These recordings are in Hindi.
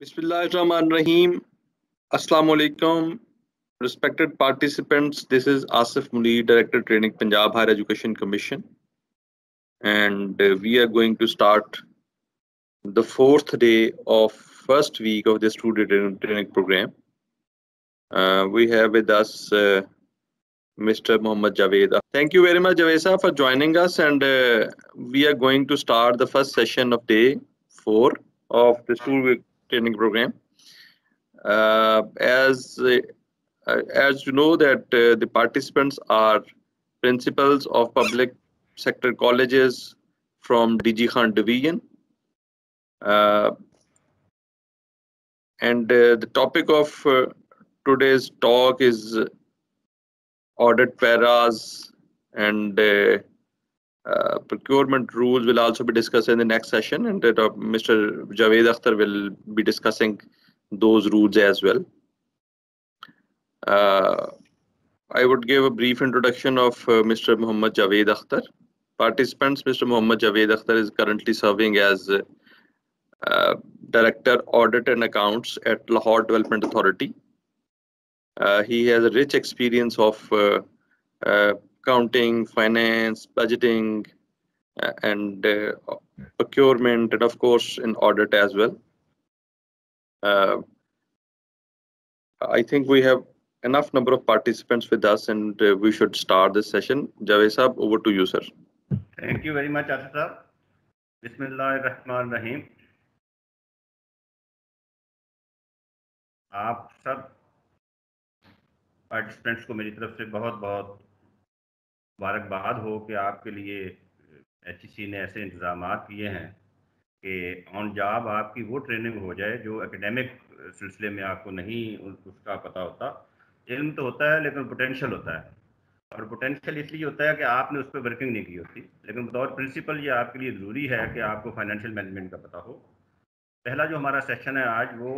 Bismillahirrahmanirrahim. Assalamu alaikum. Respected participants, this is Asif Munir, Director Training Punjab Higher Education Commission. And uh, we are going to start the fourth day of first week of the student training program. Uh, we have with us uh, Mr. Mohammad Javed. Thank you very much, Javesa, for joining us. And uh, we are going to start the first session of day four of the student training program. Uh, as uh, as you know that uh, the participants are principals of public sector colleges from DG Khan division. And the topic of today's talk is audit paras and uh, procurement rules will also be discussed in the next session and uh, Mr. Javed Akhtar will be discussing those rules as well. Uh, I would give a brief introduction of uh, Mr. Muhammad Javed Akhtar. Participants, Mr. Muhammad Javed Akhtar is currently serving as uh, Director Audit and Accounts at Lahore Development Authority. He has a rich experience of accounting, finance, budgeting, uh, and uh, procurement, and of course in audit as well. Uh, I think we have enough number of participants with us and uh, we should start this session. Javed Saab, over to you, sir. Thank you very much, Asif Bismillah ar-Rahman rahim आप सब पार्टिसिपेंट्स को मेरी तरफ से बहुत बहुत मुबारकबाद हो कि आपके लिए एच e ने ऐसे इंतज़ाम किए हैं कि ऑन जॉब आपकी वो ट्रेनिंग हो जाए जो एकेडमिक सिलसिले में आपको नहीं उसका पता होता। इल्म तो होता है, लेकिन पोटेंशियल होता है। और पोटेंशियल इसलिए होता है कि आपने उस पर वर्किंग नहीं की होती। लेकिन बतौर प्रिंसिपल ये आपके लिए ज़रूरी है कि आपको फाइनेंशियल मैनेजमेंट का पता हो। पहला जो हमारा सेशन है आज वो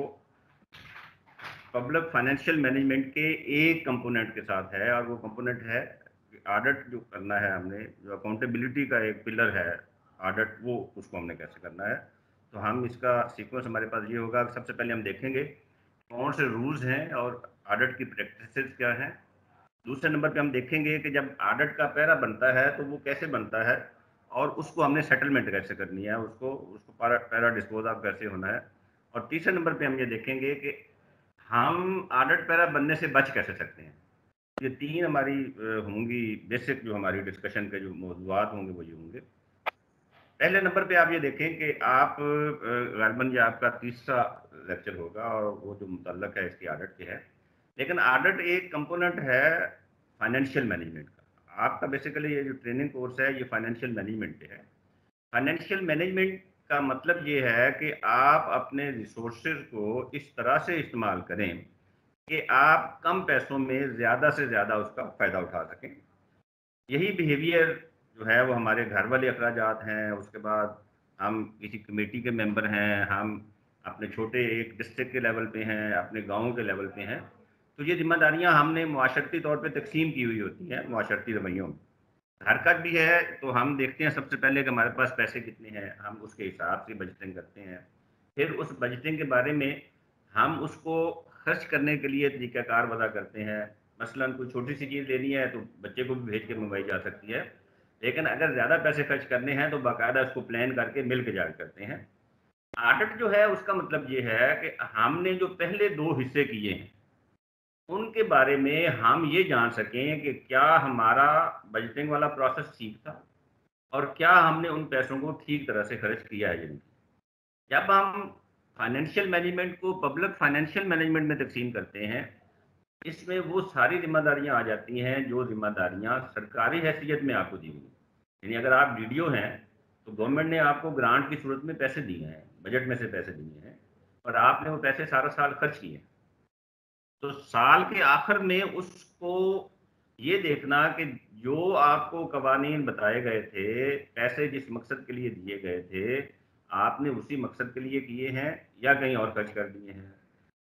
पब्लिक फाइनेंशियल मैनेजमेंट के एक कंपोनेंट के साथ है और वो कंपोनेंट है ऑडिट जो करना है हमने, जो अकाउंटेबिलिटी का एक पिलर है ऑडिट वो उसको हमने कैसे करना है? तो हम इसका सीक्वेंस हमारे पास ये होगा, सबसे पहले हम देखेंगे कौन से रूल्स हैं और ऑडिट की प्रैक्टिस क्या हैं। दूसरे नंबर पे हम देखेंगे कि जब ऑडिट का पैरा बनता है तो वो कैसे बनता है और उसको हमने सेटलमेंट कैसे करनी है, उसको उसको पैरा पैरा डिस्पोज ऑफ़ कैसे होना है। और तीसरे नंबर पे हम ये देखेंगे कि हम ऑडिट पैरा बनने से बच कैसे सकते हैं। ये तीन हमारी होंगी, बेसिक जो हमारी डिस्कशन के जो मौजूद होंगे, वो ये होंगे। पहले नंबर पे आप ये देखें कि आप गालबन ये आपका तीसरा लेक्चर होगा और वो जो मुतलक है, इसकी आडट के है। लेकिन आडट एक कंपोनेंट है फाइनेंशियल मैनेजमेंट का। आपका बेसिकली ये जो ट्रेनिंग कोर्स है, ये फाइनेंशियल मैनेजमेंट पे है। फाइनेंशियल मैनेजमेंट का मतलब ये है कि आप अपने रिसोर्स को इस तरह से इस्तेमाल करें कि आप कम पैसों में ज़्यादा से ज़्यादा उसका फ़ायदा उठा सकें। यही बिहेवियर जो है वो हमारे घर वाले अखराज हैं। उसके बाद हम किसी कमेटी के मेंबर हैं। हम अपने छोटे एक डिस्ट्रिक्ट के लेवल पे हैं, अपने गाँव के लेवल पे हैं। तो ये जिम्मेदारियाँ हमने माशरती तौर पे तकसीम की हुई होती हैं माशरती रवैयों में। हरकत भी है तो हम देखते हैं सबसे पहले कि हमारे पास पैसे कितने हैं। हम उसके हिसाब से बजटिंग करते हैं। फिर उस बजटिंग के बारे में हम उसको खर्च करने के लिए तरीक़ाकार वदा करते हैं। मसलन कोई छोटी सी चीज़ लेनी है तो बच्चे को भी भेज के मंगवाई जा सकती है। लेकिन अगर ज़्यादा पैसे खर्च करने हैं तो बाकायदा उसको प्लान करके मिल के जाकर करते हैं। आडट जो है उसका मतलब ये है कि हमने जो पहले दो हिस्से किए हैं, उनके बारे में हम ये जान सकें कि क्या हमारा बजटिंग वाला प्रोसेस ठीक था और क्या हमने उन पैसों को ठीक तरह से खर्च किया है जब हम फाइनेंशियल मैनेजमेंट को पब्लिक फाइनेंशियल मैनेजमेंट में तकसीम करते हैं, इसमें वो सारी जिम्मेदारियाँ आ जाती हैं जो जिम्मेदारियाँ सरकारी हैसियत में आपको दी हुई यानी अगर आप डी हैं तो गवर्नमेंट ने आपको ग्रांट की सूरत में पैसे दिए हैं बजट में से पैसे दिए हैं, और आपने वो पैसे सारा साल खर्च किए तो साल के आखिर में उसको ये देखना कि जो आपको कवानीन बताए गए थे, पैसे जिस मकसद के लिए दिए गए थे आपने उसी मकसद के लिए किए हैं या कहीं और खर्च कर दिए हैं?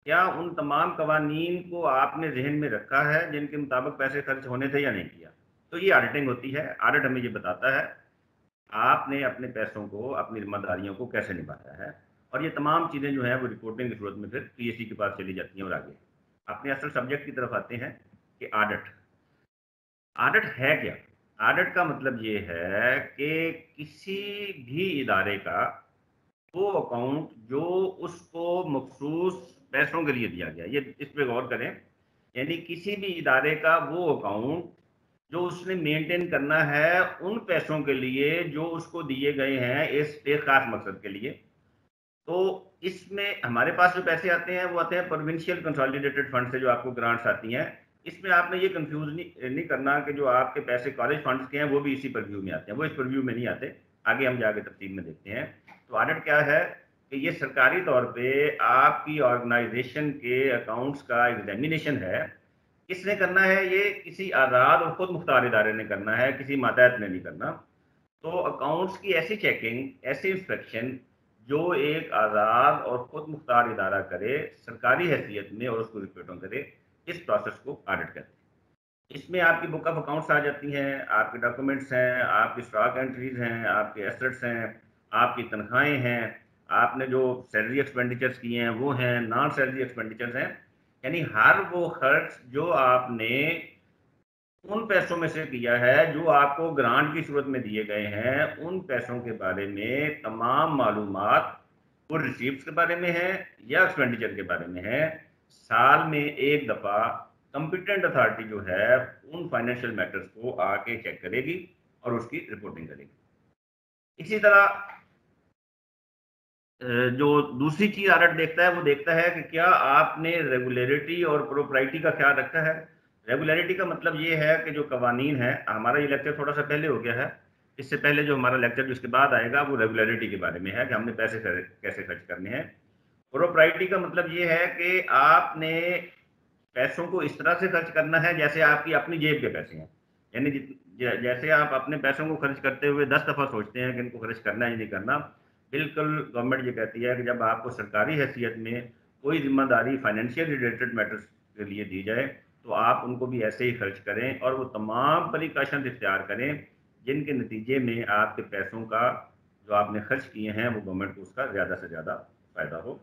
क्या उन तमाम कवानीन को आपने जहन में रखा है जिनके मुताबिक पैसे खर्च होने थे या नहीं किया? तो ये ऑडिटिंग होती है। ऑडिट हमें ये बताता है, आपने अपने पैसों को, अपनी जिम्मेदारियों को कैसे निभाया है? और ये तमाम चीज़ें जो है वो रिपोर्टिंग की सूरत में फिर पी के पास चली जाती हैं और आगे। अपने असल सब्जेक्ट की तरफ़ आते हैं कि आडिट आडिट है क्या? आडिट का मतलब ये है कि किसी भी इदारे का वो अकाउंट जो उसको मखसूस पैसों के लिए दिया गया, ये इस पर गौर करें, यानी किसी भी इदारे का वो अकाउंट जो उसने मेंटेन करना है उन पैसों के लिए जो उसको दिए गए हैं इस एक खास मकसद के लिए। तो इसमें हमारे पास जो पैसे आते हैं, वो आते हैं प्रोविंशियल कंसोलिडेटेड फंड से जो आपको ग्रांट्स आती हैं। इसमें आपने ये कंफ्यूज नहीं नहीं करना कि जो आपके पैसे कॉलेज फंड्स के हैं, वो भी इसी परव्यू में आते हैं, वो इस परव्यू में नहीं आते। आगे हम जाके तफसील में देखते हैं। तो ऑडिट क्या है कि ये सरकारी तौर पे आपकी ऑर्गेनाइजेशन के अकाउंट्स का एग्जामिनेशन है। किसने करना है ये? किसी आज़ाद और खुद मुख्तार इदारे ने करना है, किसी मातहत ने नहीं करना। तो अकाउंट्स की ऐसी चेकिंग ऐसी इंस्पेक्शन जो एक आज़ाद और खुद मुख्तार इदारा करे, सरकारी हैसियत में और उसको रिपोर्टों करे, इस प्रोसेस को ऑडिट करते इसमें आपकी बुक ऑफ़ अकाउंट्स आ जाती हैं, आपके डॉक्यूमेंट्स हैं, आपकी स्टॉक एंट्रीज हैं, आपके एसेट्स हैं आपकी तनख्वाहें हैं, आपने जो सैलरी एक्सपेंडिचर्स किए हैं, वो हैं नॉन सैलरी एक्सपेंडिचर्स हैं, यानी हर वो खर्च जो आपने उन पैसों में से किया है, जो आपको ग्रांट की सूरत में दिए गए हैं, उन पैसों के बारे में तमाम मालूम वो रिसीप्ट के बारे में है या एक्सपेंडिचर के बारे में है, साल में एक दफ़ा कंपिटेंट अथॉरिटी जो है, उन फाइनेंशियल मैटर्स को आके चेक करेगी और उसकी रिपोर्टिंग करेगी। इसी तरह जो दूसरी चीज़ आरट देखता है, वो देखता है कि क्या आपने रेगुलरिटी और प्रोपराइटी का ख्याल रखा है? रेगुलरिटी का मतलब ये है कि जो कवानीन है, हमारा ये लेक्चर थोड़ा सा पहले हो गया है। इससे पहले जो हमारा लेक्चर जो इसके बाद आएगा, वो रेगुलरिटी के बारे में है कि हमने पैसे कैसे खर्च करने हैं। प्रोपराइटी का मतलब ये है कि आपने पैसों को इस तरह से खर्च करना है जैसे आपकी अपनी जेब के पैसे हैं। यानी जैसे आप अपने पैसों को खर्च करते हुए दस दफ़ा सोचते हैं कि इनको खर्च करना है या नहीं करना बिल्कुल गवर्नमेंट ये कहती है कि जब आपको सरकारी हैसियत में कोई ज़िम्मेदारी फाइनेंशियल रिलेटेड मैटर्स के लिए दी जाए तो आप उनको भी ऐसे ही खर्च करें और वो तमाम प्रिकॉशन इख्तियार करें, जिनके नतीजे में आपके पैसों का जो आपने खर्च किए हैं, वो गवर्नमेंट को उसका ज़्यादा से ज़्यादा फ़ायदा हो।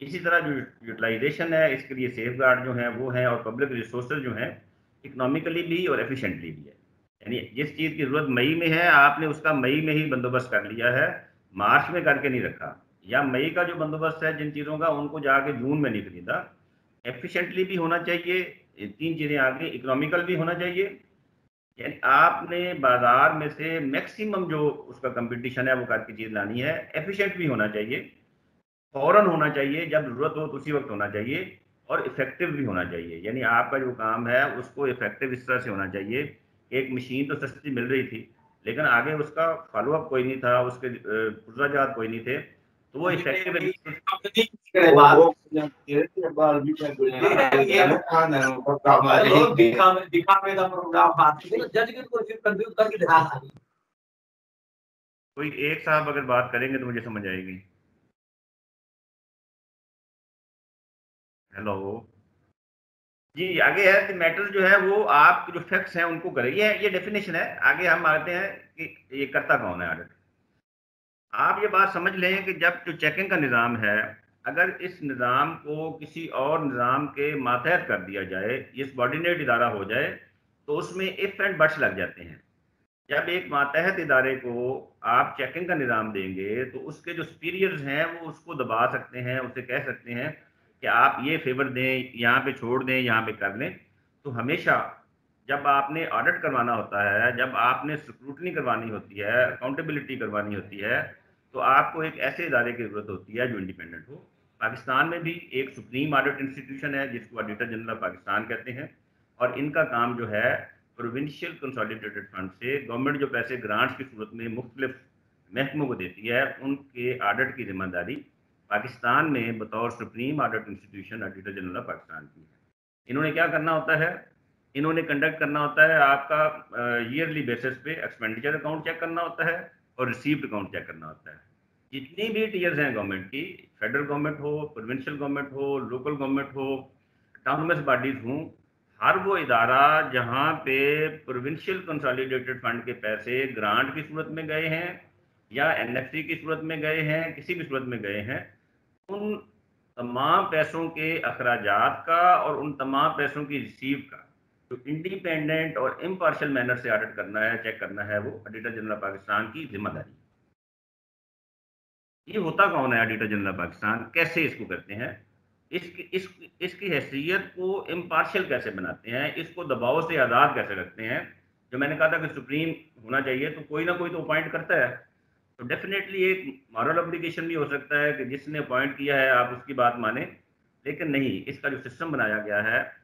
इसी तरह जो यूटिलाइजेशन है, इसके लिए सेफ़ गार्ड जो हैं, वो हैं और पब्लिक रिसोर्स जो हैं इकनॉमिकली भी और एफिशेंटली भी है। यानी जिस चीज़ की ज़रूरत मई में है, आपने उसका मई में ही बंदोबस्त कर लिया है मार्च में करके नहीं रखा। या मई का जो बंदोबस्त है जिन चीज़ों का, उनको जाके जून में नहीं खरीदा। एफिशिएंटली भी होना चाहिए तीन चीज़ें आगे इकोनॉमिकल भी होना चाहिए। यानी आपने बाज़ार में से मैक्सिमम जो उसका कंपटीशन है, वो करके चीज़ लानी है एफिशिएंट भी होना चाहिए। फ़ौरन होना चाहिए, जब ज़रूरत हो तो उसी वक्त होना चाहिए और इफ़ेक्टिव भी होना चाहिए। यानी आपका जो काम है, उसको इफ़ेक्टिव इस तरह से होना चाहिए। एक मशीन तो सस्ती मिल रही थी। लेकिन आगे उसका फॉलोअप कोई नहीं था उसके पुर्जाजात कोई नहीं थे। तो वो इफ़ेक्टिव कोई एक साहब अगर बात करेंगे तो मुझे समझ आएगी। हेलो। जी, आगे है कि मैटर जो है वो आप जो फैक्ट्स हैं उनको करें। ये ये डेफिनेशन है। आगे हम आते हैं कि ये करता कौन है ऑडिट आप ये बात समझ लें कि जब जो चेकिंग का निज़ाम है, अगर इस निज़ाम को किसी और निज़ाम के मातहत कर दिया जाए ये सबॉर्डिनेट इदारा हो जाए तो उसमें इफ़ एंड बट्स लग जाते हैं। जब एक मातहत इदारे को आप चेकिंग का निज़ाम देंगे तो उसके जो सुपीरियर्स हैं वो उसको दबा सकते हैं, उसे कह सकते हैं कि आप ये फेवर दें, यहाँ पे छोड़ दें, यहाँ पे कर लें। तो हमेशा जब आपने ऑडिट करवाना होता है, जब आपने स्क्रूटनी करवानी होती है अकाउंटेबिलिटी करवानी होती है तो आपको एक ऐसे इदारे की ज़रूरत होती है जो इंडिपेंडेंट हो। पाकिस्तान में भी एक सुप्रीम ऑडिट इंस्टीट्यूशन है, जिसको ऑडिटर जनरल ऑफ़ पाकिस्तान कहते हैं। और इनका काम जो है प्रोविंशियल कंसोलिडेटेड फंड से गवर्नमेंट जो पैसे ग्रांट्स की सूरत में मुख्तलिफ़ महकमों को देती है, उनके ऑडिट की ज़िम्मेदारी पाकिस्तान में बतौर supreme audit institution auditor general of Pakistan की है। इन्होंने क्या करना होता है? इन्होंने कंडक्ट करना होता है आपका ईयरली बेसिस पे एक्सपेंडिचर अकाउंट चेक करना होता है और रिसीव्ड अकाउंट चेक करना होता है। जितनी भी टीयर्स हैं गवर्नमेंट की फेडरल गवर्नमेंट हो प्रोविंशियल गवर्नमेंट हो लोकल गवर्नमेंट हो ऑटोनमस बॉडीज हों, हर वो इदारा जहाँ पे प्रोविंशियल कंसोलिडेटेड फंड के पैसे ग्रांट की सूरत में गए हैं या एन की सूरत में गए हैं, किसी भी सूरत में गए हैं उन तमाम पैसों के अखराज का और उन तमाम पैसों की रिसीव का जो इंडिपेंडेंट और इम्पार्शल मैनर से ऑडिट करना है चेक करना है, वो ऑडिटर जनरल पाकिस्तान की ज़िम्मेदारी ये होता कौन है ऑडिटर जनरल पाकिस्तान कैसे इसको करते हैं? इसकी, इस, इसकी हैसियत को इम्पार्शल कैसे बनाते हैं? इसको दबाव से आज़ाद कैसे रखते हैं? जो मैंने कहा था कि सुप्रीम होना चाहिए तो कोई ना कोई तो अपॉइंट करता है। तो डेफिनेटली एक मॉरल ऑब्लिगेशन भी हो सकता है कि जिसने अपॉइंट किया है, आप उसकी बात माने। लेकिन नहीं, इसका जो सिस्टम बनाया गया है,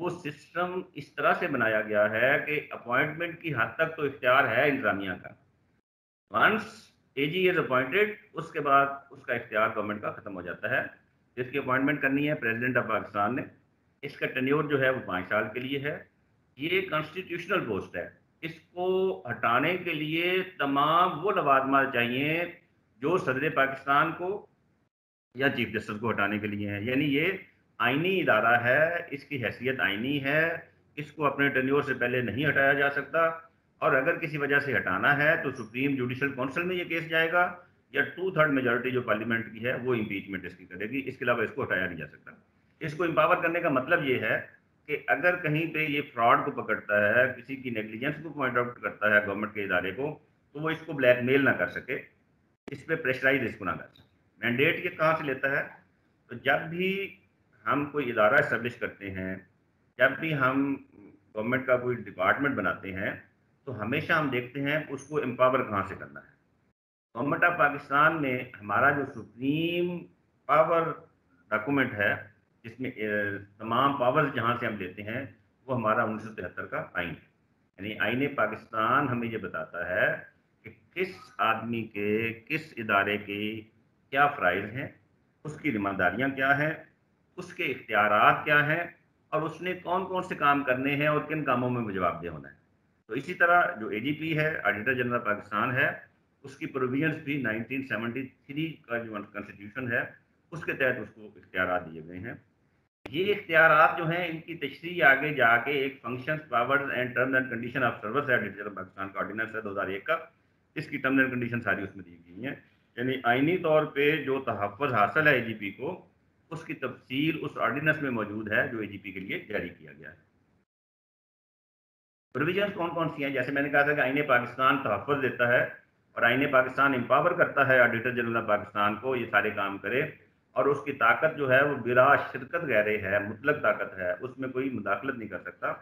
वो सिस्टम इस तरह से बनाया गया है कि अपॉइंटमेंट की हद तक तो इख्तियार है इंतजामिया का। Once A G is appointed उसके बाद उसका इख्तियार गवर्नमेंट का ख़त्म हो जाता है। जिसकी अपॉइंटमेंट करनी है प्रेसिडेंट ऑफ़ पाकिस्तान ने। इसका टेन्योर जो है वो पाँच साल के लिए है। ये कॉन्स्टिट्यूशनल पोस्ट है। इसको हटाने के लिए तमाम वो लवाजमा चाहिए जो सदर पाकिस्तान को या चीफ जस्टिस को हटाने के लिए हैं। यानी ये आइनी इदारा है, इसकी हैसियत आइनी है, इसको अपने टेन्योर से पहले नहीं हटाया जा सकता। और अगर किसी वजह से हटाना है तो सुप्रीम जुडिशल काउंसिल में ये केस जाएगा, या टू थर्ड मेजोरिटी जो पार्लियामेंट की है, वो इम्पीचमेंट इसकी करेगी। इसके अलावा इसको हटाया नहीं जा सकता। इसको इम्पावर करने का मतलब ये है कि अगर कहीं पे ये फ्रॉड को पकड़ता है, किसी की नेग्लिजेंस को पॉइंट आउट करता है गवर्नमेंट के इदारे को तो वो इसको ब्लैकमेल ना कर सके। इस पर प्रेशराइज इसको ना कर सके। मैंडेट ये कहाँ से लेता है? तो जब भी हम कोई इदारा इस्टबलिश करते हैं, जब भी हम गवर्नमेंट का कोई डिपार्टमेंट बनाते हैं तो हमेशा हम देखते हैं उसको एम्पावर कहाँ से करना है। गवर्नमेंट ऑफ़ पाकिस्तान में हमारा जो सुप्रीम पावर डॉक्यूमेंट है जिसमें तमाम पावर्स जहाँ से हम लेते हैं, वो हमारा उन्नीस सौ तिहत्तर का आइन है। यानी आइन पाकिस्तान हमें ये बताता है कि किस आदमी के, किस इदारे के क्या फ़्राइज़ हैं, उसकी जिम्मेदारियाँ क्या हैं, उसके इख्तियार क्या हैं, और उसने कौन कौन से काम करने हैं और किन कामों में जवाबदेह होना है। तो इसी तरह जो एजीपी है ऑडिटर जनरल पाकिस्तान है, उसकी प्रोविजंस भी 1973 का जो कॉन्स्टिट्यूशन है, उसके तहत उसको इख्तियार दिए गए हैं। ये इख्तियार जो हैं, इनकी तशरी आगे जाके एक function powers and terms and condition of service digital Pakistan का ऑर्डिनेंस है दो हज़ार एक का। इसकी टर्म्स एंड कंडीशन सारी उसमें दी गई हैं। यानी आइनी तौर पे जो तहफ़ हासिल है ए जी पी को, उसकी तफसील उस ऑर्डिनेंस में मौजूद है जो ए जी पी के लिए जारी किया गया है। प्रोविज़न कौन कौन सी हैं? जैसे मैंने कहा था कि आइन पाकिस्तान तहफ़ देता है और आइन पाकिस्तान एम्पावर करता है ऑडिटर जनरल ऑफ़ पाकिस्तान को, ये सारे काम करे। और उसकी ताकत जो है, वो बिरा शिरकत गहरे है, मुतलक ताकत है, उसमें कोई मुदाखलत नहीं कर सकता।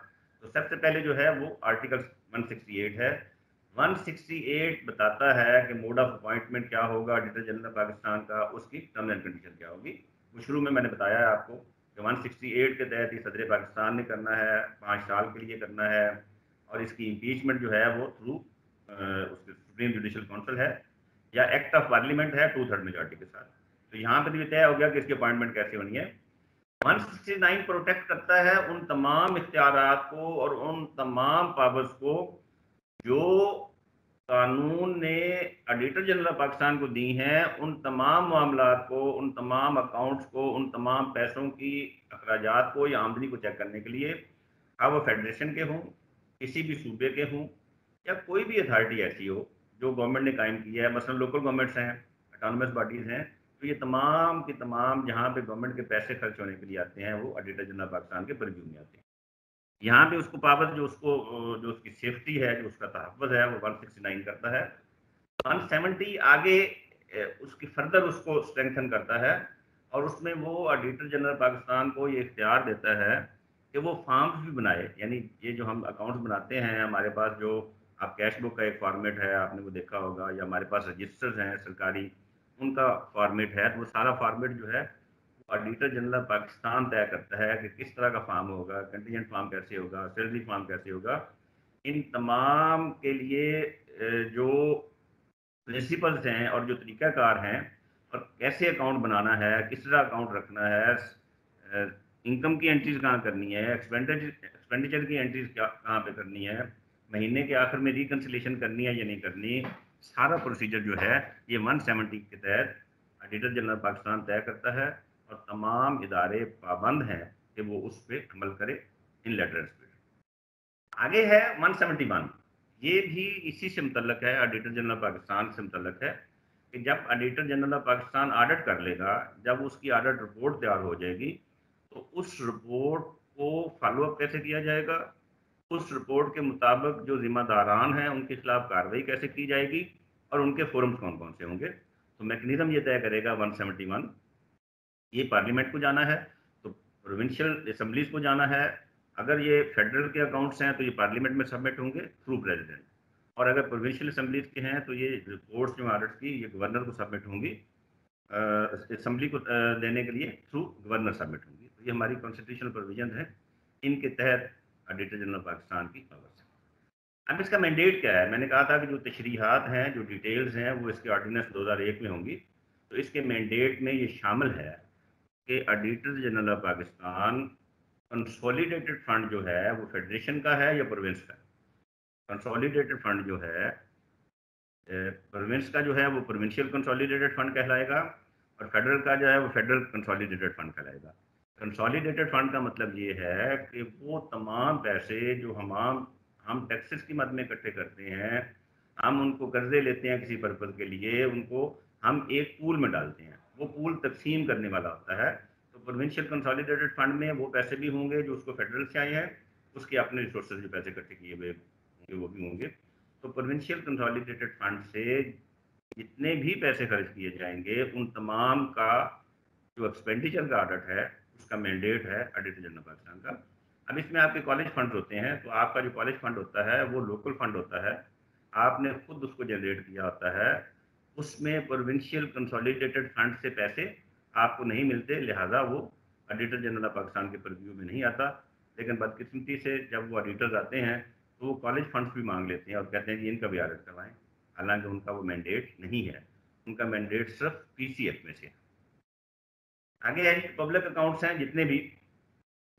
तो सबसे पहले जो है, वो आर्टिकल 168 है। 168 बताता है कि मोड ऑफ़ अपॉइंटमेंट क्या होगा ऑडिटर जनरल पाकिस्तान का, उसकी टर्म एंड कंडीशन क्या होगी। वो शुरू में मैंने बताया है आपको कि 168 के तहत ही सदर पाकिस्तान ने करना है, पाँच साल के लिए करना है, और इसकी इम्पीचमेंट जो है, वो थ्रू उसके सुप्रीम जुडिशल काउंसिल है, या एक्ट ऑफ़ पार्लियामेंट है टू थर्ड मेजोरिटी के साथ। तो यहाँ पर भी तय हो गया कि इसकी अपॉइंटमेंट कैसे होनी है। 169 प्रोटेक्ट करता है उन तमाम इख्तियार को और उन तमाम पावर्स को जो कानून ने ऑडिटर जनरल पाकिस्तान को दी हैं, उन तमाम मामला को, उन तमाम अकाउंट्स को, उन तमाम पैसों की अखराज को या आमदनी को चेक करने के लिए हाँ वो फेडरेशन के हों, किसी भी सूबे के हों या कोई भी अथॉरिटी ऐसी हो जो गवर्नमेंट ने कायम किया है। मसलन लोकल गवर्नमेंट्स हैं अटानमस बॉडीज़ हैं तो ये तमाम के तमाम जहाँ पे गवर्नमेंट के पैसे खर्च होने के लिए आते हैं, वो ऑडिटर जनरल पाकिस्तान के परव्यू में आते हैं। यहाँ पे उसको पावर जो उसको, जो उसकी सेफ्टी है, जो उसका तहफ़ है, वो 169 करता है। 170 आगे उसकी फर्दर उसको स्ट्रेंथन करता है और उसमें वो ऑडिटर जनरल पाकिस्तान को ये इख्तियार देता है कि वो फॉर्म्स भी बनाए। यानी ये जो हम अकाउंट्स बनाते हैं, हमारे पास जो आप कैश बुक का एक फॉर्मेट है, आपने वो देखा होगा, या हमारे पास रजिस्टर्स हैं, सरकारी उनका फॉर्मेट है तो वो सारा फॉर्मेट जो है ऑडिटर जनरल पाकिस्तान तय करता है कि किस तरह का फार्म होगा कंटीजेंट फार्म कैसे होगा सैलरी फार्म कैसे होगा। इन तमाम के लिए जो प्रिंसिपल्स हैं और जो तरीक़ाकार हैं, और कैसे अकाउंट बनाना है, किस तरह अकाउंट रखना है इनकम की एंट्रीज कहाँ करनी है एक्सपेंडिचर एक्सपेंडिचर की एंट्रीज कहाँ पे करनी है, महीने के आखिर में रिकनसिलेशन करनी है या नहीं करनी सारा प्रोसीजर जो है, ये 170 के तहत ऑडिटर जनरल पाकिस्तान तय करता है और तमाम इदारे पाबंद हैं कि वो उस पर अमल करें इन लेटर्स पे आगे है 171 ये भी इसी से मुतलक है ऑडिटर जनरल पाकिस्तान से मुतलक है कि जब auditor general of Pakistan audit कर लेगा, जब उसकी ऑडिट रिपोर्ट तैयार हो जाएगी तो उस रिपोर्ट को फॉलोअप कैसे किया जाएगा? उस रिपोर्ट के मुताबिक जो जिम्मेदारान हैं, उनके खिलाफ कार्रवाई कैसे की जाएगी और उनके फोरम्स कौन कौन से होंगे? तो मैकेनिज्म ये तय करेगा 171 ये पार्लियामेंट को जाना है तो प्रोविंशियल असम्बलीज को जाना है। अगर ये फेडरल के अकाउंट्स हैं तो ये पार्लियामेंट में सबमिट होंगे थ्रू प्रेजिडेंट और अगर प्रोविंशियल असम्बलीज के हैं तो ये रिपोर्ट्स जो ऑर्डर्स की, ये गवर्नर को सबमिट होंगी असम्बली को देने के लिए थ्रू गवर्नर सबमिट होंगी। तो ये हमारी कॉन्स्टिट्यूशनल प्रोविज़न है। इनके तहत ऑडिटर जनरल पाकिस्तान की पावर्स है अब इसका मैंडेट क्या है? मैंने कहा था कि जो तशरीहत हैं, जो डिटेल्स हैं, वो इसके ऑर्डिनेंस 2001 में होंगी। तो इसके मैंडेट में ये शामिल है कि auditor general of Pakistan consolidated fund जो है, वो फेडरेशन का है या प्रोविंस का? कंसोलिडेटेड फंड जो है प्रोविंस का जो है, वो प्रोविंशियल कंसोलिडेटेड फंड कहलाएगा और फेडरल का जो है, वो फेडरल कंसोलिडेटेड फंड कहलाएगा। कंसोलिडेटेड फंड का मतलब ये है कि वो तमाम पैसे जो हम हम टैक्सेस की मद में इकट्ठे करते हैं, हम उनको कर्जे लेते हैं किसी पर्पज़ के लिए, उनको हम एक पूल में डालते हैं। वो पूल तकसीम करने वाला होता है। तो प्रोविंशियल कंसोलिडेटेड फंड में वो पैसे भी होंगे जो उसको फेडरल से आए हैं, उसके अपने रिसोर्सेज जो पैसे इकट्ठे किए हुए होंगे, वो भी होंगे। तो प्रोविंशियल कंसोलिडेटेड फंड से जितने भी पैसे खर्च किए जाएँगे, उन तमाम का जो एक्सपेंडिचर का ऑडिट है उसका मैंडेट है ऑडिटर जनरल पाकिस्तान का। अब इसमें आपके कॉलेज फंड होते हैं तो आपका जो कॉलेज फंड होता है, वो लोकल फंड होता है। आपने खुद उसको जनरेट किया होता है। उसमें प्रोविंशियल कंसोलिडेटेड फंड से पैसे आपको नहीं मिलते, लिहाजा वो ऑडिटर जनरल ऑफ़ पाकिस्तान के प्रव्यू में नहीं आता। लेकिन बदकिस्मती से जब वो ऑडिटर्स आते हैं तो वो कॉलेज फंड्स भी मांग लेते हैं और कहते हैं कि इनका भी ऑडिट करवाएँ। हालाँकि उनका वो मैंडेट नहीं है। उनका मैंडेट सिर्फ़ पीसीएफ में से आगे है पब्लिक अकाउंट्स हैं, जितने भी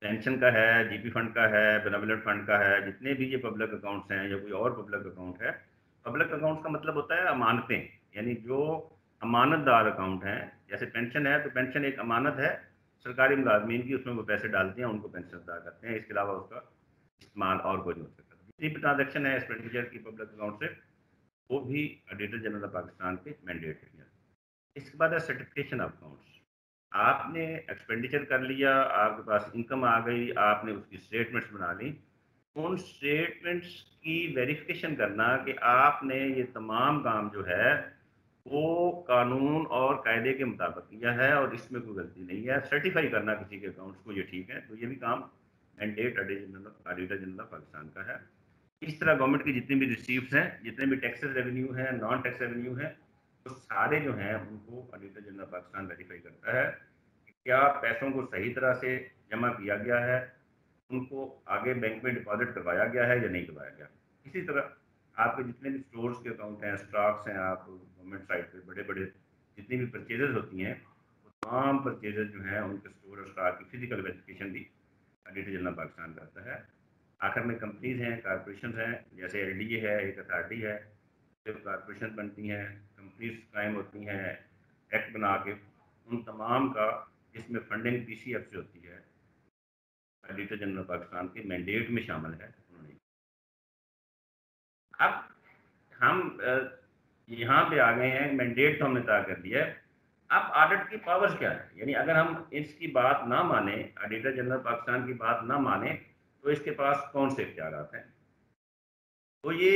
पेंशन का है जीपी फंड का है बेनाविलेंट फंड का है, जितने भी ये पब्लिक अकाउंट्स हैं या कोई और पब्लिक अकाउंट है पब्लिक अकाउंट्स का मतलब होता है अमानतें, यानी जो अमानतदार अकाउंट हैं, जैसे पेंशन है तो पेंशन एक अमानत है, सरकारी मुलाजमीन की, उसमें वो पैसे डालते हैं, उनको पेंशन अदा करते हैं, इसके अलावा उसका इस्तेमाल और कोई नहीं हो सकता। जितनी भी ट्रांजेक्शन है एक्सपेंडिचर की पब्लिक अकाउंट से, वो भी ऑडिटर जनरल ऑफ़ पाकिस्तान के मैंडेट है इसके बाद है सर्टिफिकेशन ऑफ़ अकाउंट्स आपने एक्सपेंडिचर कर लिया, आपके पास इनकम आ गई, आपने उसकी स्टेटमेंट्स बना ली। उन स्टेटमेंट्स की वेरिफिकेशन करना कि आपने ये तमाम काम जो है, वो कानून और कायदे के मुताबिक किया है और इसमें कोई गलती नहीं है। सर्टिफाई करना किसी के अकाउंट्स को ये ठीक है तो ये भी काम मैंडेट ऑडिटर जनरल पाकिस्तान का है। इस तरह गवर्नमेंट की जितनी भी रिसीव्स हैं, जितने भी टैक्सेस रेवेन्यू हैं नॉन टैक्स रेवेन्यू हैं तो सारे जो हैं, उनको ऑडिटर जनरल पाकिस्तान वेरीफाई करता है कि क्या पैसों को सही तरह से जमा किया गया है, उनको आगे बैंक में डिपॉजिट करवाया गया है या नहीं करवाया गया। इसी तरह आपके जितने भी स्टोर्स के अकाउंट हैं स्टॉक्स हैं आप गवर्नमेंट साइड पर बड़े बड़े जितनी भी परचेजेज होती हैं, वो तमाम परचेजेज जो हैं, उनके स्टोर और स्टॉक की फ़िज़िकल वेरिफिकेशन भी ऑडिटर जनरल पाकिस्तान करता है। आखिर में कंपनीज़ हैं कॉरपोरेशन हैं, जैसे एल है, एक अथॉरिटी है कॉरपोरेशन बनती हैं कंपनीज़ कायम होती हैं एक्ट बना के, उन तमाम का जिसमें फंडिंग पी सी एफ़ से होती है। ऑडिटर जनरल पाकिस्तान के मैंडेट में शामिल है अब हम यहाँ पे आ गए हैं मैंडेट तो हमने तय कर दिया है। अब ऑडिट की पावर्स क्या है? यानी अगर हम इसकी बात ना माने ऑडिटर जनरल पाकिस्तान की बात ना माने तो इसके पास कौन से इख्तियार हैं? तो ये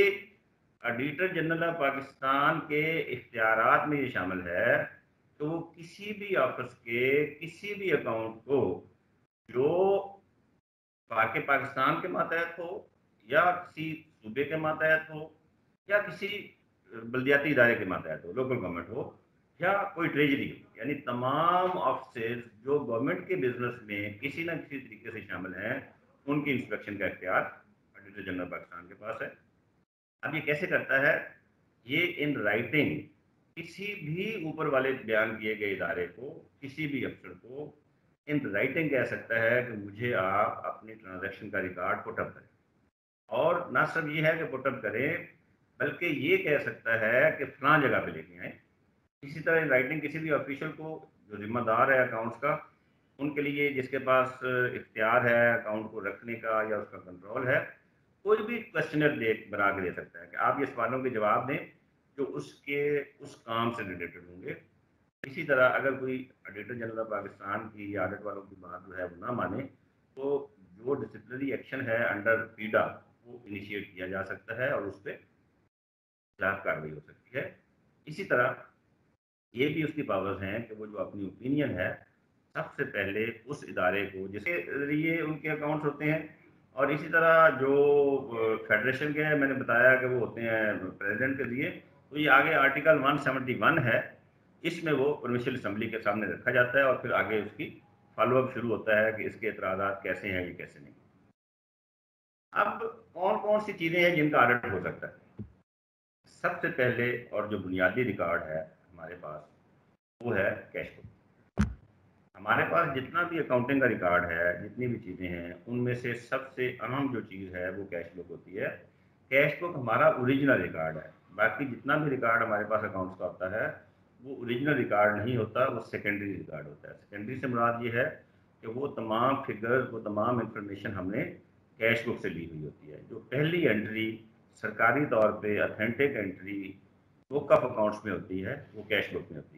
ऑडिटर जनरल ऑफ़ पाकिस्तान के इख्तियार में ये शामिल है तो वो किसी भी ऑफ़िस के, किसी भी अकाउंट को, जो पाकि, पाकिस्तान के मातहत हो, या किसी सूबे के मातहत हो, या किसी बल्दियाती इदारे के मातहत हो लोकल गवर्नमेंट हो, या कोई ट्रेजरी हो, यानी तमाम ऑफ़िस जो गवर्नमेंट के बिज़नेस में किसी न किसी तरीके से शामिल हैं, उनकी इंस्पेक्शन का इख्तियार ऑडिटर जनरल पाकिस्तान के पास है। अब ये कैसे करता है? ये इन राइटिंग किसी भी ऊपर वाले बयान किए गए इदारे को, किसी भी अफसर को, इन राइटिंग कह सकता है कि मुझे आप अपनी ट्रांजैक्शन का रिकॉर्ड पुटअप करें। और ना सिर्फ़ ये है कि पुटअप करें, बल्कि ये कह सकता है कि फलां जगह पे लेके आए। इसी तरह राइटिंग किसी भी ऑफिशियल को, जो जिम्मेदार है अकाउंट्स का, उनके लिए जिसके पास इख्तियार है अकाउंट को रखने का या उसका कंट्रोल है कोई भी क्वेश्चनर दे बना के दे सकता है कि आप ये सवालों के जवाब दें जो उसके, उस काम से रिलेटेड होंगे। इसी तरह अगर कोई ऑडिटर जनरल ऑफ़ पाकिस्तान की या ऑडिट वालों की बात जो है वो ना माने तो जो डिसिप्लिनरी एक्शन है अंडर पीडा वो इनिशिएट किया जा सकता है और उस पर खिलाफ कार्रवाई हो सकती है। इसी तरह ये भी उसकी पावर्स हैं कि वो जो अपनी ओपिनियन है, सबसे पहले उस इदारे को, जिसके ज़रिए उनके अकाउंट्स होते हैं और इसी तरह जो फेडरेशन के मैंने बताया कि वो होते हैं प्रेसिडेंट के लिए तो ये आगे आर्टिकल 171 है, इसमें वो प्रोविंशियल असम्बली के सामने रखा जाता है और फिर आगे उसकी फॉलोअप शुरू होता है कि इसके एतराज़ा कैसे हैं ये कैसे नहीं। अब कौन कौन सी चीज़ें हैं जिनका ऑडिट हो सकता है? सबसे पहले और जो बुनियादी रिकॉर्ड है हमारे पास, वो है कैश बुक हमारे पास जितना भी अकाउंटिंग का रिकॉर्ड है, जितनी भी चीज़ें हैं, उनमें से सबसे अहम जो चीज़ है, वो कैश बुक होती है। कैश बुक हमारा ओरिजिनल रिकॉर्ड है। बाकी जितना भी रिकॉर्ड हमारे पास अकाउंट्स का होता है, वो ओरिजिनल रिकॉर्ड नहीं होता, वो सेकेंडरी रिकॉर्ड होता है। सेकेंडरी से मुराद ये है कि वो तमाम फिगर्स वो तमाम इंफॉर्मेशन हमने कैश बुक से ली हुई होती है। जो पहली एंट्री सरकारी तौर पे authentic entry book of accounts में होती है, वो कैश बुक में होती है।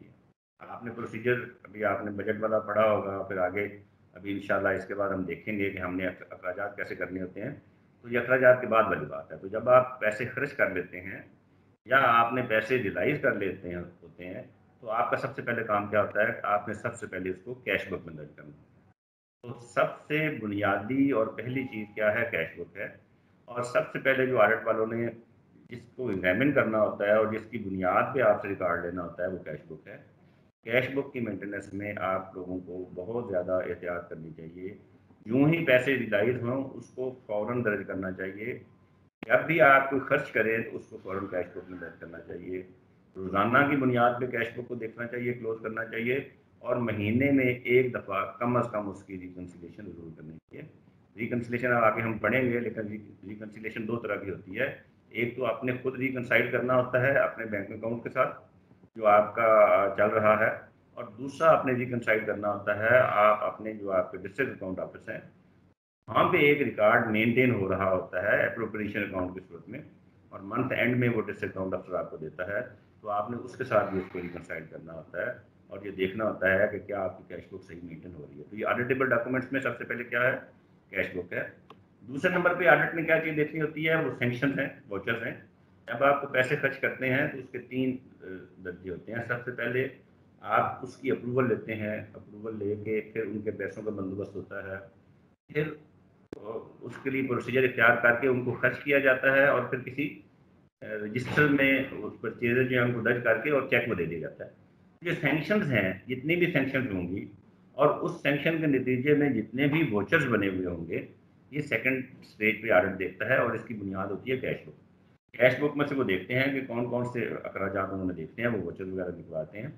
आपने प्रोसीजर अभी आपने बजट वाला पढ़ा होगा, फिर आगे, अभी इंशाल्लाह इसके बाद हम देखेंगे कि हमने अखराज कैसे करने होते हैं। तो ये अखराज के बाद वाली बात है। तो जब आप पैसे खर्च कर लेते हैं, या आपने पैसे रिलाइज कर लेते हैं, होते हैं तो आपका सबसे पहले काम क्या होता है? आपने सबसे पहले उसको कैश बुक में दर्ज करना। तो सबसे बुनियादी और पहली चीज़ क्या है? कैश बुक है। और सबसे पहले जो ऑडिट वालों ने जिसको एग्जामिन करना होता है और जिसकी बुनियाद पे आपसे रिकॉर्ड लेना होता है, वो कैश बुक है। कैश बुक की मेंटेनेंस में आप लोगों को बहुत ज़्यादा एहतियात करनी चाहिए। यूँ ही पैसे रिलाइज हों, उसको फ़ौर दर्ज करना चाहिए। जब भी आप कोई खर्च करें तो उसको फ़ौरन कैश बुक में दर्ज करना चाहिए। रोज़ाना की बुनियाद पर कैश बुक को देखना चाहिए, क्लोज करना चाहिए और महीने में एक दफ़ा कम अज़ कम उसकी रिकन्सिलेशन ज़रूर करनी चाहिए। रिकन्सिलेशन आगे हम पढ़ेंगे, लेकिन रिकन्सिलेशन दो तरह की होती है। एक तो आपने खुद रिकनसाइड करना होता है अपने बैंक अकाउंट के साथ जो आपका चल रहा है और दूसरा आपने रिकनसाइड करना होता है, आप अपने जो आपके डिस्ट्रिक्ट अकाउंट ऑफ़िस हैं, वहाँ पे एक रिकॉर्ड मेंटेन हो रहा होता है अप्रोप्रिएशन अकाउंट की सूरत में और मंथ एंड में वो डिस्ट्रिक्ट अकाउंट अफसर आपको देता है तो आपने उसके साथ भी उसको रिकनसाइड करना होता है और ये देखना होता है कि क्या आपकी कैश बुक सही मेंटेन हो रही है। तो ये ऑडिटेबल डॉक्यूमेंट्स में सबसे पहले क्या है? कैश बुक है। दूसरे नंबर पे ऑडिट में क्या चीज़ देखनी होती है? वो सेंक्शन हैं वोचर्स हैं। जब आप पैसे खर्च करते हैं तो उसके तीन दर्जे होते हैं। सबसे पहले आप उसकी अप्रूवल लेते हैं। अप्रूवल लेके फिर उनके पैसों का बंदोबस्त होता है। फिर उसके लिए प्रोसीजर इख्तियार करके उनको खर्च किया जाता है और फिर किसी रजिस्टर में उस परचेजर जो है, उनको दर्ज करके और चेक में दे दिया जाता है। जो सेंक्शन हैं, जितनी भी सेंक्शन होंगी और उस सेंक्शन के नतीजे में जितने भी वोचर्स बने हुए होंगे, ये सेकंड स्टेज पे ऑडिट देखता है और इसकी बुनियाद होती है कैश बुक कैश बुक में से वो देखते हैं कि कौन कौन से अखराज उन्होंने देखते हैं, वो वोचर्स वगैरह दिखवाते हैं।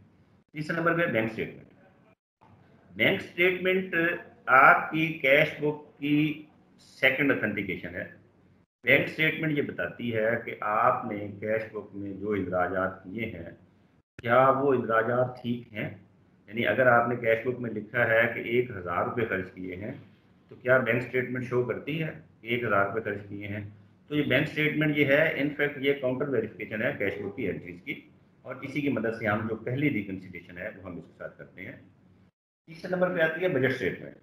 तीसरे नंबर पे बैंक स्टेटमेंट बैंक स्टेटमेंट आपकी कैश बुक की सेकंड अथेंटिकेशन है। बैंक स्टेटमेंट ये बताती है कि आपने कैश बुक में जो इंदराजात किए हैं, क्या वो इंदराजात ठीक हैं? यानी अगर आपने कैश बुक में लिखा है कि एक हज़ार रुपये खर्च किए हैं तो क्या बैंक स्टेटमेंट शो करती है एक हज़ार रुपये खर्च किए हैं? तो ये बैंक स्टेटमेंट ये है इनफैक्ट ये काउंटर वेरिफिकेशन है कैश बुक की एंट्रीज की, और इसी की मदद से हम जो पहली रिकन्सिलेशन है, वो हम इसके साथ करते हैं। तीसरे नंबर पे आती है बजट स्टेटमेंट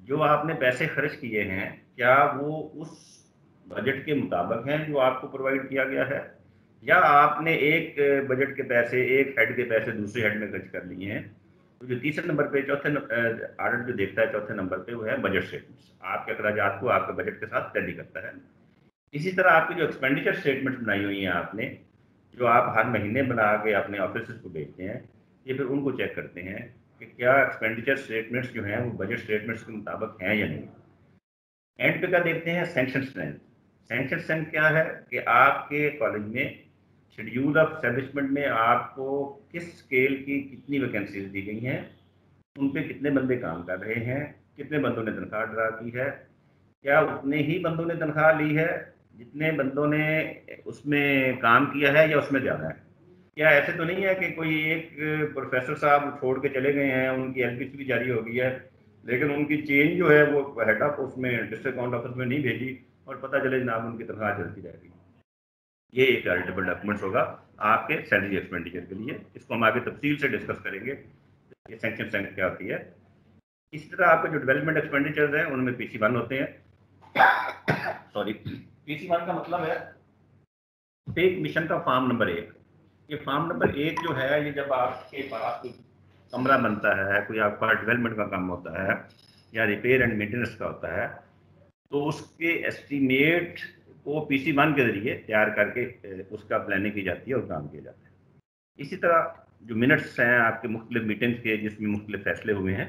जो आपने पैसे खर्च किए हैं, क्या वो उस बजट के मुताबिक हैं जो आपको प्रोवाइड किया गया है? या आपने एक बजट के पैसे, एक हेड के पैसे दूसरे हेड में खर्च कर लिए हैं? तो जो तीसरे नंबर पे, चौथे ऑडिट जो देखता है चौथे नंबर पे, वो है बजट स्टेटमेंट्स आपके अखराज को आपके बजट के साथ टैली करता है? इसी तरह आपकी जो एक्सपेंडिचर स्टेटमेंट बनाई हुई हैं आपने, जो आप हर महीने बना के अपने ऑफ़िस को भेजते हैं, ये फिर उनको चेक करते हैं कि क्या एक्सपेंडिचर स्टेटमेंट्स जो हैं, वो बजट स्टेटमेंट्स के मुताबिक हैं या नहीं। एंड पे क्या देखते हैं? सेंक्शन स्ट्रेंथ सेंक्शन स्ट्रेंथ क्या है? कि आपके कॉलेज में शेड्यूल ऑफ़ स्टैब्लिशमेंट में आपको किस स्केल की कितनी वैकेंसीज दी गई हैं, उन पर कितने बंदे काम कर रहे हैं, कितने बंदों ने तनख्वाह ड्रा की है, क्या उतने ही बंदों ने तनख्वाह ली है जितने बंदों ने उसमें काम किया है या उसमें ज़्यादा है? क्या ऐसे तो नहीं है कि कोई एक प्रोफेसर साहब छोड़ के चले गए हैं, उनकी एल भी जारी हो गई है, लेकिन उनकी चेंज जो है वो हेड ऑफ़ उसमें डिस्ट्रिक्ट अकाउंट ऑफ़िस में नहीं भेजी और पता चले जनाब उनकी तनख्वाह चलती रहेगी ये एक चैरिटेबल डॉक्यूमेंट्स होगा आपके सैलरी एक्सपेंडिचर के लिए। इसको हम आगे तफसील से डिस्कस करेंगे, ये सेंक्शन सेंक क्या होती है। इसी तरह आपके जो डेवलपमेंट एक्सपेंडिचर्स हैं, उनमें पीसी वन होते हैं। सॉरी पीसी वन का मतलब है एक मिशन का फार्म नंबर एक। ये फार्म नंबर एक जो है, ये जब आपके पास कोई कमरा बनता है, कोई आपका डेवलपमेंट का काम होता है, या रिपेयर एंड मेंटेनेंस का होता है तो उसके एस्टीमेट को पीसी वन के ज़रिए तैयार करके उसका प्लानिंग की जाती है और काम किया जाता है। इसी तरह जो मिनट्स हैं आपके मुख्तलिफ़ मीटिंग्स के, जिसमें मुख्तलिफ़ फैसले हुए हैं,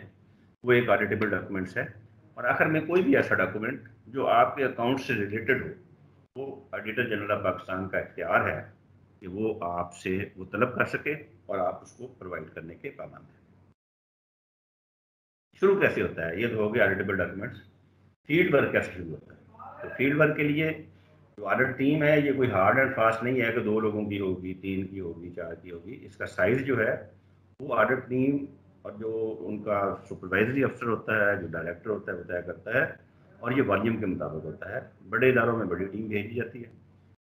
वो एक ऑडिटेबल डॉक्यूमेंट्स है। और आखिर में कोई भी ऐसा डॉक्यूमेंट जो आपके अकाउंट से रिलेटेड हो वो ऑडिटर जनरल ऑफ़ पाकिस्तान का इख्तियार है कि वो आपसे वो तलब कर सके और आप उसको प्रोवाइड करने के पाबंद हैं। शुरू कैसे होता है? ये तो हो गया ऑडिटेबल डॉक्यूमेंट्स फ़ील्ड वर्क कैसे शुरू होता है? तो फ़ील्ड वर्क के लिए जो ऑडिट टीम है, ये कोई हार्ड एंड फास्ट नहीं है कि दो लोगों की होगी, तीन की होगी, चार की होगी। इसका साइज़ जो है, वो ऑडिट टीम और जो उनका सुपरवाइजरी अफसर होता है, जो डायरेक्टर होता है, वो तय करता है और ये वॉल्यूम के मुताबिक होता है। बड़े इदारों में बड़ी टीम भेजी जाती है,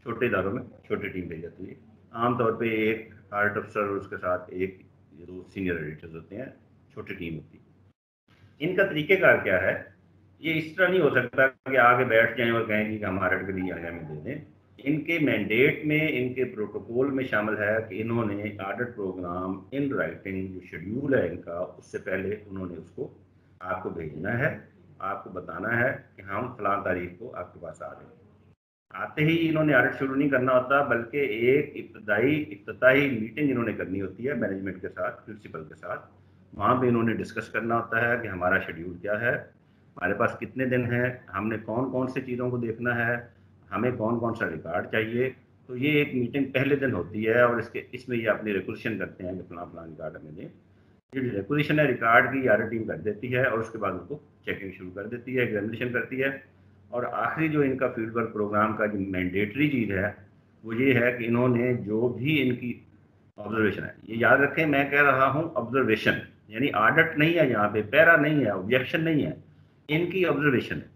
छोटे इदारों में छोटी टीम भेजी जाती है। आमतौर पर एक ऑडिट अफसर उसके साथ एक दो सीनियर एडिटर्स होते हैं, छोटी टीम होती है। इनका तरीक़ेकार क्या है? ये इस तरह नहीं हो सकता कि आगे बैठ जाएँ और कहें कि हमारे के लिए आगे हमें दे दें। इनके मैंडेट में, इनके प्रोटोकॉल में शामिल है कि इन्होंने ऑडिट प्रोग्राम इन राइटिंग जो शेड्यूल है इनका, उससे पहले उन्होंने उसको आपको भेजना है। आपको बताना है कि हम फलां तारीख को आपके पास आ रहे हैं आते ही इन्होंने ऑडिट शुरू नहीं करना होता, बल्कि एक इब्तदाई इफ्ताही मीटिंग इन्होंने करनी होती है मैनेजमेंट के साथ प्रिंसिपल के साथ। वहाँ पे इन्होंने डिस्कस करना होता है कि हमारा शेड्यूल क्या है, हमारे पास कितने दिन हैं, हमने कौन कौन से चीज़ों को देखना है, हमें कौन कौन सा रिकॉर्ड चाहिए। तो ये एक मीटिंग पहले दिन होती है और इसके, इसमें ये अपनी रिक्वेशन करते हैं कि फलां फलां रिकॉर्ड हमें दें। रिक्वेशन है रिकॉर्ड की आर टीम कर देती है और उसके बाद उनको चेकिंग शुरू कर देती है एग्जामिनेशन करती है। और आखिरी जो इनका फ़ील्ड वर्क प्रोग्राम का जो मैंडेटरी चीज़ है, वो ये है कि इन्होंने जो भी इनकी ऑब्जर्वेशन है, ये याद रखें, मैं कह रहा हूँ ऑब्जर्वेशन यानी आडट नहीं है यहाँ पे, पैरा नहीं है ऑब्जेक्शन नहीं है, इनकी ऑब्जर्वेशन है।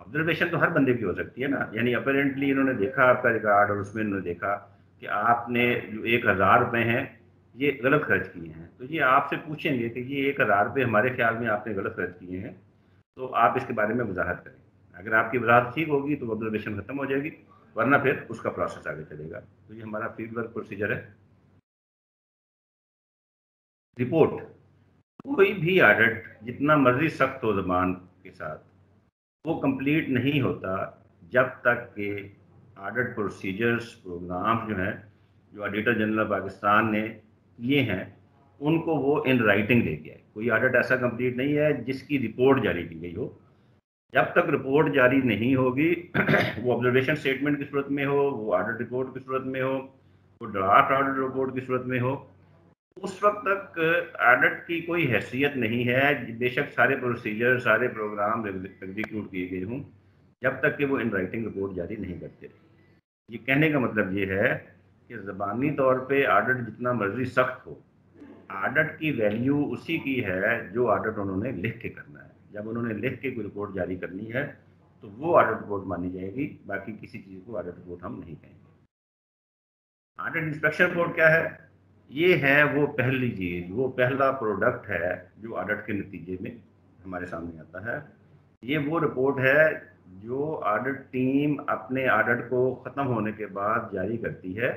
ऑब्जर्वेशन तो हर बंदे की हो सकती है ना, यानी अपेरेंटली इन्होंने देखा आपका रिकॉर्ड और उसमें इन्होंने देखा कि आपने जो एक हज़ार रुपये हैं ये गलत खर्च किए हैं। तो ये आपसे पूछेंगे कि ये एक हज़ार रुपये हमारे ख्याल में आपने गलत खर्च किए हैं तो आप इसके बारे में वजाहत करें। अगर आपकी वजाहत ठीक होगी तो ऑब्जर्वेशन ख़त्म हो जाएगी, वरना फिर उसका प्रोसेस आगे चलेगा। तो ये हमारा फ़ील्ड वर्क प्रोसीजर है। रिपोर्ट कोई भी ऑडिट जितना मर्ज़ी सख्त हो जबान के साथ, वो कंप्लीट नहीं होता जब तक के ऑडिट प्रोसीजर्स प्रोग्राम जो हैं, जो ऑडिटर जनरल पाकिस्तान ने किए हैं, उनको वो इन राइटिंग दे गया है। कोई ऑडिट ऐसा कंप्लीट नहीं है जिसकी रिपोर्ट जारी की गई हो। जब तक रिपोर्ट जारी नहीं होगी, वो ऑब्जर्वेशन स्टेटमेंट की सूरत में हो, वो ऑडिट रिपोर्ट की सूरत में हो, वो ड्राफ्ट ऑडिट रिपोर्ट की सूरत में हो, उस वक्त तक ऑडिट की कोई हैसियत नहीं है। बेशक सारे प्रोसीजर सारे प्रोग्राम एग्जीक्यूट किए गए हों, जब तक कि वो इन राइटिंग रिपोर्ट जारी नहीं करते। ये कहने का मतलब ये है कि ज़बानी तौर पे ऑडिट जितना मर्ज़ी सख्त हो ऑडिट की वैल्यू उसी की है जो ऑडिट उन्होंने लिख के करना है। जब उन्होंने लिख के कोई रिपोर्ट जारी करनी है तो वो ऑडिट रिपोर्ट मानी जाएगी, बाकी किसी चीज़ को ऑडिट रिपोर्ट हम नहीं कहेंगे। ऑडिट इंस्पेक्शन रिपोर्ट क्या है? ये है वो पहली चीज़, वो पहला प्रोडक्ट है जो ऑडिट के नतीजे में हमारे सामने आता है। ये वो रिपोर्ट है जो ऑडिट टीम अपने ऑडिट को ख़त्म होने के बाद जारी करती है।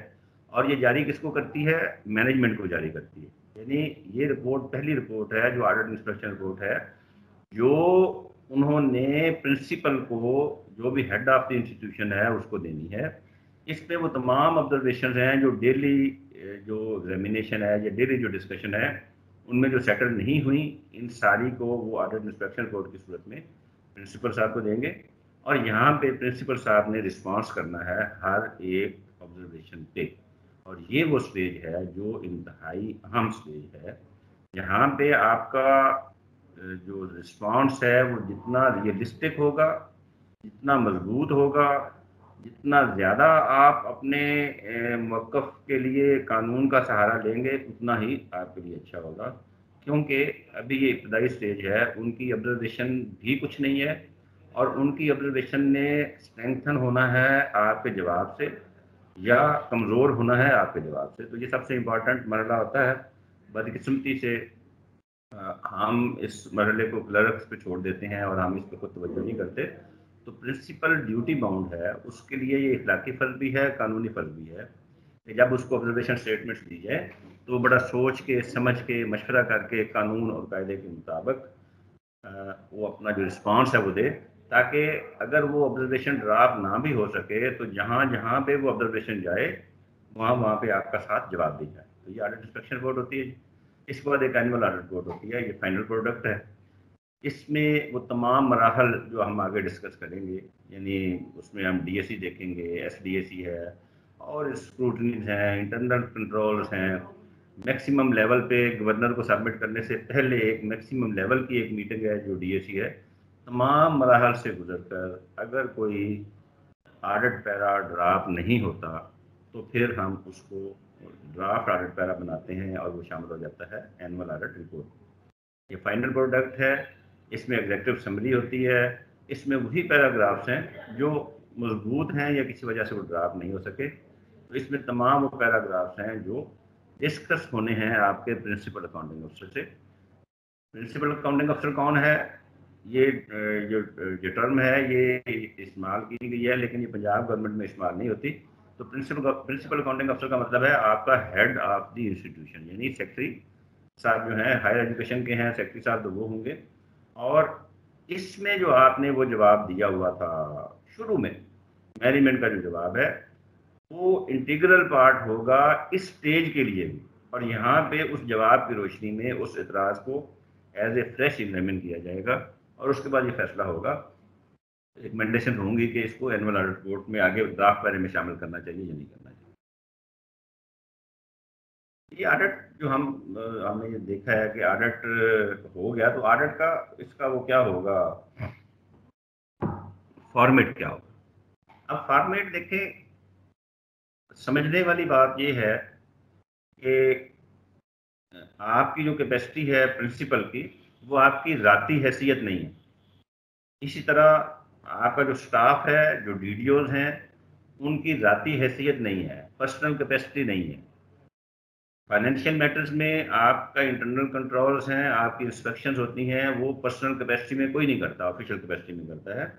और ये जारी किसको करती है? मैनेजमेंट को जारी करती है। यानी ये रिपोर्ट पहली रिपोर्ट है, जो ऑडिट इंस्पेक्शन रिपोर्ट है, जो उन्होंने प्रिंसिपल को, जो भी हेड ऑफ़ द इंस्टीट्यूशन है, उसको देनी है। इस पे वो तमाम ऑब्जर्वेशन हैं, जो डेली जो एग्जामिनेशन है, या डेली जो डिस्कशन है, उनमें जो सेटल नहीं हुई, इन सारी को वो ऑडिट इंस्पेक्शन कोर्ट की सूरत में प्रिंसिपल साहब को देंगे। और यहाँ पे प्रिंसिपल साहब ने रिस्पांस करना है हर एक ऑब्जर्वेशन पे। और ये वो स्टेज है जो इंतहाई अहम स्टेज है। यहाँ पे आपका जो रिस्पांस है वो जितना रियलिस्टिक होगा, जितना मज़बूत होगा, जितना ज़्यादा आप अपने मौक़ के लिए कानून का सहारा लेंगे, उतना ही आपके लिए अच्छा होगा। क्योंकि अभी ये इब्तदाई स्टेज है, उनकी ऑब्जर्वेशन भी कुछ नहीं है और उनकी ऑब्जर्वेशन ने स्ट्रेंथन होना है आपके जवाब से। या कमज़ोर होना है आपके जवाब से तो ये सबसे इंपॉर्टेंट मरला होता है। बदकिस्मती से हम इस मरले को क्लर्क्स पे छोड़ देते हैं और हम इस पर खुद तवज्जो नहीं करते। तो प्रिंसिपल ड्यूटी बाउंड है, उसके लिए ये इखलाकी फ़र्ज़ भी है, कानूनी फ़र्ज़ भी है कि जब उसको ऑब्जर्वेशन स्टेटमेंट्स दी जाए तो बड़ा सोच के, समझ के, मशवरा करके कानून और कायदे के मुताबिक वो अपना जो रिस्पांस है वो दे। ताकि अगर वो ऑब्जर्वेशन ड्राफ्ट ना भी हो सके तो जहाँ जहाँ पे वो ऑब्जर्वेशन जाए, वहाँ वहाँ पे आपका साथ जवाब दी जाए। तो ये ऑडिट इंस्पेक्शन रिपोर्ट होती है। इसके बाद एक एनुअल ऑडिट रिपोर्ट होती है। ये फाइनल प्रोडक्ट है। इसमें वो तमाम मराहल जो हम आगे डिस्कस करेंगे, यानी उसमें हम डी देखेंगे एस है, और स्क्रूटनीज हैं इंटरनल कंट्रोल्स हैं। मैक्सिमम लेवल पे गवर्नर को सबमिट करने से पहले एक मैक्सिमम लेवल की एक मीटिंग है, जो डीएसी है। तमाम मराहल से गुजर कर अगर कोई आडिट पैरा ड्राफ्ट नहीं होता तो फिर हम उसको ड्राफ्ट आडिट पैरा बनाते हैं और वो शामिल हो जाता है एनुअल आडिट रिपोर्ट। ये फाइनल प्रोडक्ट है, इसमें एग्जेक्टिव समरी होती है, इसमें वही पैराग्राफ्स हैं जो मज़बूत हैं या किसी वजह से वो ड्राफ्ट नहीं हो सके। तो इसमें तमाम वो पैराग्राफ्स हैं जो डिस्कस होने हैं आपके प्रिंसिपल अकाउंटिंग अफसर से। प्रिंसिपल अकाउंटिंग अफसर कौन है? ये जो जो टर्म है, ये इस्तेमाल की गई है, लेकिन ये पंजाब गवर्नमेंट में इस्तेमाल नहीं होती। तो प्रिंसिपल प्रिंसिपल अकाउंटिंग अफसर का मतलब है आपका हेड ऑफ़ द इंस्टीट्यूशन यानी सेक्रेटरी साहब जो हैं हायर एजुकेशन के हैं सेक्रेटरी साहब तो वो होंगे। और इसमें जो आपने वो जवाब दिया हुआ था शुरू में मैनेजमेंट का जो जवाब है, वो इंटीग्रल पार्ट होगा इस स्टेज के लिए भी। और यहाँ पे उस जवाब की रोशनी में उस एतराज़ को एज ए फ्रेश एग्जामिन किया जाएगा। और उसके बाद ये फैसला होगा। रिकमेंडेशन होंगी कि इसको एनुअल ऑडिट रिपोर्ट में आगे ड्राफ्ट बारे में शामिल करना चाहिए या नहीं करना चाहिए। ये ऑडिट जो हम हमने ये देखा है कि ऑडिट हो गया तो ऑडिट का इसका वो क्या होगा? फॉर्मेट क्या होगा? अब फॉर्मेट देखें, समझने वाली बात यह है कि आपकी जो कैपेसिटी है प्रिंसिपल की वो आपकी ज़ाती हैसियत नहीं है। इसी तरह आपका जो स्टाफ है, जो डी हैं, उनकी ज़ाती हैसियत नहीं है, पर्सनल कैपेसिटी नहीं है। फाइनेंशियल मैटर्स में आपका इंटरनल कंट्रोल्स हैं, आपकी इंस्ट्रक्शंस होती हैं, वो पर्सनल कैपेसिटी में कोई नहीं करता, ऑफिशियल कैपेसिटी में करता है।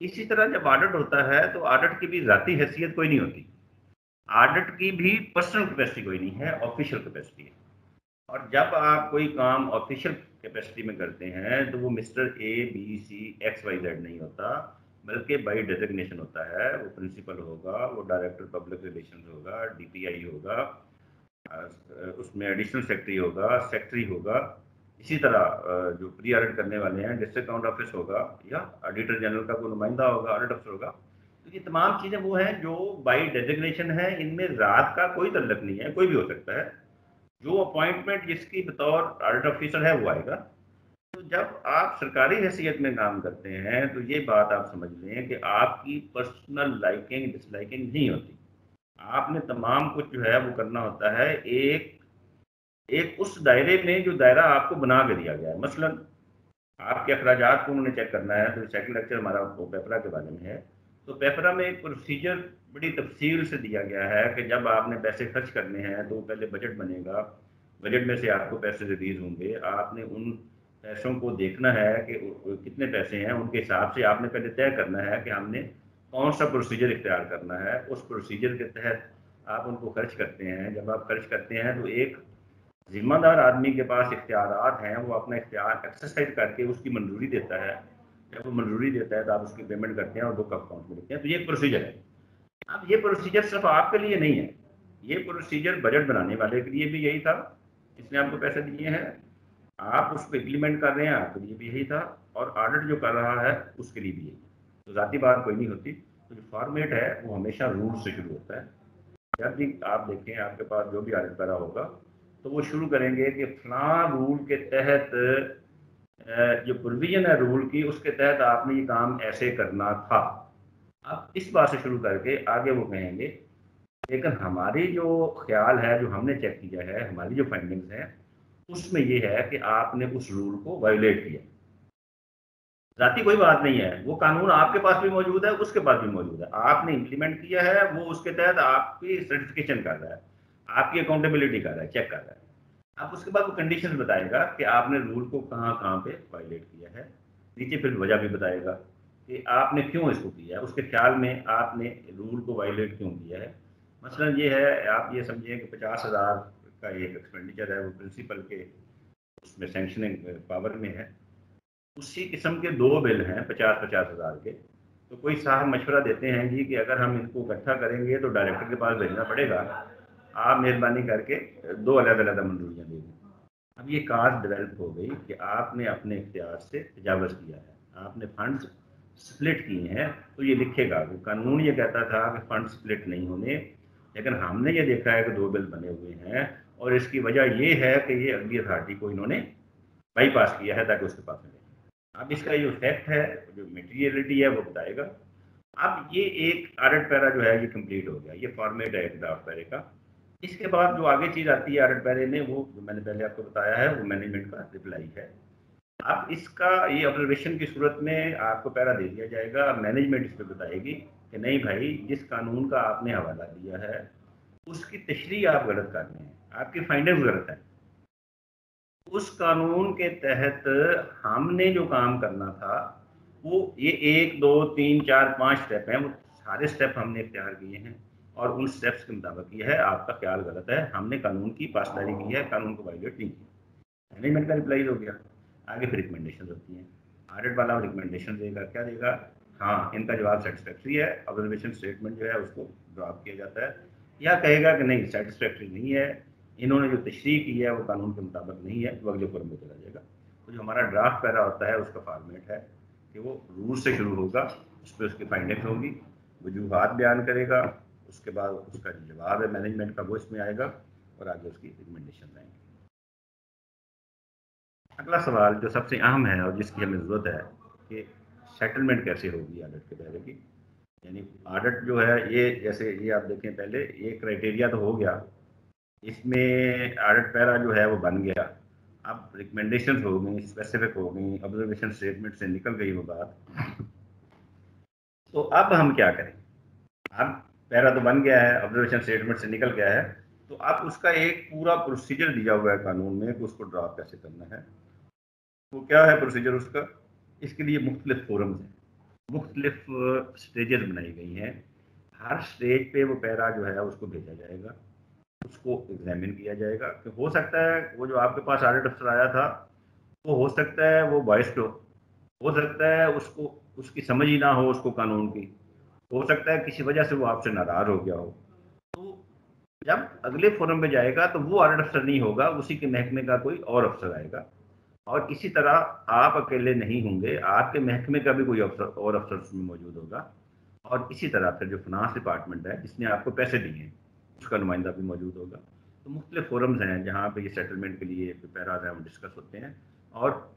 इसी तरह जब ऑडिट होता है तो ऑडिट की भी ज़ाती हैसियत कोई नहीं होती। ऑडिट की भी पर्सनल कैपेसिटी कोई नहीं है, ऑफिशियल कैपेसिटी है। और जब आप कोई काम ऑफिशियल कैपेसिटी में करते हैं तो वो mister A B C X Y Z नहीं होता, बल्कि बाई डेजिग्नेशन होता है। वो प्रिंसिपल होगा, वो डायरेक्टर पब्लिक रिलेशन होगा डीपीआई होगा उसमें एडिशनल सेक्रेटरी होगा सेक्रेटरी होगा। इसी तरह जो प्री ऑडिट करने वाले हैं डिस्ट्रिक्ट अकाउंट ऑफ़िस होगा, या ऑडिटर जनरल का कोई नुमाइंदा होगा ऑडिट अफसर होगा। तो ये तमाम चीज़ें वो हैं जो बाई डेजिग्नेशन है। इनमें रात का कोई तल्लक नहीं है, कोई भी हो सकता है। जो अपॉइंटमेंट जिसकी बतौर ऑडिट ऑफिसर है, वो आएगा। तो जब आप सरकारी हैसियत में काम करते हैं तो ये बात आप समझ लें कि आपकी पर्सनल लाइकिंग डिसलाइकिंग नहीं होती। आपने तमाम कुछ जो है, वो करना होता है। एक एक उस दायरे में जो दायरा आपको बना के दिया गया है। मसलन, आपके अखराज को उन्होंने चेक करना है तो सेकंड लेक्चर हमारा पेपरा के बारे में है। तो पेपरा में एक प्रोसीजर बड़ी तफसील से दिया गया है कि जब आपने पैसे खर्च करने हैं तो पहले बजट बनेगा। बजट में से आपको पैसे रिलीज़ होंगे। आपने उन पैसों को देखना है कि कितने पैसे हैं, उनके हिसाब से आपने पहले तय करना है कि हमने कौन सा प्रोसीजर इख्तियार करना है। उस प्रोसीजर के तहत आप उनको खर्च करते हैं। जब आप खर्च करते हैं तो एक जिम्मेदार आदमी के पास इख्तियार हैं। वो अपना इख्तियार एक्सरसाइज करके उसकी मंजूरी देता है। जब वो मंजूरी देता है तो आप उसकी पेमेंट करते हैं और बुक अकाउंट में रखते हैं। तो ये एक प्रोसीजर है। अब ये प्रोसीजर सिर्फ़ आपके लिए नहीं है। ये प्रोसीजर बजट बनाने वाले के लिए भी यही था। इसने आपको पैसे दिए हैं। आप उसको इम्प्लीमेंट कर रहे हैं, आपके लिए भी यही था। और ऑडिट जो कर रहा है, उसके लिए भी यही तो ज़ाती बात कोई नहीं होती। तो जो फॉर्मेट है, वो हमेशा रूल से शुरू होता है। जब भी आप देखें, आपके पास जो भी ऑडिट करा होगा तो वो शुरू करेंगे कि फलां रूल के तहत जो प्रोविज़न है रूल की, उसके तहत आपने ये काम ऐसे करना था। अब इस बात से शुरू करके आगे वो कहेंगे, लेकिन हमारी जो ख्याल है, जो हमने चेक किया है, हमारी जो फाइंडिंग्स हैं, उसमें ये है कि आपने उस रूल को वायोलेट किया। जाती कोई बात नहीं है, वो कानून आपके पास भी मौजूद है, उसके पास भी मौजूद है। आपने इम्प्लीमेंट किया है, वो उसके तहत आपकी सर्टिफिकेशन कर रहा है, आपकी अकाउंटेबिलिटी कर रहा है चेक कर रहा है। आप उसके बाद वो कंडीशन बताएगा कि आपने रूल को कहाँ कहाँ पे वायलेट किया है, नीचे फिर वजह भी बताएगा। कि आपने क्यों इसको किया है? उसके ख्याल में आपने रूल को वायलेट क्यों किया है? मसलन ये है, आप ये समझिए कि पचास हज़ार का एक एक्सपेंडिचर है, वो प्रिंसिपल के उसमें सेंक्शनिंग पावर में है। उसी किस्म के दो बिल हैं, पचास पचास हज़ार के। तो कोई साहब मशवरा देते हैं जी कि अगर हम इनको इकट्ठा करेंगे तो डायरेक्टर के पास भेजना पड़ेगा। आप मेहरबानी करके दो अलग अलग मंजूरियाँ दे दें। अब ये काज डेवलप हो गई कि आपने अपने इख्तियार से तजावज़ किया है। आपने फंड स्प्लिट किए हैं तो ये लिखेगा, वो कानून ये कहता था कि फंड स्प्लिट नहीं होने, लेकिन हमने ये देखा है कि दो बिल बने हुए हैं, और इसकी वजह ये है कि ये अगली अथॉरिटी को इन्होंने बाईपास किया है ताकि उसके पास मिले। अब इसका जो फैक्ट है, जो मटेरियलिटी है, वो बताएगा। अब ये एक आरट पैरा जो है, ये कंप्लीट हो गया, ये फॉर्मेट है एक ड्राफ्ट पैरे का। इसके बाद जो आगे चीज़ आती है आरट पैरे में, वो जो मैंने पहले आपको बताया है, वो मैनेजमेंट का रिप्लाई है। अब इसका, ये ऑब्जर्वेशन की सूरत में आपको पैरा दे दिया जाएगा मैनेजमेंट इस पर बताएगी कि नहीं भाई, जिस कानून का आपने हवाला दिया है, उसकी तशरी आप गलत कर रहे हैं, आपकी फाइंडिंग गलत है। उस कानून के तहत हमने जो काम करना था, वो ये एक, दो, तीन, चार, पाँच स्टेप हैं, वो सारे स्टेप हमने इख्तियार किए हैं और उन स्टेप्स के मुताबिक ये है, आपका ख्याल गलत है, हमने कानून की पासदारी की है, कानून को वायलेट नहीं किया। मैनेजमेंट का रिप्लाई हो गया। आगे फिर रिकमेंडेशन होती हैं। ऑडिट वाला रिकमेंडेशन देगा, क्या देगा? हाँ इनका जवाब सेटिस्फैक्ट्री है ऑब्जर्वेशन स्टेटमेंट जो है, उसको ड्रॉप किया जाता है। या कहेगा कि नहीं सेटिस्फैक्ट्री नहीं है, इन्होंने जो तशरी की है, वो कानून के मुताबिक नहीं है तो अगले फॉर्म चला जाएगा। तो जो हमारा ड्राफ्ट पैरा होता है, उसका फॉर्मेट है कि वो रूल से शुरू होगा, उस पर उसकी फाइंडिंग होगी, वजूहत बयान करेगा, उसके बाद उसका जवाब है मैनेजमेंट का, वो इसमें आएगा, और आगे उसकी रिकमेंडेशन आएँगे। अगला सवाल जो सबसे अहम है और जिसकी हमें ज़रूरत है कि सेटलमेंट कैसे होगी आडिट के पहले की? यानी आडिट जो है, ये जैसे ये आप देखें पहले, ये क्राइटेरिया तो हो गया। इसमें आडिट पैरा जो है वो बन गया। अब रिकमेंडेशन हो गई स्पेसिफिक हो गई ऑब्जर्वेशन स्टेटमेंट से निकल गई वो बात। तो अब हम क्या करें? अब पैरा तो बन गया है ऑब्जर्वेशन स्टेटमेंट से निकल गया है। तो अब उसका एक पूरा प्रोसीजर दिया हुआ है कानून में कि उसको ड्रॉप कैसे करना है। वो क्या है प्रोसीजर उसका? इसके लिए मुख्तलिफ़ फोरम्स हैं। मुख्तलिफ़ स्टेजेस बनाई गई हैं। हर स्टेज पे वो पैरा जो है उसको भेजा जाएगा। उसको एग्जामिन किया जाएगा कि हो सकता है वो जो आपके पास ऑडिट अफसर आया था, वो हो सकता है वो बॉयस्ड हो। हो सकता है उसको, उसकी समझ ही ना हो उसको कानून की। हो सकता है किसी वजह से वो आपसे नाराज़ हो गया हो। तो जब अगले फोरम पे जाएगा तो वो ऑडिट अफसर नहीं होगा, उसी के महकमे का कोई और अफसर आएगा। और इसी तरह आप अकेले नहीं होंगे। आपके महकमे का भी कोई अफसर, और अफसर उसमें मौजूद होगा। और इसी तरह फिर जो फिनांस डिपार्टमेंट है, जिसने आपको पैसे दिए हैं, उसका नुमाइंदा भी मौजूद होगा। तो मुख्तलिफ़ फोरम्स हैं, जहाँ पर ये सेटलमेंट के लिए पैराज हैं वो डिस्कस होते हैं। और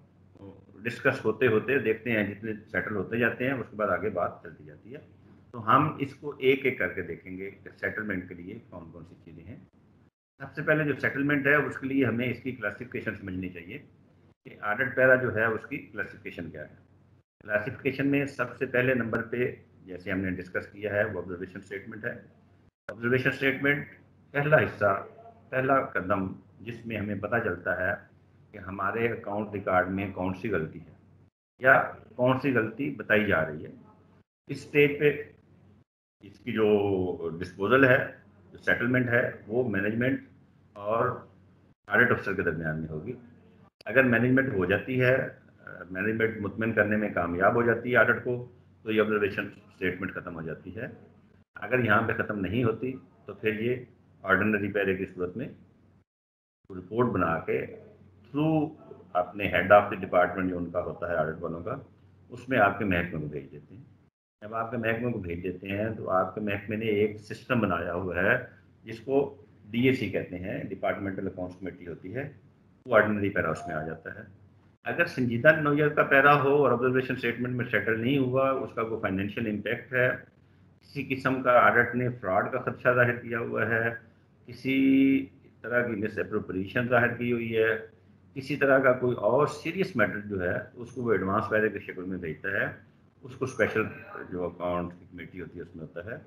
डिस्कस होते होते देखते हैं, जितने सेटल होते जाते हैं, उसके बाद आगे बात चलती जाती है। तो हम इसको एक एक करके देखेंगे सेटलमेंट के लिए कौन कौन सी चीज़ें हैं। सबसे पहले जो सेटलमेंट है, उसके लिए हमें इसकी क्लासिफिकेशन समझनी चाहिए। कि आर्डर पैरा जो है उसकी क्लासिफिकेशन क्या है? क्लासिफिकेशन में सबसे पहले नंबर पे, जैसे हमने डिस्कस किया है, वो ऑब्जर्वेशन स्टेटमेंट है। ऑब्जर्वेशन स्टेटमेंट पहला हिस्सा, पहला कदम जिसमें हमें पता चलता है कि हमारे अकाउंट रिकॉर्ड में कौन सी गलती है, या कौन सी गलती बताई जा रही है। इस स्टेज पे इसकी जो डिस्पोजल है, जो सेटलमेंट है, वो मैनेजमेंट और ऑडिट अफसर के दरमियान में होगी। अगर मैनेजमेंट हो जाती है मैनेजमेंट मुतमिन करने में कामयाब हो जाती है ऑडिट को तो ये ऑब्जर्वेशन स्टेटमेंट ख़त्म हो जाती है। अगर यहाँ पे ख़त्म नहीं होती तो फिर ये ऑर्डनरी पैरे की सूरत में रिपोर्ट बना के थ्रू अपने हेड ऑफ़ द डिपार्टमेंट जो उनका होता है ऑडिट वालों का, उसमें आपके महकमे को भेज देते हैं। जब आपके महकमे को भेज देते हैं तो आपके महकमे ने एक सिस्टम बनाया हुआ है, जिसको डीएसी कहते हैं डिपार्टमेंटल अकाउंट्स कमेटी होती है। वो ऑर्डिनरी पैरा उसमें आ जाता है। अगर संजीदा नोयर का पैरा हो और ऑब्जर्वेशन स्टेटमेंट में सेटल नहीं हुआ, उसका कोई फाइनेंशियल इम्पेक्ट है, किसी किस्म का ऑडिट ने फ्रॉड का खदशा ज़ाहिर किया हुआ है, किसी तरह की मिस अप्रोप्रिएशन ज़ाहिर की हुई है, किसी तरह का कोई और सीरियस मैटर जो है, उसको वो एडवांस पैरे की शक्ल में भेजता है, उसको स्पेशल जो अकाउंट की कमेटी होती है, उसमें होता है।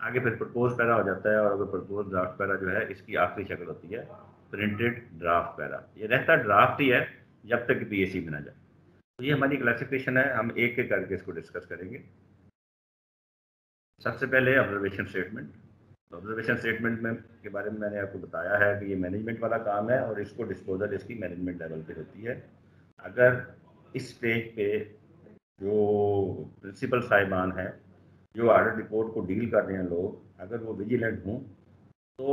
आगे फिर प्रपोज पैरा हो जाता है और अगर प्रपोज ड्राफ्ट पैरा जो है, इसकी आखिरी शक्ल होती है। Printed draft para. ये रहता ड्राफ्ट ही है, जब तक पी एस में ना जाए। तो ये हमारी क्लासिफिकेशन है, हम एक एक करके इसको डिस्कस करेंगे। सबसे पहले ऑब्जर्वेशन स्टेटमेंट ऑब्जर्वेशन स्टेटमेंट में, के बारे में मैंने आपको बताया है कि ये मैनेजमेंट वाला काम है और इसको डिस्पोजल इसकी मैनेजमेंट लेवल पे होती है। अगर इस स्टेज पे जो प्रिंसिपल साहिबान हैं, जो ऑडिट रिपोर्ट को डील कर रहे हैं लोग, अगर वो विजिलेंट हों तो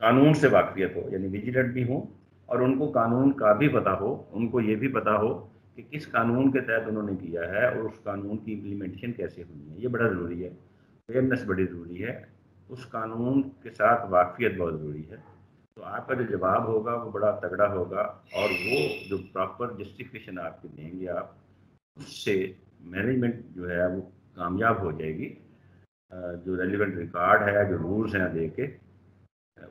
कानून से वाकफियत हो, यानी विजिलेंट भी हों और उनको कानून का भी पता हो, उनको ये भी पता हो कि किस कानून के तहत उन्होंने किया है और उस कानून की इम्प्लीमेंटेशन कैसे होनी है। ये बड़ा ज़रूरी है अवेयरनेस बड़ी ज़रूरी है। उस कानून के साथ वाकफियत बहुत ज़रूरी है। तो आपका जो जवाब होगा, वो बड़ा तगड़ा होगा और वो जो प्रॉपर जस्टिफिकेशन आपके देंगे आप, उससे मैनेजमेंट जो है, वो कामयाब हो जाएगी। जो रेलिवेंट रिकॉर्ड है, जो रूल्स हैं दे के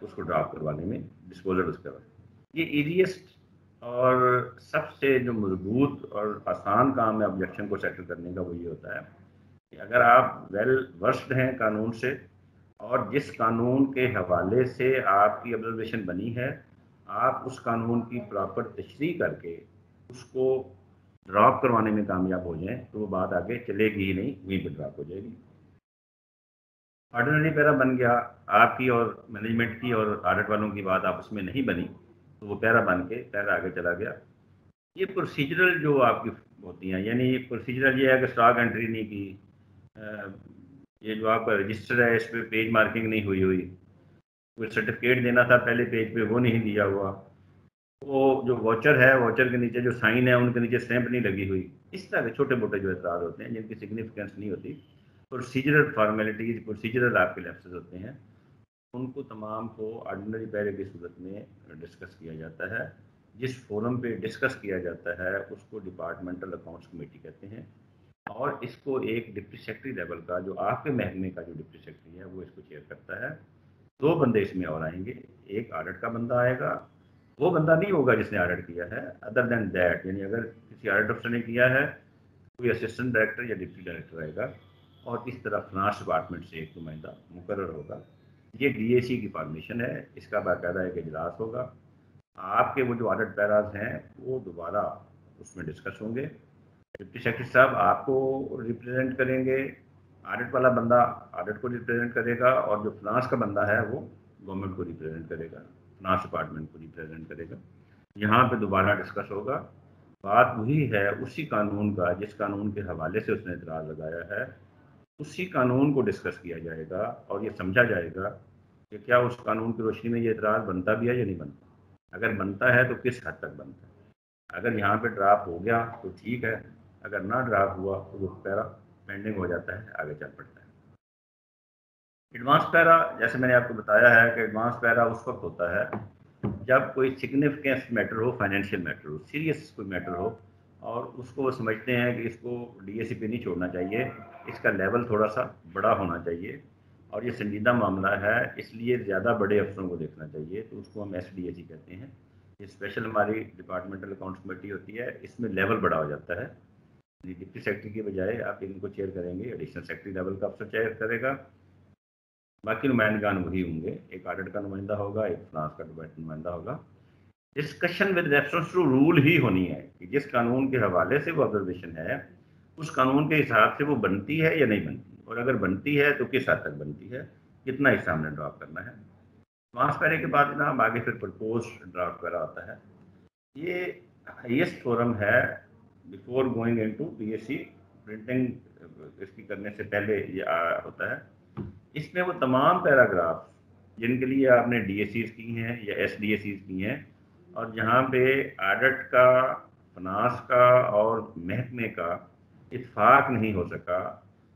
उसको ड्राफ्ट करवाने में डिस्पोजल उसके उसका ये ईजीएस्ट और सबसे जो मज़बूत और आसान काम है ऑब्जेक्शन को सेटल करने का, वो ये होता है कि अगर आप वेल वर्स्ड हैं कानून से और जिस कानून के हवाले से आपकी ऑब्जर्वेशन बनी है, आप उस कानून की प्रॉपर तशरी करके उसको ड्रॉप करवाने में कामयाब हो जाएँ तो वो बात आगे चलेगी ही नहीं, वहीं पर ड्रॉप हो जाएगी। ऑर्डिनरी पैरा बन गया, आपकी और मैनेजमेंट की और ऑडिट वालों की बात आपस में नहीं बनी तो वो पैरा बन के, पैरा आगे चला गया। ये प्रोसीजरल जो आपकी होती हैं, यानी प्रोसीजरल ये है कि स्टॉक एंट्री नहीं की ये जो आपका रजिस्टर है, इस पर पे पेज मार्किंग नहीं हुई हुई, कोई सर्टिफिकेट देना था, पहले पेज पे वो नहीं दिया हुआ। वो जो वॉचर है वॉचर के नीचे जो साइन है, उनके नीचे स्टैंप नहीं लगी हुई। इस तरह के छोटे मोटे जो एतराज़ होते हैं, जिनकी सिग्निफिकेंस नहीं होती। प्रोसीजरल फॉर्मेलिटीज़ प्रोसीजरल आपके लैप्सेस होते हैं, उनको तमाम को ऑर्डिनरी पैरे की सूरत में डिस्कस किया जाता है। जिस फोरम पे डिस्कस किया जाता है, उसको डिपार्टमेंटल अकाउंट्स कमेटी कहते हैं। और इसको एक डिप्टी सेक्रेटरी लेवल का, जो आपके महकमे का जो डिप्टी सेक्रेटरी है, वो इसको चेयर करता है। दो बंदे इसमें और आएँगे। एक ऑडिट का बंदा आएगा। वो बंदा नहीं होगा जिसने ऑडिट किया है अदर देन दैट यानी अगर किसी ऑडिट अफसर ने किया है, कोई असिस्टेंट डायरेक्टर या डिप्टी डायरेक्टर आएगा। और इस तरह फिनांस डिपार्टमेंट से एक नुमाइंदा मुकर होगा। ये डीएसी की फॉर्मेशन है, इसका बाकायदा एक इजलास होगा। आपके वो जो ऑडिट पैराज हैं, वो दोबारा उसमें डिस्कस होंगे। डिप्टी सेक्रेटरी साहब आपको रिप्रेजेंट करेंगे। ऑडिट वाला बंदा ऑडिट को रिप्रेजेंट करेगा और जो फिनांस का बंदा है, वो गवर्नमेंट को रिप्रेजेंट करेगा। फिनांस डिपार्टमेंट को रिप्रेजेंट करेगा। यहाँ पे दोबारा डिस्कस होगा। बात वही है, उसी कानून का, जिस कानून के हवाले से उसने इतराज़ लगाया है। उसी कानून को डिस्कस किया जाएगा और ये समझा जाएगा कि क्या उस कानून की रोशनी में ये इतराज़ बनता भी है या नहीं बनता। अगर बनता है तो किस हद तक बनता है? अगर यहाँ पे ड्राफ्ट हो गया तो ठीक है, अगर ना ड्राफ्ट हुआ तो वो पैरा पेंडिंग हो जाता है, आगे चल पड़ता है। एडवांस पैरा, जैसे मैंने आपको बताया है कि एडवांस पैरा उस वक्त होता है जब कोई सिग्निफिकेंस मैटर हो फाइनेंशियल मैटर हो सीरियस कोई मैटर हो और उसको वो समझते हैं कि इसको डीएसी पे नहीं छोड़ना चाहिए। इसका लेवल थोड़ा सा बड़ा होना चाहिए और ये संजीदा मामला है, इसलिए ज़्यादा बड़े अफसरों को देखना चाहिए तो उसको हम एस डी कहते हैं। ये स्पेशल हमारी डिपार्टमेंटल अकाउंट्स कमेटी होती है, इसमें लेवल बड़ा हो जाता है। डिप्टी सेक्रेटरी के बजाय आप इनको चेयर करेंगे एडिशनल सेक्रेटरी लेवल का अफसर चेयर करेगा। बाकी नुमाइंदगान वही होंगे, एक ऑडिट का नुमाइंदा होगा, एक फ्रांस का नुमाइंदा होगा। Discussion with reference to rule ही होनी है कि जिस कानून के हवाले से वो ऑब्जर्वेशन है, उस कानून के हिसाब से वो बनती है या नहीं बनती और अगर बनती है तो किस हद तक बनती है? कितना हिस्सा हमने ड्राफ्ट करना है? मास पैरे के बाद ना आगे फिर प्रपोज ड्राफ्ट करा आता है। ये हाइस्ट फोरम है before going into B S C printing इसकी करने से पहले ये होता है। इसमें वो तमाम पैराग्राफ जिनके लिए आपने डी एस सीज की हैं या एस डी एस सीज की हैं और जहाँ पे आडट का फनास का और महकमे का इतफाक नहीं हो सका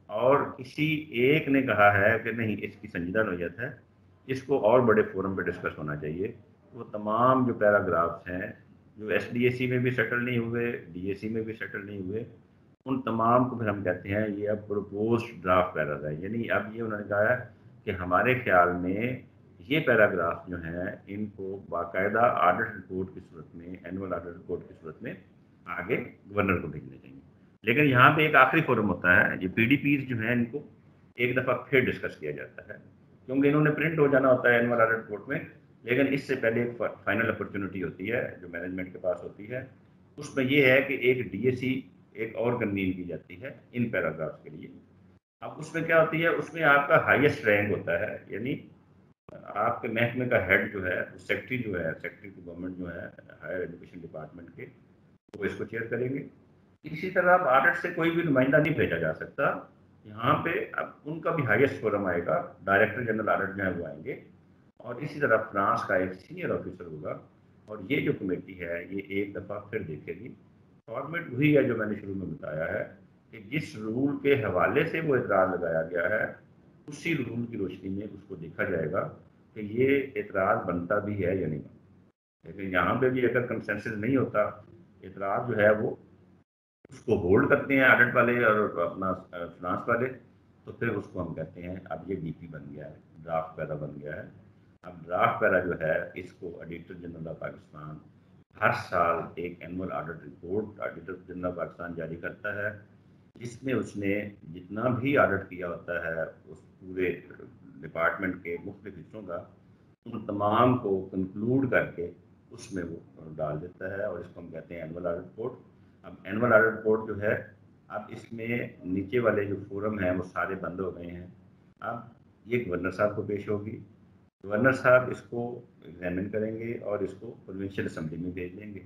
और किसी एक ने कहा है कि नहीं, इसकी संजीदा नोयत है, इसको और बड़े फोरम पे डिस्कस होना चाहिए। वो तमाम जो पैराग्राफ्स हैं, जो एस डी ए सी में भी सेटल नहीं हुए डी में भी सेटल नहीं हुए, उन तमाम को फिर हम कहते हैं, ये अब प्रपोज ड्राफ्ट पैरा है। यानी अब ये उन्होंने कहा है कि हमारे ख्याल में ये पैराग्राफ जो हैं, इनको बाकायदा ऑडिट रिपोर्ट की सूरत में एनुअल ऑडिट रिपोर्ट की सूरत में आगे गवर्नर को भेजने चाहिए। लेकिन यहाँ पे एक आखिरी फोरम होता है, ये पी जो हैं, इनको एक दफ़ा फिर डिस्कस किया जाता है। क्योंकि इन्होंने प्रिंट हो जाना होता है एनुअल ऑडिट रिपोर्ट में, लेकिन इससे पहले एक फाइनल अपॉर्चुनिटी होती है, जो मैनेजमेंट के पास होती है। उसमें यह है कि एक डीएसी एक और कन्वीन की जाती है इन पैराग्राफ्स के लिए। अब उसमें क्या होती है, उसमें आपका हाईएस्ट रैंक होता है, यानी आपके महकमे का हेड जो है सेक्रेटरी जो है सेक्रेटरी टू गवर्नमेंट जो है हायर एजुकेशन डिपार्टमेंट के, वो इसको चेयर करेंगे। इसी तरह आप ऑडिट से कोई भी नुमाइंदा नहीं भेजा जा सकता। यहाँ पे अब उनका भी हाईएस्ट फोरम आएगा डायरेक्टर जनरल ऑडिट जो है वो आएँगे। और इसी तरह फ्रांस का एक सीनियर ऑफिसर होगा। और ये जो कमेटी है, ये एक दफ़ा फिर देखेगी। फॉर्मेट वही है जो मैंने शुरू में बताया है कि जिस रूल के हवाले से वो इतराज़ लगाया गया है उसी रूल की रोशनी में उसको देखा जाएगा कि ये एतराज़ बनता भी है या नहीं लेकिन यहाँ पे भी अगर कंसेंसस नहीं होता एतराज़ जो है वो उसको होल्ड करते हैं ऑडिट वाले और अपना फिनांस वाले तो फिर उसको हम कहते हैं, अब ये डीपी बन गया है ड्राफ्ट पैरा बन गया है। अब ड्राफ्ट पैरा जो है, इसको ऑडिटर जनरल ऑफ़ पाकिस्तान हर साल एक annual audit report auditor general Pakistan जारी करता है। जिसमें उसने जितना भी ऑडिट किया होता है, उस पूरे डिपार्टमेंट के मुख्त हिस्सों का, उन तमाम को कंक्लूड करके उसमें वो डाल देता है और इसको हम कहते हैं एनुअल ऑडिट रिपोर्ट अब एनुअल ऑडिट रिपोर्ट जो है, अब इसमें नीचे वाले जो फोरम हैं, वो सारे बंद हो गए हैं। अब ये गवर्नर साहब को पेश होगी। गवर्नर साहब इसको एग्जामिन करेंगे और इसको प्रोविंशियल असम्बली में भेज देंगे।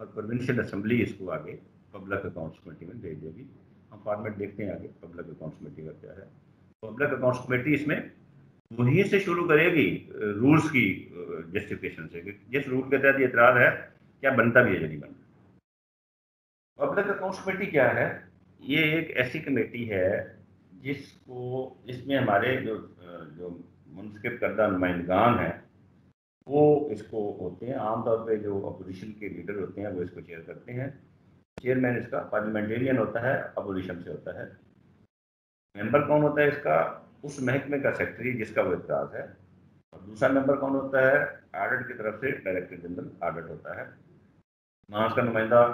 और प्रोविंशियल असम्बली इसको आगे पब्लिक अकाउंट्स कमेटी में भेज देगी। हम फॉर्मेट देखते हैं आगे पब्लिक अकाउंट्स कमेटी का क्या है। पब्लिक अकाउंट्स कमेटी इसमें वहीं से शुरू करेगी रूल्स की जस्टिफिकेशन से जिस रूल के तहत ये इतराज है, क्या बनता भी है या नहीं बनता। पब्लिक अकाउंट्स कमेटी क्या है? ये एक ऐसी कमेटी है जिसको इसमें हमारे जो जो मुंतब करदा नुमाइंदगान हैं, वो इसको होते हैं, आमतौर पे जो अपोजिशन के लीडर होते हैं, वो इसको चेयर करते हैं। चेयरमैन इसका पार्लियामेंटेरियन होता है अपोजिशन से होता है। मेंबर कौन होता है इसका? उस महकमे का सेक्रेटरी जिसका वो इतराज़ है। और दूसरा मेंबर कौन होता है? आडिट की तरफ़ से डायरेक्टर जनरल आडिट होता है। मास का नुमाइंदा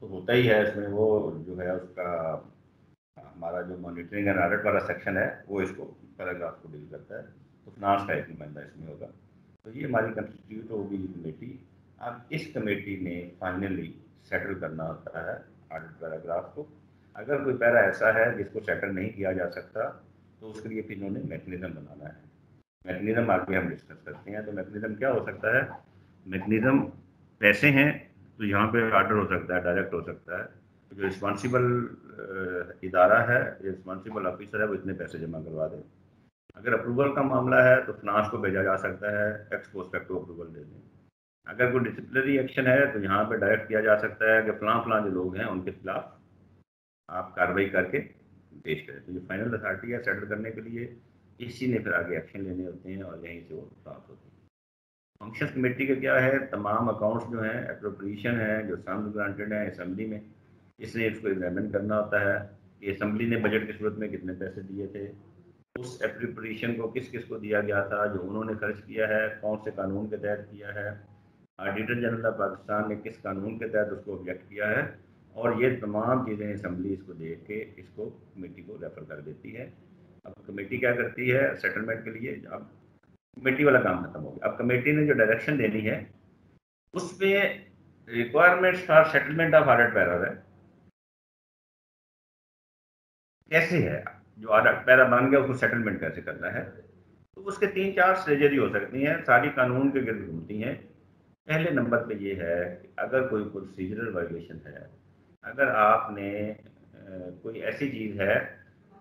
तो होता ही है, इसमें वो जो है उसका, हमारा जो मॉनिटरिंग एंड ऑडिट वाला सेक्शन है, वो इसको पैराग्राफ को डील करता है। तो फिनांस का एक नुमाइंदा इसमें होगा। तो ये हमारी कंस्टिट्यूट होगी कमेटी अब इस कमेटी ने फाइनली सेटल करना होता है ऑडिट पैराग्राफ को। अगर कोई पैरा ऐसा है जिसको सेटल नहीं किया जा सकता तो उसके लिए फिर इन्होंने मैकनिज़म बनाना है। मैकनिज़म आगे हम डिस्कस करते हैं तो मैकनिज़म क्या हो सकता है? मैकनिज़म पैसे हैं तो यहाँ पे ऑर्डर हो सकता है डायरेक्ट हो सकता है। तो जो रिस्पॉन्सिबल इदारा है रिस्पॉन्सिबल ऑफिसर है, वो इतने पैसे जमा करवा दें। अगर अप्रूवल का मामला है तो फिनांस को भेजा जा सकता है एक्स पोस्पेक्टो अप्रूवल दे दें। अगर कोई डिसिप्लिनरी एक्शन है तो यहाँ पे डायरेक्ट किया जा सकता है कि फलां फलां जो लोग हैं, उनके खिलाफ आप कार्रवाई करके पेश करें। तो जो फाइनल अथॉरिटी है सेटल करने के लिए। इसी ने फिर आगे एक्शन लेने होते हैं और यहीं से वो प्राप्त होते हैं। फ़ंक्शन कमेटी का क्या है? तमाम अकाउंट्स जो हैं अप्रोप्रिएशन है, जो सम ग्रांटेड हैं असम्बली में इसने इसको एग्जामिन करना होता है कि असम्बली ने बजट की सूरत में कितने पैसे दिए थे, उस अप्रोप्रिएशन को किस किस को दिया गया था, जो उन्होंने खर्च किया है, कौन से कानून के तहत किया है ऑडिटर जनरल ऑफ़ पाकिस्तान ने किस कानून के तहत उसको ऑब्जेक्ट किया है? और ये तमाम चीज़ें असम्बली इसको देख के इसको कमेटी को रेफर कर देती है। अब कमेटी क्या करती है? सेटलमेंट के लिए अब कमेटी वाला काम खत्म हो गया। अब कमेटी ने जो डायरेक्शन देनी है, उसमें requirements for settlement of audit para है। कैसे है? जो ऑडिट पैरा बन गया, उसको सेटलमेंट कैसे करना है? तो उसके तीन चार स्टेजेज हो सकती हैं। सारी कानून के गिर्द घूमती हैं। पहले नंबर पे ये है कि अगर कोई प्रोसीजरल वायलेशन है, अगर आपने कोई ऐसी चीज़ है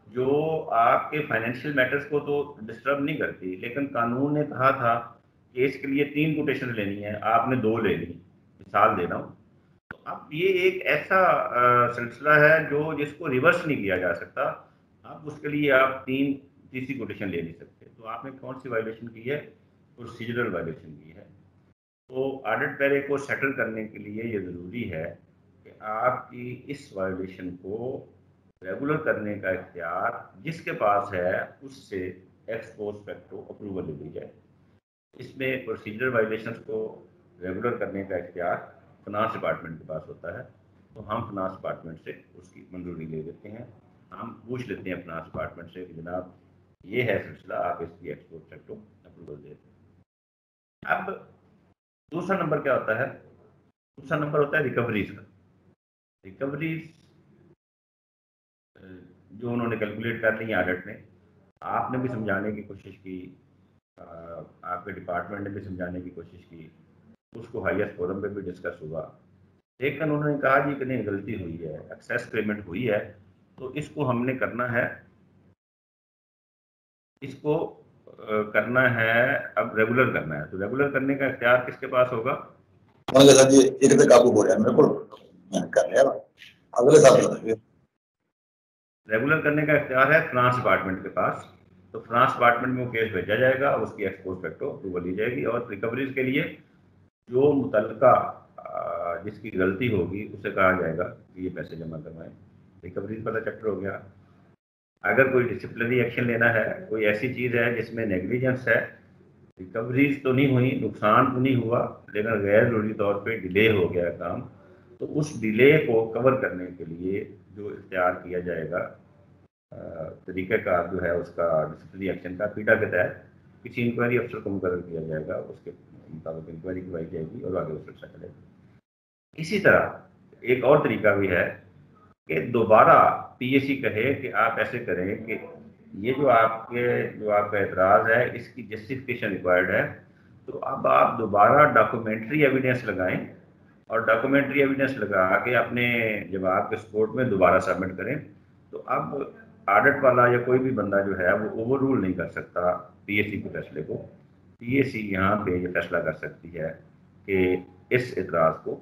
जो आपके फाइनेंशियल मैटर्स को तो डिस्टर्ब नहीं करती, लेकिन कानून ने कहा था कि इसके लिए तीन कोटेशन लेनी है, आपने दो ले ली, मिसाल दे रहा हूँ। तो अब ये एक ऐसा सिलसिला है जो जिसको रिवर्स नहीं किया जा सकता, अब उसके लिए आप तीन, तीसरी कोटेशन ले नहीं सकते। तो आपने कौन सी वायलेशन की है? प्रोसीजरल वायलेशन की है। तो ऑडिट पैरे को सेटल करने के लिए ये ज़रूरी है कि आपकी इस वायोलेशन को रेगुलर करने का इख्तियार जिसके पास है, उससे एक्सपोज फैक्टो अप्रूवल ले जाए। इसमें प्रोसीजर वायलेशन को रेगुलर करने का इख्तियार फिनांस डिपार्टमेंट के पास होता है। तो हम फिनांस डिपार्टमेंट से उसकी मंजूरी ले लेते हैं। हम पूछ लेते हैं फिनांस डिपार्टमेंट से कि जनाब, ये है सिलसिला, आप इसकी एक्सपोर्ट को अप्रूवल देते हैं। अब दूसरा नंबर क्या होता है? दूसरा नंबर होता है रिकवरीज का। रिकवरीज जो उन्होंने कैलकुलेट कर ली ऑडिट में, आपने भी समझाने की कोशिश की आपके डिपार्टमेंट ने भी समझाने की कोशिश की, उसको हाईएस्ट फोरम पे भी डिस्कस हुआ। लेकिन उन्होंने कहा जी कि नहीं गलती हुई है एक्सेस पेमेंट हुई है तो इसको हमने करना है, इसको करना है अब रेगुलर करना है। तो रेगुलर करने का इख्तियार किसके पास होगा? अगले साल रेगुलर करने का इख्तियार है फ्रांस डिपार्टमेंट के पास। तो फ्रांस डिपार्टमेंट में वो केस भेजा जाएगा उसकी एक्सपोर्ट फैक्टो अप्रूवल ली जाएगी और रिकवरीज के लिए जो मुतलका जिसकी गलती होगी उसे कहा जाएगा कि ये पैसे जमा करवाएँ। रिकवरीज वाला चैप्टर हो गया। अगर कोई डिसिप्लिनरी एक्शन लेना है, कोई ऐसी चीज़ है जिसमें नेग्लिजेंस है रिकवरीज तो नहीं हुई, नुकसान तो नहीं हुआ, लेकिन गैर ज़रूरी तौर पे डिले हो गया काम तो उस डिले को कवर करने के लिए जो इख्तियार किया जाएगा तरीक़ाकार जो है उसका डिसिप्लिनरी एक्शन का पीटा के तहत किसी इंक्वायरी अफसर को मुकर किया जाएगा, उसके मुताबिक इंक्वायरी करवाई जाएगी और आगे उसका चलेगा इसी तरह एक और तरीका भी है कि दोबारा पीएसी कहे कि आप ऐसे करें कि ये जो आपके, जो आपका एतराज़ है, इसकी जस्टिफिकेशन रिक्वायर्ड है। तो अब आप दोबारा डॉक्यूमेंट्री एविडेंस लगाएँ और डॉक्यूमेंट्री एविडेंस लगा के अपने जवाब के सपोर्ट में दोबारा सबमिट करें। तो अब ऑडिट वाला या कोई भी बंदा जो है, वो ओवर रूल नहीं कर सकता पीएससी के फैसले को। पीएससी यहाँ पे ये फैसला कर सकती है कि इस एतराज़ को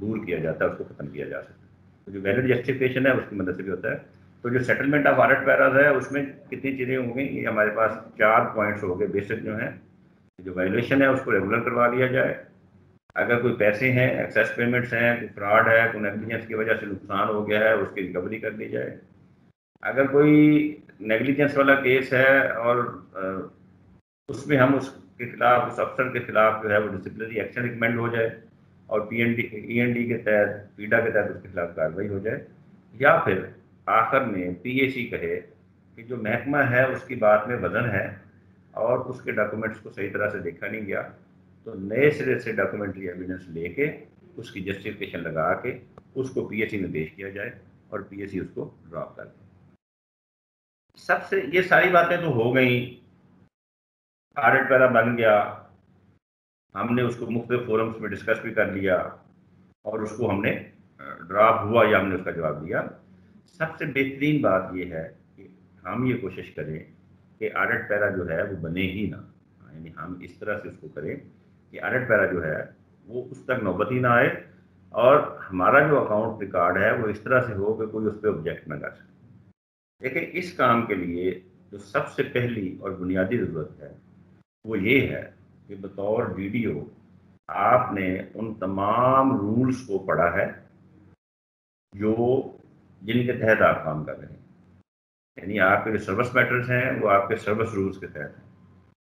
दूर किया जाता है, उसको ख़त्म किया जा सकता है। जो वैलिड जस्टिफिकेशन है, उसकी मदद से भी होता है। तो जो सेटलमेंट ऑफ़ ऑडिट पैराज है, उसमें कितनी चीज़ें होंगी? ये हमारे पास चार पॉइंट्स हो गए बेसिक जो हैं। जो वैल्यूएशन है, उसको रेगुलर करवा लिया जाए। अगर कोई पैसे हैं एक्सेस पेमेंट्स हैं, कोई फ्रॉड है, कोई नेग्लिजेंस की वजह से नुकसान हो गया है, उसकी रिकवरी कर ली जाए। अगर कोई नेग्लिजेंस वाला केस है और उसमें हम उसके खिलाफ, उस अफसर के खिलाफ जो है वो डिसिप्लिनरी एक्शन रिकमेंड हो जाए। और P and D E and D के तहत, पीडा के तहत उसके खिलाफ कार्रवाई हो जाए, या फिर आखिर में पी सी कहे कि जो महकमा है, उसकी बात में वज़न है और उसके डॉक्यूमेंट्स को सही तरह से देखा नहीं गया तो नए सिरे से डॉक्यूमेंट्री एविडेंस लेके उसकी जस्टिफिकेशन लगा के उसको पीएससी में पेश किया जाए और पीएससी उसको ड्रॉप कर दे। सबसे, ये सारी बातें तो हो गई। ऑडिट पैरा बन गया हमने उसको मुख्त फोरम्स में डिस्कस भी कर लिया और उसको हमने ड्राफ्ट हुआ या हमने उसका जवाब दिया। सबसे बेहतरीन बात यह है कि हम ये कोशिश करें कि ऑडिट पैरा जो है वो बने ही ना। यानी हम इस तरह से उसको करें कि ऑडिट पैरा जो है वो उस तक नौबत ही ना आए और हमारा जो अकाउंट रिकॉर्ड है वो इस तरह से हो कि कोई उस पर ऑब्जेक्ट ना कर सके। लेकिन इस काम के लिए जो सबसे पहली और बुनियादी ज़रूरत है वो ये है कि बतौर वीडियो आपने उन तमाम रूल्स को पढ़ा है, जो जिनके तहत आप काम कर रहे हैं। यानी आपके जो सर्विस मैटर्स हैं, वो आपके सर्विस रूल्स के तहत हैं।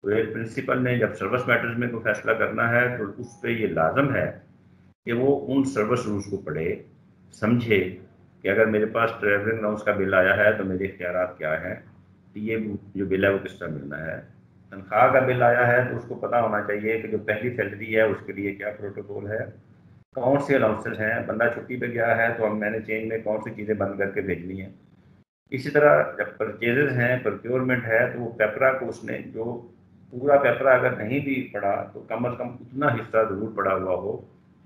तो एक प्रिंसिपल ने जब सर्विस मैटर्स में कोई फैसला करना है तो उस पर ये लाजम है कि वो उन सर्विस रूल्स को पढ़े, समझे कि अगर मेरे पास ट्रेवलिंग अलाउंस का बिल आया है तो मेरे इख्तियार क्या हैं ये जो बिल है वो किस तरह मिलना है। तनख्वाह का बिल आया है तो उसको पता होना चाहिए कि जो पहली सैलरी है, उसके लिए क्या प्रोटोकॉल है। कौन से अलाउंसेस हैं? बंदा छुट्टी पे गया है तो हम मैंने चेंज में कौन सी चीज़ें बंद करके भेजनी है? इसी तरह जब परचेजेज हैं प्रोक्योरमेंट है तो वो पेपरा को उसने, जो पूरा पेपरा अगर नहीं भी पढ़ा तो कम अज़ कम उतना हिस्सा ज़रूर पड़ा हुआ हो,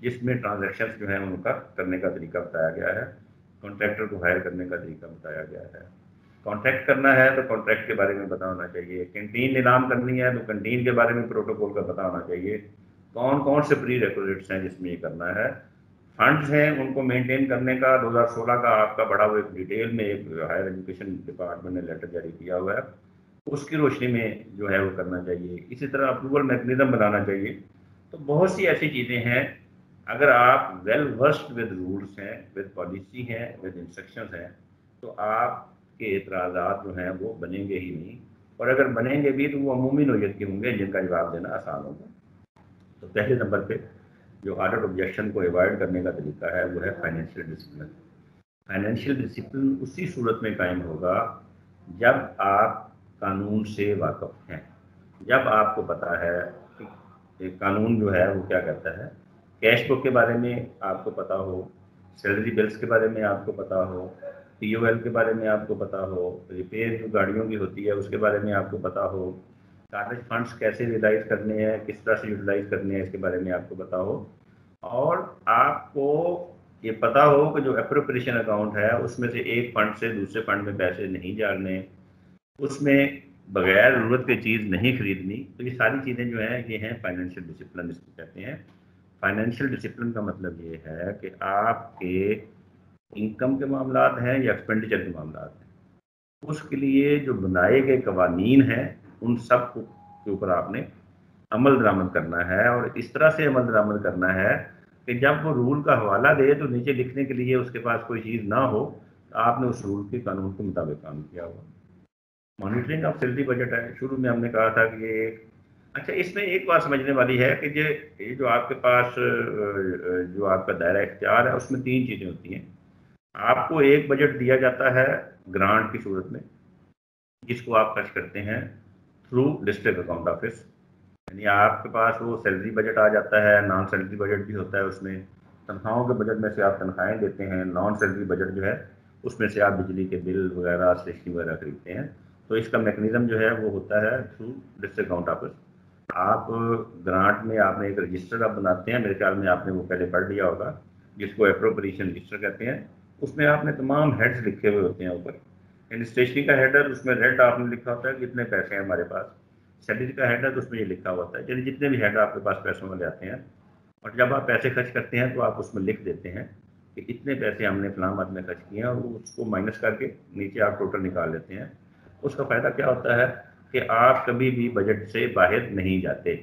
जिसमें ट्रांजेक्शन जो है उनका करने का तरीका बताया गया है कॉन्ट्रैक्टर को हायर करने का तरीका बताया गया है। कॉन्ट्रैक्ट करना है तो कॉन्ट्रैक्ट के बारे में पता होना चाहिए। कैंटीन नीलाम करनी है तो कैंटीन के बारे में प्रोटोकॉल का पता होना चाहिए। कौन कौन से प्री रिक्विजिट्स हैं जिसमें ये करना है? फंड्स हैं, उनको मेंटेन करने का 2016 का आपका बड़ा हुआ एक डिटेल में एक हायर एजुकेशन डिपार्टमेंट ने लेटर जारी किया हुआ है। उसकी रोशनी में जो है वो करना चाहिए। इसी तरह अप्रूवल मैकेनिज्म बनाना चाहिए। तो बहुत सी ऐसी चीज़ें हैं। अगर आप वेल वर्स्ड विद रूल्स हैं विद पॉलिसी हैं विद इंस्ट्रक्शन हैं तो आपके एतराज़ात जो हैं वो बनेंगे ही नहीं। और अगर बनेंगे भी तो वो अमूमी नोयत के होंगे जिनका जवाब देना आसान होगा। तो पहले नंबर पे जो ऑर्डर ऑब्जेक्शन को अवॉइड करने का तरीका है, वो है फाइनेंशियल डिसिप्लिन फाइनेंशियल डिसिप्लिन उसी सूरत में कायम होगा जब आप कानून से वाकफ हैं। जब आपको पता है कि कानून जो है वो क्या कहता है कैश बुक के बारे में आपको पता हो सैलरी बिल्स के बारे में आपको पता हो पीओएल के बारे में आपको पता हो रिपेयर जो गाड़ियों की होती है उसके बारे में आपको पता हो कागज़ फंड्स कैसे रिलाइज करने हैं, किस तरह से यूटिलाइज करने हैं इसके बारे में आपको पता हो, और आपको ये पता हो कि जो अप्रोप्रिएशन अकाउंट है उसमें से एक फंड से दूसरे फंड में पैसे नहीं डालने उसमें बगैर ज़रूरत की चीज़ नहीं खरीदनी तो ये सारी चीज़ें जो हैं, ये हैं फाइनेंशियल डिसिप्लिन जिसको कहते हैं। फाइनेंशियल डिसिप्लिन का मतलब ये है कि आपके इनकम के मामला हैं या एक्सपेंडिचर के मामला हैं? उसके लिए जो बनाए गए कवानीन हैं, उन सब के ऊपर आपने अमल दरामद करना है और इस तरह से अमल दरामद करना है कि जब वो रूल का हवाला दे तो नीचे लिखने के लिए उसके पास कोई चीज़ ना हो तो आपने उस रूल के कानून के मुताबिक काम किया हुआ मॉनिटरिंग ऑफ़ सैलरी बजट है। शुरू में हमने कहा था कि ये अच्छा इसमें एक बात समझने वाली है कि ये जो आपके पास जो आपका दायरा इख्तियार है, उसमें तीन चीज़ें होती हैं। आपको एक बजट दिया जाता है ग्रांट की सूरत में, जिसको आप खर्च करते हैं थ्रू डिस्ट्रिक्ट अकाउंट ऑफ़िस यानी आपके पास वो सैलरी बजट आ जाता है नॉन सैलरी बजट भी होता है उसमें। तनख्वाहों के बजट में से आप तनख्वाहें देते हैं नॉन सैलरी बजट जो है, उसमें से आप बिजली के बिल वगैरह स्टेशनरी वगैरह खरीदते हैं। तो इसका मेकनिज़म जो है, वो होता है थ्रू डिस्ट्रिक्ट अकाउंट ऑफ़िस आप ग्रांट में आपने एक रजिस्टर आप बनाते हैं, मेरे ख्याल में आपने वो पहले पढ़ लिया होगा, जिसको अप्रोप्रिएशन रजिस्टर कहते हैं। उसमें आपने तमाम हेड्स लिखे हुए होते हैं ऊपर। यानी स्टेशनरी का हेडर उसमें रेड आपने लिखा होता है, कितने पैसे हैं हमारे पास। सैलरी का हेडर तो उसमें ये लिखा होता है। यानी जितने भी हेड आपके पास पैसों वाले आते हैं, और जब आप पैसे खर्च करते हैं तो आप उसमें लिख देते हैं कि इतने पैसे हमने फलाम मद में खर्च किए हैं, और उसको माइनस करके नीचे आप टोटल निकाल लेते हैं। उसका फ़ायदा क्या होता है कि आप कभी भी बजट से बाहर नहीं जाते।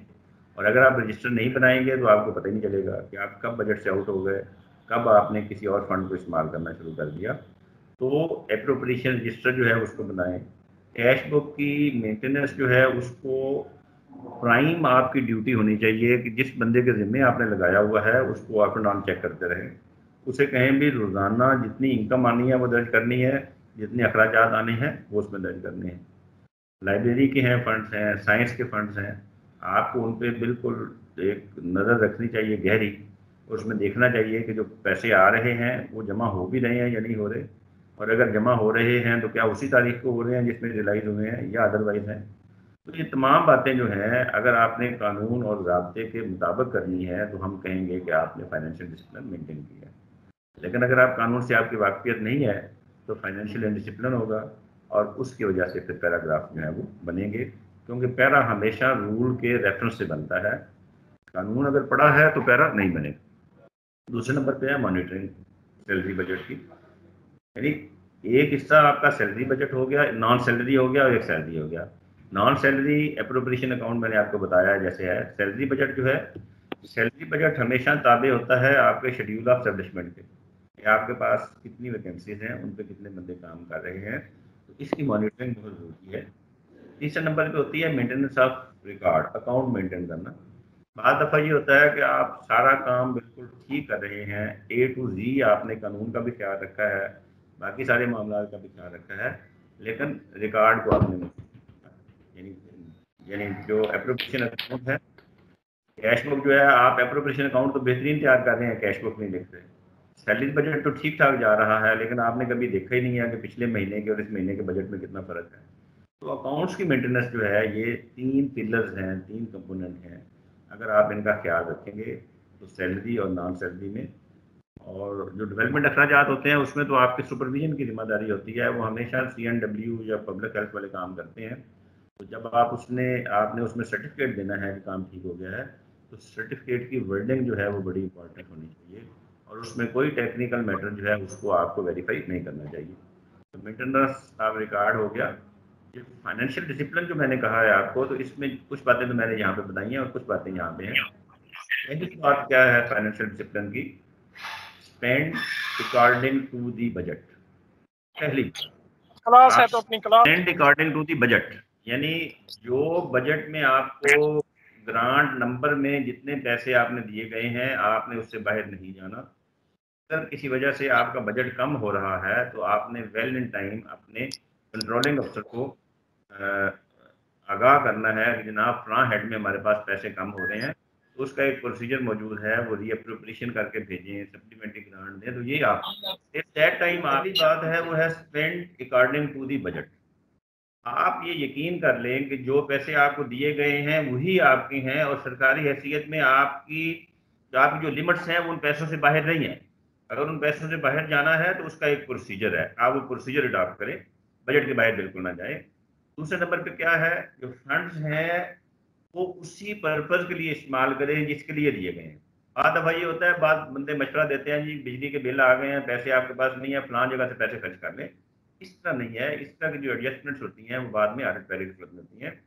और अगर आप रजिस्टर नहीं बनाएँगे तो आपको पता ही नहीं चलेगा कि आप कब बजट से आउट हो गए। कब आपने किसी और फंड को इस्तेमाल करना शुरू कर दिया? तो अप्रोप्रिएशन रजिस्टर जो है उसको बनाएँ कैश बुक की मेंटेनेंस जो है उसको प्राइम आपकी ड्यूटी होनी चाहिए कि जिस बंदे के ज़िम्मे आपने लगाया हुआ है, उसको आप ऑन चेक करते रहें। उसे कहें भी रोज़ाना जितनी इनकम आनी है वो दर्ज करनी है, जितने अखराज आने हैं वो उसमें दर्ज करने हैं। लाइब्रेरी के हैं फंड्स हैं साइंस के फंड्स हैं। आपको उन पर बिल्कुल एक नज़र रखनी चाहिए, गहरी। उसमें देखना चाहिए कि जो पैसे आ रहे हैं, वो जमा हो भी रहे हैं या नहीं हो रहे। और अगर जमा हो रहे हैं तो क्या उसी तारीख को हो रहे हैं जिसमें रिलाइज हुए हैं या अदरवाइज़ हैं? तो ये तमाम बातें जो हैं, अगर आपने कानून और जबते के मुताबिक करनी है तो हम कहेंगे कि आपने फाइनेंशियल डिसिप्लिन मेंटेन किया लेकिन अगर आप कानून से आपकी वाकफियत नहीं है तो फाइनेंशियल इनडिसिप्लिन होगा और उसकी वजह से फिर पैराग्राफ जो है वो बनेंगे। क्योंकि पैरा हमेशा रूल के रेफरेंस से बनता है। कानून अगर पढ़ा है तो पैरा नहीं बनेगा। दूसरे नंबर पे है मॉनिटरिंग सैलरी बजट की। यानी एक हिस्सा आपका सैलरी बजट हो गया नॉन सैलरी हो गया और एक सैलरी हो गया। नॉन सैलरी अप्रोप्रिएशन अकाउंट मैंने आपको बताया जैसे है। सैलरी बजट जो है सैलरी बजट हमेशा ताबे होता है आपके शेड्यूल ऑफ़ स्टेब्लिशमेंट के कि आपके पास कितनी वैकेंसीज हैं, उन पर कितने बंदे काम कर रहे हैं। तो इसकी मॉनिटरिंग बहुत ज़रूरी है। तीसरे नंबर पे होती है maintenance of record account maintain करना। बाद दफ़ा ये होता है कि आप सारा काम बिल्कुल ठीक कर रहे हैं। ए टू जी आपने कानून का भी ख्याल रखा है, बाकी सारे मामला का भी ख्याल रखा है, लेकिन रिकॉर्ड को आपने यानी जो अप्रोप्रिएशन अकाउंट है कैश बुक जो है, आप अप्रोप्रिएशन अकाउंट तो बेहतरीन तैयार कर रहे हैं कैश बुक नहीं लिख रहे। सैलरी बजट तो ठीक ठाक जा रहा है, लेकिन आपने कभी देखा ही नहीं है कि पिछले महीने के और इस महीने के बजट में कितना फ़र्क है। तो अकाउंट्स की मेंटेनेंस जो है, ये तीन पिलर्स हैं, तीन कंपोनेंट हैं। अगर आप इनका ख्याल रखेंगे तो सैलरी और नॉन सैलरी में, और जो डेवलपमेंट अखराज होते हैं, उसमें तो आपके सुपरविजन की ज़िम्मेदारी होती है। वो हमेशा सी एन डब्ल्यू या पब्लिक हेल्थ वाले काम करते हैं। तो जब आप उसने, आपने उसमें सर्टिफिकेट देना है कि काम ठीक हो गया है तो सर्टिफिकेट की वर्डिंग जो है वो बड़ी इंपॉर्टेंट होनी चाहिए। और उसमें कोई टेक्निकल मैटर जो है, उसको आपको वेरीफाई नहीं करना चाहिए। तो मेंटेनेंस आप रिकॉर्ड हो गया। फाइनेंशियल डिसिप्लिन जो मैंने कहा है आपको तो इसमें कुछ बातें तो मैंने यहाँ पे बताई हैं और कुछ बातें यहाँ पे हैं। पहली बात क्या है फाइनेंशियल डिसिप्लिन की? Spend according to the budget पहली। क्लास है तो अपनी class. Spend according to the budget यानी जो बजट में आपको ग्रांट नंबर में जितने पैसे आपने दिए गए हैं आपने उससे बाहर नहीं जाना। अगर किसी वजह से आपका बजट कम हो रहा है तो आपने वेल इन टाइम अपने कंट्रोलिंग अफसर को आगाह करना है कि जनाब फ्लां हेड में हमारे पास पैसे कम हो रहे हैं तो उसका एक प्रोसीजर मौजूद है, वो रीअप्रोप्रिएशन करके भेजें सप्लीमेंट्री ग्रांट दें तो ये आप दैट टाइम आखिरी बात है, वो है spend according to the budget आप ये यकीन कर लें कि जो पैसे आपको दिए गए हैं, वही आपके हैं और सरकारी हैसियत में आपकी, जो आपकी जो लिमिट्स हैं, वो उन पैसों से बाहर नहीं है। अगर उन पैसों से बाहर जाना है तो उसका एक प्रोसीजर है। आप वो प्रोसीजर अडॉप्ट करें बजट के बाहर बिल्कुल ना जाए। दूसरे नंबर पे क्या है? जो फंड्स हैं, वो उसी पर्पज़ के लिए इस्तेमाल करें, जिसके लिए दिए गए हैं। बाद दफ़ा ये होता है, बाद बंदे मशवरा देते हैं जी, बिजली के बिल आ गए हैं, पैसे आपके पास नहीं है, फलां जगह से पैसे खर्च कर लें। इस तरह नहीं है। इस तरह की जो एडजस्टमेंट्स होती हैं, वो बाद में आदत पहले उपलब्ध होती हैं।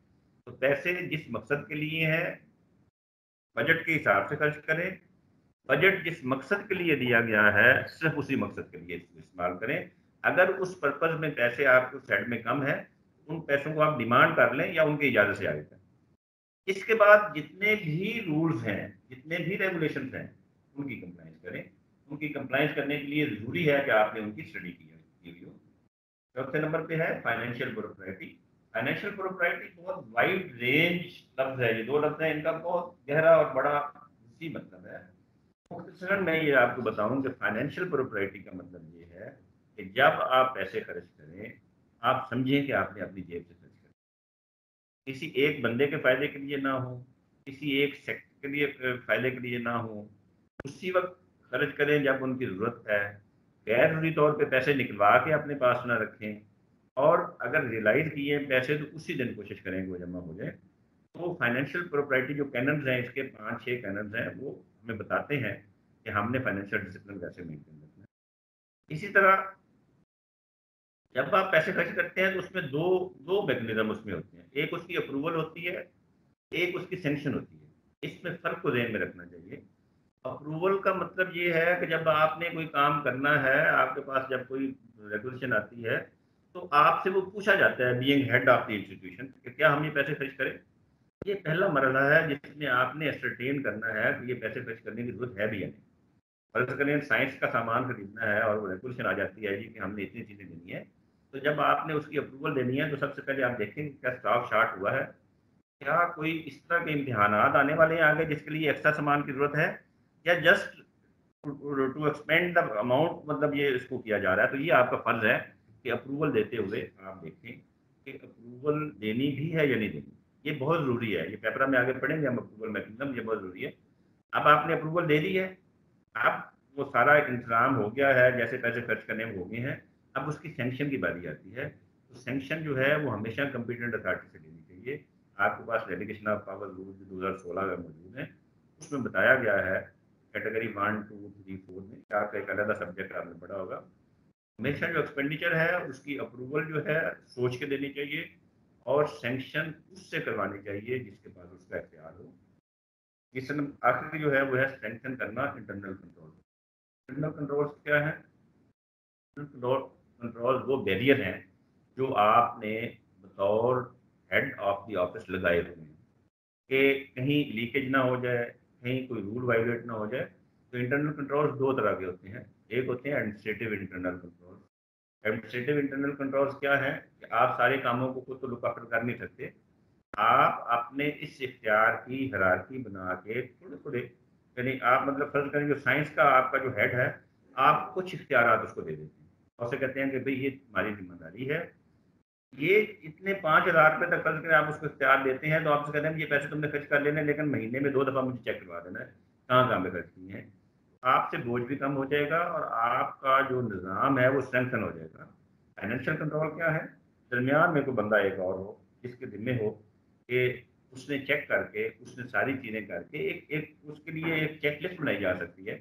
तो पैसे जिस मकसद के लिए हैं बजट के हिसाब से खर्च करें। बजट जिस मकसद के लिए दिया गया है, सिर्फ़ उसी मकसद के लिए इस्तेमाल करें। अगर उस पर्पज़ में पैसे आपको सेट में कम है उन पैसों को आप डिमांड कर लें या उनकी इजाज़त से आगे करें इसके बाद जितने भी रूल्स हैं, जितने भी रेगुलेशन हैं, उनकी कंप्लाइंस करें। उनकी कंप्लाइंस करने के लिए ज़रूरी है कि आपने उनकी स्टडी की हो चौथे नंबर पे है फाइनेंशियल प्रोप्राइटी फाइनेंशियल प्रोप्राइटी बहुत वाइड रेंज लफ्ज है। ये दो लफ्ज हैं, इनका बहुत गहरा और बड़ा सी मतलब है। मैं ये आपको बताऊँ कि फाइनेंशियल प्रोप्राइटी का मतलब ये है कि जब आप पैसे खर्च करें आप समझें कि आपने अपनी जेब से खर्च कर किसी एक बंदे के फ़ायदे के लिए ना हो, किसी एक सेक्टर के लिए फ़ायदे के लिए ना हो, उसी वक्त खर्च करें जब उनकी ज़रूरत है। गैर ज़रूरी तौर पे पैसे निकलवा के अपने पास ना रखें और अगर रियलाइज़ किए पैसे तो उसी दिन कोशिश करें वो जमा हो जाए। तो फाइनेंशियल प्रोपराइटी जो कैनन्स हैं, इसके पाँच छः कैनन्स हैं, वो हमें बताते हैं कि हमने फाइनेंशियल डिसिप्लिन कैसे मेंटेन रखना इसी तरह जब आप पैसे खर्च करते हैं तो उसमें दो दो मैकेनिज्म उसमें होते हैं। एक उसकी अप्रूवल होती है, एक उसकी सेंक्शन होती है। इसमें फ़र्क को ध्यान में रखना चाहिए। अप्रूवल का मतलब ये है कि जब आपने कोई काम करना है, आपके पास जब कोई रेगुलेशन आती है तो आपसे वो पूछा जाता है being head of the institution कि क्या हम ये पैसे खर्च करें? ये पहला मरला है जिसमें आपने एस्टरटेन करना है कि ये पैसे खर्च करने की ज़रूरत है भी या नहीं। फ़र्ज़ करें साइंस का सामान खरीदना है और वो रेगुलेशन आ जाती है जी कि हमने इतनी चीज़ें देनी है। तो जब आपने उसकी अप्रूवल देनी है तो सबसे पहले आप देखें क्या स्टॉक शार्ट हुआ है। क्या कोई इस तरह के इम्तहान आने वाले हैं आगे जिसके लिए एक्स्ट्रा सामान की ज़रूरत है? या just to expend the amount मतलब ये इसको किया जा रहा है तो ये आपका फ़र्ज़ है कि अप्रूवल देते हुए आप देखें कि अप्रूवल देनी भी है या नहीं देनी। ये बहुत ज़रूरी है। ये पेपर में आगे पढ़ेंगे हम अप्रूवल मैकेनिज्म ये बहुत ज़रूरी है। अब आपने अप्रूवल दे दी है। आप वो सारा इंतज़ाम हो गया है, जैसे पैसे खर्च करने हो गए हैं। अब उसकी सेंक्शन की बारी आती है। तो सेंक्शन जो है, वो हमेशा कंपिटेंट अथॉरिटी से लेनी चाहिए। आपके पास डेलीगेशन ऑफ़ पावर रूल हज़ार सोलह में मौजूद है, उसमें बताया गया है category one two three four में आपका एक अलग सब्जेक्ट आपने पढ़ा होगा। हमेशा जो एक्सपेंडिचर है, उसकी अप्रूवल जो है, सोच के देनी चाहिए और सेंक्शन उससे करवानी चाहिए जिसके पास उसका इख्तियार हो। इस आखिर जो है, वो है सेंक्शन करना इंटरनल कंट्रोल इंटरनल कंट्रोल क्या है? वो बैरियर हैं जो आपने बतौर हेड ऑफ़ द ऑफ़िस लगाए हुए हैं। कि कहीं लीकेज ना हो जाए, कहीं कोई रूल वायलेट ना हो जाए तो इंटरनल कंट्रोल दो तरह के होते हैं। एक होते हैं administrative internal control administrative internal control क्या है? कि आप सारे कामों को खुद तो लुक आफ्टर कर नहीं सकते। आप अपने इस इख्तियार की हरारकी बना के थोड़े थोड़े यानी आप मतलब फ़र्ज़ करें जो साइंस का आपका जो हेड है, आप कुछ इख्तियार उसको दे देते हैं। उसे कहते हैं कि भाई ये हमारी ज़िम्मेदारी है। ये इतने पाँच हज़ार रुपये तक खर्च करें, आप उसको इख्तियार देते हैं तो आपसे कहते हैं ये पैसे तुमने खर्च कर लेने लेकिन महीने में दो दफ़ा मुझे चेक करवा देना है, कहाँ कहाँ पे खर्च किए हैं। आपसे बोझ भी कम हो जाएगा और आपका जो निज़ाम है वो स्ट्रेंथन हो जाएगा। फाइनेंशियल कंट्रोल क्या है? दरमियान में कोई बंदा एक और हो, जिसके जिम्मे हो कि उसने चेक करके, उसने सारी चीज़ें करके एक एक उसके लिए एक चेक लिस्ट बनाई जा सकती है।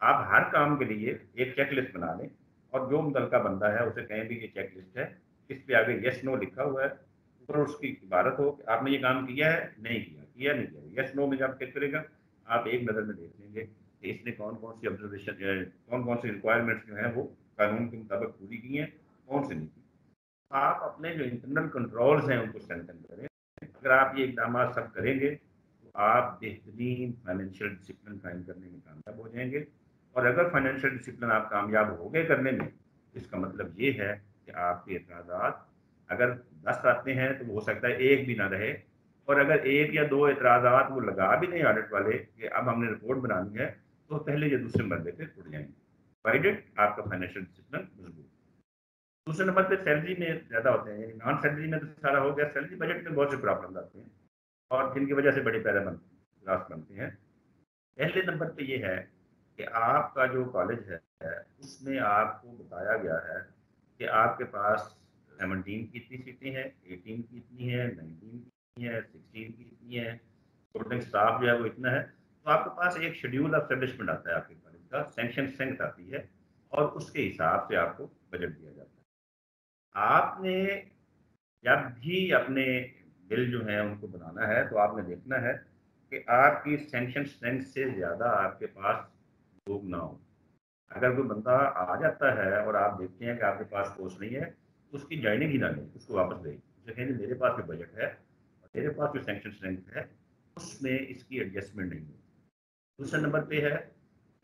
आप हर काम के लिए एक चेक लिस्ट बना लें। और जो मुतल का बंदा है, उसे कहें भी ये चेक लिस्ट है, इस पे आगे यस नो लिखा हुआ है ऊपर उसकी इबारत हो कि आपने ये काम किया है, नहीं किया किया नहीं किया यस नो में जब चेक करेगा, आप एक नज़र में देख लेंगे कि इसने कौन कौन सी ऑब्जर्वेशन कौन कौन सी रिक्वायरमेंट्स जो हैं वो कानून के मुताबिक पूरी की हैं, कौन सी नहीं की। आप अपने जो इंटरनल कंट्रोल्स हैं, उनको स्ट्रेंथन करें। अगर आप ये इकदाम सब करेंगे तो आप बेहतरीन फाइनेंशियल डिसिप्लिन कायम करने में कामयाब हो जाएँगे। और अगर फाइनेंशियल डिसिप्लिन आप कामयाब हो गए करने में, इसका मतलब ये है कि आपके एतराज़ात अगर दस आते हैं तो हो सकता है एक भी ना रहे। और अगर एक या दो एतराज़ात वो लगा भी नहीं ऑडिट वाले कि अब हमने रिपोर्ट बनानी है तो पहले या दूसरे मरले पे उड़ जाएँगे। प्रोवाइडेड आपका फाइनेंशियल डिसिप्लिन मज़बूत दूसरे नंबर पे सैलरी में ज़्यादा होते हैं नॉन सैलरी में तो सारा हो गया। सैलरी बजट में बहुत से प्रॉब्लम आते हैं और जिनकी वजह से बड़े पैदा बन क्लास बनते हैं। पहले नंबर पे ये है कि आपका जो कॉलेज है, उसमें आपको बताया गया है कि आपके पास सेवनटीन की इतनी सीटें हैं एटीन की इतनी है नाइनटीन की इतनी है सिक्सटीन की इतनी है स्टूडेंट स्टाफ जो है वो इतना है। तो आपके पास एक शेड्यूल ऑफ़ स्टेब्लिशमेंट आता है आपके कॉलेज का सेंक्शन स्ट्रेंथ आती है और उसके हिसाब से आपको बजट दिया जाता है। आपने जब भी अपने बिल जो है उनको बनाना है तो आपने देखना है कि आपकी सेंक्शन स्ट्रेंथ से ज़्यादा आपके पास लोग ना हो। अगर कोई बंदा आ जाता है और आप देखते हैं कि आपके पास पोस्ट नहीं है उसकी ज्वाइनिंग ही ना लें, उसको वापस दें। उसे कहें मेरे पास जो बजट है और मेरे पास जो सेंक्शन स्ट्रेंथ है, उसमें इसकी एडजस्टमेंट नहीं है। दूसरे नंबर पे है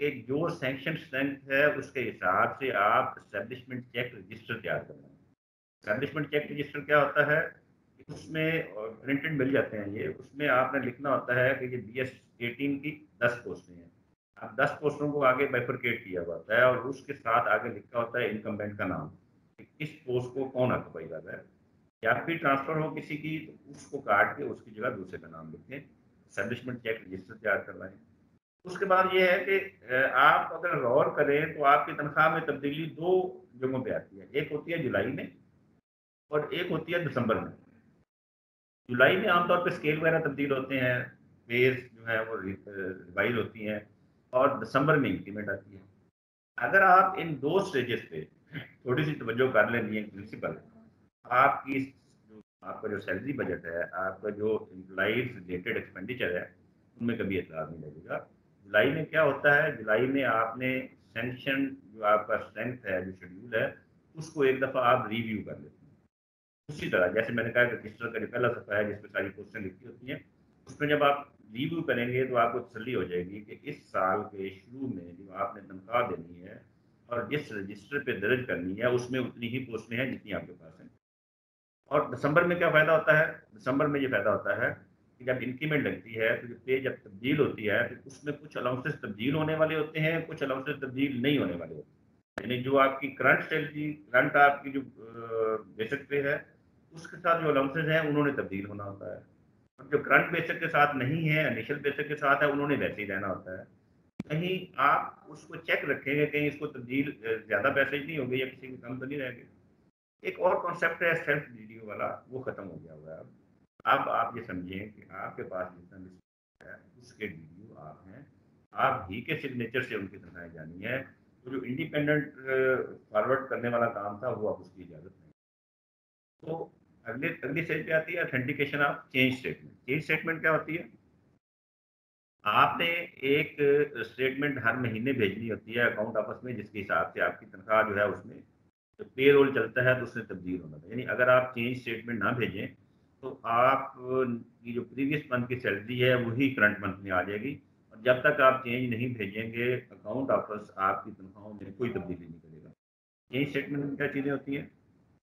कि जो सेंक्शन स्ट्रेंथ है, उसके हिसाब से आप इस्टेब्लिशमेंट चेक रजिस्टर तैयार करना है इस्टेब्लिशमेंट चेक रजिस्टर क्या होता है? उसमें प्रिंटेड मिल जाते हैं ये। उसमें आपने लिखना होता है कि ये बी एस की दस पोस्टें हैं। अब दस पोस्टों को आगे बाइफरकेट किया होता है और उसके साथ आगे लिखा होता है इनकम्बेंट का नाम। किस पोस्ट को कौन ऑक्यूपाई कर रहा है? या फिर ट्रांसफ़र हो किसी की तो उसको काट के उसकी जगह दूसरे का नाम लिखें। एस्टेब्लिशमेंट चेक रजिस्टर तैयार करवाएँ। उसके बाद ये है कि आप अगर गौर करें तो आपकी तनख्वाह में तब्दीली दो जगहों पे आती है। एक होती है जुलाई में और एक होती है दिसंबर में। जुलाई में आमतौर पर स्केल वगैरह तब्दील होते हैं। पेज जो है वो रिवाइज होती हैं। और दिसंबर में इंक्रीमेंट आती है। अगर आप इन दो स्टेजेस पे थोड़ी सी तवज्जो कर लेनी है प्रिंसिपल आपकी जो, आपका जो सैलरी बजट है, आपका जो एम्प्लॉज रिलेटेड एक्सपेंडिचर है, उनमें कभी एतराज़ नहीं लगेगा। जुलाई में क्या होता है? जुलाई में आपने सेंक्शन जो आपका स्ट्रेंथ है, जो शेड्यूल है, उसको एक दफ़ा आप रिव्यू कर लेते हैं। उसी तरह, जैसे मैंने कहा रजिस्टर का जो पहला सफ़ा है जिसमें सारी क्वेश्चन लिखी होती हैं, उसमें जब आप रिव्यू करेंगे तो आपको तसली हो जाएगी कि इस साल के शुरू में जो आपने तनख्वाह देनी है और जिस रजिस्टर पे दर्ज करनी है, उसमें उतनी ही पोस्टें हैं जितनी आपके पास हैं। और दिसंबर में क्या फ़ायदा होता है? दिसंबर में ये फ़ायदा होता है कि जब इंक्रीमेंट लगती है तो जो पे जब तब्दील होती है तो उसमें कुछ अलाउंसेस तब्दील होने वाले होते हैं, कुछ अलाउंसेस तब्दील नहीं होने वाले होते यानी जो आपकी करंट सैलरी करंट आपकी जो बेसिक पे है, उसके साथ जो अलाउंसेज हैं, उन्होंने तब्दील होना होता है। जो करंट बेसिक के साथ नहीं है इनिशियल बेसिक के साथ है, उन्होंने वैसे ही रहना होता है। कहीं आप उसको चेक रखेंगे, कहीं इसको तब्दील ज़्यादा पैसे नहीं होंगे या किसी के कम तो नहीं रहेंगे। एक और कॉन्सेप्ट है सेल्फ वीडियो वाला, वो ख़त्म हो गया हुआ है अब। अब आप ये समझें कि आपके पास जितना है, उसके वीडियो आप हैं। आप ही के सिग्नेचर से उनकी तनख्वाहें जानी है। तो जो इंडिपेंडेंट फॉरवर्ड करने वाला काम था, वो आप उसकी इजाज़त नहीं। तो अगले, अगली स्टेज पे आती है authentication of change statement change statement क्या होती है? आपने एक स्टेटमेंट हर महीने भेजनी होती है अकाउंट ऑफ़िस में, जिसके हिसाब से आपकी तनख्वाह जो है उसमें तो पे रोल चलता है तो उसमें तब्दील होना था। यानी अगर आप चेंज स्टेटमेंट ना भेजें तो आप की जो प्रीवियस मंथ की सैलरी है, वही करंट मंथ में आ जाएगी। और जब तक आप चेंज नहीं भेजेंगे अकाउंट ऑफ़िस आपकी तनख्वाहों में कोई तब्दीली नहीं करेगा। चेंज स्टेटमेंट में क्या चीज़ें होती हैं?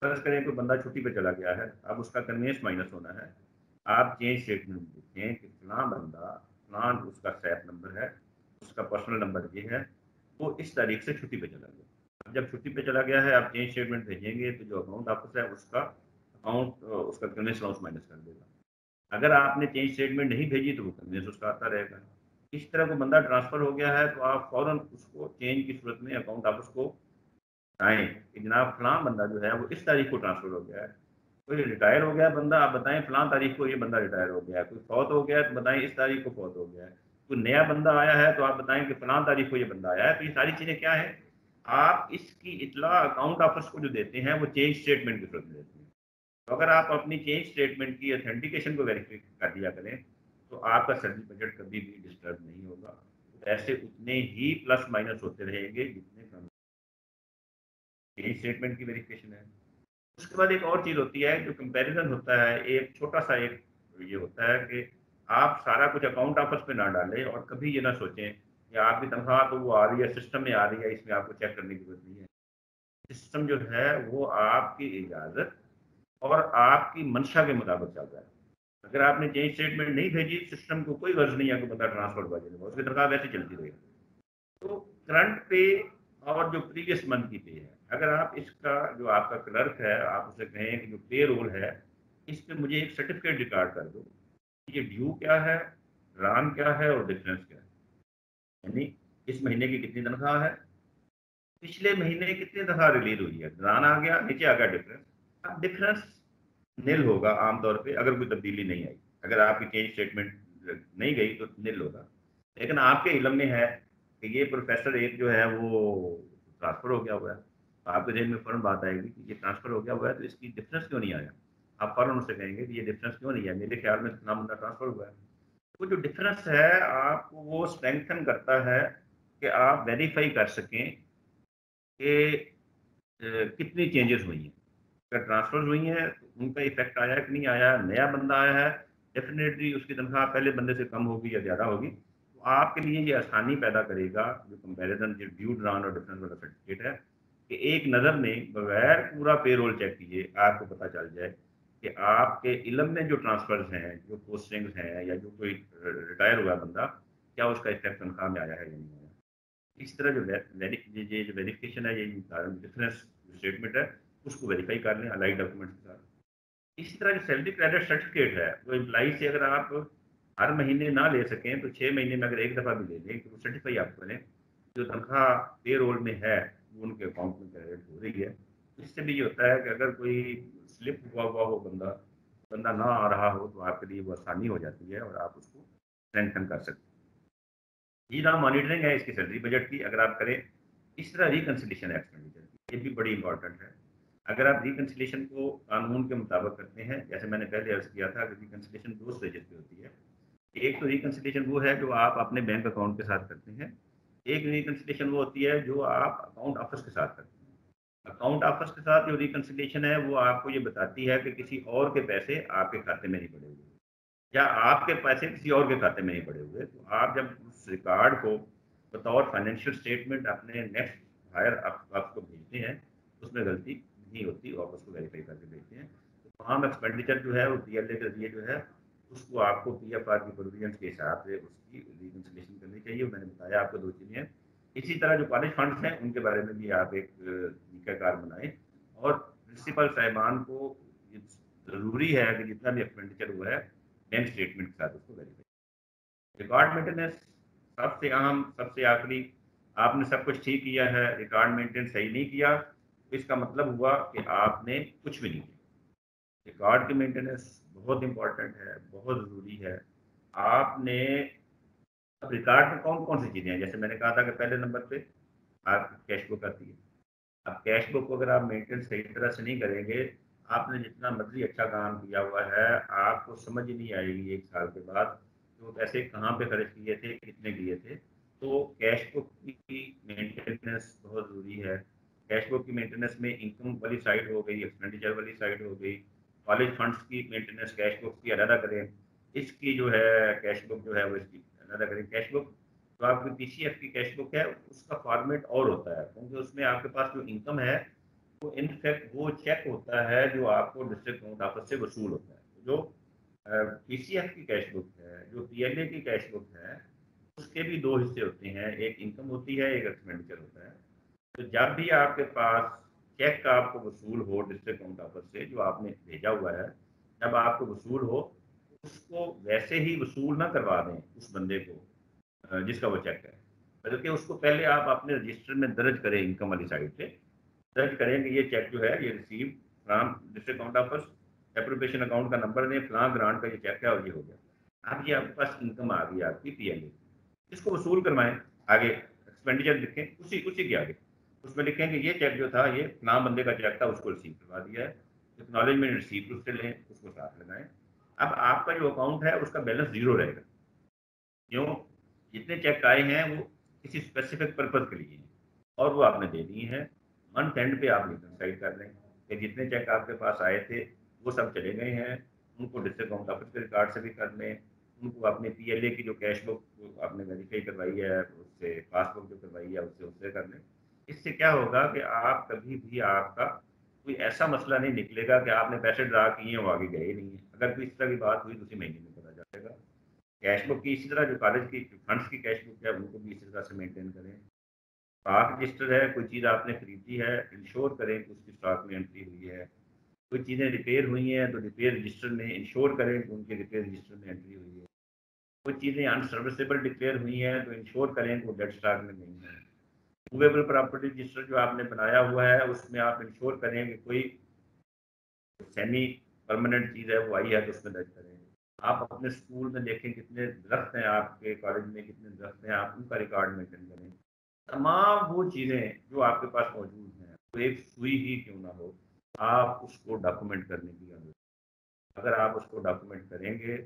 फ़र्ज़ करें कोई बंदा छुट्टी पर चला गया है, अब उसका कन्वेंस माइनस होना है। आप चेंज स्टेटमेंट देखें कि फलां बंदा प्लान उसका सैप नंबर है, उसका पर्सनल नंबर ये है, वो इस तारीख से छुट्टी पे चला गया। अब जब छुट्टी पे चला गया है, आप चेंज स्टेटमेंट भेजेंगे तो जो अकाउंट ऑफ़िस है, उसका अकाउंट उसका कन्वेंस अलाउंस माइनस कर देगा। अगर आपने चेंज स्टेटमेंट नहीं भेजी तो वो कन्वेंस उसका आता रहेगा। इस तरह को बंदा ट्रांसफ़र हो गया है तो आप फ़ौरन उसको चेंज की सूरत में अकाउंट ऑफ़िस को बताएँ कि जनाब फलाम बंदा जो है, वो इस तारीख को ट्रांसफ़र हो गया है। कोई रिटायर हो गया बंदा, आप बताएँ फलां तारीख को ये बंदा रिटायर हो गया है। कोई फौत हो गया तो बताएँ इस तारीख को फौत हो गया है। कोई नया बंदा आया है तो आप बताएँ कि फलां तारीख को ये बंदा आया है। तो ये सारी चीज़ें क्या है? आप इसकी इतला अकाउंट ऑफ़िस को जो देते हैं, वो चेंज स्टेटमेंट की सूरत में देते हैं। तो अगर आप अपनी चेंज स्टेटमेंट की अथेंटिकेशन को वेरीफाई कर दिया करें तो आपका सर्विस बजट कभी भी डिस्टर्ब नहीं होगा। पैसे उतने ही प्लस माइनस होते रहेंगे जितने चेंज स्टेटमेंट की वेरिफिकेशन है। उसके बाद एक और चीज़ होती है, जो कंपैरिजन होता है, एक छोटा सा एक ये होता है कि आप सारा कुछ अकाउंट आपस में ना डालें और कभी ये ना सोचें कि आपकी तनख्वाह तो वो आ रही है सिस्टम में आ रही है, इसमें आपको चेक करने की ज़रूरत नहीं है। सिस्टम जो है, वो आपकी इजाज़त और आपकी मंशा के मुताबिक चल रहा है। अगर आपने चेंज स्टेटमेंट नहीं भेजी सिस्टम को कोई गर्ज नहीं है कि बंदा ट्रांसफ़र हुआ जाएगा उसकी तनख्वाह वैसे चलती रहेगी। तो करंट पे और जो प्रीवियस मंथ की पे है अगर आप इसका जो आपका क्लर्क है, आप उसे कहें कि जो पे रोल है इस पर मुझे एक सर्टिफिकेट रिकॉर्ड कर दो ये ड्यू क्या है रान क्या है और डिफरेंस क्या है। यानी इस महीने की कितनी तनख्वाह है? पिछले महीने कितनी दफ़ा रिलीज़ हुई है? रान आ गया, नीचे आ गया डिफरेंस अब डिफरेंस निल होगा आमतौर पे, अगर कोई तब्दीली नहीं आई। अगर आपकी चेंज स्टेटमेंट नहीं गई तो निल होगा। लेकिन आपके इलम में है कि ये प्रोफेसर एक जो है वो ट्रांसफ़र हो गया हुआ है। तो आपके जहन में फ़ौरन बात आएगी कि ये ट्रांसफ़र हो गया हुआ है तो इसकी डिफरेंस क्यों नहीं आया? आप फ़ौरन उससे कहेंगे कि ये डिफरेंस क्यों नहीं आया? मेरे ख्याल में इतना बंदा ट्रांसफ़र हुआ है। वो जो डिफरेंस है, आपको वो स्ट्रेंथन करता है कि आप वेरीफाई कर सकें कि कितनी चेंजेस हुई हैं। अगर ट्रांसफ़र हुई हैं तो उनका इफ़ेक्ट आया कि नहीं आया? नया बंदा आया है डेफिनेटली उसकी तनख्वाह पहले बंदे से कम होगी या ज़्यादा होगी। तो आपके लिए ये आसानी पैदा करेगा जो कंपैरिजन जो ड्यू ड्रान और डिफरेंस वाला सर्टिफिकेट है। कि एक नज़र में बगैर पूरा पे रोल चेक किए आपको पता चल जाए कि आपके इलम में जो ट्रांसफर्स हैं, जो पोस्टिंग्स हैं या जो कोई रिटायर हुआ बंदा, क्या उसका इफ़ेक्ट तनख्वाह में आया है या नहीं आया? इस तरह जो ये जो वेरिफिकेशन है, ये डिफरेंस स्टेटमेंट है, उसको वेरीफाई कर लें अलाइड डॉक्यूमेंट्स के साथ। इसी तरह जो सैलरी क्रेडिट सर्टिफिकेट है, वो एम्प्लाई से अगर आप हर महीने ना ले सकें तो छः महीने में अगर एक दफ़ा भी ले लें तो सर्टिफाई आप करें, जो तनख्वाह पे रोल में है उनके अकाउंट में क्रेडिट हो रही है। इससे भी ये होता है कि अगर कोई स्लिप हुआ हुआ हो बंदा बंदा ना आ रहा हो तो आपके लिए वो आसानी हो जाती है और आप उसको स्ट्रेंथन कर सकते हैं। ये ना मॉनिटरिंग है इसकी सैलरी बजट की। अगर आप करें, इस तरह रिकन्सिलेशन एक्सपेंडिचर की, ये भी बड़ी इंपॉर्टेंट है। अगर आप रिकन्सिलेशन को कानून के मुताबिक करते हैं, जैसे मैंने पहले अर्ज़ किया था कि रिकन्सिलेशन दो स्टेजेस पे होती है। एक तो रिकन्सिलेशन वो है जो आप अपने बैंक अकाउंट के साथ करते हैं एक रिकन्सिलेशन वो होती है जो आप अकाउंट ऑफ़िस के साथ करते हैं। अकाउंट ऑफ़िस के साथ जो रिकन्सिलेशन है, वो आपको ये बताती है कि किसी और के पैसे आपके खाते में नहीं पड़े हुए। या आपके पैसे किसी और के खाते में नहीं पड़े हुए। तो आप जब उस रिकॉर्ड को बतौर फाइनेंशियल स्टेटमेंट अपने नेक्स्ट हायर आपको भेजते हैं, उसमें गलती नहीं होती और उसको वेरीफाई करके भेजते हैं। तो तमाम एक्सपेंडिचर जो है, वो ए के ज़रिए जो है उसको आपको पी एफ़ आर की प्रोविज़न के हिसाब से उसकी रिकन्सिलेशन करनी चाहिए, मैंने बताया आपको दो चीज़ें इसी तरह जो कॉलेज फंड्स हैं, उनके बारे में भी आप एक तरीकाकार बनाएँ। और प्रिंसिपल साहिबान को ज़रूरी है कि जितना भी एक्सपेंडिचर हुआ है बैंक स्टेटमेंट के साथ उसको वेरीफाई रिकॉर्ड मेंटेनेंस सबसे अहम, सबसे आखिरी, आपने सब कुछ ठीक किया है रिकॉर्ड मेंटेन सही नहीं किया इसका मतलब हुआ कि आपने कुछ भी नहीं किया। रिकॉर्ड की मेंटेनेंस बहुत इंपॉर्टेंट है, बहुत ज़रूरी है। आपने रिकॉर्ड में कौन कौन सी चीज़ें हैं? जैसे मैंने कहा था कि पहले नंबर पे आप कैश बुक आती है। अब कैश बुक को अगर आप मेंटेन सही तरह से नहीं करेंगे, आपने जितना मर्ज़ी अच्छा काम किया हुआ है, आपको समझ ही नहीं आएगी एक साल के बाद तो पैसे कहाँ पे खर्च किए थे, कितने किए थे। तो कैश बुक की मेंटेनेंस बहुत ज़रूरी है। कैश बुक की मेंटेनेंस में इनकम वाली साइड हो गई एक्सपेंडिचर वाली साइड हो गई। कॉलेज फंड्स की मेंटेनेंस कैश बुक की अलहदा करें, इसकी जो है कैश बुक जो है वो इसकी अलहदा करें। कैश बुक जो आपकी पी सी एफ़ की कैश बुक है, उसका फॉर्मेट और होता है, क्योंकि उसमें आपके पास जो इनकम है, वो इनफैक्ट वो चेक होता है जो आपको डिस्ट्रिक्ट अकाउंट ऑफ़िस से वसूल होता है। जो पी सी एफ़ की कैश बुक है, जो पी एल ए की कैश बुक है, उसके भी दो हिस्से होते हैं। एक इनकम होती है, एक एक्सपेंडिचर होता है। तो जब भी आपके पास चेक का आपको वसूल हो डिस्ट्रिक्ट अकाउंट ऑफ़िस से, जो आपने भेजा हुआ है, जब आपको वसूल हो, उसको वैसे ही वसूल ना करवा दें उस बंदे को जिसका वो चेक है। बल्कि उसको पहले आप अपने रजिस्टर में दर्ज करें इनकम वाली साइड से। दर्ज करें कि ये चेक जो है, ये receive from district account office appropriation account का नंबर दें, फ्लां ग्रांट का ये चेक है और ये हो गया। अब ये आपके पास इनकम आ गई आपकी पी इसको वसूल करवाएँ, आगे एक्सपेंडिचर लिखें, उसी उसी के आगे। उसमें लिखें कि ये चेक जो था, ये नाम बंदे का चेक था, उसको रिसीव करवा दिया है। एक्नॉलेजमेंट रिसीव उससे लें, उसको साथ लगाएँ अब आपका जो अकाउंट है, उसका बैलेंस ज़ीरो रहेगा। क्यों? जितने चेक आए हैं, वो किसी स्पेसिफिक पर्पज़ के लिए हैं। और वो आपने दे दिए हैं। मंथ एंड पे आप रिकनसाइड कर लें कि जितने चेक आपके पास आए थे, वो सब चले गए हैं। उनको डिस्ट्रिक्ट अकाउंट ऑफ़िस के रिकॉर्ड से भी कर लें। उनको अपने पीएलए की जो कैश बुक आपने वेरीफाई करवाई है, उससे पासबुक जो करवाई है, उससे उससे कर लें। इससे क्या होगा कि आप कभी भी आपका कोई ऐसा मसला नहीं निकलेगा कि आपने पैसे ड्रा किए हैं वो आगे गए नहीं है। अगर कोई इस तरह की बात हुई तो उसी महीने में पता जाएगा कैश बुक की इसी तरह जो कॉलेज की फंड्स की कैश बुक है, उनको भी इसी तरह से मेंटेन करें। स्टॉक रजिस्टर है, कोई चीज़ आपने खरीदी है इंश्योर करें कि उसकी स्टॉक में एंट्री हुई है। कोई चीज़ें रिपेयर हुई हैं तो रिपेयर रजिस्टर में इंश्योर करें कि उनके रिपेयर रजिस्टर में एंट्री हुई है। कोई चीज़ें अनसर्विसेबल डिक्लेयर हुई हैं तो इंश्योर करें कि वो डेड स्टॉक में नहीं है। मूवेबल प्रॉपर्टी रजिस्टर जो आपने बनाया हुआ है, उसमें आप इंश्योर करें कि कोई सेमी परमानेंट चीज़ है, वो आई है तो उसमें दर्ज करें। आप अपने स्कूल में देखें कितने दरख्त हैं आपके कॉलेज में कितने दरख्त हैं, आप उनका रिकॉर्ड मेंटेन करें। तमाम वो चीज़ें जो आपके पास मौजूद हैं तो एक सुई ही क्यों ना हो, आप उसको डॉक्यूमेंट करने की ज़रूरत अगर आप उसको डॉक्यूमेंट करेंगे,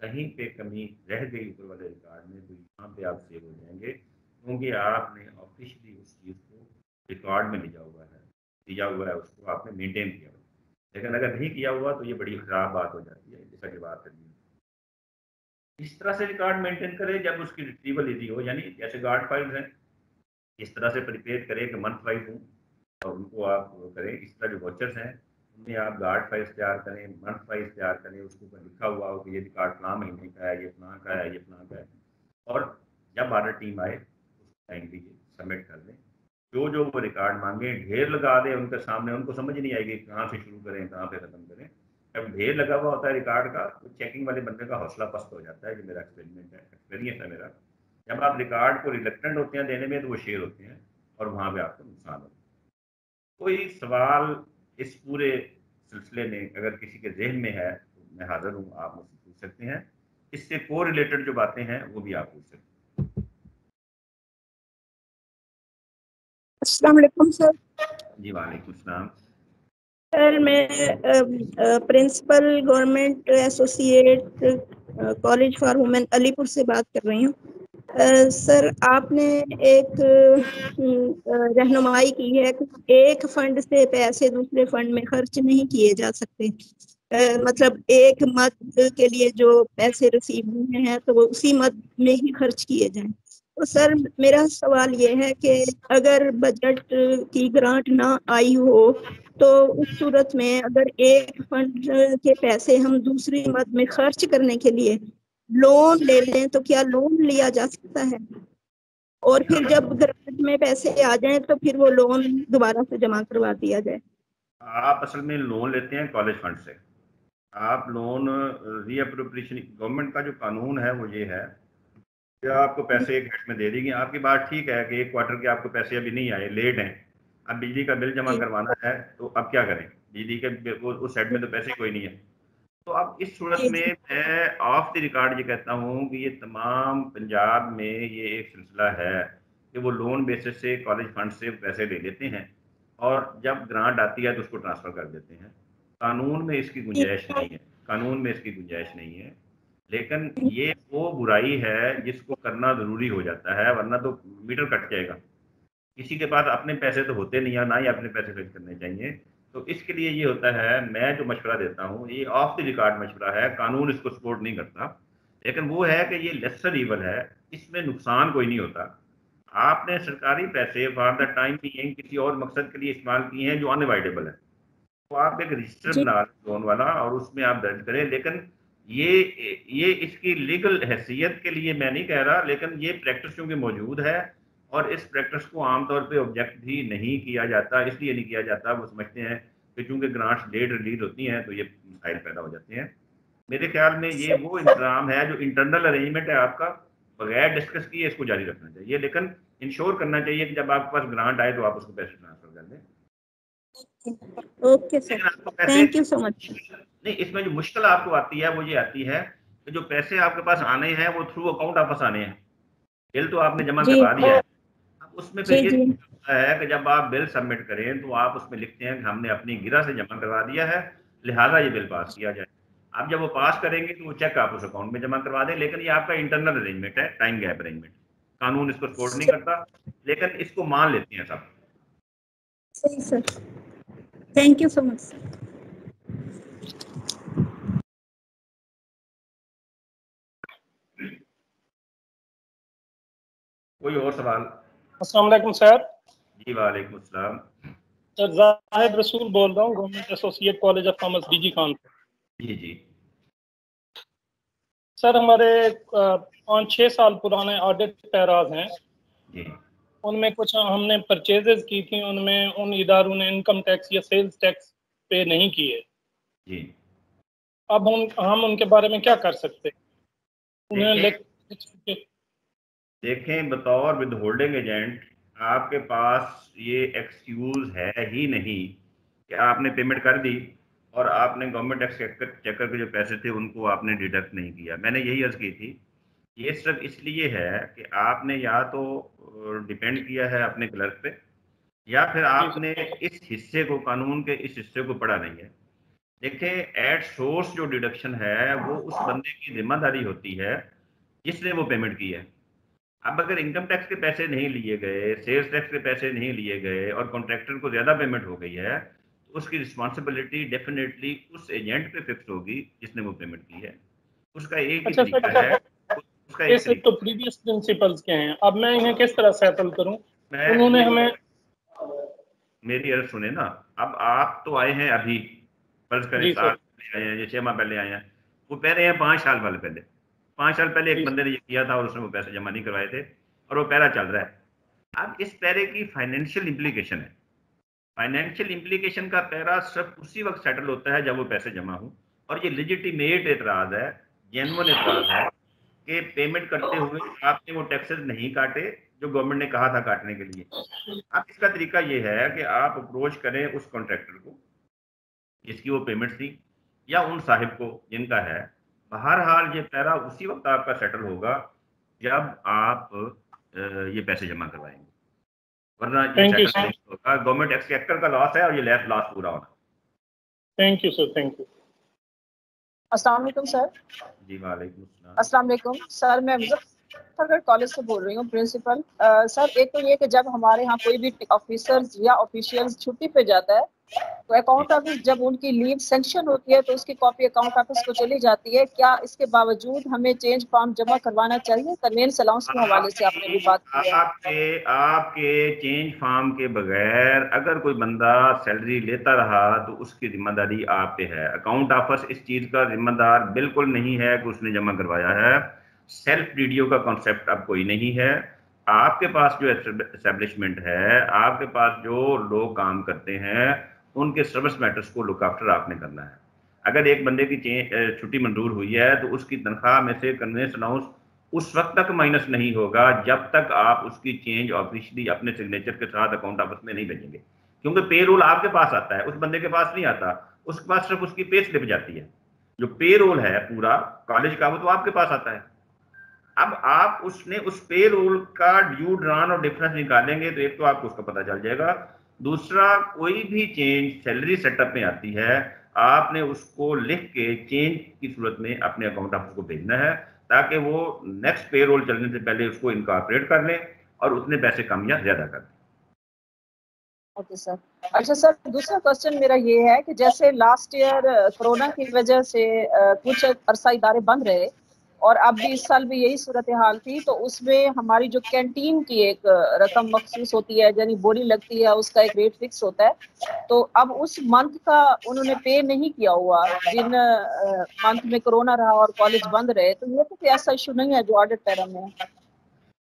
कहीं पे कमी रह गई ऊपर वाले रिकॉर्ड में तो यहाँ पे आप सेव हो जाएँगे। क्योंकि आपने ऑफिशियली उस चीज़ को रिकॉर्ड में लिया हुआ है। दिया हुआ है, उसको आपने मेंटेन किया हुआ लेकिन अगर नहीं किया हुआ तो ये बड़ी ख़राब बात हो जाती है, जैसा कि बात करनी इस तरह से रिकॉर्ड मेंटेन करें, जब उसकी रिट्रीवल यदि हो, यानी जैसे गार्ड फाइल्स हैं, इस तरह से प्रिपेयर करें कि मंथ वाइज हूँ, और उनको आप करें, इस तरह जो वॉचर्स हैं, उनमें आप गार्ड फाइल्स तैयार करें मंथ वाइज तैयार करें, उसके ऊपर लिखा हुआ हो कि ये रिकॉर्ड फलां महीने का है, ये फलां का है, ये फलां का है। और जब ऑर्डर टीम आए दीजिए सबमिट कर दें जो जो वो रिकॉर्ड मांगे, ढेर लगा दें उनके सामने, उनको समझ नहीं आएगी कहाँ से शुरू करें, कहाँ पे ख़त्म करें। जब ढेर लगा हुआ होता है रिकॉर्ड का तो चेकिंग वाले बंदे का हौसला पस्त हो जाता है कि मेरा एक्सपेरिमेंट है एक्सपीरियंस है मेरा। जब आप रिकॉर्ड को रिलेक्टेंट होते हैं देने में तो वो शेयर होते हैं और वहाँ पर आपको नुकसान होता है। कोई सवाल इस पूरे सिलसिले में अगर किसी के जहन में है तो मैं हाजिर हूँ, आप मुझसे पूछ सकते हैं। इससे को रिलेटेड जो बातें हैं, वो भी आप पूछ सकते हैं। अस्सलाम वालेकुम सर। जी वालेकुम सलाम। सर मैं principal government associate college for women Alipur से बात कर रही हूँ। सर आपने एक रहनुमाई की है कि एक फंड से पैसे दूसरे फंड में खर्च नहीं किए जा सकते। uh, मतलब एक मत के लिए जो पैसे रिसीव हुए हैं तो वो उसी मत में ही खर्च किए जाएँ। तो सर, मेरा सवाल ये है कि अगर बजट की ग्रांट ना आई हो तो उस सूरत में अगर एक फंड के पैसे हम दूसरी मद में खर्च करने के लिए लोन ले लें तो क्या लोन लिया जा सकता है? और फिर जब ग्रांट में पैसे आ जाएँ तो फिर वो लोन दोबारा से जमा करवा दिया जाए। आप असल में लोन लेते हैं कॉलेज फंड से। आप लोन रीअप्रोप्रिएशन गवर्नमेंट का जो कानून है, वो ये है या आपको पैसे एक हेड में दे देंगे। आपकी बात ठीक है कि एक क्वार्टर के आपको पैसे अभी नहीं आए लेट हैं। अब बिजली का बिल जमा करवाना है तो अब क्या करें? बिजली के उस हेड में तो पैसे कोई नहीं है। तो अब इस सूरत में मैं ऑफ़ द रिकॉर्ड ये कहता हूँ कि ये तमाम पंजाब में ये एक सिलसिला है कि वो लोन बेसिस से कॉलेज फंड से पैसे ले लेते हैं और जब ग्रांट आती है तो उसको ट्रांसफ़र कर देते हैं। कानून में इसकी गुंजाइश नहीं है। कानून में इसकी गुंजाइश नहीं है। लेकिन ये वो बुराई है जिसको करना ज़रूरी हो जाता है वरना तो मीटर कट जाएगा। किसी के पास अपने पैसे तो होते नहीं है ना ही अपने पैसे खर्च करने चाहिए। तो इसके लिए ये होता है मैं जो मशवरा देता हूँ ये ऑफ़ द रिकॉर्ड मशवरा है कानून इसको सपोर्ट नहीं करता। लेकिन वो है कि ये लेसर ईवल है इसमें नुकसान कोई नहीं होता। आपने सरकारी पैसे फॉर द टाइम भी किसी और मकसद के लिए इस्तेमाल किए हैं जो अनवाइडेबल है। तो आप एक रजिस्टर बना लोन वाला और उसमें आप दर्ज करें लेकिन ये ये इसकी लीगल हैसियत के लिए मैं नहीं कह रहा लेकिन ये प्रैक्टिस चूँकि मौजूद है और इस प्रैक्टिस को आमतौर पे ऑब्जेक्ट भी नहीं किया जाता इसलिए नहीं किया जाता वो समझते हैं कि चूँकि ग्रांट्स लेट रिलीज़ होती हैं तो ये मसाइल पैदा हो जाते हैं। मेरे ख्याल में ये वो इंतज़ाम है जो इंटरनल अरेंजमेंट है आपका बगैर डिस्कस किए इसको जारी रखना चाहिए लेकिन इंश्योर करना चाहिए कि जब आपके पास ग्रांट आए तो आप उसको पैसे ट्रांसफ़र कर दें। Okay sir thank you so much नहीं इसमें जो मुश्किल आपको आती है वो ये आती है कि जो पैसे आपके पास आने हैं वो थ्रू अकाउंट वापस आने हैं। बिल तो आपने जमा करवा दिया। है। अब उसमें फिर ये है कि जब आप बिल सबमिट करें तो आप उसमें लिखते हैं कि हमने अपनी गिरा से जमा करवा दिया है लिहाजा ये बिल पास किया जाए। आप जब वो पास करेंगे तो वो चेक आप उस अकाउंट में जमा करवा दें लेकिन ये आपका इंटरनल अरेंजमेंट है टाइम गैप अरेंजमेंट कानून इसको सपोर्ट नहीं करता लेकिन इसको मान लेते हैं सब। सही sir. Thank you so much कोई और सवाल? अस्सलाम सर। जी वालेकुम अस्सलाम। सर जाहिद रसूल बोल रहा हूँ government associate college of commerce DG Khan जी जी। सर हमारे पाँच छः साल पुराने ऑडिट पैराज हैं। जी। उनमें कुछ हमने परचेजेस की थी उनमें उन इदारों ने इनकम टैक्स या सेल्स टैक्स पे नहीं किए। जी। अब उन हम उनके बारे में क्या कर सकते हैं? उन्हें देखें- बतौर विद होल्डिंग एजेंट आपके पास ये एक्सक्यूज है ही नहीं कि आपने पेमेंट कर दी और आपने गवर्नमेंट टैक्स चेकर चेकर के जो पैसे थे उनको आपने डिडक्ट नहीं किया। मैंने यही अर्ज़ की थी। ये सिर्फ़ इसलिए है कि आपने या तो डिपेंड किया है अपने क्लर्क पे या फिर आपने इस हिस्से को कानून के इस हिस्से को पढ़ा नहीं है। देखें एट सोर्स जो डिडक्शन है वो उस बंदे की ज़िम्मेदारी होती है जिसने वो पेमेंट की है। अब अगर इनकम टैक्स के पैसे नहीं लिए गए सेल्स टैक्स के पैसे नहीं लिए गए और कॉन्ट्रैक्टर को ज़्यादा पेमेंट हो गई है तो उसकी रिस्पॉन्सिबिलिटी डेफिनेटली उस एजेंट पे फिक्स होगी जिसने वो पेमेंट की है। उसका एक ही अच्छा, सर, तरीका है। उसका एक तरीका तो प्रीवियस प्रिंसिपल्स के हैं। अब मैं इन्हें किस तरह सेटल करूँ? उन्होंने हमें मेरी अर्ज़ सुने ना अब आप तो आए हैं अभी। फ़र्ज़ करें आए हैं या छह माह पहले आए हैं। वो पह रहे हैं पाँच साल वाले पहले। पाँच साल पहले एक बंदे ने ये किया था और उसने वो पैसे जमा नहीं करवाए थे और वो पैरा चल रहा है। अब इस पैरे की फाइनेंशियल इम्प्लीकेशन है। फाइनेंशियल इम्प्लीकेशन का पैरा सिर्फ़ उसी वक्त सेटल होता है जब वो पैसे जमा हो। और ये लिजिटिमेट एतराज़ है जेनवन एतराज़ है कि पेमेंट करते हुए आपने वो टैक्सेस नहीं काटे जो गवर्नमेंट ने कहा था काटने के लिए। अब इसका तरीका ये है कि आप अप्रोच करें उस कॉन्ट्रैक्टर को जिसकी वो पेमेंट थी या उन साहिब को जिनका है बहरहाल ये पैरा उसी वक्त आपका सेटल होगा जब आप ये पैसे जमा करवाएँगे। वरना गवर्नमेंट एक्सपेक्टर का लॉस है और ये लैस लॉस पूरा होना। Thank you sir thank you अस्सलाम वालेकुम सर। जी वालेकुम अस्सलाम अस्सलाम वालेकुम। सर मैं मुजफ्फरगढ़ कॉलेज से बोल रही हूँ प्रिंसिपल। सर एक तो ये कि जब हमारे यहाँ कोई भी ऑफिसर्स या ऑफिशियल्स छुट्टी पे जाता है तो अकाउंट ऑफ़िस जब उनकी लीव सेंक्शन होती है तो उसकी कॉपी अकाउंट ऑफ़िस को चली जाती है। क्या इसके बावजूद हमें चेंज फॉर्म जमा करवाना चाहिए? कन्वेंस अलाउंस के हवाले से आपने भी बात की आपके आपके चेंज फॉर्म के बगैर अगर कोई बंदा सैलरी लेता रहा तो उसकी ज़िम्मेदारी आप पे है। अकाउंट ऑफ़िस इस चीज़ का जिम्मेदार बिल्कुल नहीं है कि उसने जमा करवाया है। सेल्फ डीडीओ का कॉन्सेप्ट अब कोई नहीं है। आपके पास जो एस्टेब्लिशमेंट है, आपके पास जो लोग काम करते हैं उनके सर्विस मैटर्स को लुक आफ्टर आपने करना है। अगर एक बंदे की छुट्टी मंजूर हुई है तो उसकी तनख्वाह में से कन्वेंस अलाउंस उस वक्त तक माइनस नहीं होगा, जब तक आप उसकी चेंज ऑफिशियली अपने सिग्नेचर के साथ अकाउंट ऑफ़िस में नहीं भेजेंगे। क्योंकि पे रोल आपके पास आता है, उस बंदे के पास नहीं आता, उसके पास सिर्फ़ उसकी पे स्लिप जाती है। जो पे रोल है पूरा कॉलेज का, वो तो आपके पास आता है। अब आप उसने उस पे रोल का ड्यू ड्रान और डिफरेंस निकालेंगे तो एक तो आपको उसका पता चल जाएगा दूसरा, कोई भी चेंज सैलरी सेटअप में आती है, आपने उसको लिख के चेंज की सूरत में अपने अकाउंट ऑफ़िस को भेजना है, ताकि वो नेक्स्ट पे रोल चलने से पहले उसको इनकॉर्पोरेट कर लें और उतने पैसे कम या ज़्यादा कर दें। ओके सर अच्छा सर दूसरा क्वेश्चन मेरा ये है कि जैसे लास्ट ईयर कोरोना की वजह से कुछ अरसा इदारे बंद रहे और अब भी इस साल भी यही सूरत हाल थी तो उसमें हमारी जो कैंटीन की एक रकम मखसूस होती है, यानी बोली लगती है, उसका एक रेट फिक्स होता है। तो अब उस मंथ का उन्होंने पे नहीं किया हुआ। जिन मंथ में कोरोना रहा और कॉलेज बंद रहे तो ये तो कोई ऐसा इशू नहीं है जो ऑडिट पैरा में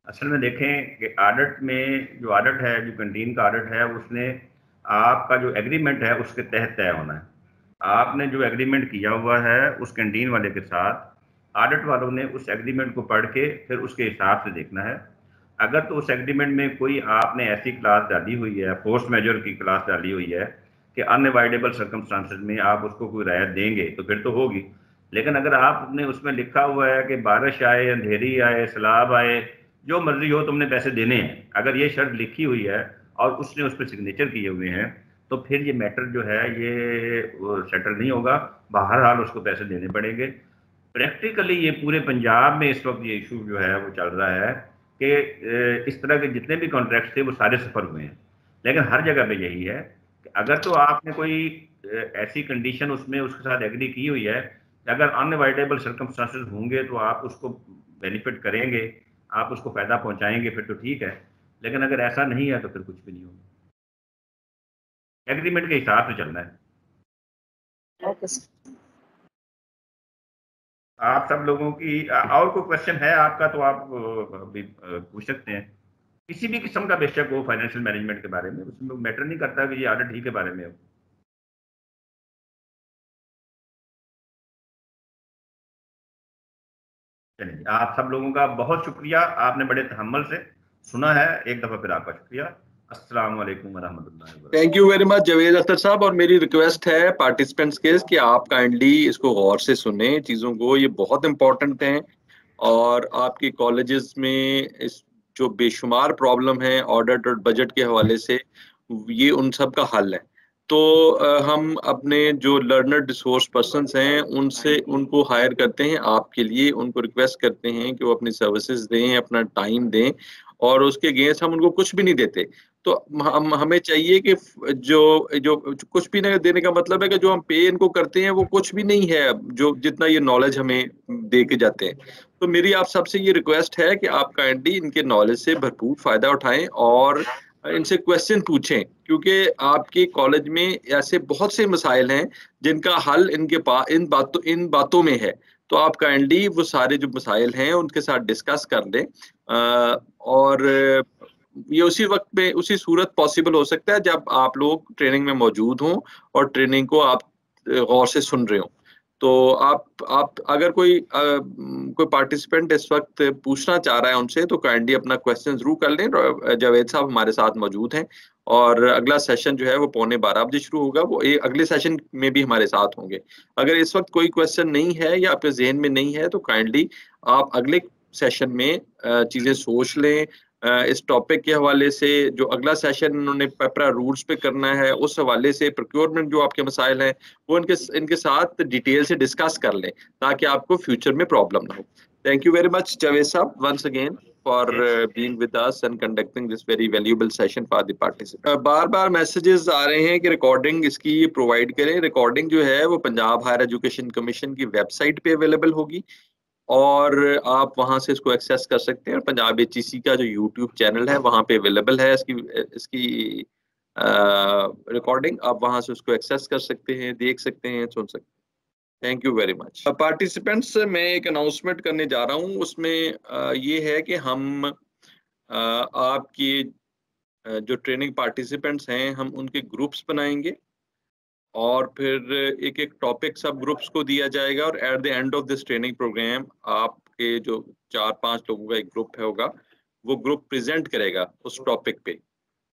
असल में देखें कि ऑडिट में जो ऑडिट है, जो कैंटीन का ऑडिट है, उसने आपका जो एग्रीमेंट है, उसके तहत तय होना है। आपने जो एग्रीमेंट किया हुआ है, उस कैंटीन वाले के साथ ऑडिट वालों ने उस एग्रीमेंट को पढ़ के फिर उसके हिसाब से देखना है। अगर तो उस एग्रीमेंट में कोई आपने ऐसी क्लास डाली हुई है पोस्ट मेजर की क्लास डाली हुई है कि अनअवॉइडेबल सर्कमस्टांसिस में आप उसको कोई रायत देंगे तो फिर तो होगी। लेकिन अगर आपने उसमें लिखा हुआ है कि बारिश आए, अंधेरी आए, सैलाब आए, जो मर्ज़ी हो तुमने पैसे देने हैं, अगर ये शर्त लिखी हुई है और उसने उस पर सिग्नेचर किए हुए हैं तो फिर ये मैटर जो है, ये सेटल नहीं होगा। बाहर हाल उसको पैसे देने पड़ेंगे। प्रैक्टिकली ये पूरे पंजाब में इस वक्त ये इशू जो है, वो चल रहा है कि इस तरह के जितने भी कॉन्ट्रैक्ट थे, वो सारे सफ़र हुए हैं। लेकिन हर जगह पे यही है कि अगर तो आपने कोई ऐसी कंडीशन उसमें, उसके साथ एग्री की हुई है कि अगर अनअवॉइडेबल सर्कमस्टांसिस होंगे तो आप उसको बेनिफिट करेंगे, आप उसको फ़ायदा पहुंचाएँगे, फिर तो ठीक है। लेकिन अगर ऐसा नहीं है तो फिर कुछ भी नहीं होगा। एग्रीमेंट के हिसाब से चलना है। आप सब लोगों की और कोई क्वेश्चन है आपका तो आप पूछ सकते हैं। किसी भी किस्म का बेशक हो फाइनेंशियल मैनेजमेंट के बारे में, उसमें मैटर नहीं करता कि ये ऑडिट ही के बारे में हो। चलिए, आप सब लोगों का बहुत शुक्रिया, आपने बड़े तहमल से सुना है, एक दफ़ा फिर आपका शुक्रिया। Thank you very much Javed Akhtar sahab. और मेरी रिक्वेस्ट है पार्टिसिपेंट्स के कि आप काइंडली इसको गौर से सुने चीज़ों को। ये बहुत इंपॉर्टेंट हैं और आपके कॉलेजेस में इस जो बेशुमार प्रॉब्लम है ऑडिट और बजट के हवाले से, ये उन सब का हल है। तो हम अपने जो लर्नर रिसोर्स पर्सन हैं, उनसे, उनको हायर करते हैं, आपके लिए उनको रिक्वेस्ट करते हैं कि वो अपनी सर्विसेज़ दें, अपना टाइम दें और उसके अगेंस्ट हम उनको कुछ भी नहीं देते। तो हम, हमें चाहिए कि जो जो कुछ भी नहीं देने का मतलब है कि जो हम पे इनको करते हैं, वो कुछ भी नहीं है, जो जितना ये नॉलेज हमें दे के जाते हैं। तो मेरी आप सबसे ये रिक्वेस्ट है कि आप काइंडली इनके नॉलेज से भरपूर फ़ायदा उठाएँ और इनसे क्वेश्चन पूछें, क्योंकि आपके कॉलेज में ऐसे बहुत से मसाइल हैं, जिनका हल इनके पास इन बातों इन बातों में है। तो आप काइंडली वो सारे जो मसाइल हैं, उनके साथ डिस्कस कर लें। और ये उसी वक्त में उसी सूरत पॉसिबल हो सकता है जब आप लोग ट्रेनिंग में मौजूद हों और ट्रेनिंग को आप गौर से सुन रहे हो। तो आप आप अगर कोई आ, कोई पार्टिसिपेंट इस वक्त पूछना चाह रहा है उनसे तो काइंडली अपना क्वेश्चन ज़रूर कर लें। जावेद साहब हमारे साथ मौजूद हैं। और अगला सेशन जो है वो पौने बारह बजे शुरू होगा। वो एक अगले सेशन में भी हमारे साथ होंगे। अगर इस वक्त कोई क्वेश्चन नहीं है या आपके जहन में नहीं है तो काइंडली आप अगले सेशन में चीज़ें सोच लें इस टॉपिक के हवाले से जो अगला सेशन उन्होंने पेपरा रूल्स पे करना है उस हवाले से प्रोक्योरमेंट जो आपके मसाइल हैं वो इनके इनके साथ डिटेल से डिस्कस कर लें ताकि आपको फ्यूचर में प्रॉब्लम ना हो। Thank you very much Javed sahab once again for uh, being with us and conducting this very valuable session for the participants. Uh, बार बार मैसेजेस आ रहे हैं कि रिकॉर्डिंग इसकी प्रोवाइड करें। रिकॉर्डिंग जो है वो पंजाब हायर एजुकेशन कमीशन की वेबसाइट पे अवेलेबल होगी। और आप वहाँ से इसको एक्सेस कर सकते हैं। पंजाब एच e का जो यूट्यूब चैनल है, वहाँ पे अवेलेबल है इसकी इसकी रिकॉर्डिंग आप वहाँ से उसको एक्सेस कर सकते हैं, देख सकते हैं, सुन सकते हैं। Thank you very much participants मैं एक अनाउंसमेंट करने जा रहा हूँ। उसमें ये है कि हम आपकी जो ट्रेनिंग पार्टिसिपेंट्स हैं, हम उनके ग्रुप्स बनाएँगे। और फिर एक एक टॉपिक सब ग्रुप्स को दिया जाएगा और at the end of this training program आपके जो चार, पाँच लोगों का एक ग्रुप है होगा, वो ग्रुप प्रेजेंट करेगा उस टॉपिक पे।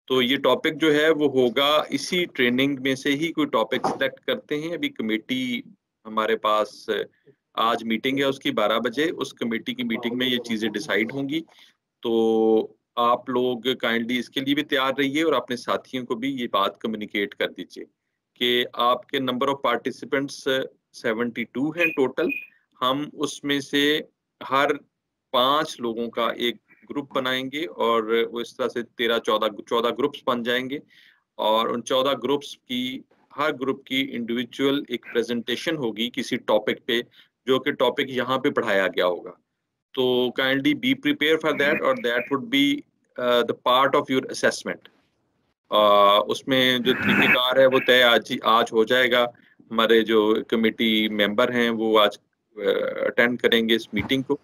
तो ये टॉपिक जो है वो होगा इसी ट्रेनिंग में से ही कोई टॉपिक सिलेक्ट करते हैं। अभी कमेटी हमारे पास, आज मीटिंग है उसकी 12 बजे। उस कमेटी की मीटिंग में ये चीज़ें डिसाइड होंगी। तो आप लोग काइंडली इसके लिए भी तैयार रहिए और अपने साथियों को भी ये बात कम्युनिकेट कर दीजिए। कि आपके नंबर ऑफ़ पार्टिसिपेंट्स 72 हैं टोटल हम उसमें से हर पाँच लोगों का एक ग्रुप बनाएँगे और वो इस तरह से तेरह, चौदह चौदह ग्रुप्स बन जाएँगे और उन चौदह ग्रुप्स की, हर ग्रुप की इंडिविजुअल एक प्रेजेंटेशन होगी किसी टॉपिक पे, जो कि टॉपिक यहाँ पे पढ़ाया गया होगा। तो kindly be prepare for that और that would be the part of your assessment उसमें जो तरीकेकार है, वो तय आज आज हो जाएगा। हमारे जो कमेटी मेंबर हैं, वो आज अटेंड करेंगे इस मीटिंग को।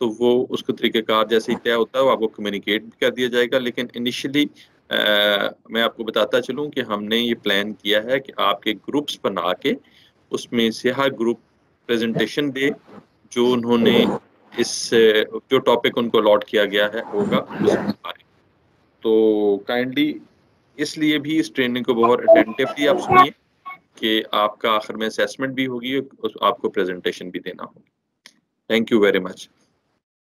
तो वो उसको तरीकेकार जैसे ही तय होता है, वो आपको कम्युनिकेट भी कर दिया जाएगा। लेकिन इनिशियली मैं आपको बताता चलूँ कि हमने ये प्लान किया है कि आपके ग्रुप्स बना के उसमें से हर ग्रुप प्रेजेंटेशन दे, जो उन्होंने इस, जो टॉपिक उनको अलॉट किया गया है, होगा तो काइंडली इसलिए भी इस ट्रेनिंग को बहुत अटेंटिवली आप सुनिए कि आपका आखिर में असेसमेंट भी होगी और आपको प्रेजेंटेशन भी देना होगी। थैंक यू वेरी मच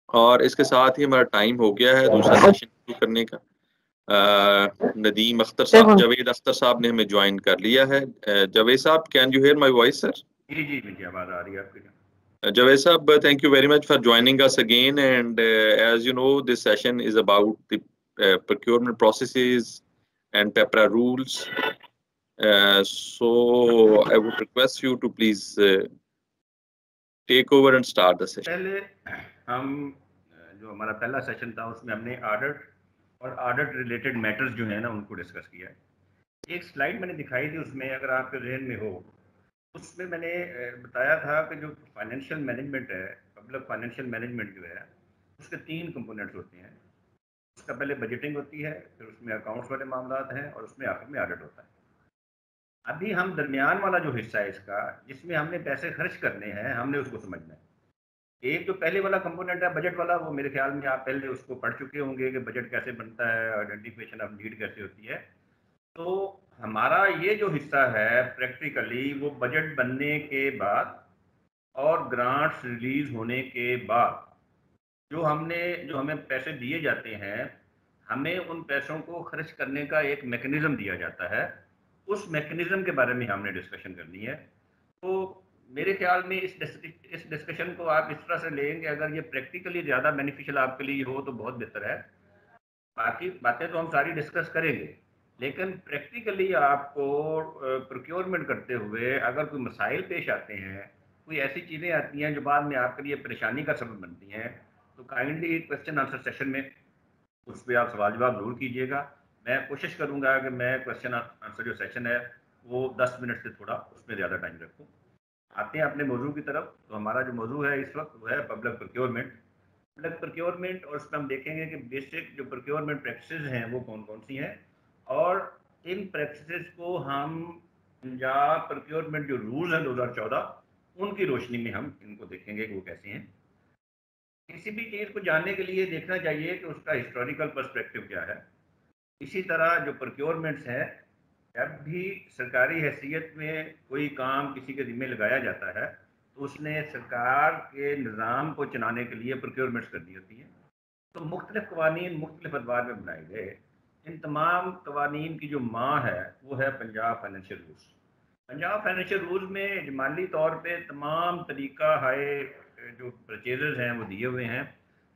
और इसके साथ ही हमारा टाइम हो गया है दूसरा सेशन शुरू करने का। नदीम अख्तर साहब जवेद अख्तर साहब ने हमें ज्वाइन कर लिया है। Javed sahab can you hear my voice sir जी जी मुझे आवाज़ आ रही है आपकी। Javed sahab thank you very much for joining us again and as you know this session is about the procurement processes and PEPRA rules. Uh, so I would request you to please uh, take over and start the session. पहले हम जो हमारा पहला सेशन था उसमें हमने ऑडिट और ऑडिट रिलेटेड मैटर्स जो है ना उनको डिस्कस किया है एक स्लाइड मैंने दिखाई थी उसमें अगर आपके जहन में हो उसमें मैंने बताया था कि जो फाइनेंशियल मैनेजमेंट है पब्लिक फाइनेंशियल मैनेजमेंट जो है उसके तीन कंपोनेंट्स होते हैं उसका पहले बजटिंग होती है, फिर उसमें अकाउंट्स वाले मामला हैं और उसमें आखिर में ऑडिट होता है। अभी हम दरमियान वाला जो हिस्सा है इसका, जिसमें हमने पैसे खर्च करने हैं, हमने उसको समझना है। एक जो पहले वाला कंपोनेंट है बजट वाला, वो मेरे ख्याल में आप पहले उसको पढ़ चुके होंगे कि बजट कैसे बनता है आइडेंटिफिकेशन ऑफ़ नीड कैसे होती है। तो हमारा ये जो हिस्सा है प्रैक्टिकली वो बजट बनने के बाद और ग्रांट्स रिलीज़ होने के बाद जो हमने, जो हमें पैसे दिए जाते हैं, हमें उन पैसों को खर्च करने का एक मैकेनिज्म दिया जाता है। उस मैकेनिज्म के बारे में हमने डिस्कशन करनी है। तो मेरे ख्याल में इस इस डिस्कशन को आप इस तरह से लेंगे, अगर ये प्रैक्टिकली ज़्यादा बेनिफिशियल आपके लिए हो तो बहुत बेहतर है। बाकी बातें तो हम सारी डिस्कस करेंगे। लेकिन प्रैक्टिकली आपको प्रोक्योरमेंट करते हुए अगर कोई मसाइल पेश आते हैं, कोई ऐसी चीज़ें आती हैं जो बाद में आपके लिए परेशानी का सबब बनती हैं तो काइंडली क्वेश्चन आंसर सेशन में उस पर आप सवाल जवाब ज़रूर कीजिएगा। मैं कोशिश करूँगा कि मैं क्वेश्चन आंसर जो सेशन है, वो 10 मिनट से थोड़ा उसमें ज़्यादा टाइम रखूँ। आते हैं अपने मौजू की तरफ़। तो हमारा जो मौजू है इस वक्त, वो है पब्लिक प्रोक्योरमेंट पब्लिक प्रोक्योरमेंट और उसमें हम देखेंगे कि बेसिक जो प्रोक्योरमेंट प्रैक्टिस हैं, वो कौन कौन सी हैं। और इन प्रैक्टिस को हम पंजाब प्रोक्योरमेंट जो रूल्स हैं 2014 उनकी रोशनी में हम इनको देखेंगे कि वो कैसे हैं। किसी भी चीज़ को जानने के लिए देखना चाहिए कि उसका हिस्टोरिकल पर्सपेक्टिव क्या है। इसी तरह जो प्रोक्योरमेंट्स हैं, जब भी सरकारी हैसियत में कोई काम किसी के ज़िम्मे लगाया जाता है तो उसने सरकार के निज़ाम को चलाने के लिए प्रोक्योरमेंट्स करनी होती हैं। तो मुख्तलिफ़ कवानी मुख्तलिफ़ अदवार में बनाए गए। इन तमाम कवानीन की जो माँ है, वो है Punjab financial rules Punjab financial rules में जमाली तौर पर तमाम तरीका हाय जो परचेज़ हैं वो दिए हुए हैं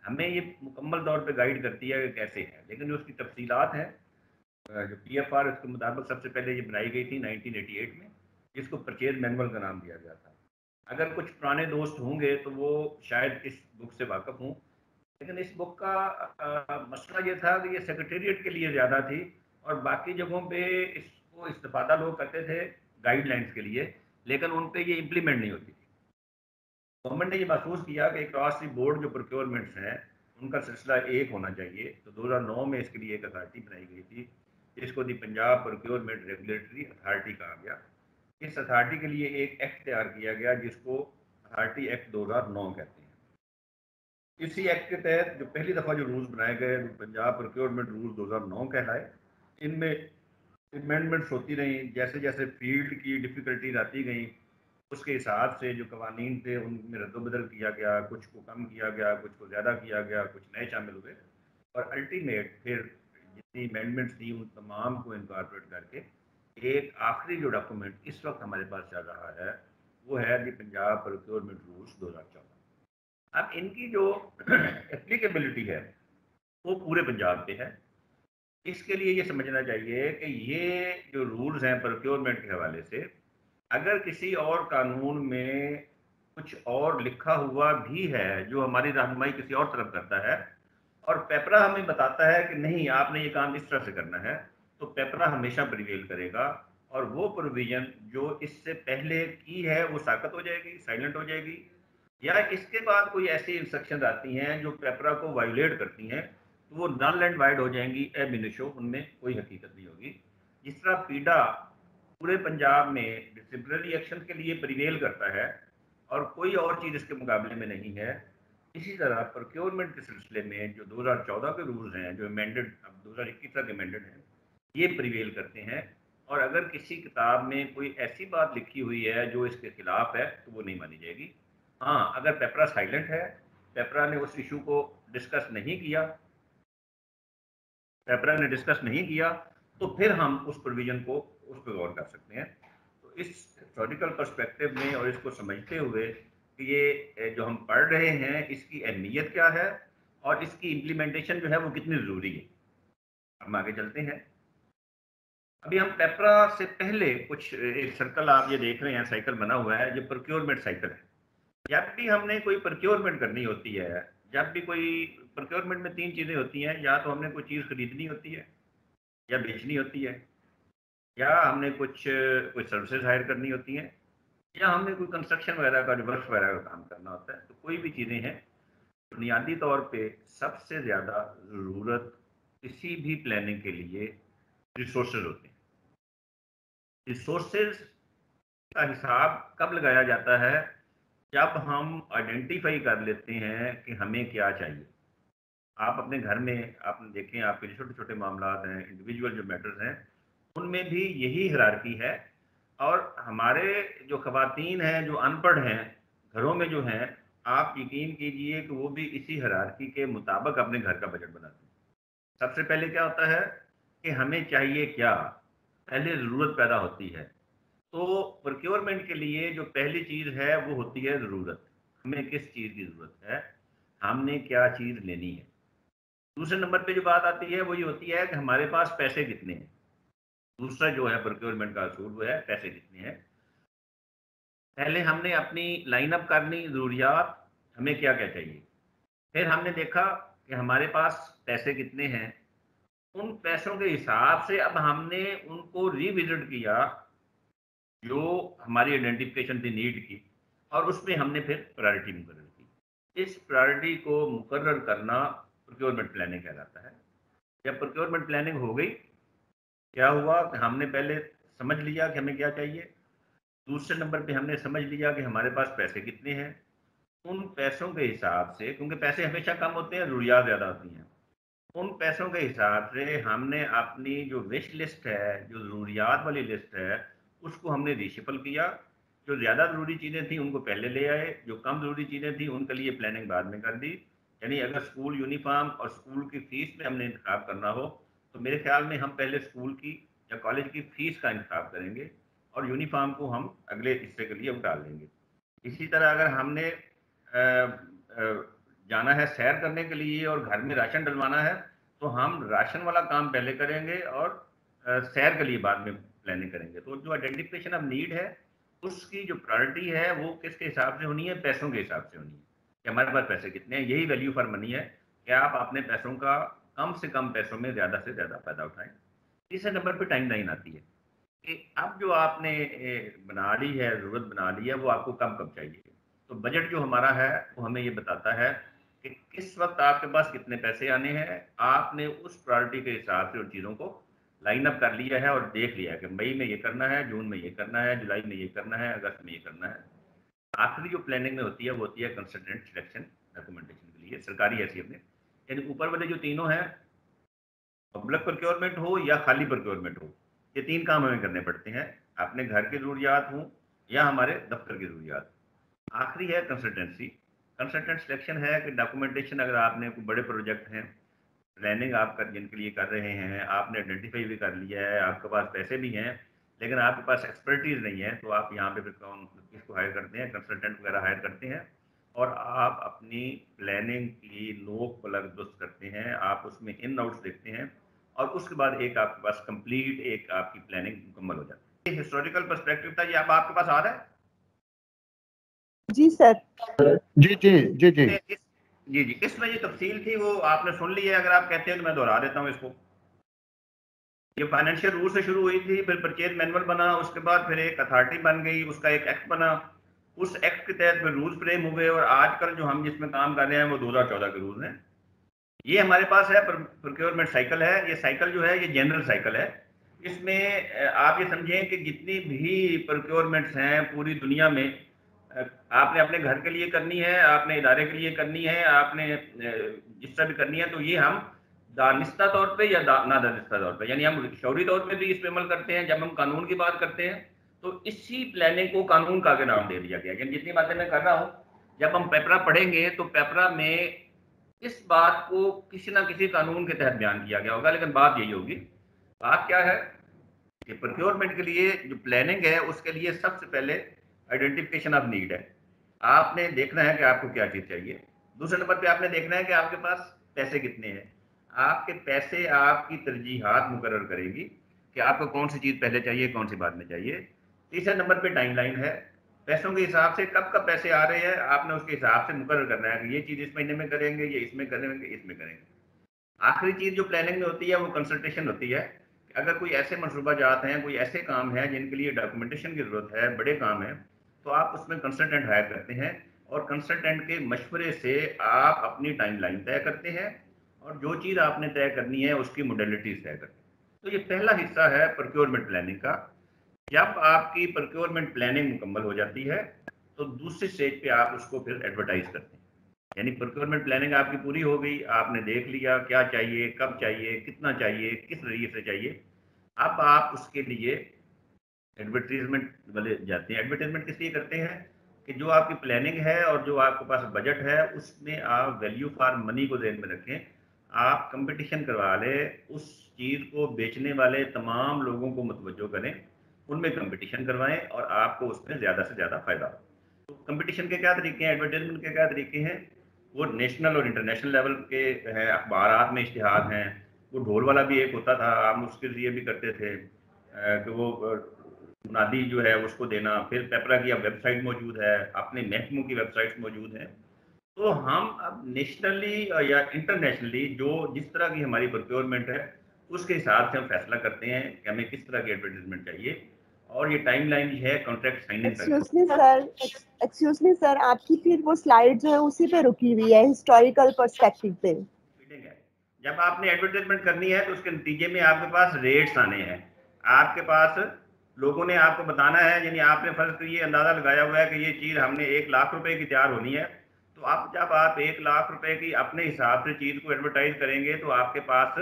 हमें ये मुकम्मल तौर पे गाइड करती है कि कैसे है। लेकिन जो उसकी तफसीलात हैं जो पी एफ़ आर उसके मुताबिक सबसे पहले ये बनाई गई थी 1988 में जिसको परचेज मैनुअल का नाम दिया गया था। अगर कुछ पुराने दोस्त होंगे तो वो शायद इस बुक से वाकफ़ हूँ। लेकिन इस बुक का आ, मसला ये था कि ये सेक्रेटेरिएट के लिए ज़्यादा थी और बाकी जगहों पे इसको इस्तेफादा लोग करते थे गाइडलाइंस के लिए लेकिन उन पर ये इम्प्लीमेंट नहीं होती। गवर्नमेंट ने ये महसूस किया कि क्रॉस दी बोर्ड जो प्रोक्योरमेंट्स हैं, उनका सिलसिला एक होना चाहिए। तो 2009 में इसके लिए एक अथॉरिटी बनाई गई थी, जिसको the Punjab procurement regulatory authority कहा गया। इस अथॉरिटी के लिए एक एक्ट तैयार किया गया, जिसको अथॉरिटी एक्ट 2009 कहते हैं। इसी एक्ट के तहत जो पहली दफ़ा जो रूल्स बनाए गए, पंजाब प्रोक्योरमेंट रूल 2009 कहलाए। इनमें अमेंडमेंट्स होती रही जैसे जैसे फ़ील्ड की डिफ़िकल्टीज आती गई उसके हिसाब से जो कवानीन थे उनमें रद्दबदल किया गया, कुछ को कम किया गया, कुछ को ज़्यादा किया गया, कुछ नए शामिल हुए। और अल्टीमेट फिर जितनी अमेंडमेंट्स थी उन तमाम को इनकॉर्पोरेट करके, एक आखिरी जो डॉक्यूमेंट इस वक्त हमारे पास चल रहा है, वो है दी पंजाब प्रोक्योरमेंट रूल्स दो हज़ार चौदह। अब इनकी जो एप्लीकेबिलिटी है, वो पूरे पंजाब पे है। इसके लिए ये समझना चाहिए कि ये जो रूल्स हैं प्रोक्योरमेंट के हवाले से अगर किसी और कानून में कुछ और लिखा हुआ भी है जो हमारी रहनुमाई किसी और तरफ़ करता है, और पेपरा हमें बताता है कि नहीं, आपने ये काम इस तरह से करना है तो पेपरा हमेशा प्रिवेल करेगा, और वो प्रोविज़न जो इससे पहले की है, वो साकत हो जाएगी साइलेंट हो जाएगी। या इसके बाद कोई ऐसी इंस्ट्रक्शन आती हैं जो पेपरा को वायोलेट करती हैं तो वो नल एंड वाइड हो जाएँगी ए मिनिशो उनमें कोई हकीकत नहीं होगी। जिस तरह पीडा पूरे पंजाब में डिसिप्लिनरी एक्शन के लिए प्रिवेल करता है और कोई और चीज़ इसके मुकाबले में नहीं है। इसी तरह प्रोक्योरमेंट के सिलसिले में जो 2014 के रूल्स हैं, जो अमेंडेड अब दो हज़ार इक्कीस तक अमेंडेड हैं, ये प्रिवेल करते हैं। और अगर किसी किताब में कोई ऐसी बात लिखी हुई है जो इसके खिलाफ है तो वो नहीं मानी जाएगी। हाँ अगर पेपरा साइलेंट है, पेपरा ने उस इशू को डिस्कस नहीं किया, पेपरा ने डिस्कस नहीं किया तो फिर हम उस प्रोविज़न को उस पर गौर कर सकते हैं। तो इस हिस्टोरिकल पर्सपेक्टिव में और इसको समझते हुए कि ये जो हम पढ़ रहे हैं, इसकी अहमियत क्या है और इसकी इम्प्लीमेंटेशन जो है वो कितनी ज़रूरी है। हम आगे चलते हैं। अभी हम पेपरा से पहले कुछ एक सर्कल आप ये देख रहे हैं साइकिल बना हुआ है, जो प्रोक्योरमेंट साइकिल है। जब भी हमने कोई प्रोक्योरमेंट करनी होती है, जब भी कोई प्रोक्योरमेंट में तीन चीज़ें होती हैं, या तो हमने कोई चीज़ खरीदनी होती है या बेचनी होती है या हमने कुछ कोई सर्विसेज़ हायर करनी होती हैं? या हमने कोई कंस्ट्रक्शन वगैरह का जो वर्क वगैरह का काम करना होता है? तो कोई भी चीज़ें हैं, बुनियादी तौर पे सबसे ज़्यादा ज़रूरत किसी भी प्लानिंग के लिए रिसोर्सेज होते हैं। रिसोर्सेज का हिसाब कब लगाया जाता है? जब हम आइडेंटिफाई कर लेते हैं कि हमें क्या चाहिए। आप अपने घर में, आप देखें, आपके छोटे छोटे मामला हैं इंडिविजुअल जो मैटर्स हैं उनमें भी यही हरारकी है। और हमारे जो खातन हैं, जो अनपढ़ हैं, घरों में जो हैं, आप यकीन कीजिए कि वो भी इसी हरारकी के मुताबिक अपने घर का बजट बनाते हैं। सबसे पहले क्या होता है कि हमें चाहिए क्या? पहले ज़रूरत पैदा होती है। तो प्रोक्योरमेंट के लिए जो पहली चीज़ है, वो होती है ज़रूरत। हमें किस चीज़ की ज़रूरत है? हमने क्या चीज़ लेनी है? दूसरे नंबर पे जो बात आती है, वो ये होती है कि हमारे पास पैसे कितने हैं? दूसरा जो है प्रोक्योरमेंट का असूल, वो है पैसे कितने हैं। पहले हमने अपनी लाइनअप करनी, ज़रूरियात, हमें क्या क्या चाहिए? फिर हमने देखा कि हमारे पास पैसे कितने हैं। उन पैसों के हिसाब से अब हमने उनको रिविजिट किया, जो हमारी आइडेंटिफिकेशन थी नीड की, और उसमें हमने फिर प्रायोरिटी मुकर की। इस प्रायोरिटी को मुकर करना प्रोक्योरमेंट प्लानिंग कहलाता है। जब प्रोक्योरमेंट प्लानिंग हो गई क्या हुआ कि हमने पहले समझ लिया कि हमें क्या चाहिए? दूसरे नंबर पे हमने समझ लिया कि हमारे पास पैसे कितने हैं। उन पैसों के हिसाब से, क्योंकि पैसे हमेशा कम होते हैं ज़रूरियात ज़्यादा होती हैं। उन पैसों के हिसाब से हमने अपनी जो विश लिस्ट है, जो ज़रूरियात वाली लिस्ट है, उसको हमने रिशिपल किया। जो ज़्यादा ज़रूरी चीज़ें थी, उनको पहले ले आए। जो कम ज़रूरी चीज़ें थी, उनके लिए प्लानिंग बाद में कर दी। यानी अगर स्कूल यूनिफॉर्म और स्कूल की फ़ीस में हमने इंतखब करना हो तो मेरे ख्याल में हम पहले स्कूल की या कॉलेज की फ़ीस का इंतखब करेंगे और यूनिफॉर्म को हम अगले हिस्से के लिए उतार लेंगे। इसी तरह अगर हमने जाना है सैर करने के लिए और घर में राशन डलवाना है तो हम राशन वाला काम पहले करेंगे और सैर के लिए बाद में प्लानिंग करेंगे। तो जो आइडेंटिफिकेशन ऑफ़ नीड है, उसकी जो प्रायोरिटी है, वो किसके हिसाब से होनी है? पैसों के हिसाब से होनी है। कि हमारे पास पैसे कितने हैं? यही वैल्यू फॉर मनी है। कि आप अपने पैसों का कम से कम पैसों में ज़्यादा से ज़्यादा फ़ायदा उठाएँ। तीसरे नंबर पर टाइम लाइन आती है कि अब जो आपने बना ली है, ज़रूरत बना ली है, वो आपको कब कब चाहिए? तो बजट जो हमारा है, वो हमें ये बताता है कि किस वक्त आपके पास कितने पैसे आने हैं, आपने उस प्रायोरिटी के हिसाब से उन चीज़ों को लाइन अप कर लिया है और देख लिया है कि मई में ये करना है, जून में ये करना है, जुलाई में ये करना है, अगस्त में ये करना है। आखिरी जो प्लानिंग में होती है, वो होती है कंसल्टेंट सिलेक्शन डॉक्यूमेंटेशन के लिए। सरकारी हैसियत में यानी ऊपर वाले जो तीनों हैं पब्लिक प्रोक्योरमेंट हो या खाली प्रोक्योरमेंट हो, ये तीन काम हमें करने पड़ते हैं। अपने घर की ज़रूरियात हों या हमारे दफ्तर की ज़रूरियात। आखिरी है कंसल्टेंसी कंसल्टेंट सिलेक्शन है कि डॉक्यूमेंटेशन अगर आपने कोई बड़े प्रोजेक्ट हैं प्लानिंग आप कर, जिनके लिए कर रहे हैं, आपने आइडेंटिफाई भी कर लिया है, आपके पास पैसे भी हैं, लेकिन आपके पास एक्सपर्टीज नहीं है तो आप यहाँ पे फिर कौन, किसको हायर करते हैं? कंसल्टेंट वगैरह हायर करते हैं। और आप अपनी प्लानिंग की नोक पलक दुरुस्त करते हैं आप उसमें इन आउट्स देखते हैं और उसके बाद एक आपके पास कंप्लीट एक आपकी प्लानिंग मुकम्मल हो जाती है। हिस्टोरिकल परस्पेक्टिव था ये अब आपके पास आ रहा है? जी सर। जी जी जी जी। जी जी इसमें ये तफसील थी वो आपने सुन ली है अगर आप कहते हैं तो मैं दोहरा देता हूँ इसको। ये फाइनेंशियल रूल से शुरू हुई थी फिर परचेज मैनुअल बना उसके बाद फिर एक अथॉरिटी बन गई उसका एक एक्ट बना। उस एक्ट के तहत फिर रूल्स फ्रेम हुए और आजकल जो हम जिसमें काम कर रहे हैं वो 2014 के रूल हैं। ये हमारे पास है प्रोक्योरमेंट साइकिल है। ये साइकिल जो है, ये जनरल साइकिल है। इसमें आप ये समझें कि जितनी भी प्रोक्योरमेंट्स हैं पूरी दुनिया में आपने अपने घर के लिए करनी है, आपने इदारे के लिए करनी है, आपने जिस तरह भी करनी है तो ये हम दानिस्ता तौर पे या नादानिस्ता तौर पे, यानी हम शौरी तौर पे भी इस पर अमल करते हैं। जब हम कानून की बात करते हैं तो इसी प्लानिंग को कानून का आगे नाम दे दिया गया। यानी जितनी बातें मैं कर रहा हूँ, जब हम पेपरा पढ़ेंगे तो पेपरा में इस बात को किसी ना किसी कानून के तहत बयान किया गया होगा, लेकिन बात यही होगी। बात क्या है कि प्रोक्योरमेंट के लिए जो प्लानिंग है, उसके लिए सबसे पहले आइडेंटिफिकेशन ऑफ़ नीड है। आपने देखना है कि आपको क्या चीज़ चाहिए। दूसरे नंबर पे आपने देखना है कि आपके पास पैसे कितने हैं। आपके पैसे आपकी तरजीहत मुकर करेगी कि आपको कौन सी चीज़ पहले चाहिए, कौन सी बाद में चाहिए। तीसरे नंबर पे टाइमलाइन है। पैसों के हिसाब से कब कब पैसे आ रहे हैं, आपने उसके हिसाब से मुकर करना है। कि ये चीज़ इस महीने में करेंगे, ये इसमें करेंगे इसमें करेंगे। आखिरी चीज़ जो प्लानिंग में होती है, वो कंसल्टेशन होती है। अगर कोई ऐसे मनसूबा जात हैं, कोई ऐसे काम है जिनके लिए डॉक्यूमेंटेशन की ज़रूरत है, बड़े काम है तो आप उसमें कंसल्टेंट हायर करते हैं और कंसल्टेंट के मशवरे से आप अपनी टाइम लाइन तय करते हैं और जो चीज़ आपने तय करनी है, उसकी मोडलिटीज तय करते हैं। तो ये पहला हिस्सा है प्रोक्योरमेंट प्लानिंग का। जब आपकी प्रोक्योरमेंट प्लानिंग मुकम्मल हो जाती है तो दूसरी स्टेज पे आप उसको फिर एडवर्टाइज करते हैं। यानी प्रोक्योरमेंट प्लानिंग आपकी पूरी हो गई, आपने देख लिया क्या चाहिए, कब चाहिए, कितना चाहिए, किस तरीके से चाहिए, अब आप उसके लिए एडवर्टीजमेंट वाले जाते हैं। एडवर्टीजमेंट किस लिए करते हैं? कि जो आपकी प्लानिंग है और जो आपके पास बजट है, उसमें आप वैल्यू फॉर मनी को ध्यान में रखें। आप कंपटीशन करवा लें, उस चीज़ को बेचने वाले तमाम लोगों को मतवजो करें। उनमें कंपटीशन करवाएँ और आपको उसमें ज़्यादा से ज़्यादा फ़ायदा हो। तो कंपटीशन के क्या तरीके हैं? एडवर्टाइजमेंट के क्या तरीके हैं? वो नेशनल और इंटरनेशनल लेवल के हैं अखबार में इश्तहार हैं। वो ढोल वाला भी एक होता था, हम उसके लिए भी करते थे। कि वो मुनादी जो है उसको देना। फिर पेपरा की अब वेबसाइट मौजूद है, अपने महकमों की वेबसाइट्स मौजूद हैं। तो हम अब नेशनली या इंटरनेशनली जो जिस तरह की हमारी प्रोक्योरमेंट है, उसके हिसाब से हम फैसला करते हैं कि हमें किस तरह की एडवर्टीजमेंट चाहिए। और ये टाइम लाइन है contract signing excuse me sir excuse me sir आपकी फिर वो स्लाइड जो है उसी पे रुकी हुई है हिस्टोरिकल पर्सपेक्टिव पे। जब आपने एडवर्टाइजमेंट करनी है तो उसके नतीजे में आपके पास रेट्स आने हैं। आपके पास लोगों ने आपको बताना है यानी आपने फ़र्ज़ ये अंदाज़ा लगाया हुआ है कि ये चीज़ हमने एक लाख रुपए की तैयार होनी है। तो आप जब आप एक लाख रुपए की अपने हिसाब से चीज़ को एडवर्टाइज करेंगे तो आपके पास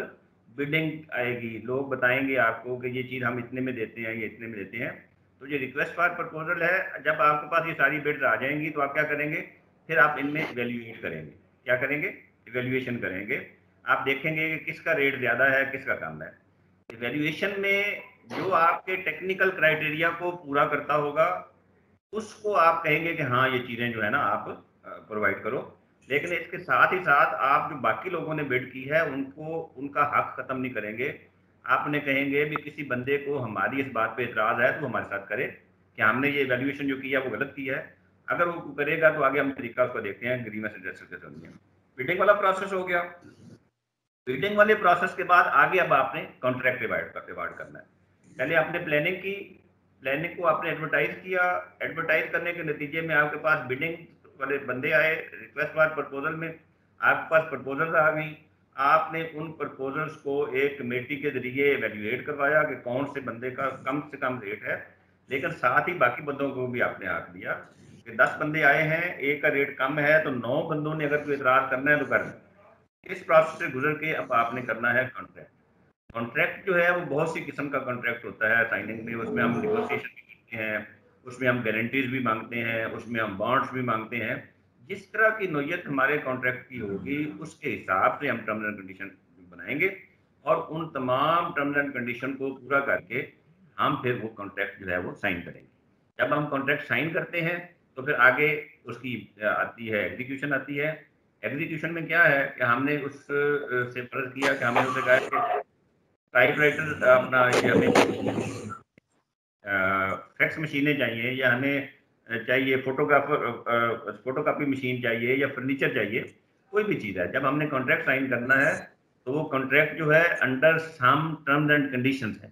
बिल्डिंग आएगी। लोग बताएँगे आपको कि ये चीज़ हम इतने में देते हैं, ये इतने में देते हैं। तो ये रिक्वेस्ट फॉर प्रपोजल है। जब आपके पास ये सारी बिड्स आ जाएँगी तो आप क्या करेंगे? फिर आप इनमें इवेल्यूएट करेंगे। क्या करेंगे? इवेल्यूएशन करेंगे। आप देखेंगे कि किसका रेट ज़्यादा है, किसका कम है। इवेल्यूएशन में जो आपके टेक्निकल क्राइटेरिया को पूरा करता होगा, उसको आप कहेंगे कि हाँ ये चीज़ें जो है ना, आप प्रोवाइड करो। लेकिन इसके साथ ही साथ आप जो बाकी लोगों ने बिड की है, उनको, उनका हक ख़त्म नहीं करेंगे। आपने कहेंगे भी किसी बंदे को हमारी इस बात पे इतराज़ है तो हमारे साथ करे। कि हमने ये वैल्यूएशन जो किया, वो गलत किया है। अगर वो करेगा तो आगे हम तरीका उसको देखते हैं ग्रीमेंस एड्रेस के समझिए बिल्डिंग वाला प्रोसेस हो गया। बिल्डिंग वाले प्रोसेस के बाद आगे अब आपने कॉन्ट्रैक्ट डिवाइड डिवाइड करना है। पहले आपने प्लानिंग की प्लानिंग को आपने एडवर्टाइज किया। एडवर्टाइज करने के नतीजे में आपके पास बिल्डिंग वाले बंदे आए रिक्वेस्ट फॉर प्रपोजल में, आपके पास प्रपोजल आ गई। आपने उन प्रपोजल्स को एक कमेटी के ज़रिए एवेल्यूएट करवाया कि कौन से बंदे का कम से कम रेट है। लेकिन साथ ही बाकी बंदों को भी आपने आख दिया कि दस बंदे आए हैं, एक का रेट कम है तो नौ बंदों ने अगर कोई इतराज करना है तो कर। इस प्रोसेस से गुजर के अब आपने करना है कॉन्ट्रैक्ट कॉन्ट्रैक्ट जो है, वो बहुत सी किस्म का कॉन्ट्रैक्ट होता है साइनिंग में, उसमें हम निगोसिएशन भी करते हैं। उसमें हम गारंटीज भी मांगते हैं, उसमें हम बॉन्ड्स भी मांगते हैं। जिस तरह की नोयत हमारे कॉन्ट्रैक्ट की होगी, उसके हिसाब से हम टर्म्स एंड कंडीशन बनाएँगे और उन तमाम टर्म्स एंड कंडीशन को पूरा करके हम फिर वो कॉन्ट्रैक्ट जो है वो साइन करेंगे। जब हम कॉन्ट्रैक्ट साइन करते हैं तो फिर आगे उसकी आती है एग्जीक्यूशन आती है। एग्जीक्यूशन में क्या है कि हमने उस से फ़र्ज़ किया कि हमने उसे कहा कि टाइप अपना फैक्स मशीनें चाहिए या हमें चाहिए फोटोग्राफर फोटोकॉपी मशीन चाहिए या फर्नीचर चाहिए, कोई भी चीज़ है। जब हमने कॉन्ट्रैक्ट साइन करना है तो वो कॉन्ट्रैक्ट जो है under some terms and conditions है।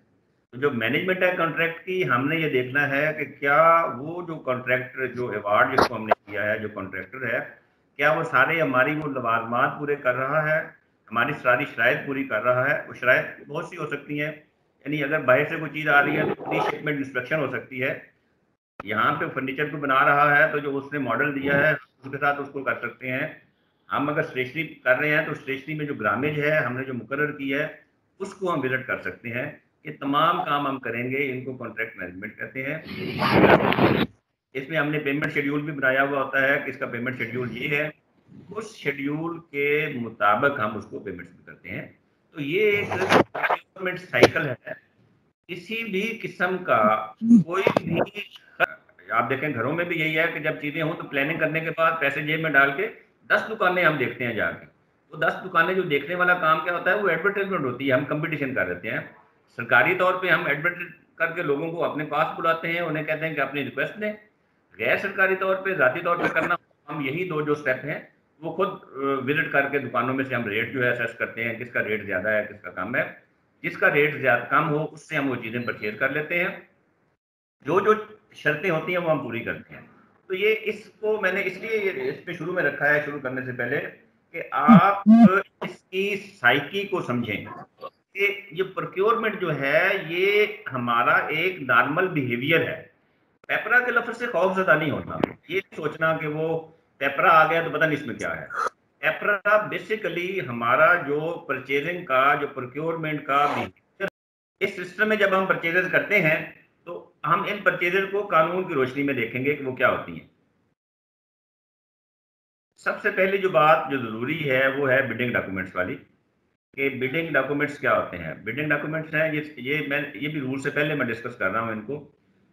तो जो मैनेजमेंट है कॉन्ट्रैक्ट की, हमने ये देखना है कि क्या वो जो कॉन्ट्रैक्टर जो अवार्ड जिसको हमने किया है, जो कॉन्ट्रैक्टर है, क्या वो सारे हमारी वो लवाजमात पूरे कर रहा है? हमारी सारी शराइत पूरी कर रहा है? वो शराइत बहुत सी हो सकती हैं। यानी अगर बाहर से कोई चीज़ आ रही है तो प्री शिपमेंट इंस्पेक्शन हो सकती है। यहाँ पे फर्नीचर को बना रहा है तो जो उसने मॉडल दिया है, उसके साथ उसको कर सकते हैं। हम अगर स्टेशनरी कर रहे हैं तो स्टेशनरी में जो ग्रामेज है, हमने जो मुकर की है, उसको हम विज़िट कर सकते हैं। ये तमाम काम हम करेंगे, इनको कॉन्ट्रैक्ट मैनेजमेंट कहते हैं। इसमें हमने पेमेंट शेड्यूल भी बनाया हुआ होता है कि इसका पेमेंट शेड्यूल ये है। उस शेड्यूल के मुताबिक हम उसको पेमेंट करते हैं। तो ये एक डेवलपमेंट साइकिल है, किसी भी किस्म का कोई भी आप देखें घरों में भी यही है कि जब चीज़ें हों तो प्लानिंग करने के बाद पैसे जेब में डाल के दस दुकानें हम देखते हैं जाके। वो दस दुकानें जो देखने वाला काम क्या होता है, वो एडवर्टाइजमेंट होती है, हम कंपटीशन कर देते हैं। सरकारी तौर पे हम एडवर्टाइज करके लोगों को अपने पास बुलाते हैं, उन्हें कहते हैं कि अपनी रिक्वेस्ट दें। गैर सरकारी तौर पे, ज़ाती तौर पे करना, हम यही दो जो स्टेप हैं, वो खुद विज़िट करके दुकानों में से हम रेट जो है असेस करते हैं, किसका रेट ज़्यादा है, किसका कम है। जिसका रेट ज़्यादा कम हो, उससे हम वो चीज़ें परचेज कर लेते हैं। जो जो शर्तें होती हैं, वो हम पूरी करते हैं। तो ये इसको मैंने इसलिए इस पे शुरू में रखा है, शुरू करने से पहले कि आप इसकी साइकी को समझें कि ये प्रोक्योरमेंट जो है, ये हमारा एक नॉर्मल बिहेवियर है। पेपरा के लफ्ज से खौफ ज़्यादा नहीं होता। ये सोचना कि वो पेपरा आ गया तो पता नहीं इसमें क्या है। पेपरा बेसिकली हमारा जो परचेजिंग का, जो प्रोक्योरमेंट का इस सिस्टम में जब हम परचेजेस करते हैं तो हम इन परचेजेस को कानून की रोशनी में देखेंगे कि वो क्या होती हैं। सबसे पहली जो बात जो ज़रूरी है, वो है बिल्डिंग डॉक्यूमेंट्स वाली, कि बिल्डिंग डॉक्यूमेंट्स क्या होते हैं। बिल्डिंग डॉक्यूमेंट्स हैं, ये ये मैं, ये भी रूल से पहले मैं डिस्कस कर रहा हूँ इनको।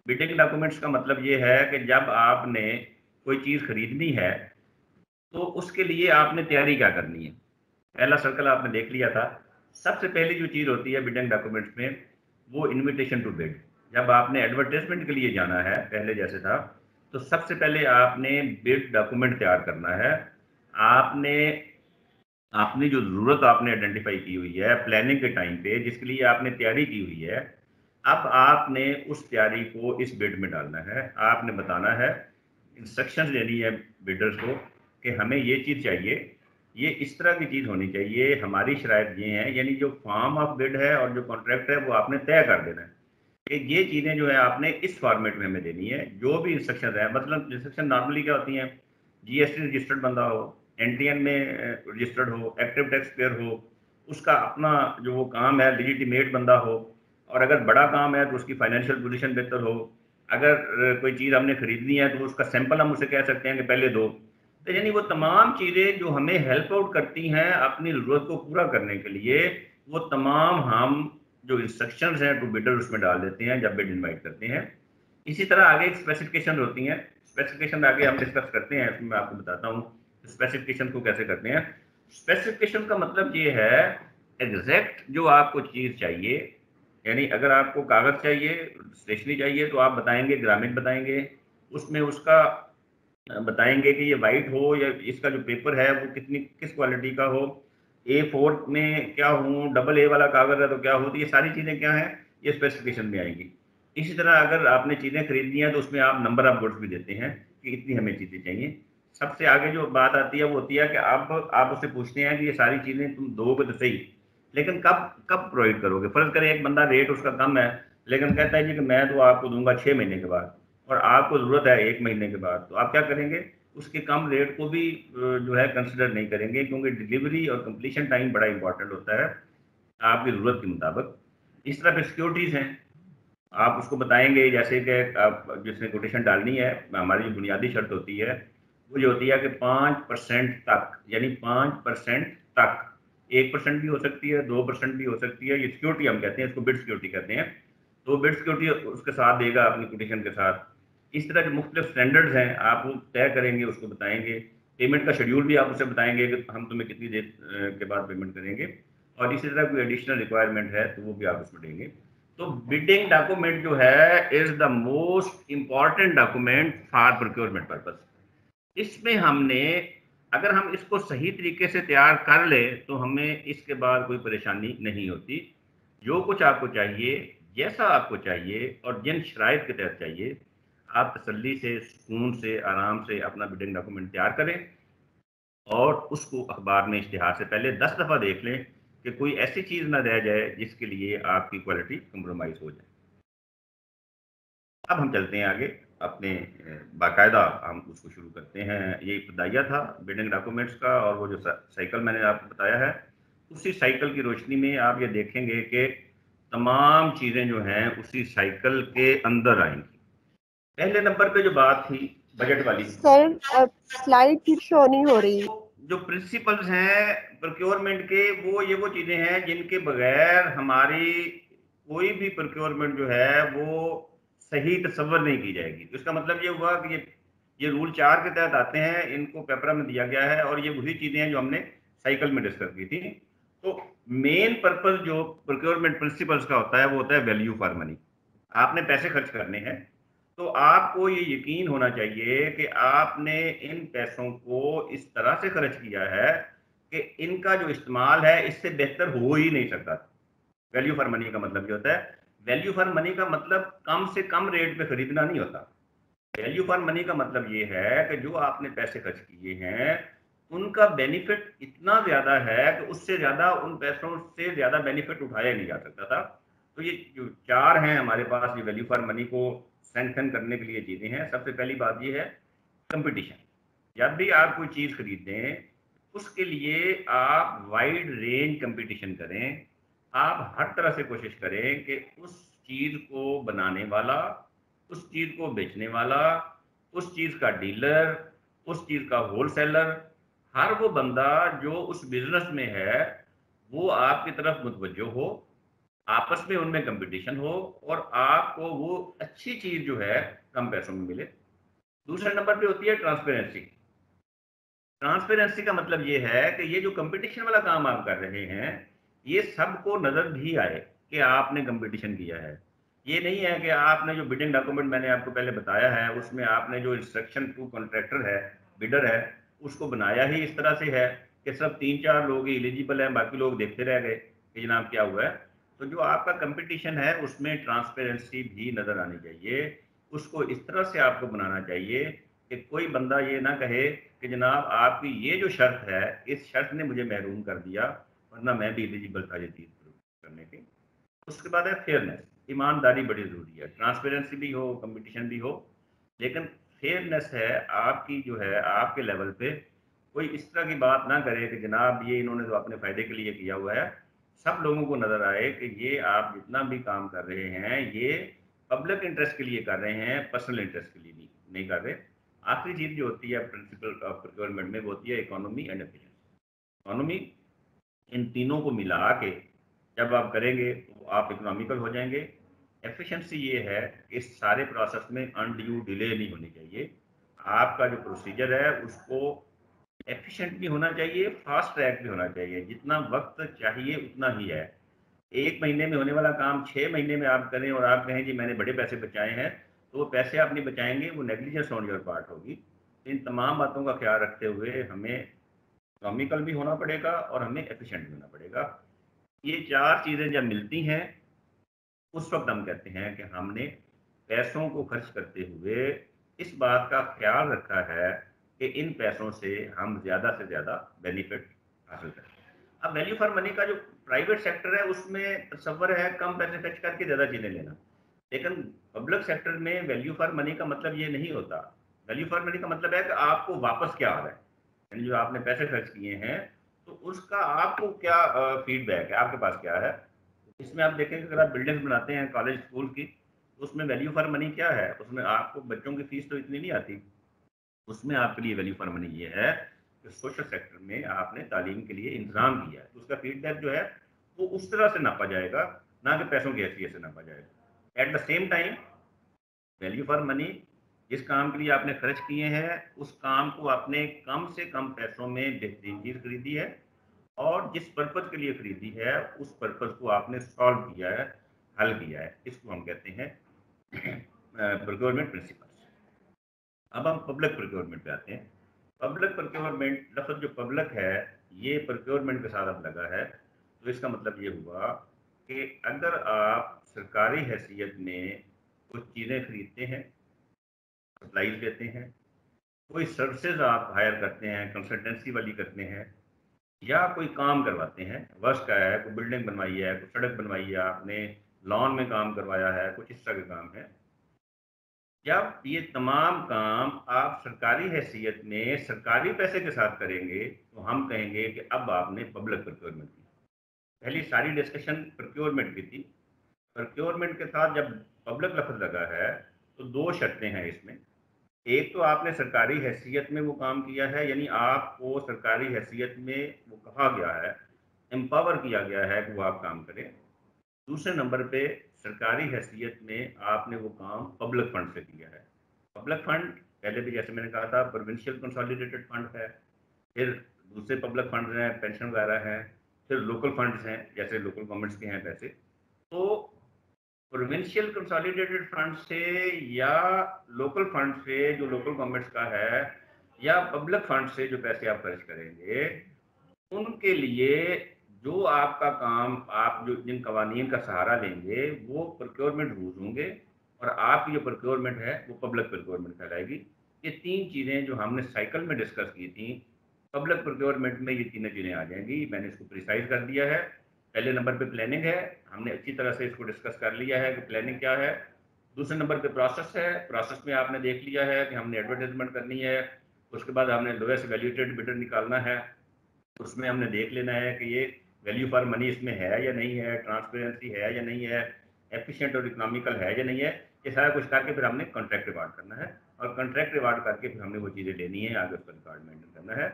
बिल्डिंग डॉक्यूमेंट्स का मतलब ये है कि जब आपने कोई चीज़ खरीदनी है तो उसके लिए आपने तैयारी क्या करनी है? पहला सर्कल आपने देख लिया था। सबसे पहली जो चीज़ होती है बिडिंग डॉक्यूमेंट्स में, वो इन्विटेशन टू बिड जब आपने एडवर्टाइजमेंट के लिए जाना है, पहले जैसे था तो सबसे पहले आपने बिड डॉक्यूमेंट तैयार करना है। आपने आपने जो ज़रूरत आपने आइडेंटिफाई की हुई है प्लानिंग के टाइम पे, जिसके लिए आपने तैयारी की हुई है, अब आपने उस तैयारी को इस बिड में डालना है। आपने बताना है इंस्ट्रक्शंस देनी है बिल्डर्स को कि हमें ये चीज़ चाहिए, ये इस तरह की चीज़ होनी चाहिए, हमारी शराइ ये हैं, यानी जो फॉर्म ऑफ़ बिड है और जो कॉन्ट्रैक्ट है वो आपने तय कर देना है। कि ये चीज़ें जो है आपने इस फॉर्मेट में हमें देनी है, जो भी इंस्ट्रक्शन है मतलब इंस्ट्रक्शन नॉर्मली क्या होती हैं? जीएसटी रजिस्टर्ड बंदा हो एन में रजिस्टर्ड हो एक्टिव टैक्स पेयर हो, उसका अपना जो वो काम है लिजिटिमेट बंदा हो, और अगर बड़ा काम है तो उसकी फाइनेंशियल पोजीशन बेहतर हो। अगर कोई चीज़ हमने खरीदनी है तो उसका सैंपल हम उसे कह सकते हैं कि पहले दो। तो यानी वो तमाम चीज़ें जो हमें हेल्प आउट करती हैं अपनी ज़रूरत को पूरा करने के लिए, वो तमाम हम जो इंस्ट्रक्शन हैं टू बिडर उसमें डाल देते हैं, जब बिड इन्वाइट करते हैं। इसी तरह आगे स्पेसिफिकेशन होती हैं। स्पेसिफिकेशन आगे हम डिस्कस करते हैं, इसमें मैं आपको बताता हूँ स्पेसिफिकेशन को कैसे करते हैं। स्पेसिफिकेशन का मतलब ये है एग्जैक्ट जो आपको चीज़ चाहिए, यानी अगर आपको कागज़ चाहिए स्टेशनरी चाहिए तो आप बताएँगे ग्रामीण बताएँगे, उसमें उसका बताएँगे कि ये वाइट हो या इसका जो पेपर है, वो कितनी, किस क्वालिटी का हो? ए फोर में क्या हूँ? डबल ए वाला कागज़ है तो क्या है? ये सारी चीज़ें क्या हैं? ये स्पेसिफिकेशन में आएँगी। इसी तरह अगर आपने चीज़ें खरीदनी है तो उसमें आप नंबर ऑफ़ गुड्स भी देते हैं कि इतनी हमें चीज़ें चाहिए। सबसे आगे जो बात आती है, वो होती है कि आप आप उससे पूछते हैं कि ये सारी चीज़ें तुम दोगे तो सही, लेकिन कब कब प्रोवाइड करोगे? फ़र्ज़ करें एक बंदा रेट उसका कम है, लेकिन कहता है जी कि मैं तो आपको दूँगा छः महीने के बाद। और आपको ज़रूरत है एक महीने के बाद। तो आप क्या करेंगे? उसके कम रेट को भी जो है कंसिडर नहीं करेंगे, क्योंकि डिलीवरी और कंप्लीशन टाइम बड़ा इंपॉर्टेंट होता है आपकी ज़रूरत के मुताबिक। इस तरह पे सिक्योरिटीज़ हैं। आप उसको बताएँगे, जैसे कि आप, जिसने कोटेशन डालनी है, हमारी जो बुनियादी शर्त होती है, वो जो होती है कि पाँच परसेंट तक, यानी पाँच परसेंट तक, एक परसेंट भी हो सकती है, दो परसेंट भी हो सकती है, ये सिक्योरिटी हम कहते हैं, इसको बिड सिक्योरिटी कहते हैं। तो बिड सिक्योरिटी उसके साथ देगा अपनी कोटेशन के साथ। इस तरह के मुख्तलिफ़ स्टैंडर्ड्स हैं, आप वो तय करेंगे, उसको बताएँगे। पेमेंट का शेड्यूल भी आप उसे बताएँगे कि हम तुम्हें कितनी देर के बाद पेमेंट करेंगे। और इसी तरह कोई एडिशनल रिक्वायरमेंट है तो वो भी आप उसमें देंगे। तो बिडिंग डॉक्यूमेंट जो है is the most important document for procurement purpose इसमें हमने, अगर हम इसको सही तरीके से तैयार कर ले तो हमें इसके बाद कोई परेशानी नहीं होती। जो कुछ आपको चाहिए, जैसा आपको चाहिए, और जिन शराइ के तहत चाहिए आप तसल्ली से, सुकून से, आराम से अपना बिडिंग डॉक्यूमेंट तैयार करें और उसको अखबार में इश्तहार से पहले दस दफ़ा देख लें कि कोई ऐसी चीज़ ना रह जाए जिसके लिए आपकी क्वालिटी कम्प्रोमाइज़ हो जाए। अब हम चलते हैं आगे। अपने बाकायदा हम उसको शुरू करते हैं। ये इब्तदाइया था बिल्डिंग डॉक्यूमेंट्स का और वो जो साइकिल मैंने आपको बताया है, उसी साइकिल की रोशनी में आप ये देखेंगे कि तमाम चीज़ें जो हैं उसी साइकिल के अंदर आएँगी। पहले नंबर पे जो बात थी बजट वाली। सर स्लाइड की शो नहीं हो रही। जो प्रिंसिपल्स हैं प्रोक्योरमेंट के वो ये वो चीज़ें हैं जिनके बगैर हमारी कोई भी प्रोक्योरमेंट जो है वो सही तस्वर नहीं की जाएगी। तो इसका मतलब ये हुआ कि ये ये रूल चार के तहत आते हैं इनको पेपर में दिया गया है और ये वही चीज़ें हैं जो हमने साइकिल में डिस्कस की थी। तो मेन पर्पज जो प्रोक्योरमेंट प्रिंसिपल्स का होता है वो होता है वैल्यू फॉर मनी आपने पैसे खर्च करने हैं तो आपको ये यकीन होना चाहिए कि आपने इन पैसों को इस तरह से खर्च किया है कि इनका जो इस्तेमाल है, इससे बेहतर हो ही नहीं सकता। वैल्यू फॉर मनी का मतलब ये होता है वैल्यू फॉर मनी का मतलब कम से कम रेट पे खरीदना नहीं होता। वैल्यू फॉर मनी का मतलब ये है कि जो आपने पैसे खर्च किए हैं, उनका बेनिफिट इतना ज़्यादा है कि उससे ज़्यादा, उन पैसों से ज़्यादा बेनिफिट उठाया नहीं जा सकता था। तो ये जो चार हैं हमारे पास, ये वैल्यू फॉर मनी को स्ट्रेंथन करने के लिए चीज़ें हैं। सबसे पहली बात ये है कंपटीशन जब भी आप कोई चीज़ खरीदें उसके लिए आप वाइड रेंज कंपटीशन करें। आप हर तरह से कोशिश करें कि उस चीज़ को बनाने वाला, उस चीज़ को बेचने वाला, उस चीज़ का डीलर उस चीज़ का होलसेलर हर वो बंदा जो उस बिज़नेस में है, वो आपकी तरफ़ मुतवजो हो। आपस में उनमें कंपटीशन हो और आपको वो अच्छी चीज़ जो है कम पैसों में मिले। दूसरे नंबर पे होती है ट्रांसपेरेंसी ट्रांसपेरेंसी का मतलब ये है कि ये जो कंपटीशन वाला काम आप कर रहे हैं, ये सबको नज़र भी आए कि आपने कंपटीशन किया है। ये नहीं है कि आपने जो बिडिंग डॉक्यूमेंट मैंने आपको पहले बताया है, उसमें आपने जो इंस्ट्रक्शन टू कॉन्ट्रैक्टर है बिडर है, उसको बनाया ही इस तरह से है कि सब तीन चार लोग एलिजिबल हैं, बाकी लोग देखते रह गए कि जनाब क्या हुआ है। तो जो आपका कंपटीशन है, उसमें ट्रांसपेरेंसी भी नज़र आनी चाहिए। उसको इस तरह से आपको बनाना चाहिए कि कोई बंदा ये ना कहे कि जनाब, आपकी ये जो शर्त है, इस शर्त ने मुझे महरूम कर दिया, वरना मैं भी एलिजिबल था ये चीज़ करने की। उसके बाद है फेयरनेस ईमानदारी बड़ी ज़रूरी है। ट्रांसपेरेंसी भी हो कंपटीशन भी हो, लेकिन फेयरनेस है आपकी जो है, आपके लेवल पे। कोई इस तरह की बात ना करे कि जनाब, ये इन्होंने तो अपने फ़ायदे के लिए किया हुआ है। सब लोगों को नज़र आए कि ये आप जितना भी काम कर रहे हैं, ये पब्लिक इंटरेस्ट के लिए कर रहे हैं पर्सनल इंटरेस्ट के लिए नहीं नहीं कर रहे। आखिरी चीज़ जो होती है प्रिंसिपल ऑफ़ प्रोक्योरमेंट में, वो होती है इकोनॉमी एंड एफिशिएंसी इकोनॉमी इन तीनों को मिला के जब आप करेंगे तो आप इकोनॉमिकल हो जाएँगे। एफिशिएंसी ये है इस सारे प्रोसेस में अनड्यू डिले नहीं होनी चाहिए। आपका जो प्रोसीजर है, उसको एफिशिएंट भी होना चाहिए फास्ट ट्रैक भी होना चाहिए। जितना वक्त चाहिए, उतना ही है। एक महीने में होने वाला काम छः महीने में आप करें और आप कहें, जी, मैंने बड़े पैसे बचाए हैं। तो वो पैसे आप नहीं बचाएँगे, वो नेग्लिजेंस ऑन योर पार्ट होगी। इन तमाम बातों का ख्याल रखते हुए हमें इकोनॉमिकल भी होना पड़ेगा और हमें एफिशिएंट भी होना पड़ेगा। ये चार चीज़ें जब मिलती हैं, उस वक्त हम कहते हैं कि हमने पैसों को खर्च करते हुए इस बात का ख्याल रखा है कि इन पैसों से हम ज़्यादा से ज़्यादा बेनिफिट हासिल करें। अब वैल्यू फॉर मनी का जो प्राइवेट सेक्टर है, उसमें तस्वर है कम पैसे खर्च करके ज़्यादा चीज़ें लेना। लेकिन पब्लिक सेक्टर में वैल्यू फॉर मनी का मतलब ये नहीं होता। वैल्यू फॉर मनी का मतलब है कि आपको वापस क्या आ रहा है। यानी जो आपने पैसे खर्च किए हैं तो उसका आपको क्या फीडबैक है? आपके पास क्या है? इसमें आप देखें कि अगर आप बिल्डिंग्स बनाते हैं कॉलेज स्कूल की तो उसमें वैल्यू फॉर मनी क्या है? उसमें आपको बच्चों की फ़ीस तो इतनी नहीं आती। उसमें आपके लिए वैल्यू फॉर मनी ये है कि सोशल सेक्टर में आपने तालीम के लिए इंतज़ाम किया है। तो उसका फीडबैक जो है, वो उस तरह से नापा जाएगा, ना कि पैसों की हैसियत से नापा जाएगा। At the same time value for money जिस काम के लिए आपने खर्च किए हैं, उस काम को आपने कम से कम पैसों में बेहतरीन चीज़ खरीदी है और जिस पर्पज़ के लिए खरीदी है, उस पर्पज़ को आपने सॉल्व किया है, हल किया है। इसको हम कहते हैं प्रोक्योरमेंट प्रिंसिपल अब हम पब्लिक प्रोक्योरमेंट पे आते हैं। पब्लिक प्रोक्योरमेंट लफ्ज जो पब्लिक है, ये प्रोक्योरमेंट के साथ अब लगा है। तो इसका मतलब ये हुआ कि अगर आप सरकारी हैसियत में कुछ चीज़ें खरीदते हैं सप्लाईज लेते हैं, कोई सर्विसेज़ आप हायर करते हैं कंसल्टेंसी वाली करते हैं, या कोई काम करवाते हैं, वर्ष का है, कोई बिल्डिंग बनवाई है, कोई सड़क बनवाई है, आपने लॉन में काम करवाया है, कुछ इस तरह के काम है जब ये तमाम काम आप सरकारी हैसियत में सरकारी पैसे के साथ करेंगे तो हम कहेंगे कि अब आपने पब्लिक प्रोक्योरमेंट की। पहली सारी डिस्कशन प्रोक्योरमेंट की थी। प्रोक्योरमेंट के साथ जब पब्लिक लफ्ज लगा है तो दो शर्तें हैं इसमें। एक तो आपने सरकारी हैसियत में वो काम किया है, यानी आपको सरकारी हैसियत में वो कहा गया है एम्पावर किया गया है कि वो आप काम करें। दूसरे नंबर पे सरकारी हैसियत में आपने वो काम पब्लिक फंड से किया है। पब्लिक फंड पहले भी जैसे मैंने कहा था प्रोविंशियल कंसोलिडेटेड फंड है, फिर दूसरे पब्लिक फंड हैं पेंशन वगैरह हैं सिर्फ़ लोकल फंड्स हैं, जैसे लोकल गवर्नमेंट्स के हैं पैसे तो प्रोविंशियल कंसोलिडेटेड फंड से या लोकल फंड से जो लोकल गवर्नमेंट्स का है, या पब्लिक फंड से जो पैसे आप खर्च करेंगे, उनके लिए जो आपका काम, आप जो जिन कवानीन का सहारा लेंगे, वो प्रोक्योरमेंट रूल्स होंगे और आपकी जो प्रोक्योरमेंट है, वो पब्लिक प्रोक्योरमेंट कहलाएगी। ये तीन चीज़ें जो हमने साइकिल में डिस्कस की थी पब्लिक प्रोक्योरमेंट में ये तीनों चीज़ें आ जाएँगी। मैंने इसको प्रिसाइज कर दिया है। पहले नंबर पे प्लानिंग है, हमने अच्छी तरह से इसको डिस्कस कर लिया है कि प्लानिंग क्या है। दूसरे नंबर पे प्रोसेस है प्रोसेस में आपने देख लिया है कि हमने एडवर्टाइजमेंट करनी है, उसके बाद हमने लोएस्ट वैल्यूटेड बिटर निकालना है, उसमें हमने देख लेना है कि ये वैल्यू फॉर मनी इसमें है या नहीं है ट्रांसपेरेंसी है या नहीं है एफिशिएंट और इकोनॉमिकल है या नहीं है, ये सारा कुछ करके फिर हमने कॉन्ट्रैक्ट रिवार्ड करना है। और कॉन्ट्रैक्ट रिवार्ड करके फिर हमने वो चीज़ें लेनी है, आगे उसका रिकॉर्ड मेंटेन करना है।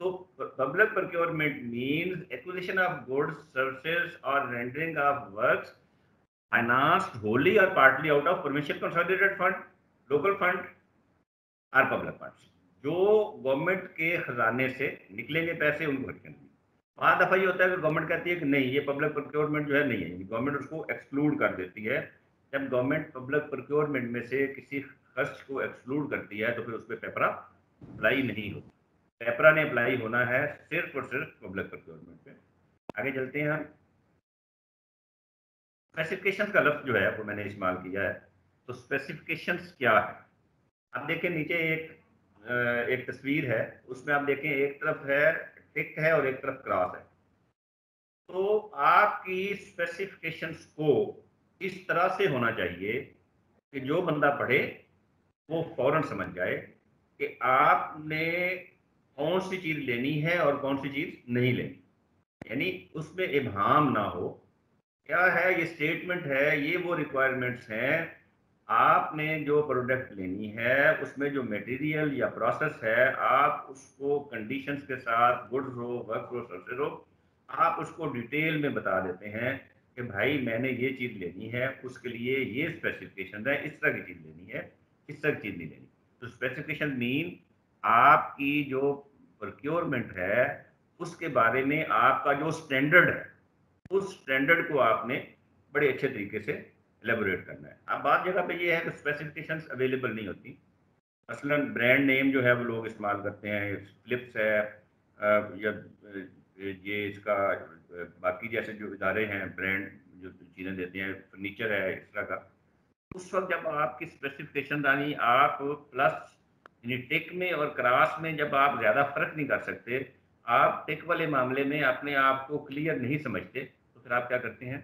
तो public procurement means acquisition of goods services और rendering of works financed wholly और partly out of provincial consolidated fund local fund और पब्लिक फंड्स जो गवर्नमेंट के खजाने से निकलेंगे पैसे, उनको रखेंगे वहाँ दफ़ा ये होता है कि गवर्नमेंट कहती है कि नहीं, ये पब्लिक प्रोक्योरमेंट जो है नहीं है। गवर्नमेंट उसको एक्सक्लूड कर देती है। जब गवर्नमेंट पब्लिक प्रोक्योरमेंट में से किसी खर्च को एक्सक्लूड करती है तो फिर उस पर पेपरा अप्लाई नहीं होती। पेपरा ने अप्लाई होना है सिर्फ़ और सिर्फ़ पब्लिक प्रोक्योरमेंट पे। आगे चलते हैं हम। स्पेसिफिकेशन का लफ्ज जो है, वो मैंने इस्तेमाल किया है। तो स्पेसिफिकेशन क्या है? आप देखें नीचे एक एक तस्वीर है। उसमें आप देखें एक तरफ़ है टिक है और एक तरफ़ क्रॉस है। तो आपकी स्पेसिफिकेशंस को इस तरह से होना चाहिए कि जो बंदा पढ़े, वो फ़ौरन समझ जाए कि आपने कौन सी चीज़ लेनी है और कौन सी चीज़ नहीं लेनी। यानी उसमें इबहम ना हो, क्या है, ये स्टेटमेंट है, ये वो रिक्वायरमेंट्स हैं आपने जो प्रोडक्ट लेनी है, उसमें जो मटेरियल या प्रोसेस है, आप उसको कंडीशंस के साथ गुड्स हो वर्क सर्विस हो, आप उसको डिटेल में बता देते हैं कि भाई मैंने ये चीज़ लेनी है, उसके लिए ये स्पेसिफिकेशन है, इस तरह की चीज़ लेनी है, इस तरह की चीज़ नहीं लेनी। तो स्पेसिफिकेशन मीन आपकी जो प्रोक्योरमेंट है, उसके बारे में आपका जो स्टैंडर्ड है, उस स्टैंडर्ड को आपने बड़े अच्छे तरीके से एलेबोरेट करना है। अब बात जगह पे ये है कि स्पेसिफिकेशन अवेलेबल नहीं होती। मसलन ब्रांड नेम जो है वो लोग इस्तेमाल करते हैं फ्लिप्स है या ये इसका बाकी जैसे जो इदारे हैं ब्रांड जो चीज़ें देते हैं फर्नीचर है, इस तरह का। उस वक्त जब आपकी स्पेसिफिकेशन दानी आप प्लस यानी टेक में और क्रास में जब आप ज़्यादा फ़र्क नहीं कर सकते, आप टेक वाले मामले में अपने आप को क्लियर नहीं समझते तो फिर आप क्या करते हैं?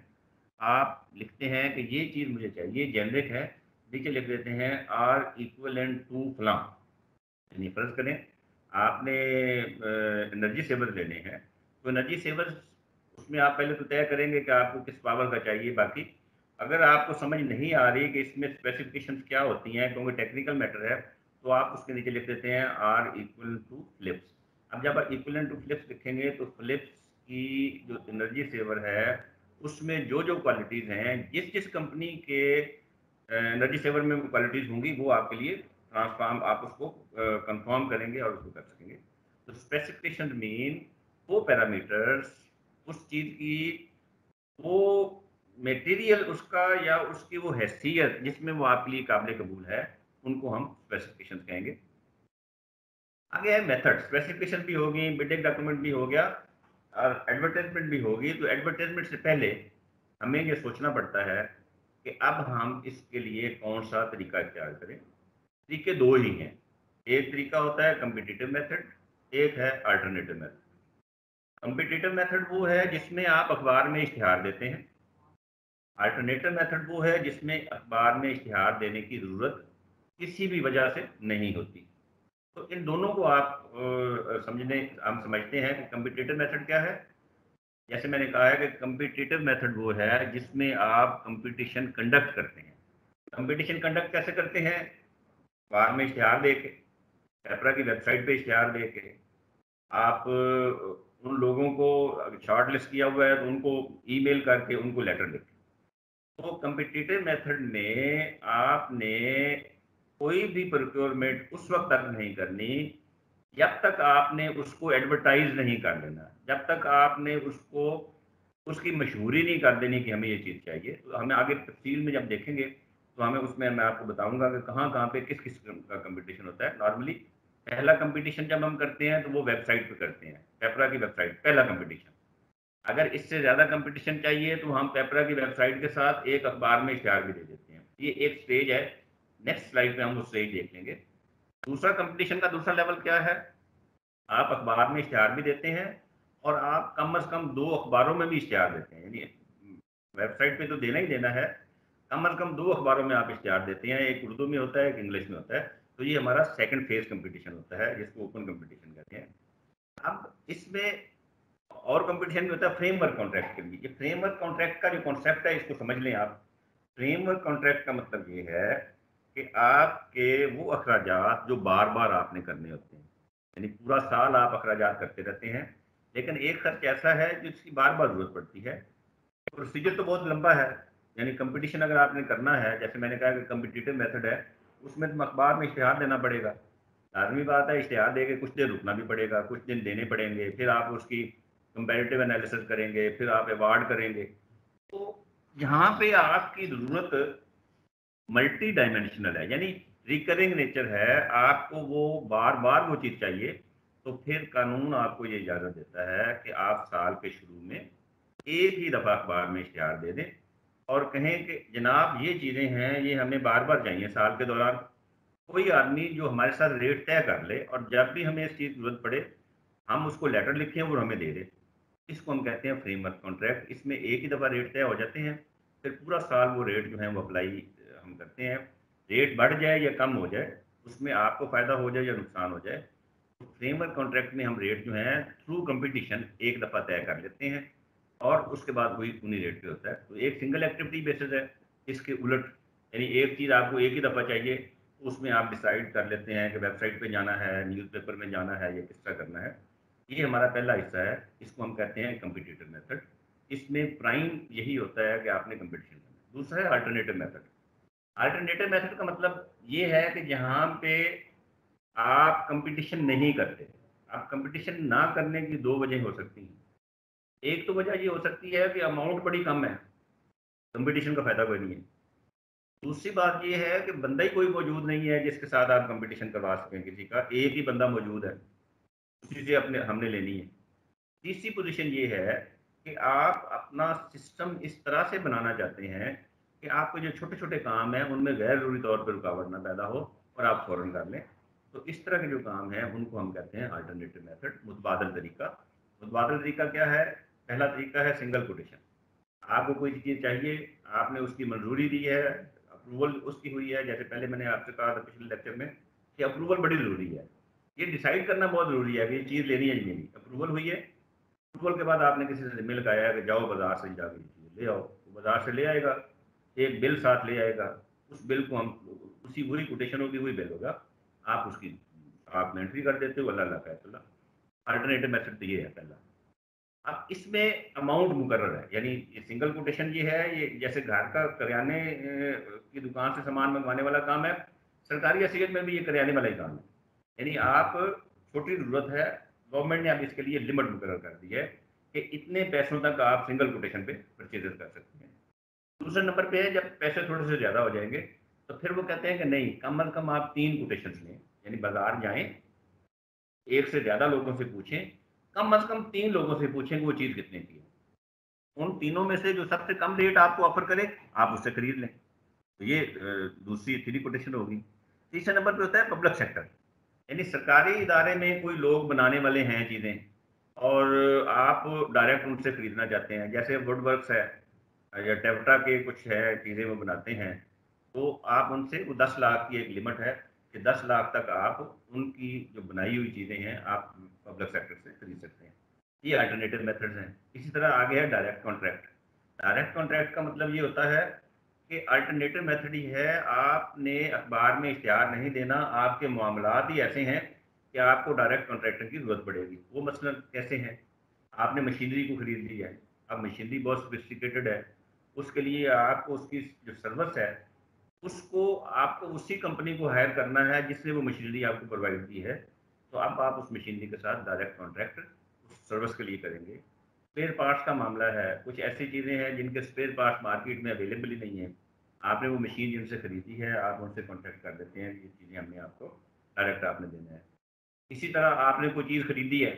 आप लिखते हैं कि ये चीज़ मुझे चाहिए जेनरिक है, नीचे लिख देते हैं आर इक्वल एंड टू फलाम यानी फ़र्ज़ करें, आपने एनर्जी सेवर लेने हैं तो एनर्जी सेवर उसमें आप पहले तो तय करेंगे कि आपको किस पावर का चाहिए, बाकी अगर आपको समझ नहीं आ रही कि इसमें स्पेसिफिकेशन क्या होती हैं, क्योंकि टेक्निकल मैटर है तो आप उसके नीचे लिख देते हैं आर इक्वल टू फ्लिप्स अब जब आप इक्वल टू फ्लिप्स लिखेंगे तो फ्लिप्स की जो एनर्जी सेवर है उसमें जो जो क्वालिटीज़ हैं जिस जिस कंपनी के एनर्जी सेवर में क्वालिटीज़ होंगी, वो आपके लिए ट्रांसफॉर्म आप उसको कंफर्म करेंगे और उसको कर सकेंगे। तो स्पेसिफिकेशन मीन वो पैरामीटर्स उस चीज़ की वो मटेरियल उसका या उसकी वो हैसियत जिसमें वो आपके लिए काबिल कबूल है, उनको हम स्पेसिफिकेशन कहेंगे। आगे है मेथड स्पेसिफिकेशन भी होगी बिडिंग डॉक्यूमेंट भी हो गया और एडवर्टाइजमेंट भी होगी तो एडवर्टाइजमेंट से पहले हमें ये सोचना पड़ता है कि अब हम इसके लिए कौन सा तरीका इख्तियार करें। तरीके दो ही हैं। एक तरीका होता है कम्पिटिटिव मेथड एक है अल्टरनेटिव मेथड कम्पिटिटिव मेथड वो है जिसमें आप अखबार में इश्तहार देते हैं। अल्टरनेटिव मेथड वो है जिसमें अखबार में इश्तहार देने की ज़रूरत किसी भी वजह से नहीं होती। तो इन दोनों को आप समझने, हम समझते हैं कि कम्पिटेटिव मेथड क्या है। जैसे मैंने कहा है कि कम्पिटेटिव मेथड वो है जिसमें आप कंपटीशन कंडक्ट करते हैं। कंपटीशन कंडक्ट कैसे करते हैं? बाहर में इश्तहार दे के, पेपरा की वेबसाइट पे इश्तहार दे के। आप उन लोगों को शॉर्ट लिस्ट किया हुआ है तो उनको ईमेल करके उनको लेटर लिख तो कम्पिटिटिव मेथड में आपने कोई भी प्रोक्योरमेंट उस वक्त तक नहीं करनी, जब तक आपने उसको एडवर्टाइज नहीं कर लेना, जब तक आपने उसको, उसकी मशहूरी नहीं कर देनी कि हमें ये चीज़ चाहिए तो हमें आगे तफसील में जब देखेंगे तो हमें उसमें मैं आपको बताऊँगा कि कहाँ कहाँ पे किस किस का कंपटीशन होता है। नॉर्मली पहला कंपटीशन जब हम करते हैं तो वो वेबसाइट पे करते हैं पेपरा की वेबसाइट पहला कंपटीशन अगर इससे ज़्यादा कंपटीशन चाहिए तो हम पेपरा की वेबसाइट के साथ एक अखबार में इश्तहार भी दे देते हैं। ये एक स्टेज है नेक्स्ट स्लाइड पे हम वो स्टेज देख लेंगे। दूसरा कंपटीशन का दूसरा लेवल क्या है? आप अखबार में इश्तहार भी देते हैं और आप कम अज़ कम दो अखबारों में भी इश्तहार देते हैं। यानी वेबसाइट पे तो देना ही देना है। कम अज़ कम दो अखबारों में आप इश्तहार देते हैं। एक उर्दू में होता है, एक इंग्लिश में होता है। तो ये हमारा सेकंड फ़ेज़ कंपटीशन होता है, जिसको ओपन कंपटीशन कहते हैं। अब इसमें और कंपटीशन भी होता है फ्रेमवर्क कॉन्ट्रैक्ट के लिए। ये फ्रेमवर्क कॉन्ट्रैक्ट का जो कॉन्सेप्ट है, इसको समझ लें आप। फ्रेमवर्क कॉन्ट्रैक्ट का मतलब ये है कि आपके वो अखराज जो बार बार आपने करने होते हैं, यानी पूरा साल आप अखराज करते रहते हैं, लेकिन एक खर्च ऐसा है जिसकी बार बार ज़रूरत पड़ती है। प्रोसीजर तो बहुत लंबा है, यानी कंपटीशन अगर आपने करना है, जैसे मैंने कहा कि कम्पिटिटिव मेथड है, उसमें तो अखबार में इश्तहार देना पड़ेगा। लाजमी बात है, इश्तहार दे के कुछ देर रुकना भी पड़ेगा, कुछ दिन देने पड़ेंगे, फिर आप उसकी कंपेरेटिव एनालिसिस करेंगे, फिर आप अवार्ड करेंगे। तो यहाँ पे आपकी ज़रूरत मल्टी डायमेंशनल है, यानी रिकरिंग नेचर है, आपको वो बार बार वो चीज़ चाहिए तो फिर कानून आपको ये इजाज़त देता है कि आप साल के शुरू में एक ही दफ़ा अखबार में इश्तहार दे दें और कहें कि, जनाब, ये चीज़ें हैं, ये हमें बार बार चाहिए साल के दौरान। कोई आदमी जो हमारे साथ रेट तय कर ले और जब भी हमें इस चीज़ ज़रूरत पड़े, हम उसको लेटर लिखें और हमें दे दें। इसको हम कहते हैं फ्रेमवर्क कॉन्ट्रैक्ट इसमें एक ही दफ़ा रेट तय हो जाते हैं, फिर पूरा साल वो रेट जो है वो अप्लाई हम करते हैं। रेट बढ़ जाए या कम हो जाए, उसमें आपको फ़ायदा हो जाए या नुकसान हो जाए तो फ्रेमवर्क कॉन्ट्रैक्ट में हम रेट जो है थ्रू कंपटीशन एक दफ़ा तय कर लेते हैं और उसके बाद वही उन्हीं रेट पे होता है। तो एक सिंगल एक्टिविटी बेसिस है, इसके उलट, यानी एक चीज़ आपको एक ही दफ़ा चाहिए, उसमें आप डिसाइड कर लेते हैं कि वेबसाइट पे जाना है न्यूज़पेपर में जाना है या किस तरह करना है। ये हमारा पहला हिस्सा है, इसको हम कहते हैं कंपिटिटिव मेथड इसमें प्राइम यही होता है कि आपने कंपटीशन करना दूसरा है अल्टरनेटिव मेथड अल्टरनेटिव मेथड का मतलब ये है कि जहाँ पे आप कंपटीशन नहीं करते। आप कंपटीशन ना करने की दो वजह हो सकती हैं। एक तो वजह ये हो सकती है कि अमाउंट बड़ी कम है कंपटीशन का फ़ायदा कोई नहीं है। दूसरी बात ये है कि बंदा ही कोई मौजूद नहीं है जिसके साथ आप कंपटीशन करवा सकें किसी का, एक ही बंदा मौजूद है चीज़ें अपने, हमने लेनी है। तीसरी पोजीशन ये है कि आप अपना सिस्टम इस तरह से बनाना चाहते हैं कि आपके जो छोटे छोटे काम हैं, उनमें गैर ज़रूरी तौर पर रुकावट ना पैदा हो और आप फ़ौरन कर लें। तो इस तरह के जो काम हैं, उनको हम कहते हैं अल्टरनेटिव मेथड मुतबादल तरीका। मुतबादल तरीका क्या है? पहला तरीका है सिंगल कोटेशन आपको कोई चीज़ चाहिए, आपने उसकी मंजूरी दी है अप्रूवल उसकी हुई है, जैसे पहले मैंने आपसे कहा था पिछले लेक्चर में कि अप्रूवल बड़ी ज़रूरी है। ये डिसाइड करना बहुत ज़रूरी है कि ये चीज़ लेनी है ये नहीं अप्रूवल हुई है। अप्रूवल के बाद आपने किसी से मिल गाया कि जाओ बाज़ार से जाकर ले आओ। बाज़ार से ले आएगा। एक बिल साथ ले आएगा, उस बिल को हम, उसी वही कोटेशन होगी वही बिल होगा, आप उसकी, आप एंट्री कर देते हो, अल्लाह अल्लाह। फैसला अल्टरनेटिव मेथड तो ये है पहला। अब इसमें अमाउंट मुकर है, यानी ये सिंगल कोटेशन ये है, ये जैसे घर का करियाने की दुकान से सामान मंगवाने वाला काम है, सरकारी हैसियत में भी ये करियाने वाला ही काम है। यानी आप, छोटी ज़रूरत है गवर्नमेंट ने अब इसके लिए लिमिट मुकर कर दी है, कि इतने पैसों तक आप सिंगल कोटेशन पे परचेजेस कर सकते हैं। दूसरे नंबर पे है, जब पैसे थोड़े से ज़्यादा हो जाएँगे तो फिर वो कहते हैं कि नहीं, कम अज़ कम आप तीन कोटेशन लें, यानी बाज़ार जाएँ, एक से ज़्यादा लोगों से पूछें, कम अज़ कम तीन लोगों से पूछें कि वो चीज़ कितने की है। उन तीनों में से जो सबसे कम रेट आपको ऑफ़र करे, आप उससे खरीद लें। तो ये दूसरी थ्री कोटेशन होगी। तीसरे नंबर पर होता है पब्लिक सेक्टर यानी सरकारी इदारे में कोई लोग बनाने वाले हैं चीज़ें, और आप डायरेक्ट उनसे ख़रीदना चाहते हैं, जैसे वुड है या टेवटा के कुछ है, चीज़ें वो बनाते हैं तो आप उनसे, वो दस लाख की एक लिमिट है कि दस लाख तक आप उनकी जो बनाई हुई चीज़ें हैं, आप पब्लिक सेक्टर से खरीद सकते हैं। ये अल्टरनेटिव मेथड्स हैं। इसी तरह आगे है डायरेक्ट कॉन्ट्रैक्ट डायरेक्ट कॉन्ट्रैक्ट का मतलब ये होता है कि अल्टरनेटिव मेथड ही है, आपने अखबार में इश्तहार नहीं देना, आपके मामला ही ऐसे हैं कि आपको डायरेक्ट कॉन्ट्रैक्टर की ज़रूरत पड़ेगी। वो मसलन कैसे हैं? आपने मशीनरी को ख़रीद ली है। अब मशीनरी बहुत सोफिस्टिकेटेड है। उसके लिए आपको उसकी जो सर्विस है, उसको आपको उसी कंपनी को हायर करना है जिसने वो मशीनरी आपको प्रोवाइड की है। तो अब आप उस मशीनरी के साथ डायरेक्ट कॉन्ट्रैक्ट उस सर्विस के लिए करेंगे। स्पेयर पार्ट्स का मामला है। कुछ ऐसी चीज़ें हैं जिनके स्पेयर पार्ट्स मार्केट में अवेलेबल ही नहीं है। आपने वो मशीन जिनसे ख़रीदी है, आप उनसे कॉन्टैक्ट कर देते हैं। ये चीज़ें हमने आपको डायरेक्ट आपने देना है। इसी तरह आपने कोई चीज़ ख़रीदी है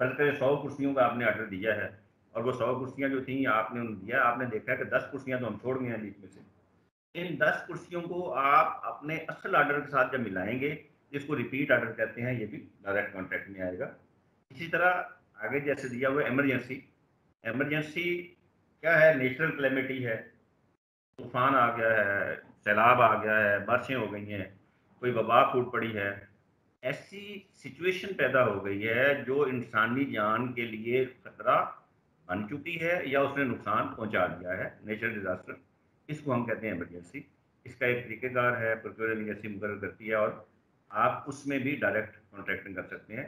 फ़र्ज़ करें सौ कुर्सियों का आपने ऑर्डर दिया है और वो सौ कुर्सियाँ जो थी, आपने उन्हें दिया। आपने देखा कि दस कुर्सियाँ तो हम छोड़ गए हैं बीच में से। इन दस कुर्सियों को आप अपने असल ऑर्डर के साथ जब मिलाएँगे, जिसको रिपीट ऑर्डर कहते हैं, ये भी डायरेक्ट कॉन्ट्रैक्ट में आएगा। इसी तरह आगे जैसे दिया हुआ एमरजेंसी एमरजेंसी क्या है? नेचुरल क्लेमिटी है। तूफ़ान आ गया है, सैलाब आ गया है बारिशें हो गई हैं, कोई वबा फूट पड़ी है। ऐसी सिचुएशन पैदा हो गई है जो इंसानी जान के लिए खतरा बन चुकी है या उसने नुकसान पहुँचा दिया है नेचुरल डिजास्टर इसको हम कहते हैं एमरजेंसी इसका एक तरीकेकार है प्रोक्योर एजेंसी मुकर करती है और आप उसमें भी डायरेक्ट कॉन्ट्रैक्टिंग कर सकते हैं।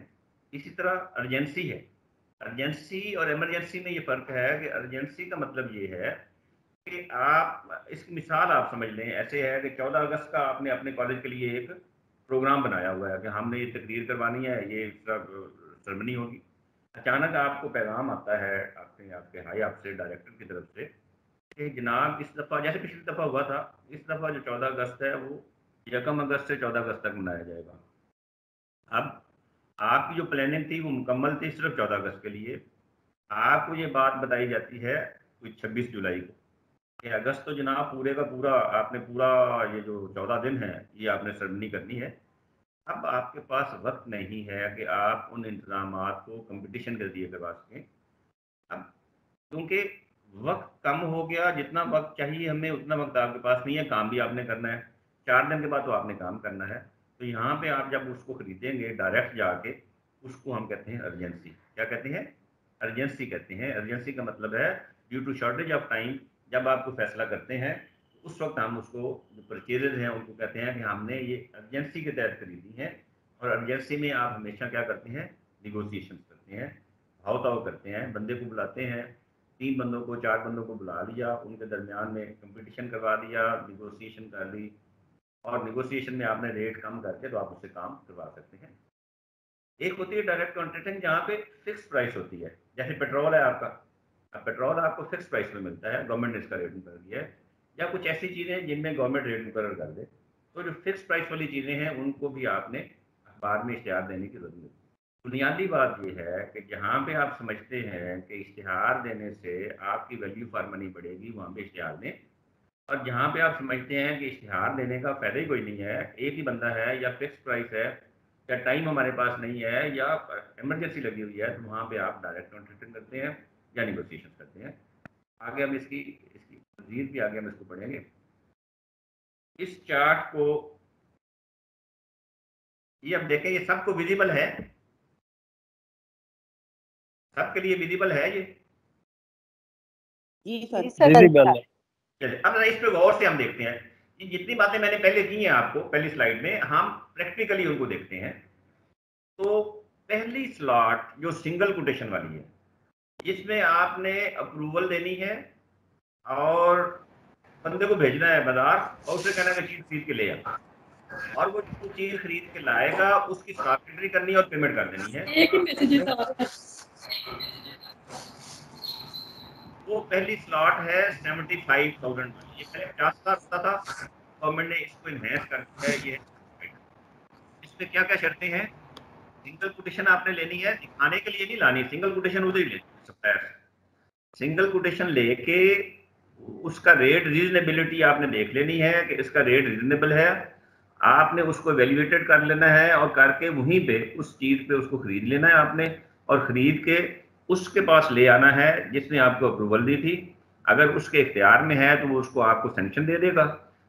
इसी तरह अर्जेंसी है। अर्जेंसी और इमरजेंसी में ये फ़र्क है कि अर्जेंसी का मतलब ये है कि आप, इसकी मिसाल आप समझ लें, ऐसे है कि 14 अगस्त का आपने अपने कॉलेज के लिए एक प्रोग्राम बनाया हुआ है कि हमने ये तकरीर करवानी है, ये सरमनी होगी। अचानक आपको पैगाम आता है आपके आपके हाई आपसे डायरेक्टर की तरफ़ से, कि जनाब इस दफ़ा, जैसे पिछली दफ़ा हुआ था, इस दफ़ा जो 14 अगस्त है, वो यकम अगस्त से 14 अगस्त तक मनाया जाएगा। अब आपकी जो प्लानिंग थी, वो मुकम्मल थी सिर्फ़ 14 अगस्त के लिए। आपको ये बात बताई जाती है कोई 26 जुलाई को, कि अगस्त तो जनाब पूरे का पूरा, आपने पूरा ये जो चौदह दिन है, ये आपने सरमनी करनी है। अब आपके पास वक्त नहीं है कि आप उन इंतज़ाम को कंपटीशन कर दिए करवा सकें। अब, क्योंकि वक्त कम हो गया, जितना वक्त चाहिए हमें, उतना वक्त आपके पास नहीं है। काम भी आपने करना है। चार दिन के बाद तो आपने काम करना है। तो यहाँ पे आप जब उसको खरीदेंगे डायरेक्ट जाके, उसको हम कहते हैं अर्जेंसी क्या कहते हैं? अर्जेंसी कहते हैं। अर्जेंसी का मतलब है due to shortage of time जब आपको फैसला करते हैं उस वक्त हम उसको जो परचेजेज हैं, उनको कहते हैं कि हमने ये अर्जेंसी के तहत खरीदी है और अर्जेंसी में आप हमेशा क्या करते हैं? निगोसिएशन करते हैं भाव ताव करते हैं, बंदे को बुलाते हैं, तीन बंदों को, चार बंदों को बुला लिया, उनके दरमियान में कंपटीशन करवा दिया निगोसिएशन कर ली और निगोसिएशन में आपने रेट कम करके तो आप उससे काम करवा सकते हैं। एक होती है डायरेक्ट कॉन्ट्रैक्टिंग जहाँ पे फिक्स प्राइस होती है, जैसे पेट्रोल है आपका। अब पेट्रोल आपको फिक्स प्राइस में मिलता है गवर्नमेंट ने इसका रेट मुकर दिया है। या कुछ ऐसी चीज़ें जिनमें गवर्नमेंट रेट मुकर कर दे तो जो फिक्स प्राइस वाली चीज़ें हैं, उनको भी आपने अखबार में इश्तहार देने की ज़रूरत है बुनियादी बात यह है कि जहाँ पे आप समझते हैं कि इश्तहार देने से आपकी वैल्यू फॉर मनी बढ़ेगी, वहाँ पे इश्तहार दें। और जहाँ पे आप समझते हैं कि इश्तहार देने का फ़ायदा ही कोई नहीं है, एक ही बंदा है या फिक्स प्राइस है, या टाइम हमारे पास नहीं है, या इमरजेंसी लगी हुई है तो वहाँ पर आप डायरेक्ट कॉन्ट्रेक्टिंग करते हैं या निगोसिएशन करते हैं। आगे हम इसकी इसकी मजीद भी आगे हम इसको पढ़ेंगे। इस चार्ट को ये अब देखें ये सबको विजिबल है। सबके लिए विजिबल है ये? चलिए अब इस पे गौर से हम देखते हैं। ये जितनी बातें मैंने पहले की हैं आपको पहली स्लाइड में हम प्रैक्टिकली उनको देखते हैं। तो पहली स्लॉट जो सिंगल कोटेशन वाली है इसमें आपने अप्रूवल देनी है और बंदे को भेजना है बाज़ार और उसे कहना है चीज़ खरीद के ले आ। और वो जो चीज़ खरीद के लाएगा उसकी स्टार्टेटरी करनी है और पेमेंट कर देनी है। एक ही मैसेज वो पहली स्लॉट है सेवेंटी फाइव थाउज़ेंड ये पहले पचास हज़ार होता था गवर्नमेंट ने इसको इन्हेंस कर दिया है ये इसमें क्या क्या शर्तें हैं? सिंगल कोटेशन आपने लेनी है दिखाने के लिए नहीं लानी सिंगल कोटेशन उधर ही लेनी सप्लायर सिंगल कोटेशन लेके उसका रेट रीजनेबिलिटी आपने देख लेनी है कि इसका रेट रीजनेबल है। आपने उसको वैल्यूएटेड कर लेना है और करके वहीं पे उस चीज़ पे उसको खरीद लेना है आपने और खरीद के उसके पास ले आना है जिसने आपको अप्रूवल दी थी। अगर उसके इख्तियार में है तो वो उसको आपको सेंक्शन दे देगा।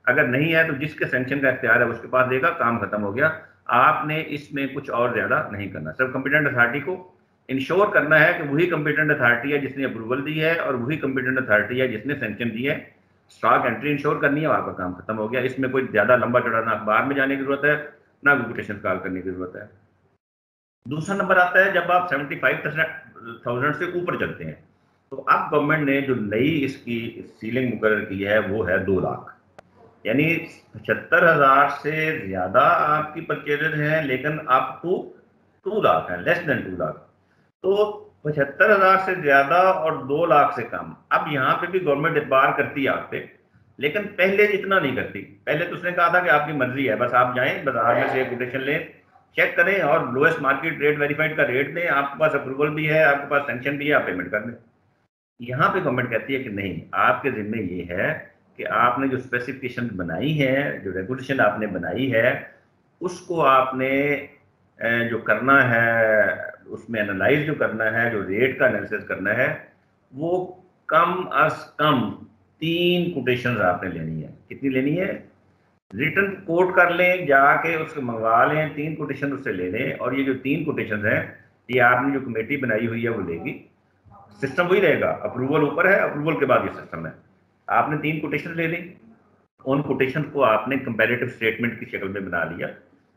अगर नहीं है तो जिसके सेंक्शन का इख्तियार है उसके पास देगा, काम खत्म हो गया। आपने इसमें कुछ और ज़्यादा नहीं करना। सब कंपिटेंट अथॉरिटी को इंश्योर करना है कि वही कंपिटेंट अथॉरिटी है जिसने अप्रूवल दी है और वही कंपिटेंट अथॉरिटी है जिसने सेंक्शन दी है। स्टॉक एंट्री इंश्योर करनी है आपका काम खत्म हो गया। इसमें कोई ज़्यादा लंबा चौड़ा ना अखबार में जाने की ज़रूरत है, ना कोटेशन कॉल करने की ज़रूरत है। दूसरा नंबर आता है जब आप सेवेंटी फाइव थाउज़ेंड से ऊपर चलते हैं। तो अब गवर्नमेंट ने जो नई इसकी सीलिंग मुकर की है, वो है दो लाख। यानी पचहत्तर हज़ार से ज़्यादा आपकी परचेजेज हैं, लेकिन टू टू लाख है लेस देन टू लाख। तो पचहत्तर हज़ार से ज़्यादा और दो लाख से कम। अब यहाँ पे भी गवर्नमेंट इतबार करती है आप पे, लेकिन पहले इतना नहीं करती। पहले तो उसने कहा था कि आपकी मर्ज़ी है, बस आप जाएँ, बाज़ार में से कोटेशन लें चेक करें और लोएस्ट मार्केट रेट वेरीफाइड का रेट दें, आपके पास अप्रूवल भी है, आपके पास सेंक्शन भी है, आप पेमेंट कर दें। यहाँ पे गवर्नमेंट कहती है कि नहीं, आपके जिम्मे ये है कि आपने जो स्पेसिफिकेशन बनाई है, जो रेगुलेशन आपने बनाई है, उसको आपने जो करना है उसमें एनालाइज जो करना है, जो रेट का एनालिसिस करना है, वो कम अज कम तीन कोटेशन आपने लेनी है। कितनी लेनी है? रिटर्न कोट कर लें, जाके उसको मंगवा लें, तीन कोटेशन उससे ले लें, और ये जो तीन कोटेशन हैं, ये आपने जो कमेटी बनाई हुई है, वो लेगी। सिस्टम वही रहेगा। अप्रूवल ऊपर है अप्रूवल के बाद ये सिस्टम है। आपने तीन कोटेशन ले ली। उन कोटेशन को आपने कंपेरेटिव स्टेटमेंट की शक्ल में बना लिया,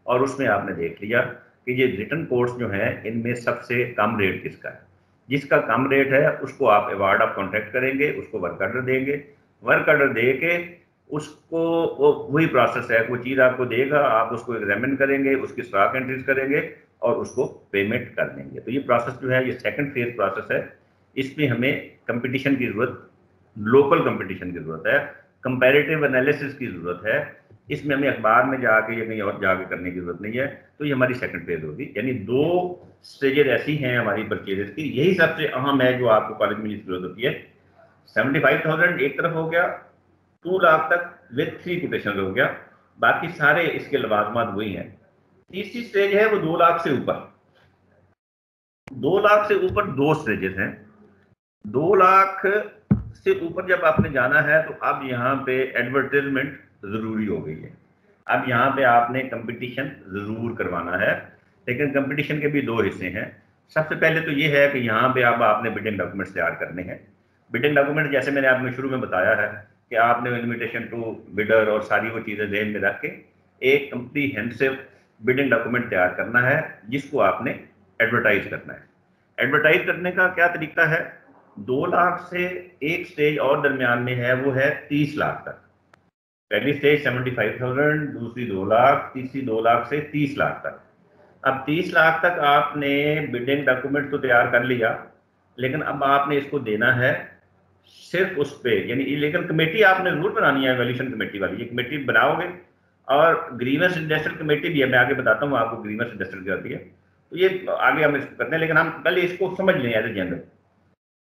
और उसमें आपने देख लिया। कि ये रिटर्न कोर्स जो है, इनमें सबसे कम रेट किसका है? जिसका कम रेट है, उसको आप अवार्ड ऑफ़ कॉन्ट्रैक्ट करेंगे, उसको वर्क ऑर्डर देंगे। वर्क ऑर्डर दे के उसको, वो वही प्रोसेस है, वो चीज़ आपको देगा, आप उसको एग्जामिन करेंगे, उसकी स्टॉक एंट्रीज करेंगे और उसको पेमेंट कर देंगे। तो ये प्रोसेस जो है, ये सेकंड फ़ेज़ प्रोसेस है। इसमें हमें कंपटीशन की ज़रूरत लोकल कंपटीशन की ज़रूरत है कंपेरेटिव एनालिसिस की ज़रूरत है इसमें हमें अखबार में जाके या कहीं और जाके करने की ज़रूरत नहीं है तो ये हमारी सेकंड फ़ेज़ होगी। यानी दो स्टेजेस ऐसी हैं हमारी परचेजेस की। यही सबसे अहम है जो आपको कॉलेज में ज़रूरत होती है। सेवेंटी फाइव थाउज़ेंड एक तरफ़ हो गया टू लाख तक विथ थ्री कोटेशन हो गया। बाकी सारे इसके लवाजमात वही हैं। तीसरी स्टेज है वो दो लाख से ऊपर। दो लाख से ऊपर दो स्टेजेस हैं। दो लाख से ऊपर जब आपने जाना है तो अब यहाँ पे एडवर्टाइजमेंट ज़रूरी हो गई है। अब यहाँ पे आपने कंपटीशन ज़रूर करवाना है, लेकिन कंपटीशन के भी दो हिस्से हैं। सबसे पहले तो ये है कि यहाँ पे अब आपने बिडिंग डॉक्यूमेंट्स तैयार करने हैं। बिडिंग डॉक्यूमेंट जैसे मैंने आपने शुरू में बताया है कि आपने इन्विटेशन टू बिडर और सारी वो चीज़ें देन में रख के एक कम्प्रीहेंसिव बिडिंग डॉक्यूमेंट तैयार करना है, जिसको आपने एडवर्टाइज करना है। एडवर्टाइज करने का क्या तरीका है? दो लाख से एक स्टेज और दरमियान में है, वो है तीस लाख तक। पहली स्टेज सेवेंटी फाइव थाउज़ेंड दूसरी दो लाख, तीसरी दो लाख से तीस लाख तक। अब तीस लाख तक आपने बिडिंग डॉक्यूमेंट तो तैयार कर लिया, लेकिन अब आपने इसको देना है सिर्फ़ उस पर यानी लेकिन कमेटी आपने ज़रूर बनानी है वैल्यूशन कमेटी वाली। ये कमेटी बनाओगे और ग्रीवेंस इंडस्ट्रियल कमेटी भी है, मैं आगे बताता हूँ, आपको ग्रीवेंस इंडस्ट्रियल की होती है। तो ये आगे हम इसको करते हैं, लेकिन हम पहले इसको समझ लें एज ए जनरल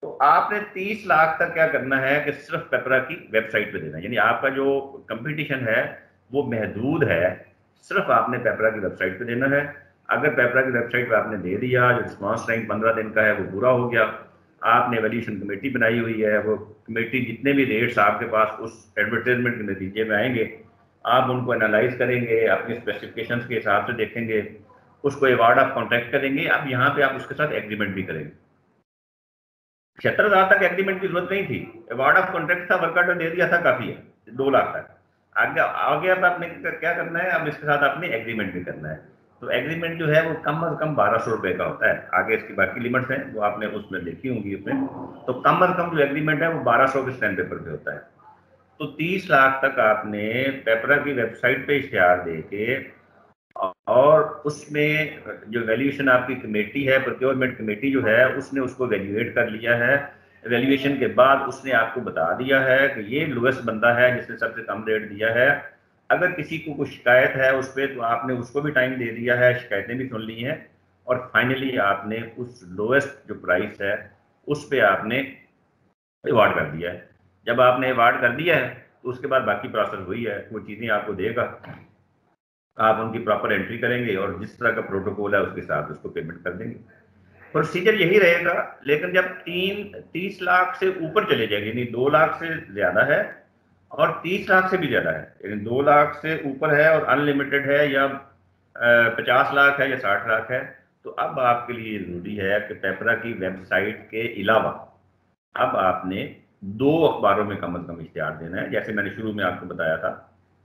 तो आपने 30 लाख तक क्या करना है कि सिर्फ़ पेपरा की वेबसाइट पे देना है। यानी आपका जो कंपटीशन है, वो महदूद है। सिर्फ़ आपने पेपरा की वेबसाइट पे देना है। अगर पेपरा की वेबसाइट पे आपने दे दिया, जो रिस्पॉन्स टाइम पंद्रह दिन का है, वो पूरा हो गया। आपने वैल्यूशन कमेटी बनाई हुई है, वो कमेटी जितने भी रेट्स आपके पास, उस एडवर्टाइजमेंट के नतीजे में आएँगे। आप उनको एनालाइज करेंगे, अपनी स्पेसिफिकेशन के हिसाब से देखेंगे। उसको अवार्ड ऑफ़ कॉन्ट्रैक्ट करेंगे। अब यहाँ पे आप उसके साथ एग्रीमेंट भी करेंगे। छिहत्तर हज़ार तक एग्रीमेंट की ज़रूरत नहीं थी। अवार्ड ऑफ़ कॉन्ट्रैक्ट था वर्क ऑर्डर दे दिया था काफ़ी है, दो लाख तक। आगे आगे अब आपने क्या करना है? अब इसके साथ आपने एग्रीमेंट भी करना है। तो एग्रीमेंट जो है वो कम अज कम बारह सौ रुपए का होता है। आगे इसकी बाकी लिमिट्स हैं, वो आपने उसमें देखी होंगी उसमें तो कम अज कम जो एग्रीमेंट है वो बारह सौ के स्टैंड पेपर पे होता है। तो तीस लाख तक आपने पेपरा की वेबसाइट पे इश्तेहार दे के और उसमें जो वैल्यूएशन आपकी कमेटी है प्रोक्योरमेंट कमेटी जो है, उसने उसको वैल्यूएट कर लिया है। वैल्यूएशन के बाद उसने आपको बता दिया है कि ये लोएस्ट बंदा है जिसने सबसे कम रेट दिया है। अगर किसी को कुछ शिकायत है उस पर तो आपने उसको भी टाइम दे दिया है, शिकायतें भी सुन ली हैं। और फाइनली आपने उस लोएस्ट जो प्राइस है, उस पर आपने अवार्ड कर दिया है। जब आपने अवार्ड कर दिया है तो उसके बाद बाकी प्रोसेस वही है, वो चीज़ें आपको देगा। आप उनकी प्रॉपर एंट्री करेंगे और जिस तरह का प्रोटोकॉल है उसके साथ उसको पेमेंट कर देंगे। प्रोसीजर यही रहेगा, लेकिन जब तीन, तीस लाख से ऊपर चले जाएँगे, यानी दो लाख से ज़्यादा है और तीस लाख से भी ज़्यादा है, यानी दो लाख से ऊपर है और अनलिमिटेड है या पचास लाख है या साठ लाख है तो अब आपके लिए ज़रूरी है कि पेपरा की वेबसाइट के अलावा अब आपने दो अखबारों में कम अज़ कम इश्तेहार देना है। जैसे मैंने शुरू में आपको बताया था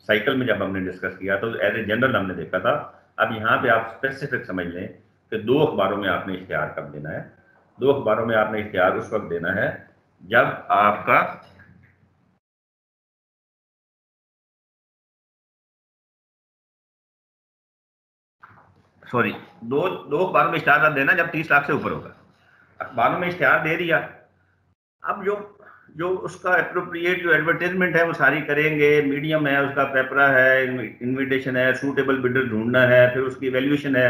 साइकिल में जब हमने डिस्कस किया तो एज ए जनरल हमने देखा था, अब यहाँ पे आप स्पेसिफिक समझ लें कि दो अखबारों में आपने इश्तहार कब देना है। दो अखबारों में आपने इश्तहार उस वक्त देना है जब आपका सॉरी दो दो अखबारों में इश्तहार देना जब तीस लाख से ऊपर होगा। अखबारों में इश्तहार दे दिया। अब जो जो उसका अप्रोप्रिएट जो एडवर्टाइजमेंट है, वो सारी करेंगे। मीडियम है, उसका पेपरा है इन्विटेशन है सूटेबल बिडर ढूंढना है, फिर उसकी एवेल्यूशन है।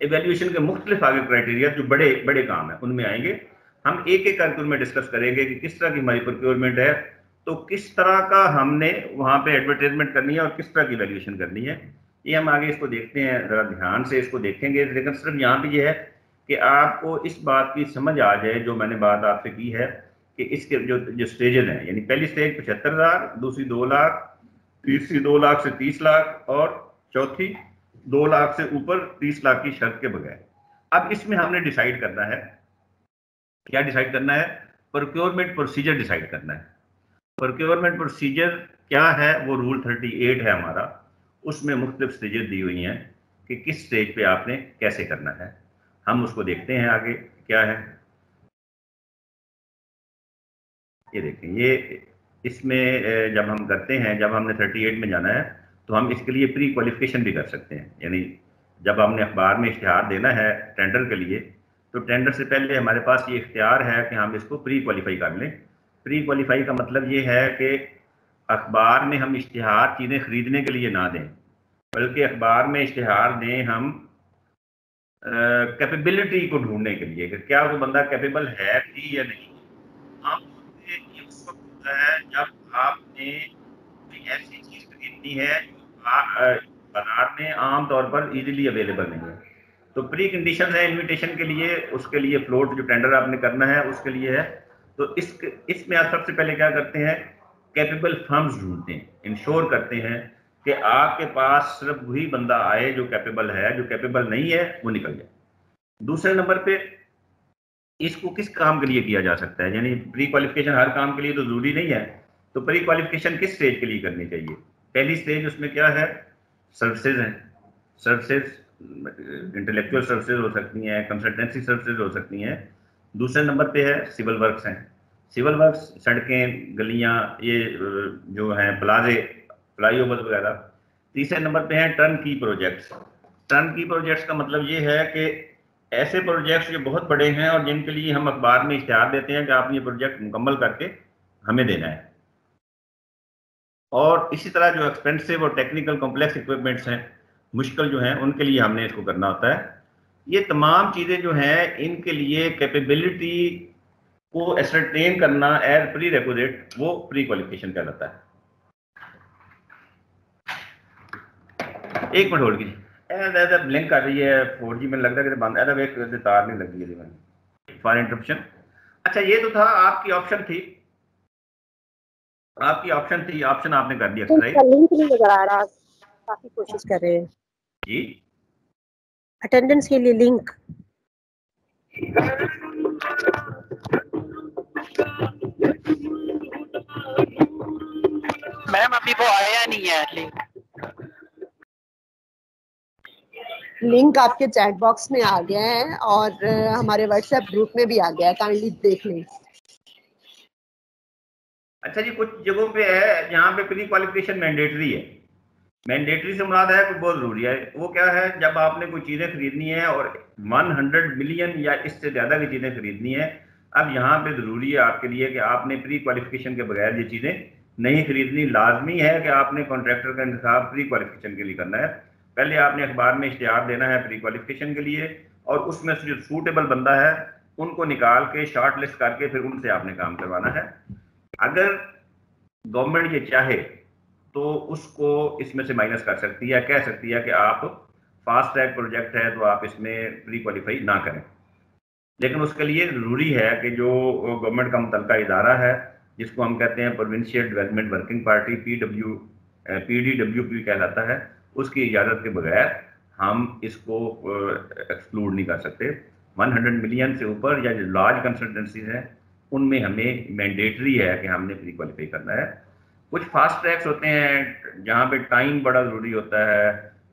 एवेल्यूशन के मुख्तलिफ़ आगे क्राइटेरिया जो बड़े बड़े काम है, उनमें आएँगे। हम एक एक करके उनमें डिस्कस करेंगे कि किस तरह की हमारी प्रोक्योरमेंट है। तो किस तरह का हमने वहाँ पे एडवर्टाइजमेंट करनी है और किस तरह की वैल्यूएशन करनी है, ये हम आगे इसको देखते हैं, ज़रा ध्यान से इसको देखेंगे। लेकिन सिर्फ़ यहाँ पे ये है कि आपको इस बात की समझ आ जाए, जो मैंने बात आपसे की है कि इसके जो जो स्टेजेस हैं, यानी पहली स्टेज पचहत्तर हज़ार, दूसरी दो लाख, तीसरी दो लाख से तीस लाख और चौथी दो लाख से ऊपर तीस लाख की शर्त के बगैर। अब इसमें हमने डिसाइड करना है। क्या डिसाइड करना है? प्रोक्योरमेंट प्रोसीजर डिसाइड करना है। प्रोक्योरमेंट प्रोसीजर क्या है? वो रूल 38 है हमारा। उसमें मुख्तलिफ़ स्टेजेस दी हुई हैं कि किस स्टेज पे आपने कैसे करना है। हम उसको देखते हैं आगे क्या है। ये देखें, ये इसमें जब हम करते हैं, जब हमने 38 में जाना है तो हम इसके लिए प्री क्वालिफिकेशन भी कर सकते हैं। यानी जब हमने अखबार में इश्तहार देना है टेंडर के लिए तो टेंडर से पहले हमारे पास ये इख्तियार है कि हम इसको प्री क्वालिफाई कर लें। प्री क्वालिफाई का मतलब ये है कि अखबार में हम इश्तहार चीज़ें ख़रीदने के लिए ना दें, बल्कि अखबार में इश्तहार दें हम कैपेबिलिटी को ढूँढने के लिए कि क्या वो बंदा कैपेबल है भी या नहीं। हम होता है जब आपने ऐसी चीज़ खरीदनी है बाज़ार में आम तौर पर इजीली अवेलेबल नहीं है। तो प्री कंडीशन है इनविटेशन के लिए, उसके लिए फ्लोट जो टेंडर आपने करना है, उसके लिए है। तो इस इसमें आप सबसे पहले क्या करते हैं कैपेबल फर्म्स ढूंढते हैं इंश्योर करते हैं कि आपके पास सिर्फ़ वही बंदा आए जो कैपेबल है, जो कैपेबल नहीं है, वो निकल जाए। दूसरे नंबर पे इसको किस काम के लिए किया जा सकता है? यानी प्री क्वालिफिकेशन हर काम के लिए तो ज़रूरी नहीं है। तो प्री क्वालिफिकेशन किस स्टेज के लिए करनी चाहिए? पहली स्टेज उसमें क्या है? सर्विसेज़ है। सर्विसेज़ इंटेलेक्चुअल सर्विसेज़ हो सकती हैं कंसल्टेंसी सर्विसेज़ हो सकती हैं। दूसरे नंबर पे है सिविल वर्क्स हैं। सिविल वर्क्स सड़कें, गलियाँ, ये जो हैं, प्लाजे फ्लाई ओवर वगैरह। तीसरे नंबर पे हैं टर्न की प्रोजेक्ट्स टर्न की प्रोजेक्ट्स का मतलब ये है कि ऐसे प्रोजेक्ट्स जो बहुत बड़े हैं और जिनके लिए हम अखबार में इश्तहार देते हैं कि आप ये प्रोजेक्ट मुकम्मल करके हमें देना है। और इसी तरह जो एक्सपेंसिव और टेक्निकल कॉम्प्लेक्स इक्विपमेंट्स हैं, मुश्किल जो हैं, उनके लिए हमने इसको करना होता है। ये तमाम चीज़ें जो हैं, इनके लिए कैपेबिलिटी को एसरटेन करना एज प्री रेकोजेट वो प्री क्वालिफिकेशन कहलाता है। एक मिनट होल्ड कीजिए। ब्लिंक कर रही है फोर जी में लग रहा है बंद ऐसा एक तार नहीं लगी है फॉर इंटरप्शन अच्छा ये तो था आपकी ऑप्शन थी आपकी ऑप्शन थी ऑप्शन आपने कर दिया लिंक नहीं नज़र आ रहा काफ़ी कोशिश कर रहे हैं जी अटेंडेंस के लिए लिंक मैम अभी वो आया नहीं है लिंक लिंक आपके चैट बॉक्स में आ गया है और हमारे व्हाट्सएप ग्रुप में भी आ गया है काइंडली देख लें। अच्छा जी, कुछ जगहों पे है, जहाँ पे प्री क्वालिफिकेशन मैंडेटरी है। मैंडेटरी से मुराद है बहुत ज़रूरी है। वो क्या है, जब आपने कोई चीज़ें खरीदनी है और 100 मिलियन या इससे ज़्यादा की चीज़ें खरीदनी है, अब यहाँ पे ज़रूरी है आपके लिए कि आपने प्री क्वालिफिकेशन के बगैर ये चीज़ें नहीं खरीदनी। लाजमी है कि आपने कॉन्ट्रैक्टर का इंतज़ाम प्री क्वालिफिकेशन के लिए करना है। पहले आपने अखबार में इश्तहार देना है प्री क्वालिफिकेशन के लिए, और उसमें से जो सूटेबल बंदा है, उनको निकाल के शॉर्ट लिस्ट करके फिर उनसे आपने काम करवाना है। अगर गवर्नमेंट ये चाहे तो उसको इसमें से माइनस कर सकती है, कह सकती है कि आप फास्ट ट्रैक प्रोजेक्ट है तो आप इसमें प्री क्वालिफाई ना करें। लेकिन उसके लिए ज़रूरी है कि जो गवर्नमेंट का मुतल इदारा है, जिसको हम कहते हैं provincial development working party P W P D W P कहलाता है उसकी इजाज़त के बगैर हम इसको एक्सक्लूड नहीं कर सकते। 100 मिलियन से ऊपर या जो लार्ज कंसल्टेंसीज हैं, उनमें हमें मैंडेटरी है कि हमने प्री क्वालिफाई करना है। कुछ फास्ट ट्रैक्स होते हैं, जहाँ पे टाइम बड़ा ज़रूरी होता है।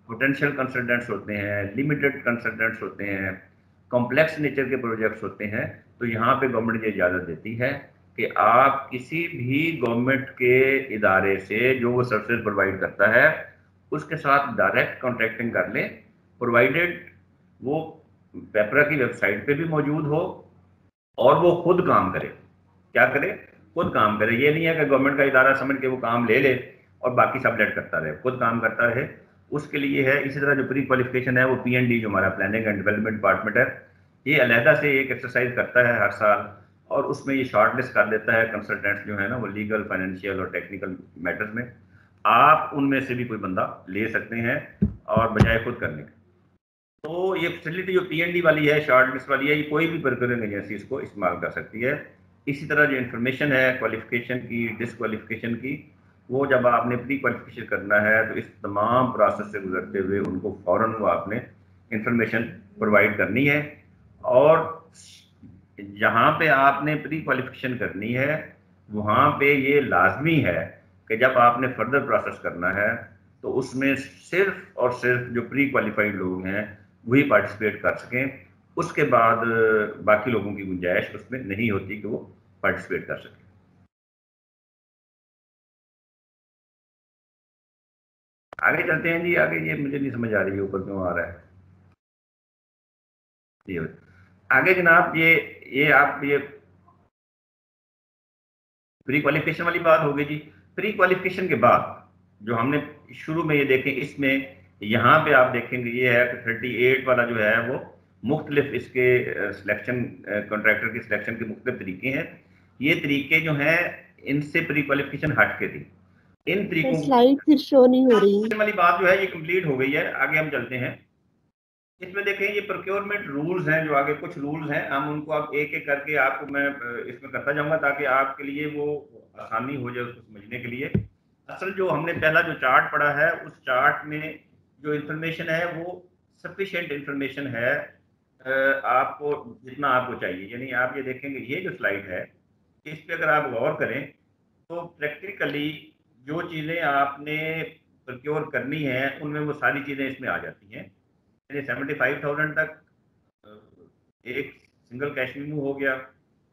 पोटेंशियल कंसल्टेंट्स होते हैं लिमिटेड कंसल्टेंट्स होते हैं कॉम्प्लेक्स नेचर के प्रोजेक्ट्स होते हैं। तो यहाँ पे गवर्नमेंट ये इजाज़त देती है कि आप किसी भी गवर्नमेंट के इदारे से जो वो सर्विसेज़ प्रोवाइड करता है उसके साथ डायरेक्ट कॉन्ट्रैक्टिंग कर लें प्रोवाइडेड वो पेपरा की वेबसाइट पे भी मौजूद हो और वो खुद काम करे। क्या करे? खुद काम करे। ये नहीं है कि गवर्नमेंट का इदारा समझ के वो काम ले ले और बाकी सब लेट करता रहे। खुद काम करता रहे। उसके लिए है, इसी तरह जो प्री क्वालिफिकेशन है, वो पी एन डी जो हमारा प्लानिंग एंड डेवलपमेंट डिपार्टमेंट है, ये अलहदा से एक एक्सरसाइज करता है हर साल और उसमें ये शॉर्ट लिस्ट कर देता है। कंसल्टेंट्स जो है ना, वो लीगल फाइनेंशियल और टेक्निकल मैटर्स में। आप उनमें से भी कोई बंदा ले सकते हैं और बजाय खुद करने के। तो ये फैसिलिटी जो पीएनडी वाली है शॉर्ट लिस्ट वाली है, ये कोई भी प्रोक्योरिंग एजेंसी इसको इस्तेमाल कर सकती है। इसी तरह जो इन्फॉर्मेशन है क्वालिफिकेशन की डिसक्वालिफिकेशन की, वो जब आपने प्री क्वालिफिकेशन करना है तो इस तमाम प्रोसेस से गुजरते हुए उनको फ़ौरन वो आपने इंफॉर्मेशन प्रोवाइड करनी है। और जहाँ पे आपने प्री क्वालिफिकेशन करनी है, वहाँ पे ये लाजमी है कि जब आपने फर्दर प्रोसेस करना है तो उसमें सिर्फ़ और सिर्फ़ जो प्री क्वालिफाइड लोग हैं, वही पार्टिसिपेट कर सकें। उसके बाद, बाकी लोगों की गुंजाइश उसमें नहीं होती कि वो पार्टिसिपेट कर सकें। आगे चलते हैं जी, आगे ये मुझे नहीं समझ आ रही, ऊपर क्यों आ रहा है? आगे जनाब, ये ये आप, ये प्री क्वालिफिकेशन वाली बात हो गई जी। प्री क्वालिफिकेशन के बाद जो हमने शुरू में ये देखें इसमें यहाँ पे आप देखेंगे ये है कि थर्टी एट वाला जो है वो मुख्तलिफ़ इसके सिलेक्शन कॉन्ट्रैक्टर की सिलेक्शन के मुख्तलिफ़ तरीके हैं। ये तरीके जो हैं इनसे प्री क्वालिफिकेशन हट के थी। इन तरीकों वाली बात जो है ये कंप्लीट हो गई है। आगे हम चलते हैं। इसमें देखें, ये प्रोक्योरमेंट रूल्स हैं, जो आगे कुछ रूल्स हैं, हम उनको अब एक एक करके आपको मैं, इसमें करता जाऊँगा ताकि आपके लिए वो आसानी हो जाए उसको समझने के लिए। असल जो हमने पहला जो चार्ट पढ़ा है, उस चार्ट में जो इंफॉर्मेशन है, वो सफिशेंट इंफॉर्मेशन है आपको, जितना आपको चाहिए। यानी आप ये देखेंगे, ये जो स्लाइड है, इस पर अगर आप गौर करें तो प्रैक्टिकली जो चीज़ें आपने प्रोक्योर करनी है, उनमें वो सारी चीज़ें इसमें आ जाती हैं। सेवेंटी फाइव थाउज़ेंड तक एक सिंगल कैश मीमू हो गया।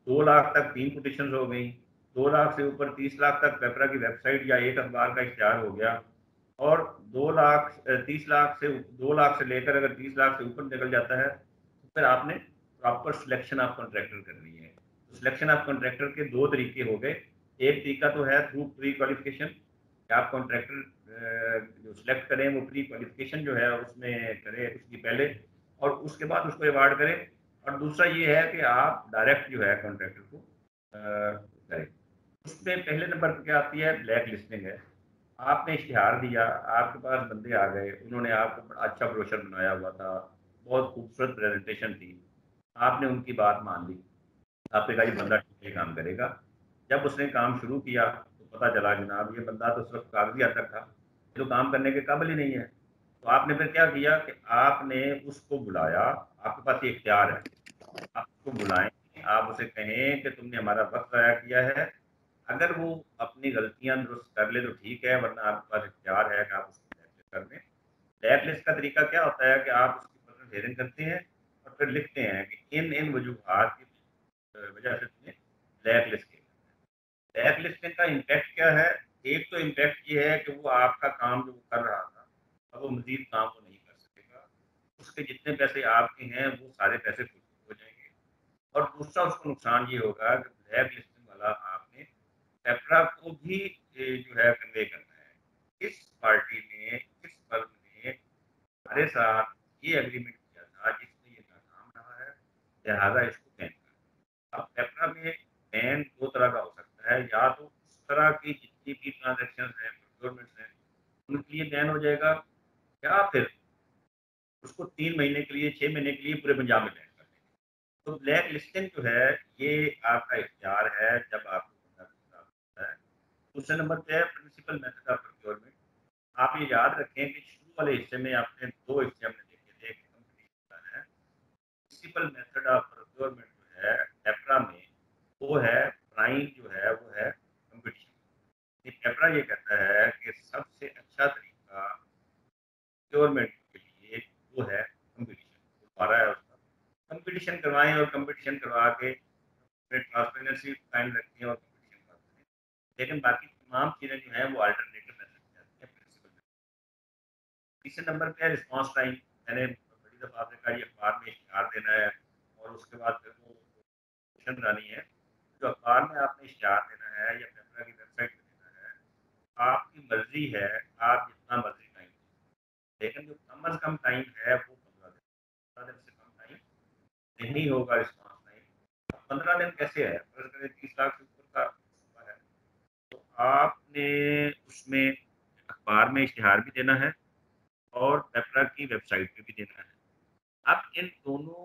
दो लाख तक तीन कोटेशन हो गई। दो लाख से ऊपर तीस लाख तक पेपरा की वेबसाइट या एक अखबार का इश्तहार हो गया। और दो लाख तीस लाख से दो लाख से लेकर अगर तीस लाख से ऊपर निकल जाता है तो फिर आपने प्रॉपर सिलेक्शन ऑफ़ कॉन्ट्रैक्टर करनी है। सिलेक्शन ऑफ़ कॉन्ट्रैक्टर के दो तरीके हो गए। एक तरीका तो है थ्रू प्री क्वालिफिकेशन आप कॉन्ट्रैक्टर जो सिलेक्ट करें, वो प्री क्वालिफिकेशन जो है, उसमें करें उसकी पहले और उसके बाद उसको अवार्ड करें। और दूसरा ये है कि आप डायरेक्ट जो है कॉन्ट्रैक्टर को करें। उसमें पहले नंबर पर क्या आती है? ब्लैक लिस्टिंग है। आपने इश्तहार दिया, आपके पास बंदे आ गए, उन्होंने आपको बड़ा अच्छा ब्रोशर बनाया हुआ था, बहुत खूबसूरत प्रेजेंटेशन थी, आपने उनकी बात मान ली। आपने कहा, ये बंदा ठीक है, काम करेगा। जब उसने काम शुरू किया तो पता चला, जनाब, ये बंदा तो सिर्फ़ कागज़ी हद तक था। जो काम करने के काबिल ही नहीं है। तो आपने फिर क्या किया कि आपने उसको बुलाया। आपके पास ये इख्तियार है। आप उसको बुलाएँ आप उसे कहें कि तुमने हमारा वक्त ज़ाया किया है। अगर वो अपनी गलतियाँ दुरुस्त कर ले तो ठीक है, वरना आपके पास इख्तियार है कि आप उसकी ब्लैक कर दें। ब्लैक लिस्ट का तरीका क्या होता है कि आप उसकी पर्सनल हेयरिंग करते हैं और फिर लिखते हैं कि इन इन वजूहत की वजह से तुम्हें ब्लैक लिस्ट किया ब्लैक लिस्टिंग का इम्पैक्ट क्या है? एक तो इम्पैक्ट ये है कि वो आपका काम जो कर रहा था, अब वो मजीद काम वो नहीं कर सकेगा। उसके जितने पैसे आपके हैं, वो सारे पैसे हो जाएँगे। और दूसरा उसको नुकसान ये होगा कि ब्लैक लिस्टिंग वाला आपने पेपरा को भी जो है कन्वे करना है। इस पार्टी ने, इस वर्ग ने हमारे साथ ये एग्रीमेंट किया था जिसमें ये नाकाम रहा है, लिहाजा इसको बैन कर। अब पेपरा में बैन दो तरह का हो सकता है, या तो तरह की जितनी भी ट्रांजेक्शन हैं प्रोक्योरमेंट हैं, उनके लिए बैन हो जाएगा। या फिर उसको तीन महीने के लिए छः महीने के लिए पूरे पंजाब में बैन कर देंगे। तो ब्लैक लिस्टिंग जो है, ये आपका इख्तियार है जब आप दूसरे नंबर पे है प्रिंसिपल मेथड ऑफ़ प्रोक्योरमेंट आप ये याद रखें कि शुरू वाले हिस्से में आपने दो हिस्से हमने देखे थे कंपटीशन है। प्रिंसिपल मेथड ऑफ़ प्रोक्योरमेंट जो है एप्रा में, वो है प्राइम जो है, वो है कंपटीशन एप्रा ये कहता है कि सबसे अच्छा तरीका प्रोक्योरमेंट के लिए वो है कंपटीशन दोबारा है उसका। कंपटीशन करवाएँ और कंपटीशन करवा के ट्रांसपेरेंसी कायम रखें और लेकिन बाकी तमाम चीज़ें जो हैं वो अल्टरनेटिव मेथड में आती हैं प्रिंसिपल तीसरे नंबर पे है रिस्पॉन्स टाइम मैंने बड़ी दफ़ा आपने कहा ये अखबार में इश्तहार देना है और उसके बाद फिर वो क्वेश्चन बनानी है। जो अखबार में आपने इश्तहार देना है या पेपरा की वेबसाइट पर देना है आपकी मर्ज़ी है, आप जितना मर्ज़ी टाइम लेकिन जो कम अज़ कम टाइम है, वो पंद्रह दिन। पंद्रह दिन से कम टाइम नहीं होगा रिस्पॉन्स टाइम पंद्रह दिन कैसे है? तीस लाख से ऊपर का है तो आपने उसमें अखबार में इश्तहार भी देना है और पेपरा की वेबसाइट पे भी देना है। अब इन दोनों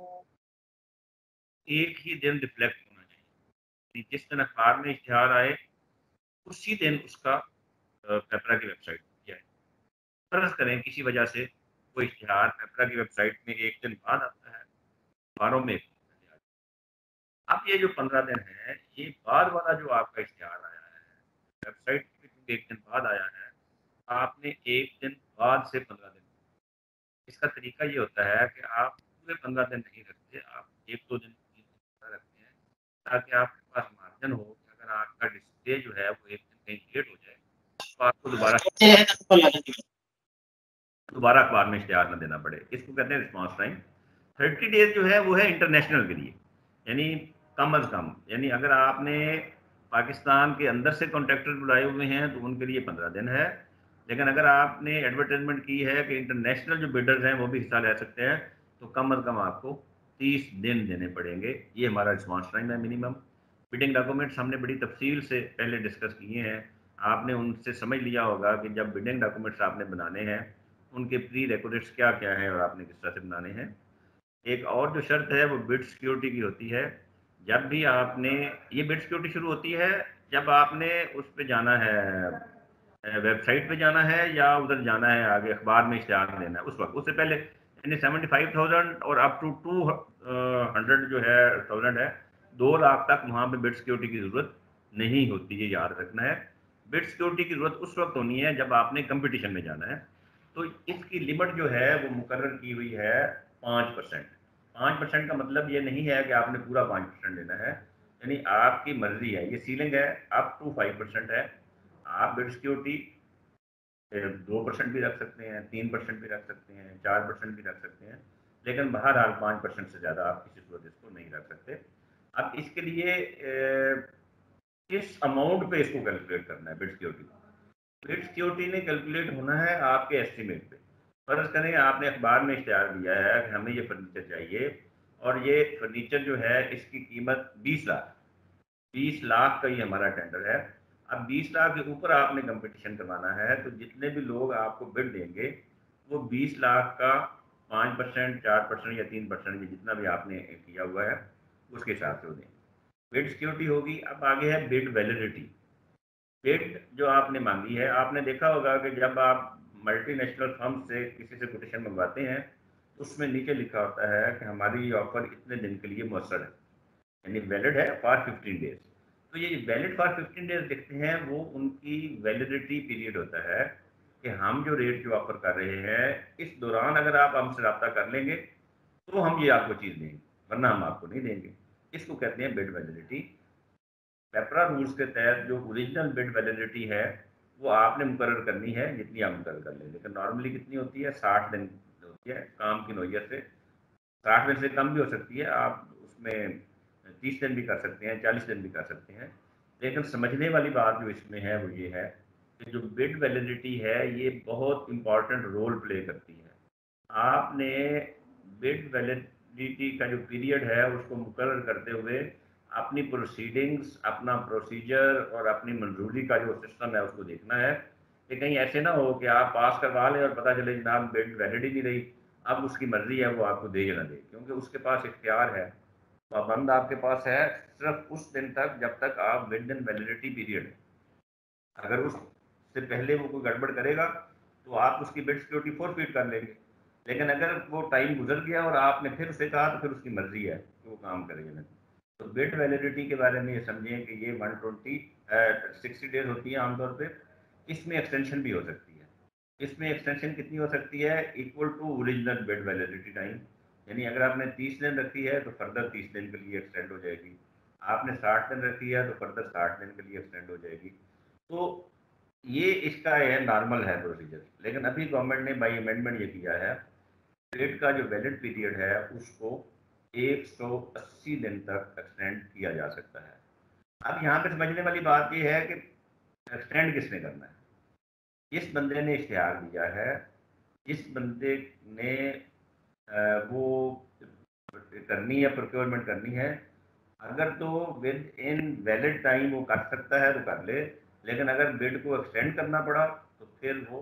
एक ही दिन रिफ्लेक्ट होना चाहिए। जिस दिन अखबार में इश्तहार आए, उसी दिन उसका पेपरा की वेबसाइट पर फ़र्ज़ करें किसी वजह से वो इश्तहार पेपरा की वेबसाइट में एक दिन बाद आता है, अखबारों में अब ये जो पंद्रह दिन है, ये बाद वाला जो आपका इश्तहार आया है वेबसाइट एक दिन बाद आया है, आपने एक दिन बाद से पंद्रह दिन। इसका तरीका ये होता है कि आप पूरे पंद्रह दिन नहीं रखते, आप एक दो दिन रखते हैं, ताकि आपके पास मार्जिन हो अगर आपका डिस्प्ले जो है वो एक दिन कहीं लेट हो जाए। तो आपको दोबारा दोबारा अखबार में इश्तहार न देना पड़े। इसको कहते हैं रिस्पॉन्स टाइम थर्टी डेज़ जो है वो है इंटरनेशनल के लिए। यानी कम अज़ कम। यानी अगर आपने पाकिस्तान के अंदर से कॉन्ट्रैक्टर बुलाए हुए हैं तो उनके लिए पंद्रह दिन है। लेकिन अगर आपने एडवर्टाइजमेंट की है कि इंटरनेशनल जो बिल्डर्स हैं वो भी हिस्सा ले सकते हैं तो कम अज़ कम आपको तीस दिन देने पड़ेंगे। ये हमारा रिस्पॉन्स टाइम है मिनिमम बिडिंग डॉक्यूमेंट्स हमने बड़ी तफसील से पहले डिस्कस किए हैं। आपने उनसे समझ लिया होगा कि जब बिल्डिंग डॉक्यूमेंट्स आपने बनाने हैं, उनके प्री रिकॉर्ड्स क्या क्या हैं और आपने किस तरह से बनाने हैं। एक और जो शर्त है, वो बिड सिक्योरिटी की होती है। जब भी आपने, ये बिड सिक्योरिटी शुरू होती है जब आपने उस पर जाना है वेबसाइट पे जाना है या उधर जाना है आगे अखबार में इश्तहार देना है, उस वक्त। उससे पहले, यानी सेवेंटी फाइव थाउज़ेंड और अप टू टू हंड्रेड जो है थाउज़ेंड है, दो लाख तक वहाँ पे बिड सिक्योरिटी की ज़रूरत नहीं होती है, याद रखना है। बिड सिक्योरिटी की ज़रूरत उस वक्त होनी है जब आपने कंपटीशन में जाना है। तो इसकी लिमिट जो है वो मुकर की हुई है पाँच परसेंट। पाँच परसेंट का मतलब ये नहीं है कि आपने पूरा पाँच परसेंट लेना है। यानी आपकी मर्ज़ी है, ये सीलिंग है अप टू फाइव परसेंट है। आप बिड सिक्योरिटी दो परसेंट भी रख सकते हैं, तीन परसेंट भी रख सकते हैं, चार परसेंट भी रख सकते हैं, लेकिन बहरहाल पाँच परसेंट से ज़्यादा आप किसी सूरत इसको नहीं रख सकते। अब इसके लिए किस अमाउंट पे इसको कैलकुलेट करना है? बिड सिक्योरिटी बिड सिक्योरिटी ने कैलकुलेट होना है आपके एस्टिमेट पे। फ़र्ज़ करें, आपने अखबार में इश्तहार दिया है कि हमें ये फर्नीचर चाहिए और ये फर्नीचर जो है इसकी कीमत बीस लाख। बीस लाख का ही हमारा टेंडर है। अब 20 लाख के ऊपर आपने कंपटीशन करवाना है तो जितने भी लोग आपको बिड देंगे, वो 20 लाख का पाँच परसेंट, चार परसेंट या तीन परसेंट जितना भी आपने किया हुआ है, उसके हिसाब से वो देंगे। बिड सिक्योरिटी होगी, अब आगे है बिड वैलिडिटी बिड जो आपने मांगी है, आपने देखा होगा कि जब आप मल्टीनेशनल फर्म से किसी से कोटेशन मंगवाते हैं, उसमें नीचे लिखा होता है कि हमारी ये ऑफ़र इतने दिन के लिए मौसर है, यानी वैलिड है फॉर फिफ्टीन डेज़ तो ये वैलिड फॉर फिफ्टीन डेज़ देखते हैं, वो उनकी वैलिडिटी पीरियड होता है कि हम जो रेट जो ऑफ़र कर रहे हैं, इस दौरान अगर आप हमसे रब्ता कर लेंगे तो हम ये आपको चीज़ देंगे, वरना हम आपको नहीं देंगे। इसको कहते हैं बिड वैलिडिटी पेपरा रूल्स के तहत जो ओरिजिनल बिड वैलिडिटी है, वो आपने मुकर करनी है, जितनी आप मुकर कर लें। लेकिन नॉर्मली कितनी होती है? साठ दिन होती है, काम की नोयत से। साठ दिन से कम भी हो सकती है, आप उसमें तीस दिन भी कर सकते हैं, चालीस दिन भी कर सकते हैं। लेकिन समझने वाली बात जो इसमें है, वो ये है कि जो बिड वैलिडिटी है, ये बहुत इंपॉर्टेंट रोल प्ले करती है। आपने बिड वैलिडिटी का जो पीरियड है, उसको मुकर करते हुए अपनी प्रोसीडिंग्स अपना प्रोसीजर और अपनी मंजूरी का जो सिस्टम है, उसको देखना है कि कहीं ऐसे ना हो कि आप पास करवा लें और पता चले जनाब बिड वैलिड ही नहीं रही। अब उसकी मर्ज़ी है, वो आपको दे या ना दे क्योंकि उसके पास इख्तियार है। पाबंद आपके पास है सिर्फ़ उस दिन तक, जब तक आप विद इन वैलिडिटी पीरियड अगर उससे पहले वो कोई गड़बड़ करेगा तो आप उसकी बिड सिक्योरिटी फोर फीट कर लेंगे। लेकिन अगर वो टाइम गुजर गया और आपने फिर उसे कहा तो फिर उसकी मर्ज़ी है कि वो काम करेगा। तो बिड वैलिडिटी के बारे में ये समझें कि ये वन ट्वेंटी सिक्सटी डेज़ होती है आमतौर पर इसमें एक्सटेंशन भी हो सकती है। इसमें एक्सटेंशन कितनी हो सकती है? Equal to original bid validity time यानी अगर आपने तीस दिन रखी है तो फर्दर तीस दिन के लिए एक्सटेंड हो जाएगी। आपने साठ दिन रखी है तो फर्दर साठ दिन के लिए एक्सटेंड हो जाएगी। तो ये इसका है नॉर्मल है प्रोसीजर लेकिन अभी गवर्नमेंट ने बाई अमेंडमेंट ये किया है रेट का जो वैलिड पीरियड है, उसको 180 दिन तक एक्सटेंड किया जा सकता है। अब यहाँ पे समझने वाली बात यह है कि एक्सटेंड किसने करना है? इस बंदे ने इश्तहार दिया है। इस बंदे ने वो करनी है प्रोक्योरमेंट करनी है। अगर तो विद इन वैलिड टाइम वो कर सकता है तो कर ले, लेकिन अगर बिड को एक्सटेंड करना पड़ा तो फिर वो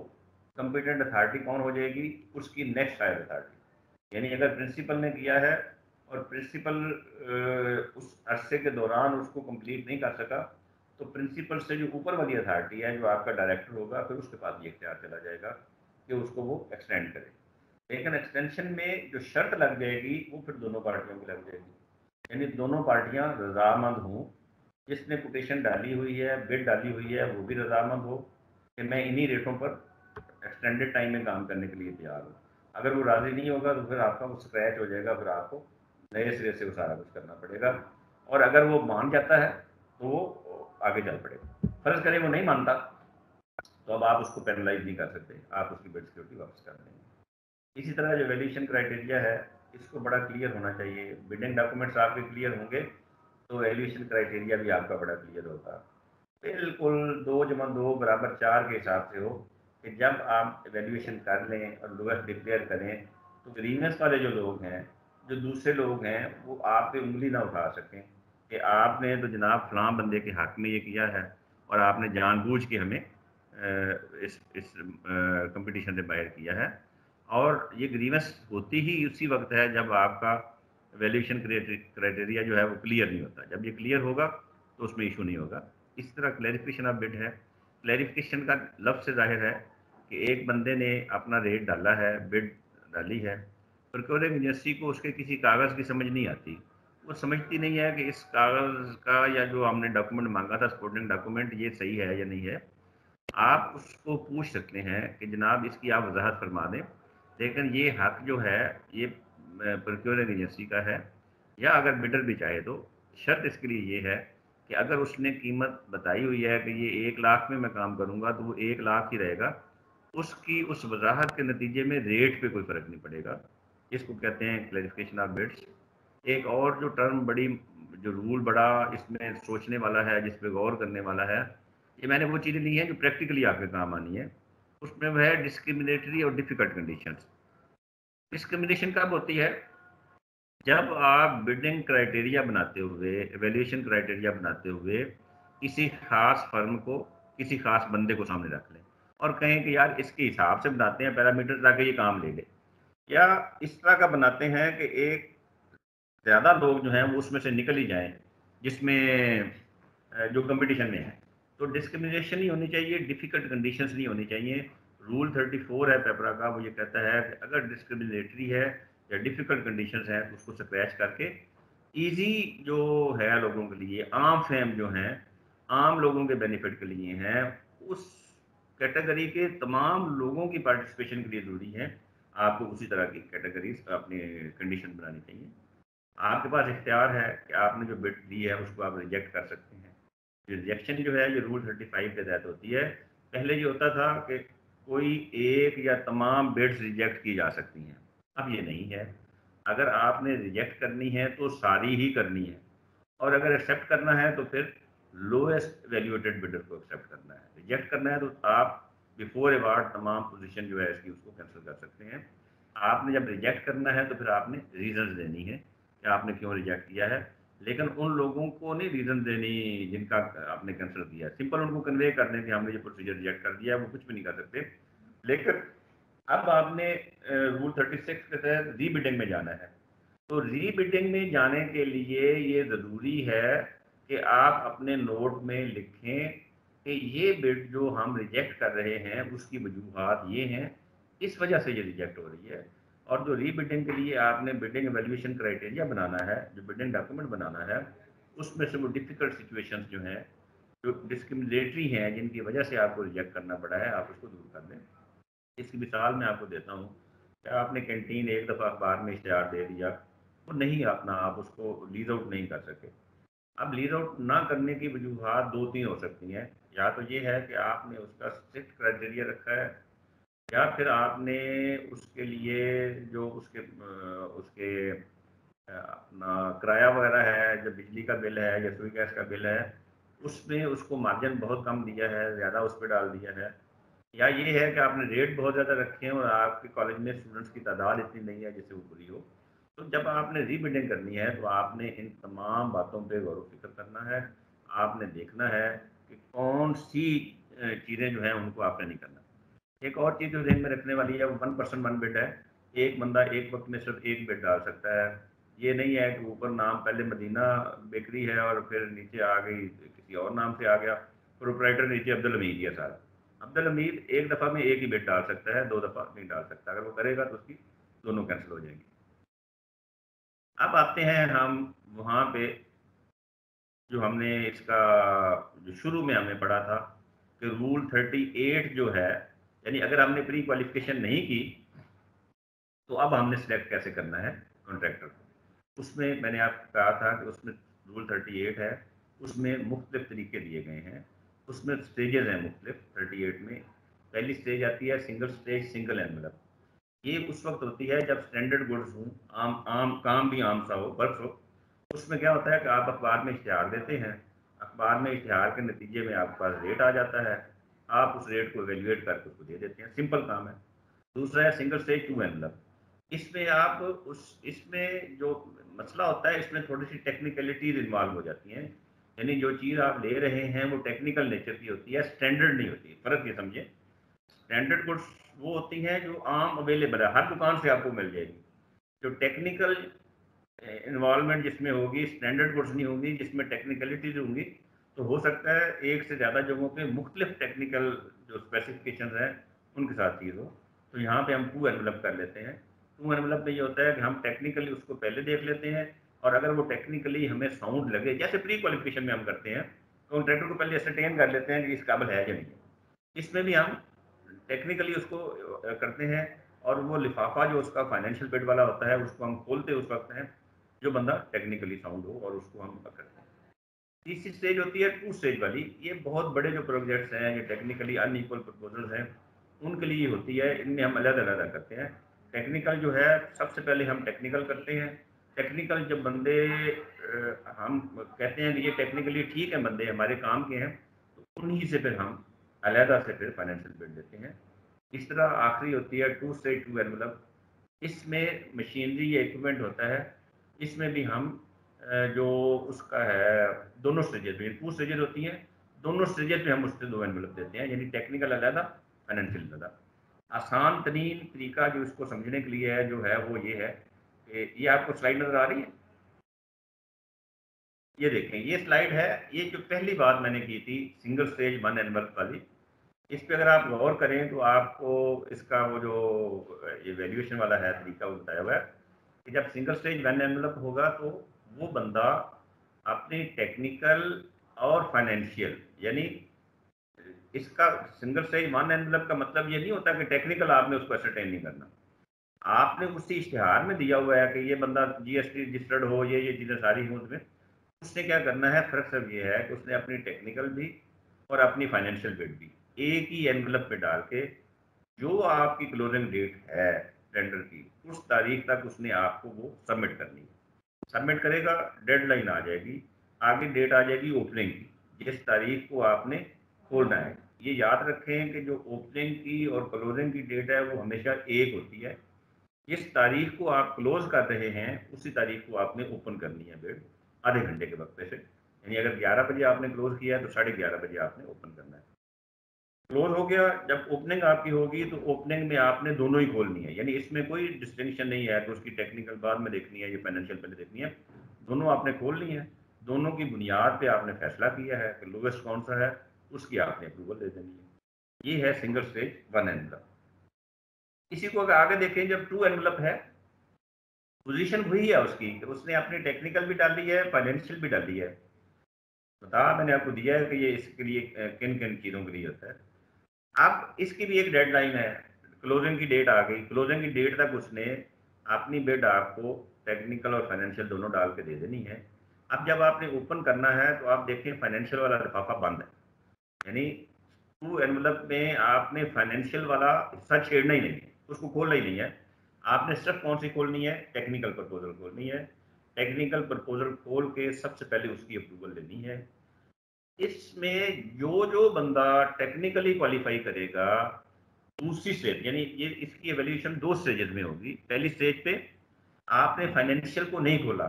कंपिटेंट अथॉरिटी कौन हो जाएगी? उसकी नेक्स्ट हायर अथॉरिटी यानी अगर प्रिंसिपल ने किया है और प्रिंसिपल उस अरसे के दौरान उसको कंप्लीट नहीं कर सका तो प्रिंसिपल से जो ऊपर वाली अथॉरिटी है, जो आपका डायरेक्टर होगा, फिर उसके पास ये इख्तियार चला जाएगा कि उसको वो एक्सटेंड करे। लेकिन एक्सटेंशन में जो शर्त लग जाएगी, वो फिर दोनों पार्टियों की लग जाएगी। यानी दोनों पार्टियाँ रजामंद हों। जिसने कोटेशन डाली हुई है बिड डाली हुई है, वो भी रजामंद हो कि मैं इन्हीं रेटों पर एक्सटेंडेड टाइम में काम करने के लिए तैयार हो। अगर वो राज़ी नहीं होगा तो फिर आपका वो स्क्रैच हो जाएगा, फिर आपको नए सिरे से वो सारा कुछ करना पड़ेगा। और अगर वो मान जाता है तो वो आगे चल पड़ेगा। फ़र्ज़ करें वो नहीं मानता तो अब आप उसको पेनलाइज नहीं कर सकते। आप उसकी बेड सिक्योरिटी वापस कर देंगे इसी तरह जो वैल्यूशन क्राइटेरिया है, इसको बड़ा क्लियर होना चाहिए। बिल्डिंग डॉक्यूमेंट्स आपके क्लियर होंगे तो वैल्यूशन क्राइटेरिया भी आपका बड़ा क्लियर होगा बिल्कुल दो जमा दो बराबर चार के हिसाब से हो। कि जब आप एवेल्यूशन कर लें और लोएस्ट डिक्लेयर करें तो ग्रीनेस वाले जो लोग हैं, जो दूसरे लोग हैं, वो आप पे उंगली ना उठा सकें कि आपने तो जनाब फलाम बंदे के हक में ये किया है और आपने जानबूझ के हमें इस इस कंपटीशन से बाहर किया है। और ये ग्रीवेंस होती ही उसी वक्त है जब आपका वैल्यूशन क्राइटेरिया जो है वो क्लियर नहीं होता। जब ये क्लियर होगा तो उसमें इशू नहीं होगा। इस तरह क्लैरिफिकेशन ऑफ़ बिड है। क्लैरिफिकेशन का लफ्ज़ से ज़ाहिर है कि एक बंदे ने अपना रेट डाला है बिड डाली है प्रोक्योरिंग एजेंसी को उसके किसी कागज़ की समझ नहीं आती। वो समझती नहीं है कि इस कागज़ का या जो हमने डॉक्यूमेंट मांगा था सपोर्टिंग डॉक्यूमेंट ये सही है या नहीं है। आप उसको पूछ सकते हैं कि जनाब, इसकी आप वजाहत फरमा दें। लेकिन ये हक जो है, ये प्रोक्योरिंग एजेंसी का है। या अगर बिडर भी चाहे तो शर्त इसके लिए ये है कि अगर उसने कीमत बताई हुई है कि ये एक लाख में मैं काम करूँगा तो वो एक लाख ही रहेगा। उसकी, उस वजाहत के नतीजे में रेट पे कोई फ़र्क नहीं पड़ेगा। इसको कहते हैं क्लैरिफिकेशन ऑफ़ बिड्स एक और जो टर्म बड़ी, जो रूल बड़ा इसमें सोचने वाला है, जिस पर गौर करने वाला है, ये मैंने वो चीज़ें ली हैं जो प्रैक्टिकली आपके काम आनी है। उसमें वह है डिस्क्रिमिनेटरी और डिफ़िकल्ट कंडीशंस डिस्क्रिमिनेशन कब होती है? जब आप बिल्डिंग क्राइटेरिया बनाते हुए एवेल्यूशन क्राइटेरिया बनाते हुए, किसी खास फर्म को, किसी खास बंदे को सामने रख लें। और कहें कि यार इसके हिसाब से बनाते हैं, पैरामीटर ताकि ये काम ले ले। या इस तरह का बनाते हैं कि एक ज़्यादा लोग जो हैं, वो उसमें से निकल ही जाएँ, जिसमें जो कंपटीशन में है। तो डिस्क्रिमिनेशन नहीं होनी चाहिए डिफ़िकल्ट कंडीशंस नहीं होनी चाहिए। रूल 34 है पेपरा का, वो ये कहता है कि अगर डिस्क्रिमिनेटरी है या डिफ़िकल्ट कंडीशंस हैं तो उसको स्क्रैच करके ईजी जो है लोगों के लिए, आम फैम जो हैं, आम लोगों के बेनिफिट के लिए हैं, उस कैटेगरी के तमाम लोगों की पार्टिसिपेशन के लिए ज़रूरी है। आपको उसी तरह की कैटेगरीज अपनी कंडीशन बनानी चाहिए। आपके पास इख्तियार है कि आपने जो बिट दी है, उसको आप रिजेक्ट कर सकते हैं। रिजेक्शन जो है, ये रूल थर्टी फाइव के तहत होती है। पहले ये होता था कि कोई एक या तमाम बिड्स रिजेक्ट की जा सकती हैं। अब ये नहीं है। अगर आपने रिजेक्ट करनी है तो सारी ही करनी है। और अगर एक्सेप्ट करना है तो फिर लोएस्ट वैल्यूएटेड बिडर को एक्सेप्ट करना है। रिजेक्ट करना है तो आप बिफोर अवार्ड तमाम पोजीशन जो है इसकी उसको कैंसिल कर सकते हैं। आपने जब रिजेक्ट करना है तो फिर आपने रीजन देनी है कि आपने क्यों रिजेक्ट किया है। लेकिन उन लोगों को नहीं रीज़न देनी जिनका आपने कैंसिल किया। सिंपल उनको कन्वे कर दें कि हमने ये प्रोसीजर रिजेक्ट कर दिया, वो कुछ भी नहीं कर सकते। लेकिन अब आपने रूल थर्टी सिक्स के तहत रीबिडिंग में जाना है। तो रीबिडिंग में जाने के लिए ये ज़रूरी है कि आप अपने नोट में लिखें कि ये बिड जो हम रिजेक्ट कर रहे हैं, उसकी वजूहत ये हैं। इस वजह से ये रिजेक्ट हो रही है। और जो रीबिडिंग के लिए आपने बिडिंग एवेल्यूशन क्राइटेरिया बनाना है, जो बिडिंग डॉक्यूमेंट बनाना है, उसमें से वो डिफ़िकल्ट सिचुएशन जो हैं, जो डिस्क्रिमिनेटरी हैं, जिनकी वजह से आपको रिजेक्ट करना पड़ा है, आप उसको दूर कर दें। इसकी मिसाल मैं आपको देता हूँ कि आपने कैंटीन एक दफ़ा अखबार में इश्तहार दे दिया, वो तो नहीं अपना, आप उसको लीज आउट नहीं कर सके। अब लीज आउट ना करने की वजूहत दो तीन हो सकती हैं। या तो ये है कि आपने उसका स्ट्रिक्ट क्राइटेरिया रखा है, या फिर आपने उसके लिए जो उसके उसके अपना किराया वगैरह है, जो बिजली का बिल है, या सुई गैस का बिल है, उसमें उसको मार्जिन बहुत कम दिया है, ज़्यादा उस पर डाल दिया है। या ये है कि आपने रेट बहुत ज़्यादा रखे हैं और आपके कॉलेज में स्टूडेंट्स की तादाद इतनी नहीं है जैसे वो बुरी हो तो जब आपने रीबिल्डिंग करनी है तो आपने इन तमाम बातों पर गौर फ़िक्र करना है, आपने देखना है कि कौन सी चीज़ें जो हैं उनको आपने नहीं करना। एक और चीज़ जो ध्यान में रखने वाली है वो वन पर्सन, वन बेड है, एक बंदा एक वक्त में सिर्फ़ एक बेड डाल सकता है। ये नहीं है कि ऊपर नाम, पहले मदीना बेकरी है और फिर नीचे आ गई किसी और नाम से आ गया, प्रोपराइटर नीचे अब्दुल अमीर है सारा। अब्दुल हमीद एक दफ़ा में एक ही बेड डाल सकता है, दो दफ़ा नहीं डाल सकता। अगर वो करेगा तो उसकी दोनों कैंसिल हो जाएँगी। अब आते हैं हम वहाँ पे जो हमने इसका, जो शुरू में हमने पढ़ा था कि रूल थर्टी एट जो है, यानी अगर हमने प्री क्वालिफिकेशन नहीं की तो अब हमने सिलेक्ट कैसे करना है कॉन्ट्रैक्टर को? उसमें मैंने आपको कहा था कि उसमें रूल थर्टी एट है, उसमें मुख्तलिफ़ तरीके दिए गए हैं, उसमें स्टेजेस हैं मुख्तलिफ़ थर्टी एट में। पहली स्टेज आती है सिंगल स्टेज सिंगल एनवलप ये उस वक्त होती है जब स्टैंडर्ड गुड्स हों, आम आम, काम भी आम सा हो बर्फ़ हो उसमें क्या होता है कि आप अखबार में इश्तहार देते हैं, अखबार में इश्तहार के नतीजे में आपके पास रेट आ जाता है, आप उस रेट को एवेल्यूएट करके उसको दे देते हैं। सिंपल काम है। दूसरा है सिंगल स्टेज टू एनवलप इसमें आप उस, इसमें जो मसला होता है, इसमें थोड़ी सी टेक्निकलिटीज इन्वॉल्व हो जाती हैं। यानी जो चीज़ आप ले रहे हैं, वो टेक्निकल नेचर की होती है स्टैंडर्ड नहीं होती। फ़र्क ये समझे स्टैंडर्ड गुड्स वो होती हैं जो आम अवेलेबल है। हर दुकान से आपको मिल जाएगी। जो टेक्निकल इन्वॉल्वमेंट जिसमें होगी स्टैंडर्ड गुड्स नहीं होगी, जिसमें टेक्निकलिटीज होंगी तो हो सकता है एक से ज़्यादा जगहों पे मुख्तलिफ़ टेक्निकल जो स्पेसिफिकेशन हैं, उनके साथ चीज़ हो। तो यहाँ पे हम टू एनवलप कर लेते हैं। टू एनवलप में ये होता है कि हम टेक्निकली उसको पहले देख लेते हैं, और अगर वो टेक्निकली हमें साउंड लगे, जैसे प्री क्वालिफिकेशन में हम करते हैं कॉन्ट्रैक्टर को पहले असरटेन कर लेते हैं कि इस काबिल है या नहीं इसमें भी हम टेक्निकली उसको करते हैं, और वो लिफाफा जो उसका फाइनेंशियल बेड वाला होता है, उसको हम खोलते उस वक्त हैं जो बंदा टेक्निकली साउंड हो और उसको हम करते हैं तीसरी स्टेज होती है टू स्टेज वाली। ये बहुत बड़े जो प्रोजेक्ट्स हैं, ये टेक्निकली अनइक्वल प्रपोजल्स हैं, उनके लिए होती है। इनमें हम अलग अलग करते हैं। टेक्निकल जो है, सबसे पहले हम टेक्निकल करते हैं। टेक्निकल जब बंदे हम कहते हैं कि ये टेक्निकली ठीक है, बंदे हमारे काम के हैं तो उन्हीं से फिर हम अलहदा से फिर फाइनेंशियल बिल देते हैं। इस तरह आखिरी होती है टू से टू एनवलप इसमें मशीनरी या इक्विपमेंट होता है। इसमें भी हम जो उसका है, दोनों स्टेजेस में टू स्टेजेस होती हैं, दोनों स्टेजेस में हम उससे दो एनवलप देते हैं, यानी टेक्निकल अलहदा फाइनेंशियल अलहदा। आसान तरीन तरीका जो इसको समझने के लिए है, जो है, वो ये है कि ये आपको स्लाइड नज़र आ रही है? ये देखें, ये स्लाइड है, ये जो पहली बात मैंने की थी सिंगल स्टेज वन एनवल वाली, इस पर अगर आप गौर करें तो आपको इसका वो जो, ये वैल्यूएशन वाला है, तरीका वो बताया हुआ है जब सिंगल स्टेज वन एनवलप होगा तो वो बंदा अपनी टेक्निकल और फाइनेंशियल यानी इसका सिंगल स्टेज वन एनवलप का मतलब ये नहीं होता कि टेक्निकल आपने उसको असरटेन नहीं करना। आपने उसी इश्तहार में दिया हुआ है कि ये बंदा जीएसटी रजिस्टर्ड हो, ये ये चीज़ें सारी हों उसमें। उसने क्या करना है? फ़र्क सब ये है कि उसने अपनी टेक्निकल भी और अपनी फाइनेंशियल बिड भी एक ही एनवलप पे डाल के जो आपकी क्लोजिंग डेट है टेंडर की। उस तारीख तक उसने आपको वो सबमिट करनी है। सबमिट करेगा डेडलाइन आ जाएगी, आगे डेट आ जाएगी ओपनिंग की, जिस तारीख को आपने खोलना है। ये याद रखें कि जो ओपनिंग की और क्लोजिंग की डेट है, वो हमेशा एक होती है। जिस तारीख को आप क्लोज कर रहे हैं, उसी तारीख को आपने ओपन करनी है बेड आधे घंटे के वक्त से। यानी अगर 11 बजे आपने क्लोज किया है तो साढ़े ग्यारह बजे आपने ओपन करना है। क्लोज हो गया, जब ओपनिंग आपकी होगी तो ओपनिंग में आपने दोनों ही खोलनी है। यानी इसमें कोई डिस्टिंक्शन नहीं है तो उसकी टेक्निकल बाद में देखनी है, या फाइनेंशियल पहले देखनी है। दोनों आपने खोलनी है। दोनों की बुनियाद पे आपने फैसला किया है कि लोवेस्ट कौन सा है, उसकी आपने अप्रूवल दे देनी है। ये है सिंगल स्टेज वन का इसी को अगर आगे देखें, जब टू एनवलप है पोजीशन वही है उसकी कि उसने अपनी टेक्निकल भी डाली है फाइनेंशियल भी डाली है। बता मैंने आपको दिया है कि ये इसके लिए किन किन चीज़ों के लिए होता है। अब इसकी भी एक डेडलाइन है। क्लोजिंग की डेट आ गई। क्लोजिंग की डेट तक उसने अपनी बेड आपको टेक्निकल और फाइनेंशियल दोनों डाल के दे देनी है। अब जब आपने ओपन करना है तो आप देखें फाइनेंशियल वाला लिफाफा बंद है। यानी टू एनवलप में आपने फाइनेंशियल वाला हिस्सा छेड़ना ही नहीं है। उसको खोलना ही नहीं है। आपने सिर्फ़ कौन सी खोलनी है? टेक्निकल प्रपोजल खोलनी है। टेक्निकल प्रपोजल खोल के सबसे पहले उसकी अप्रूवल लेनी है। इसमें जो जो बंदा टेक्निकली क्वालिफाई करेगा, दूसरी स्टेज यानी ये, इसकी एवेल्यूशन दो स्टेजेस में होगी। पहली स्टेज पे आपने फाइनेंशियल को नहीं खोला,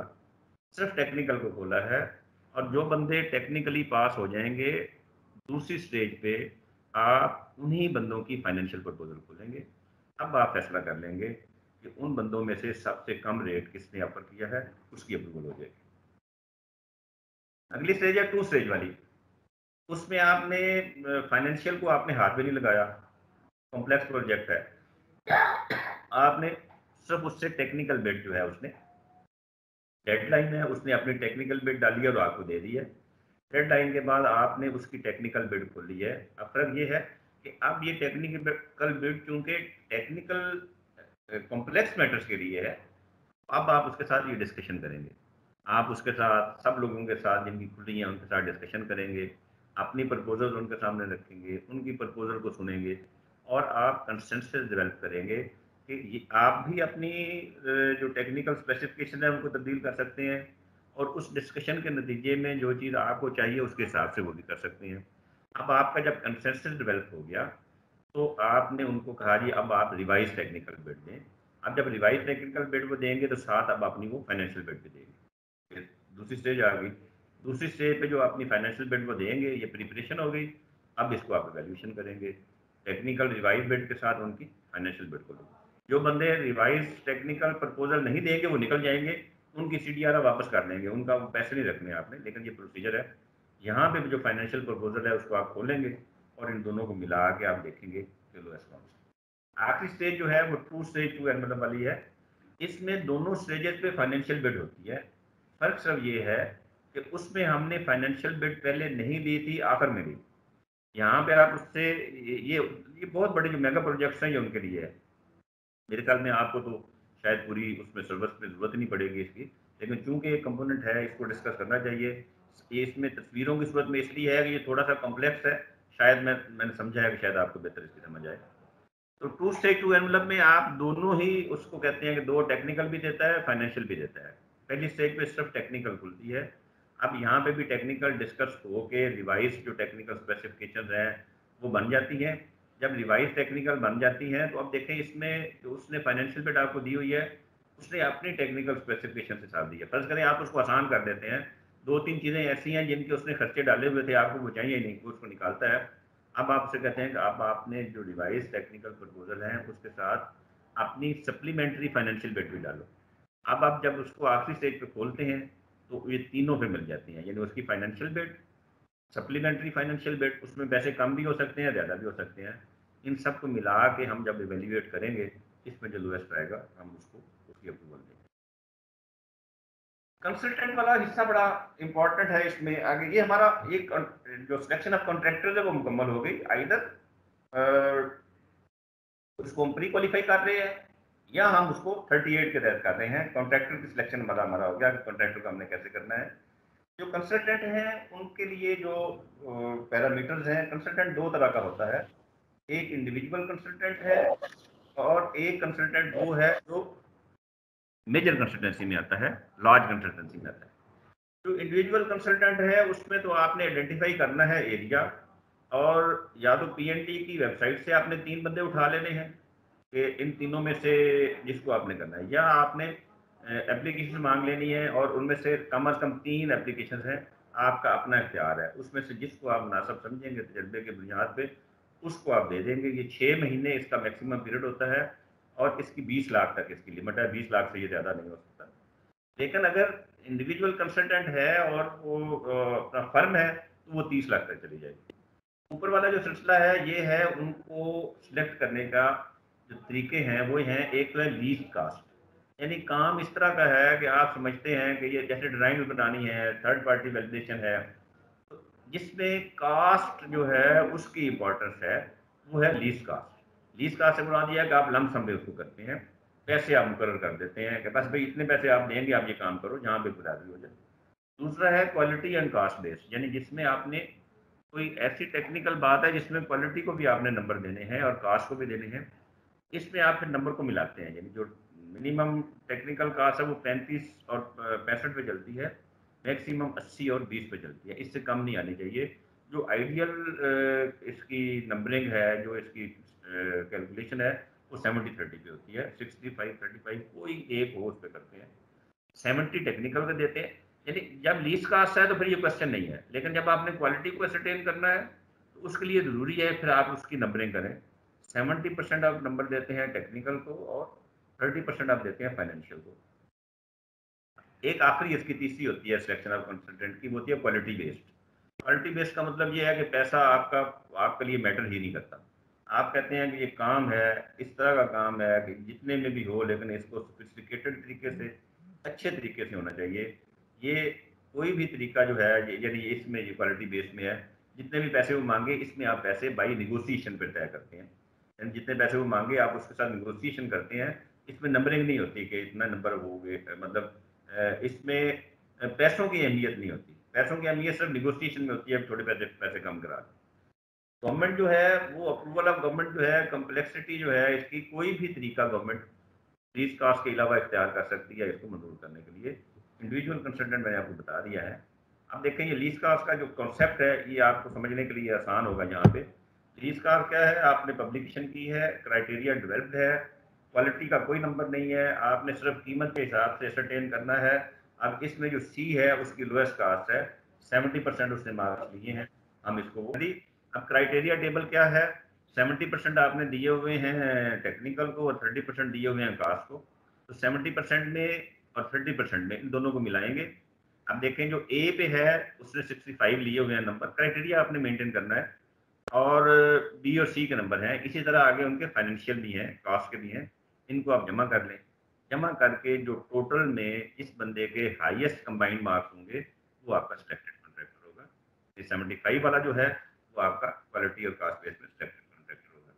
सिर्फ़ टेक्निकल को खोला है, और जो बंदे टेक्निकली पास हो जाएँगे, दूसरी स्टेज पे आप उन्हीं बंदों की फाइनेंशियल प्रपोजल खोलेंगे। अब आप फैसला कर लेंगे कि उन बंदों में से सबसे कम रेट किसने ऑफ़र किया है, उसकी अप्रूवल हो जाएगी। अगली स्टेज है टू स्टेज वाली। उसमें आपने फाइनेंशियल को आपने हाथ भी नहीं लगाया। कॉम्प्लेक्स प्रोजेक्ट है। आपने सिर्फ़ उससे टेक्निकल बेट जो है उसने डेडलाइन है, उसने अपनी टेक्निकल बेट डाली और आपको दे दी है। डेडलाइन के बाद आपने उसकी टेक्निकल बेट खोली है। अब फ़र्क ये है कि अब ये टेक्निकल बिड चूँकि टेक्निकल कॉम्प्लेक्स मैटर्स के लिए है, अब आप उसके साथ ये डिस्कशन करेंगे। आप उसके साथ, सब लोगों के साथ जिनकी खुली हैं, उनके साथ डिस्कशन करेंगे। अपनी प्रपोजल उनके सामने रखेंगे, उनकी प्रपोजल को सुनेंगे और आप कंसेंसस डेवलप करेंगे कि आप भी अपनी जो टेक्निकल स्पेसिफिकेशन है उनको तब्दील कर सकते हैं और उस डिस्कशन के नतीजे में जो चीज़ आपको चाहिए उसके हिसाब से वो भी कर सकते हैं। अब आपका जब कंसेंसस डेवलप हो गया तो आपने उनको कहा जी, अब आप रिवाइज टेक्निकल बिड दें। अब जब रिवाइज टेक्निकल बिड वो देंगे तो साथ अब अपनी वो फाइनेंशियल बिड भी देंगे। दूसरी स्टेज आ गई। दूसरी स्टेज पे जो अपनी फाइनेंशियल बिड वो देंगे, ये प्रिपरेशन हो गई। अब इसको आप वैल्यूशन करेंगे। टेक्निकल रिवाइज बिड के साथ उनकी फाइनेंशियल बिड को जो बंदे रिवाइज टेक्निकल प्रपोजल नहीं देंगे, वो निकल जाएँगे, उनकी सीडीआर वापस कर लेंगे। उनका पैसे नहीं रखने आपने, लेकिन ये प्रोसीजर है। यहाँ पे जो फाइनेंशियल प्रपोजल है, उसको आप खोलेंगे और इन दोनों को मिला के आप देखेंगे आखिरी स्टेज जो है, वो टू स्टेज टू एनवलप वाली है। इसमें दोनों स्टेजेस पे फाइनेंशियल बिड होती है। फ़र्क सिर्फ़ ये है कि उसमें हमने फाइनेंशियल बिड पहले नहीं ली थी, आखिर में ली। यहाँ पे आप उससे ये ये बहुत बड़े जो मेगा प्रोजेक्ट्स हैं, ये उनके लिए है। मेरे ख्याल में आपको तो शायद पूरी उसमें सर्विस में ज़रूरत नहीं पड़ेगी इसकी। लेकिन चूँकि एक कंपोनेंट है, इसको डिस्कस करना चाहिए। ये इसमें तस्वीरों की सूरत में इसलिए है कि ये थोड़ा सा कॉम्प्लेक्स है। शायद मैं, मैंने समझा है कि शायद आपको बेहतर इसकी समझ आए। तो टू स्टेज टू एनवलप में आप दोनों ही उसको कहते हैं कि दो टेक्निकल भी देता है फाइनेंशियल भी देता है। पहली स्टेज पे सिर्फ़ टेक्निकल खुलती है। अब यहाँ पे भी टेक्निकल डिस्कस हो के रिवाइज जो टेक्निकल स्पेसिफिकेशन है, वो बन जाती है। जब रिवाइज टेक्निकल बन जाती है तो अब देखें इसमें जो उसने फाइनेंशियल बिट आपको दी हुई है, उसने अपनी टेक्निकल स्पेसिफिकेशन से साथ दी है। फ़र्ज़ करें आप उसको आसान कर देते हैं। दो तीन चीज़ें ऐसी हैं जिनके उसने खर्चे डाले हुए थे, आपको वो चाहिए नहीं, वो उसको निकालता है। अब आप उसे कहते हैं कि अब आपने जो रिवाइज टेक्निकल प्रपोजल है, उसके साथ अपनी सप्लीमेंट्री फाइनेंशियल बेट भी डालो। अब आप जब उसको आखिरी स्टेज पे खोलते हैं तो ये तीनों पे मिल जाती हैं, यानी उसकी financial bid supplementary financial bid उसमें पैसे कम भी हो सकते हैं, ज़्यादा भी हो सकते हैं। इन सबको मिला के हम जब एवेल्यूएट करेंगे, इसमें जो लोएस्ट आएगा, हम उसको उसकी अप्रूवल देंगे। कंसल्टेंट वाला हिस्सा बड़ा इंपॉर्टेंट है इसमें। आगे ये हमारा एक जो सिलेक्शन ऑफ़ कॉन्ट्रैक्टर है, वो मुकम्मल हो गई। आइदर उसको हम प्री क्वालिफाई कर रहे हैं या हम उसको 38 के तहत कर रहे हैं। कॉन्ट्रैक्टर की सिलेक्शन हमारा हमारा हो गया। कि कॉन्ट्रैक्टर को हमने कैसे करना है? जो कंसल्टेंट हैं, उनके लिए जो पैरामीटर्स हैं कंसल्टेंट दो तरह का होता है। एक इंडिविजुअल कंसल्टेंट है और एक कंसल्टेंट वो है जो मेजर कंसल्टेंसी में आता है लार्ज कंसल्टेंसी में आता है। जो इंडिविजुअल कंसल्टेंट है, उसमें तो आपने आइडेंटिफाई करना है एरिया और या तो पीएनडी की वेबसाइट से आपने तीन बंदे उठा लेने हैं। कि इन तीनों में से जिसको आपने करना है। या आपने एप्लीकेशन मांग लेनी है और उनमें से कम अज़ कम तीन एप्लीकेशन हैं, आपका अपना इख्तियार है। उसमें से जिसको आप मुनासब समझेंगे, तजर्बे के बुनियाद पर उसको आप दे देंगे ये छः महीने इसका मैक्सिमम पीरियड होता है और इसकी बीस लाख तक इसकी लिमिट है। बीस लाख से ये ज़्यादा नहीं हो सकता। लेकिन अगर इंडिविजुअल कंसल्टेंट है और वो अपना फर्म है तो वो तीस लाख तक चली जाएगी। ऊपर वाला जो सिलसिला है, ये है उनको सिलेक्ट करने का जो तरीके हैं, वो हैं एक तो है लीज कास्ट यानी काम इस तरह का है कि आप समझते हैं कि ये जैसे ड्राइंग बनानी है थर्ड पार्टी वैलिडेशन है तो जिसमें कास्ट जो है, उसकी इम्पोर्टेंस है, वो है लीज कास्ट लीज कास्ट से बुला दिया कि आप लम सम उसको करते हैं, पैसे आप मुकर कर देते हैं कि बस भाई इतने पैसे आप देंगे, आप ये काम करो, जहाँ पे बराबरी हो जाए। दूसरा है क्वालिटी एंड कास्ट बेस यानी जिसमें आपने कोई ऐसी टेक्निकल बात है जिसमें क्वालिटी को भी आपने नंबर देने हैं और कास्ट को भी देने हैं। इसमें आप फिर नंबर को मिलाते हैं, यानी जो मिनिमम टेक्निकल कास्ट है वो पैंतीस और पैंसठ पे चलती है मैक्सिमम अस्सी और बीस पे चलती है। इससे कम नहीं आनी चाहिए। जो आइडियल इसकी नंबरिंग है, जो इसकी कैलकुलेशन है, वो सेवेंटी थर्टी पे होती है। सिक्सटी फाइव थर्टी फाइव कोई एक हो उस पर करते हैं। सेवेंटी टेक्निकल का देते हैं। यानी जब लीज कास्ट है तो फिर ये क्वेश्चन नहीं है। लेकिन जब आपने क्वालिटी को एसरटेन करना है तो उसके लिए ज़रूरी है फिर आप उसकी नंबरिंग करें। सेवेंटी परसेंट आप नंबर देते हैं टेक्निकल को और थर्टी परसेंट आप देते हैं फाइनेंशियल को। एक आखिरी इसकी तीसरी होती है सिलेक्शन ऑफ़ कंसल्टेंट की, वो होती है क्वालिटी बेस्ड क्वालिटी बेस्ड का मतलब ये है कि पैसा आपका, आपके लिए मैटर ही नहीं करता। आप कहते हैं कि ये काम है, इस तरह का काम है कि जितने में भी हो, लेकिन इसको सोफिस्टिकेटेड तरीके से, अच्छे तरीके से होना चाहिए। ये कोई भी तरीका जो है यानी इसमें क्वालिटी बेस्ड में है। जितने भी पैसे वो मांगे, इसमें आप पैसे बाई निगोसिएशन पर तय करते हैं। यानी जितने पैसे वो मांगे, आप उसके साथ निगोसिएशन करते हैं। इसमें नंबरिंग नहीं होती कि इतना नंबर हो गए मतलब इसमें पैसों की अहमियत नहीं होती। पैसों की अहमियत सिर्फ़ निगोसिएशन में होती है थोड़े पैसे पैसे कम करा गवर्नमेंट जो है, वो अप्रूवल ऑफ़ गवर्नमेंट जो है कम्प्लेक्सिटी जो है, इसकी कोई भी तरीका गवर्नमेंट फ़ीस कास्ट के अलावा इख्तियार कर सकती है इसको मंजूर करने के लिए। इंडिविजुअल कंसल्टेंट मैंने आपको बता दिया है। अब देखें ये लीज कास्ट का जो कॉन्सेप्ट है, ये आपको समझने के लिए आसान होगा यहाँ पे। कास्ट क्या है? आपने पब्लिकेशन की है क्राइटेरिया डेवलप्ड है क्वालिटी का कोई नंबर नहीं है, आपने सिर्फ़ कीमत के हिसाब से एसरटेन करना है। अब इसमें जो सी है, उसकी लोएस्ट कास्ट है। सेवेंटी परसेंट उसने मार्क्स लिए हैं, हम इसको अब क्राइटेरिया टेबल क्या है? सेवेंटी परसेंट आपने दिए हुए हैं टेक्निकल को और थर्टी परसेंट दिए हुए हैं कास्ट को। तो सेवेंटी परसेंट में और थर्टी परसेंट में इन दोनों को मिलाएँगे। अब देखें जो ए पे है, उसने सिक्सटी फाइव लिए हुए हैं नंबर क्राइटेरिया आपने मेंटेन करना है। और बी और सी के नंबर हैं। इसी तरह आगे उनके फाइनेंशियल भी हैं कास्ट के भी हैं। इनको आप जमा कर लें। जमा करके जो टोटल में इस बंदे के हाईएस्ट कंबाइंड मार्क्स होंगे, वो आपका सिलेक्टेड कॉन्ट्रैक्टर होगा। सेवेंटी फाइव वाला जो है, वो आपका क्वालिटी और कास्ट बेस में सिलेक्टेड कॉन्ट्रैक्टर होगा।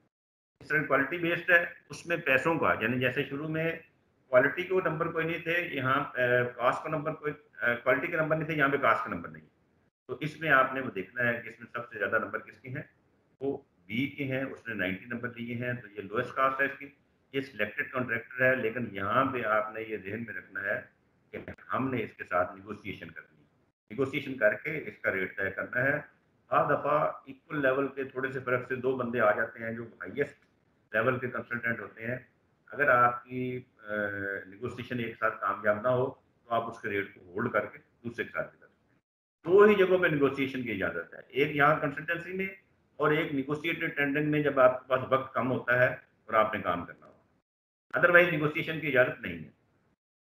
इस तरह क्वालिटी बेस्ड है, उसमें पैसों का, यानी जैसे शुरू में क्वालिटी के नंबर कोई नहीं थे, यहाँ कास्ट का नंबर कोई क्वालिटी के नंबर नहीं थे, यहाँ पे कास्ट का नंबर नहीं तो इसमें आपने वो देखना है कि इसमें सबसे ज़्यादा नंबर किसके हैं? वो बी के हैं, उसने 90 नंबर लिए हैं तो ये लोएस्ट कास्ट है इसकी। ये सिलेक्टेड कॉन्ट्रैक्टर है, लेकिन यहाँ पे आपने ये जहन में रखना है कि हमने इसके साथ निगोसिएशन करनी है निगोसिएशन करके इसका रेट तय करना है। हर दफ़ा इक्वल लेवल के थोड़े से फ़र्क से दो बंदे आ जाते हैं जो हाइएस्ट लेवल के कंसल्टेंट होते हैं। अगर आपकी निगोसिएशन एक साथ कामयाब ना हो तो आप उसके रेट को होल्ड करके दूसरे के साथ कर सकते हैं। दो ही जगहों पे निगोसिएशन की इजाज़त है। एक यहाँ कंसल्टेंसी में और एक निगोसिएटेड टेंडरिंग में जब आपके पास वक्त कम होता है और आपने काम करना अदरवाइज़ निगोसिएशन की इजाज़त नहीं है।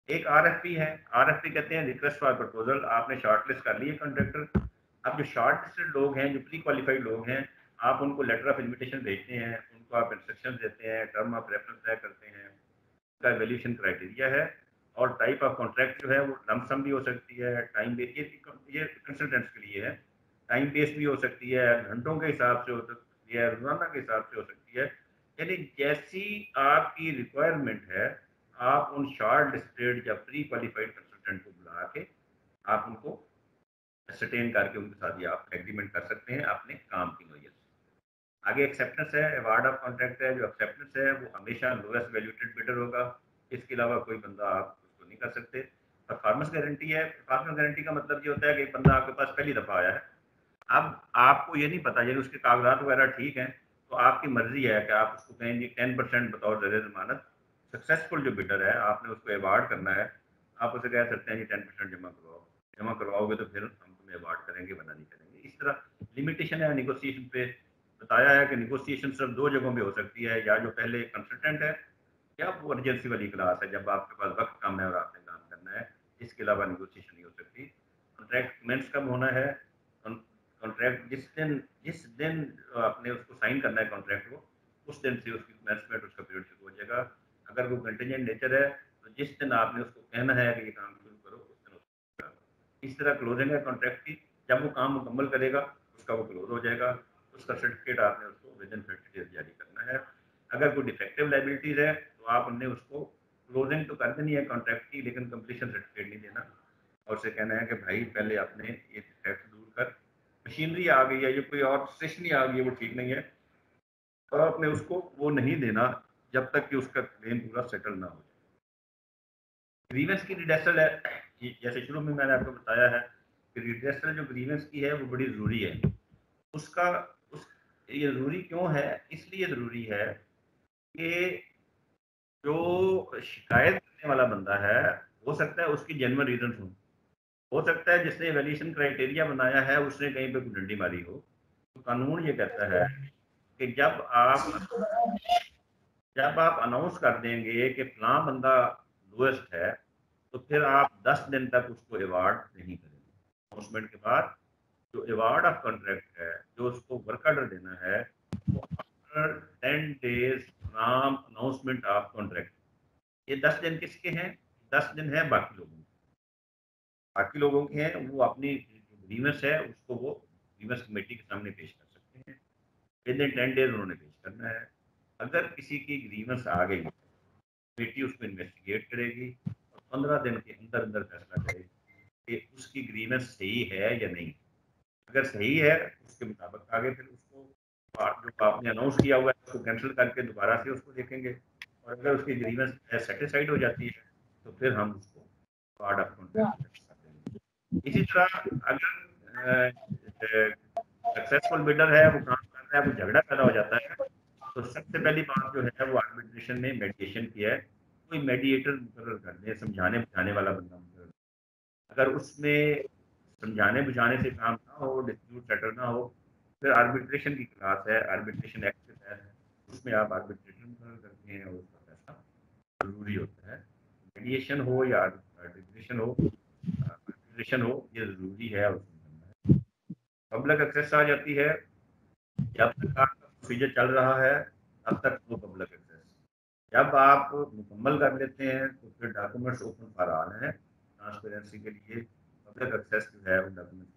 एक आर एफ़ पी है। आर एफ़ पी कहते हैं रिक्वेस्ट फॉर प्रपोजल आपने शॉर्ट लिस्ट कर ली है कॉन्ट्रेक्टर अब जो शॉर्ट लिस्टेड लोग हैं, जो प्री क्वालिफाइड लोग हैं, आप उनको लेटर ऑफ़ इन्विटेशन भेजते हैं, उनको आप इंस्ट्रक्शन देते हैं टर्म ऑफ़ रेफरेंस तय करते हैं, उनका एवेल्यूशन क्राइटेरिया है और टाइप ऑफ़ कॉन्ट्रैक्ट जो है वो लमसम भी हो सकती है टाइम ये ये कंसल्टेंट्स के लिए है। टाइम बेस भी हो सकती है, घंटों के हिसाब से हो सकती है, रोज़ाना के हिसाब से हो सकती है। यानी जैसी आपकी रिक्वायरमेंट है, आप उन शॉर्ट लिस्टेड या प्री क्वालिफाइड कंसल्टेंट को बुला के आप उनको सटेन करके उनके साथ ये आप एग्रीमेंट कर सकते हैं अपने काम की नोयत आगे एक्सेप्टेंस है अवार्ड ऑफ़ कॉन्ट्रैक्ट है, जो एक्सेप्टेंस है, वो हमेशा लोएस्ट वैल्यूटेड बिडर होगा। इसके अलावा कोई बंदा आप उसको नहीं कर सकते। परफॉर्मेंस गारंटी है परफॉर्मेंस गारंटी का मतलब ये होता है कि बंदा आपके पास पहली दफ़ा आया है अब आपको ये नहीं पता, यदि उसके कागजात वगैरह ठीक हैं तो आपकी मर्ज़ी है कि आप उसको कहेंगे टेन परसेंट बतौर जर जमानत सक्सेसफुल जो बिडर है, आपने उसको अवार्ड करना है, आप उसे कह सकते हैं कि टेन परसेंट जमा करवाओ। जमा करवाओगे तो फिर हम तुम्हें अवार्ड करेंगे, वरना नहीं करेंगे। इस तरह लिमिटेशन है निगोसिएशन पे। बताया है कि निगोसिएशन सिर्फ़ दो जगहों पे हो सकती है, या जो पहले कंसल्टेंट है, या वो अर्जेंसी वाली क्लास है, जब आपके पास वक्त कम है और आपने काम करना है, इसके अलावा निगोसिएशन नहीं हो सकती। कॉन्ट्रैक्ट कमेंट्स कब होना है कॉन्ट्रैक्ट जिस दिन जिस दिन आपने उसको साइन करना है कॉन्ट्रैक्ट को, उस दिन से उसकी कमेंसमेंट उसका पीरियड शुरू हो जाएगा। अगर वो कंटीजेंट नेचर है तो जिस दिन आपने उसको कहना है कि ये काम शुरू करो, उस दिन उसको इस तरह क्लोजिंग है कॉन्ट्रैक्ट की। जब वो काम मुकम्मल करेगा, उसका वो क्लोज हो जाएगा। उसका सर्टिफिकेट आपने उसको विद इन थर्टी डेज़ जारी करना है। अगर कोई डिफेक्टिव लाइबिलिटीज है तो आप उनने उसको क्लोजिंग तो कर देनी है कॉन्ट्रैक्ट की, लेकिन कंप्लीशन सर्टिफिकेट नहीं देना। और उसे कहना है कि भाई, पहले आपने ये डिफेक्ट दूर कर मशीनरी आ गई है, या कोई और स्टेशनरी आ गई है, वो ठीक नहीं है। तो आपने उसको वो नहीं देना जब तक कि उसका क्लेम पूरा सेटल ना हो जाए। ग्रीवेंस की रिडेसल है। जैसे शुरू में मैंने आपको बताया है कि रिडेसल जो ग्रीवेंस की है, वो बड़ी ज़रूरी है। उसका, उस, ये ज़रूरी क्यों है? इसलिए ज़रूरी है कि जो शिकायत करने वाला बंदा है, हो सकता है उसकी जेनवन रीजन हो। हो सकता है जिसने वैल्यूशन क्राइटेरिया बनाया है, उसने कहीं पे डंडी मारी हो। तो कानून ये कहता है कि जब आप जब आप अनाउंस कर देंगे कि फलां बंदा लोएस्ट है तो फिर आप 10 दिन तक उसको अवार्ड नहीं करेंगे। अनाउंसमेंट के बाद जो अवार्ड ऑफ़ कॉन्ट्रैक्ट है, जो उसको वर्क ऑर्डर देना है, वो after ten days from announcement of contract ये दस दिन किसके हैं? दस दिन है बाकी लोगों बाकी लोगों के हैं वो अपनी ग्रीवेंस है उसको वो ग्रीवेंस कमेटी के सामने पेश कर सकते हैं। विद इन टेन डेज़ उन्होंने पेश करना है। अगर किसी की ग्रीवेंस आ गई कमेटी उसको इन्वेस्टिगेट करेगी और पंद्रह दिन के अंदर अंदर फैसला करेगी कि उसकी ग्रीवेंस सही है या नहीं। अगर सही है उसके मुताबिक आगे फिर उसको जो आपने अनाउंस किया हुआ है उसको कैंसिल करके दोबारा से उसको देखेंगे। और अगर उसकी ग्रीवेंस सेटिस्फाइड हो जाती है तो फिर हम उसको पार्ट ऑफ़ कॉन्ट्रैक्ट इसी तरह अगर सक्सेसफुल बिल्डर है, वो काम कर रहा है, वो झगड़ा पैदा हो जाता है तो सबसे पहली बात जो है, वो आर्बिट्रेशन में मेडिएशन की है। कोई मेडिएटर मुकर कर दे, समझाने बुझाने वाला बंदा मुकर अगर उसमें समझाने बुझाने से काम ना हो डिस्प्यूट सेटल ना हो, फिर आर्बिट्रेशन की क्लास है आर्बिट्रेशन एक्ट के तहत उसमें आप आर्बिट्रेशन मुकर करते हैं और उसका फैसला ज़रूरी होता है। मेडिएशन हो या आर्बिट्रेशन हो आर्बिट्रेशन हो, ये ज़रूरी है उसमें पब्लिक एक्सेस आ जाती है। जब तक आपका प्रोसीजर चल रहा है, तब तक वो पब्लिक एक्सेस जब आप मुकम्मल कर लेते हैं तो फिर डॉक्यूमेंट्स ओपन फॉर ऑल हैं। ट्रांसपेरेंसी के लिए पब्लिक एक्सेस जो है, वो डॉक्यूमेंट्स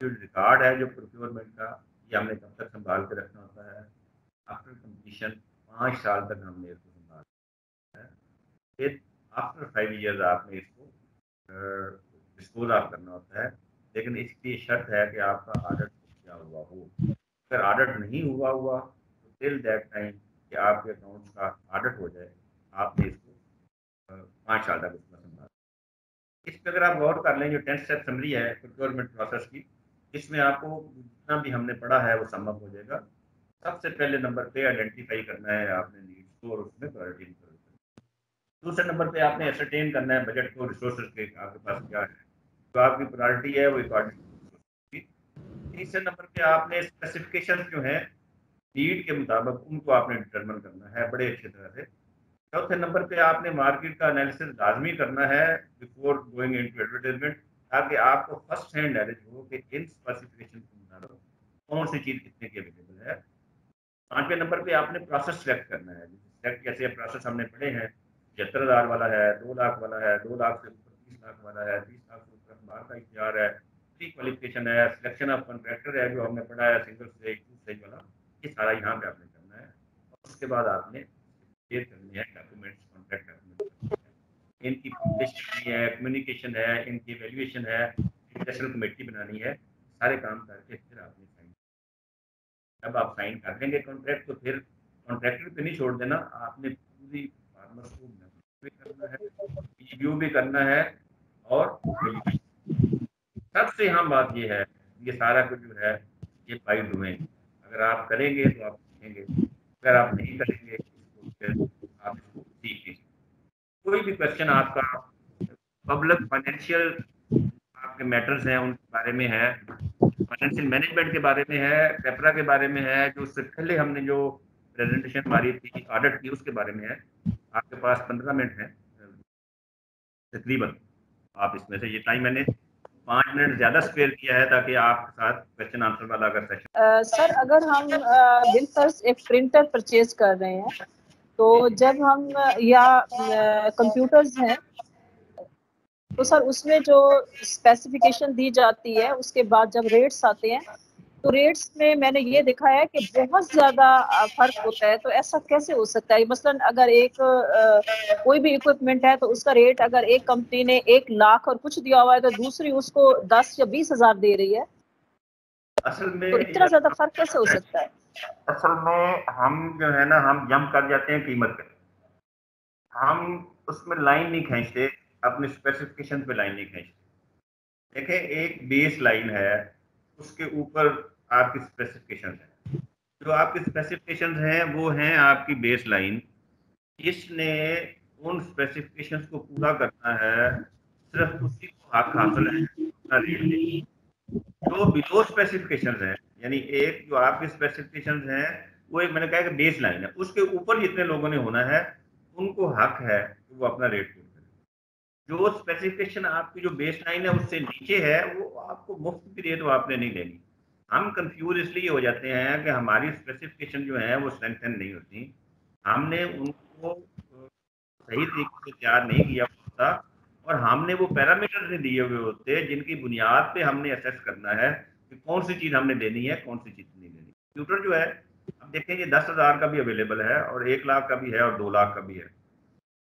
जो रिकॉर्ड है, जो प्रोक्योरमेंट का, ये हमने कब तक संभाल के रखना होता है? आफ्टर कम्पलीशन पाँच साल तक हमने इसको संभाल फिर आफ्टर फाइव ईयर्स आपने इसको डिस्पोज ऑफ़ करना होता है, लेकिन इसकी शर्त है कि आपका ऑर्डर क्या हुआ हो। अगर ऑडिट नहीं हुआ हुआ तो टिल दैट टाइम कि आपके अकाउंट्स का ऑडिट हो जाए, आपने इसको पाँच साल तक उसका संभाल। इस पर अगर आप गौर कर लें, जो टेंथ स्टेप समरी है प्रोक्योरमेंट प्रोसेस की, इसमें आपको जितना भी हमने पढ़ा है, वो संभव हो जाएगा। सबसे पहले नंबर पे आइडेंटिफाई करना है आपने नीड्स को और उसमें प्रायोरिटी दूसरे नंबर पे आपने एसरटेन करना है बजट को रिसोर्सेज के, आपके पास क्या है। जो आपकी प्रायोरिटी है, वो अकॉर्डिंग तीसरे नंबर पे आपने स्पेसिफिकेशन जो है नीड के मुताबिक उनको आपने डिटरमिन करना है, बड़े अच्छे तरह से। चौथे नंबर पे आपने मार्केट का एनालिसिस लाजमी करना है बिफोर गोइंग इनटू एडवर्टाइजमेंट ताकि आपको फ़र्स्ट हैंड नॉलेज हो कि इन स्पेसिफिकेशन के मुताबिक कौन सी चीज़ कितने की अवेलेबल है। पाँचवें नंबर पे आपने प्रोसेस सेलेक्ट करना है। सेलेक्ट कैसे प्रोसेस हमने पढ़े हैं पचहत्तर हज़ार वाला है, दो लाख वाला है, दो लाख से ऊपर तीस लाख वाला है, तीस लाख से ऊपर बाहर का इख्तियार है प्री क्वालिफिकेशन है सिलेक्शन ऑफ़ कॉन्ट्रैक्टर है, जो हमने पढ़ा है सिंगल स्टेज टू स्टेज वाला, ये सारा यहाँ पे आपने करना है। और उसके बाद आपने शेयर करनी है डॉक्यूमेंट्स कॉन्ट्रैक्ट डॉक्यूमेंट्स इनकी पब्लिश है कम्युनिकेशन है, इनकी वैल्यूएशन है इंटरनेशनल कमेटी बनानी है, सारे काम करके फिर आपने साइन जब आप साइन कर देंगे कॉन्ट्रैक्ट तो फिर कॉन्ट्रैक्टर पे नहीं छोड़ देना, आपने पूरी फार्मर्स को करना है रिव्यू भी करना है और सबसे अहम बात ये है, ये सारा कुछ जो है, ये बाई डूइंग अगर आप करेंगे तो आप सीखेंगे, अगर आप नहीं करेंगे तो फिर आप इसको सीख नहीं कोई भी क्वेश्चन आपका पब्लिक फाइनेंशियल आपके मैटर्स हैं, उनके बारे में है फाइनेंशियल मैनेजमेंट के बारे में है पेपरा के बारे में है, जो उससे पहले हमने जो प्रेजेंटेशन मारी थी ऑडिट की, उसके बारे में है आपके पास पंद्रह मिनट है, तकरीबन। आप इसमें से ये टाइम मैंने पाँच मिनट ज़्यादा स्पेयर किया है ताकि आपके साथ क्वेश्चन आंसर वाला अगर सेशन सर, अगर हम बिलफर्स एक प्रिंटर परचेज कर रहे हैं तो जब हम, या कंप्यूटर्स हैं तो सर, उसमें जो स्पेसिफिकेशन दी जाती है, उसके बाद जब रेट्स आते हैं तो रेट्स में मैंने ये देखा है कि बहुत ज़्यादा फ़र्क होता है तो ऐसा कैसे हो सकता है? मसलन अगर एक कोई भी इक्विपमेंट है तो उसका रेट अगर एक कंपनी ने एक लाख और कुछ दिया हुआ है तो दूसरी उसको दस या बीस हज़ार दे रही है? असल में तो इतना ज़्यादा फ़र्क कैसे हो सकता है? असल में हम जो है ना हम जम कर जाते हैं कीमत पे। हम उसमें लाइन नहीं खींचते अपने स्पेसिफिकेशन पे लाइन नहीं खींचते। देखें एक बेस लाइन है उसके ऊपर आपकी स्पेसिफिकेशन है। जो आपकी स्पेसिफिकेशन हैं, वो हैं आपकी बेस लाइन इसने उन स्पेसिफिकेशन को पूरा करना है, सिर्फ़ उसी को हक हासिल है जो बिलो स्पेसिफिकेशन है, यानी एक जो आपकी स्पेसिफिकेशन है, वो एक मैंने कहा कि बेस लाइन है। उसके ऊपर जितने लोगों ने होना है, उनको हक है कि वो अपना रेट पुट करें। जो स्पेसिफिकेशन आपकी जो बेस लाइन है, उससे नीचे है, वो आपको मुफ़्त की रेट वो आपने नहीं लेनी हम कंफ्यूज इसलिए हो जाते हैं कि हमारी स्पेसिफिकेशन जो है वो स्ट्रेंथन नहीं होती। हमने उनको सही तरीके से तैयार नहीं किया होता और हमने वो पैरामीटर से दिए हुए होते जिनकी बुनियाद पे हमने असेस करना है कि कौन सी चीज़ हमने लेनी है, कौन सी चीज़ नहीं लेनी कंप्यूटर जो है, अब देखेंगे दस हज़ार का भी अवेलेबल है और एक लाख का भी है और दो लाख का भी है।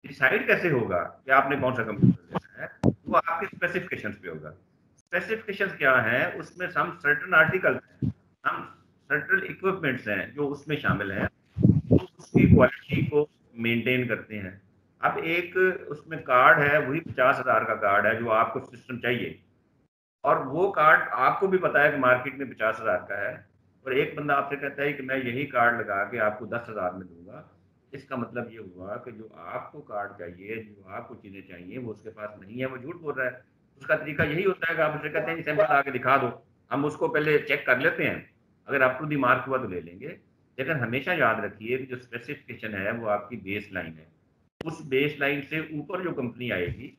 डिसाइड कैसे होगा कि आपने कौन सा कंप्यूटर लेना है? वो आपके स्पेसिफिकेशन पे होगा। स्पेसिफिकेशन क्या है, उसमें हम सर्टन आर्टिकल हम सर्टन इक्विपमेंट्स हैं जो उसमें शामिल हैं उसकी क्वालिटी को मेंटेन करते हैं। अब एक उसमें कार्ड है, वही पचास हज़ार का कार्ड है जो आपको सिस्टम चाहिए। और वो कार्ड आपको भी पता है कि मार्केट में पचास हज़ार का है। और एक बंदा आपसे कहता है कि मैं यही कार्ड लगा के आपको दस हज़ार में दूँगा। इसका मतलब ये हुआ कि जो आपको कार्ड चाहिए, जो आपको चीज़ें चाहिए, वो उसके पास नहीं है, वो झूठ बोल रहा है। उसका तरीका यही होता है कि आप उसे कहते हैं सैंपल आके दिखा दो। हम उसको पहले चेक कर लेते हैं। अगर अप टू दी मार्क हुआ तो ले लेंगे। लेकिन हमेशा याद रखिए कि जो स्पेसिफिकेशन है, वो आपकी बेस लाइन है। उस बेस लाइन से ऊपर जो कंपनी आएगी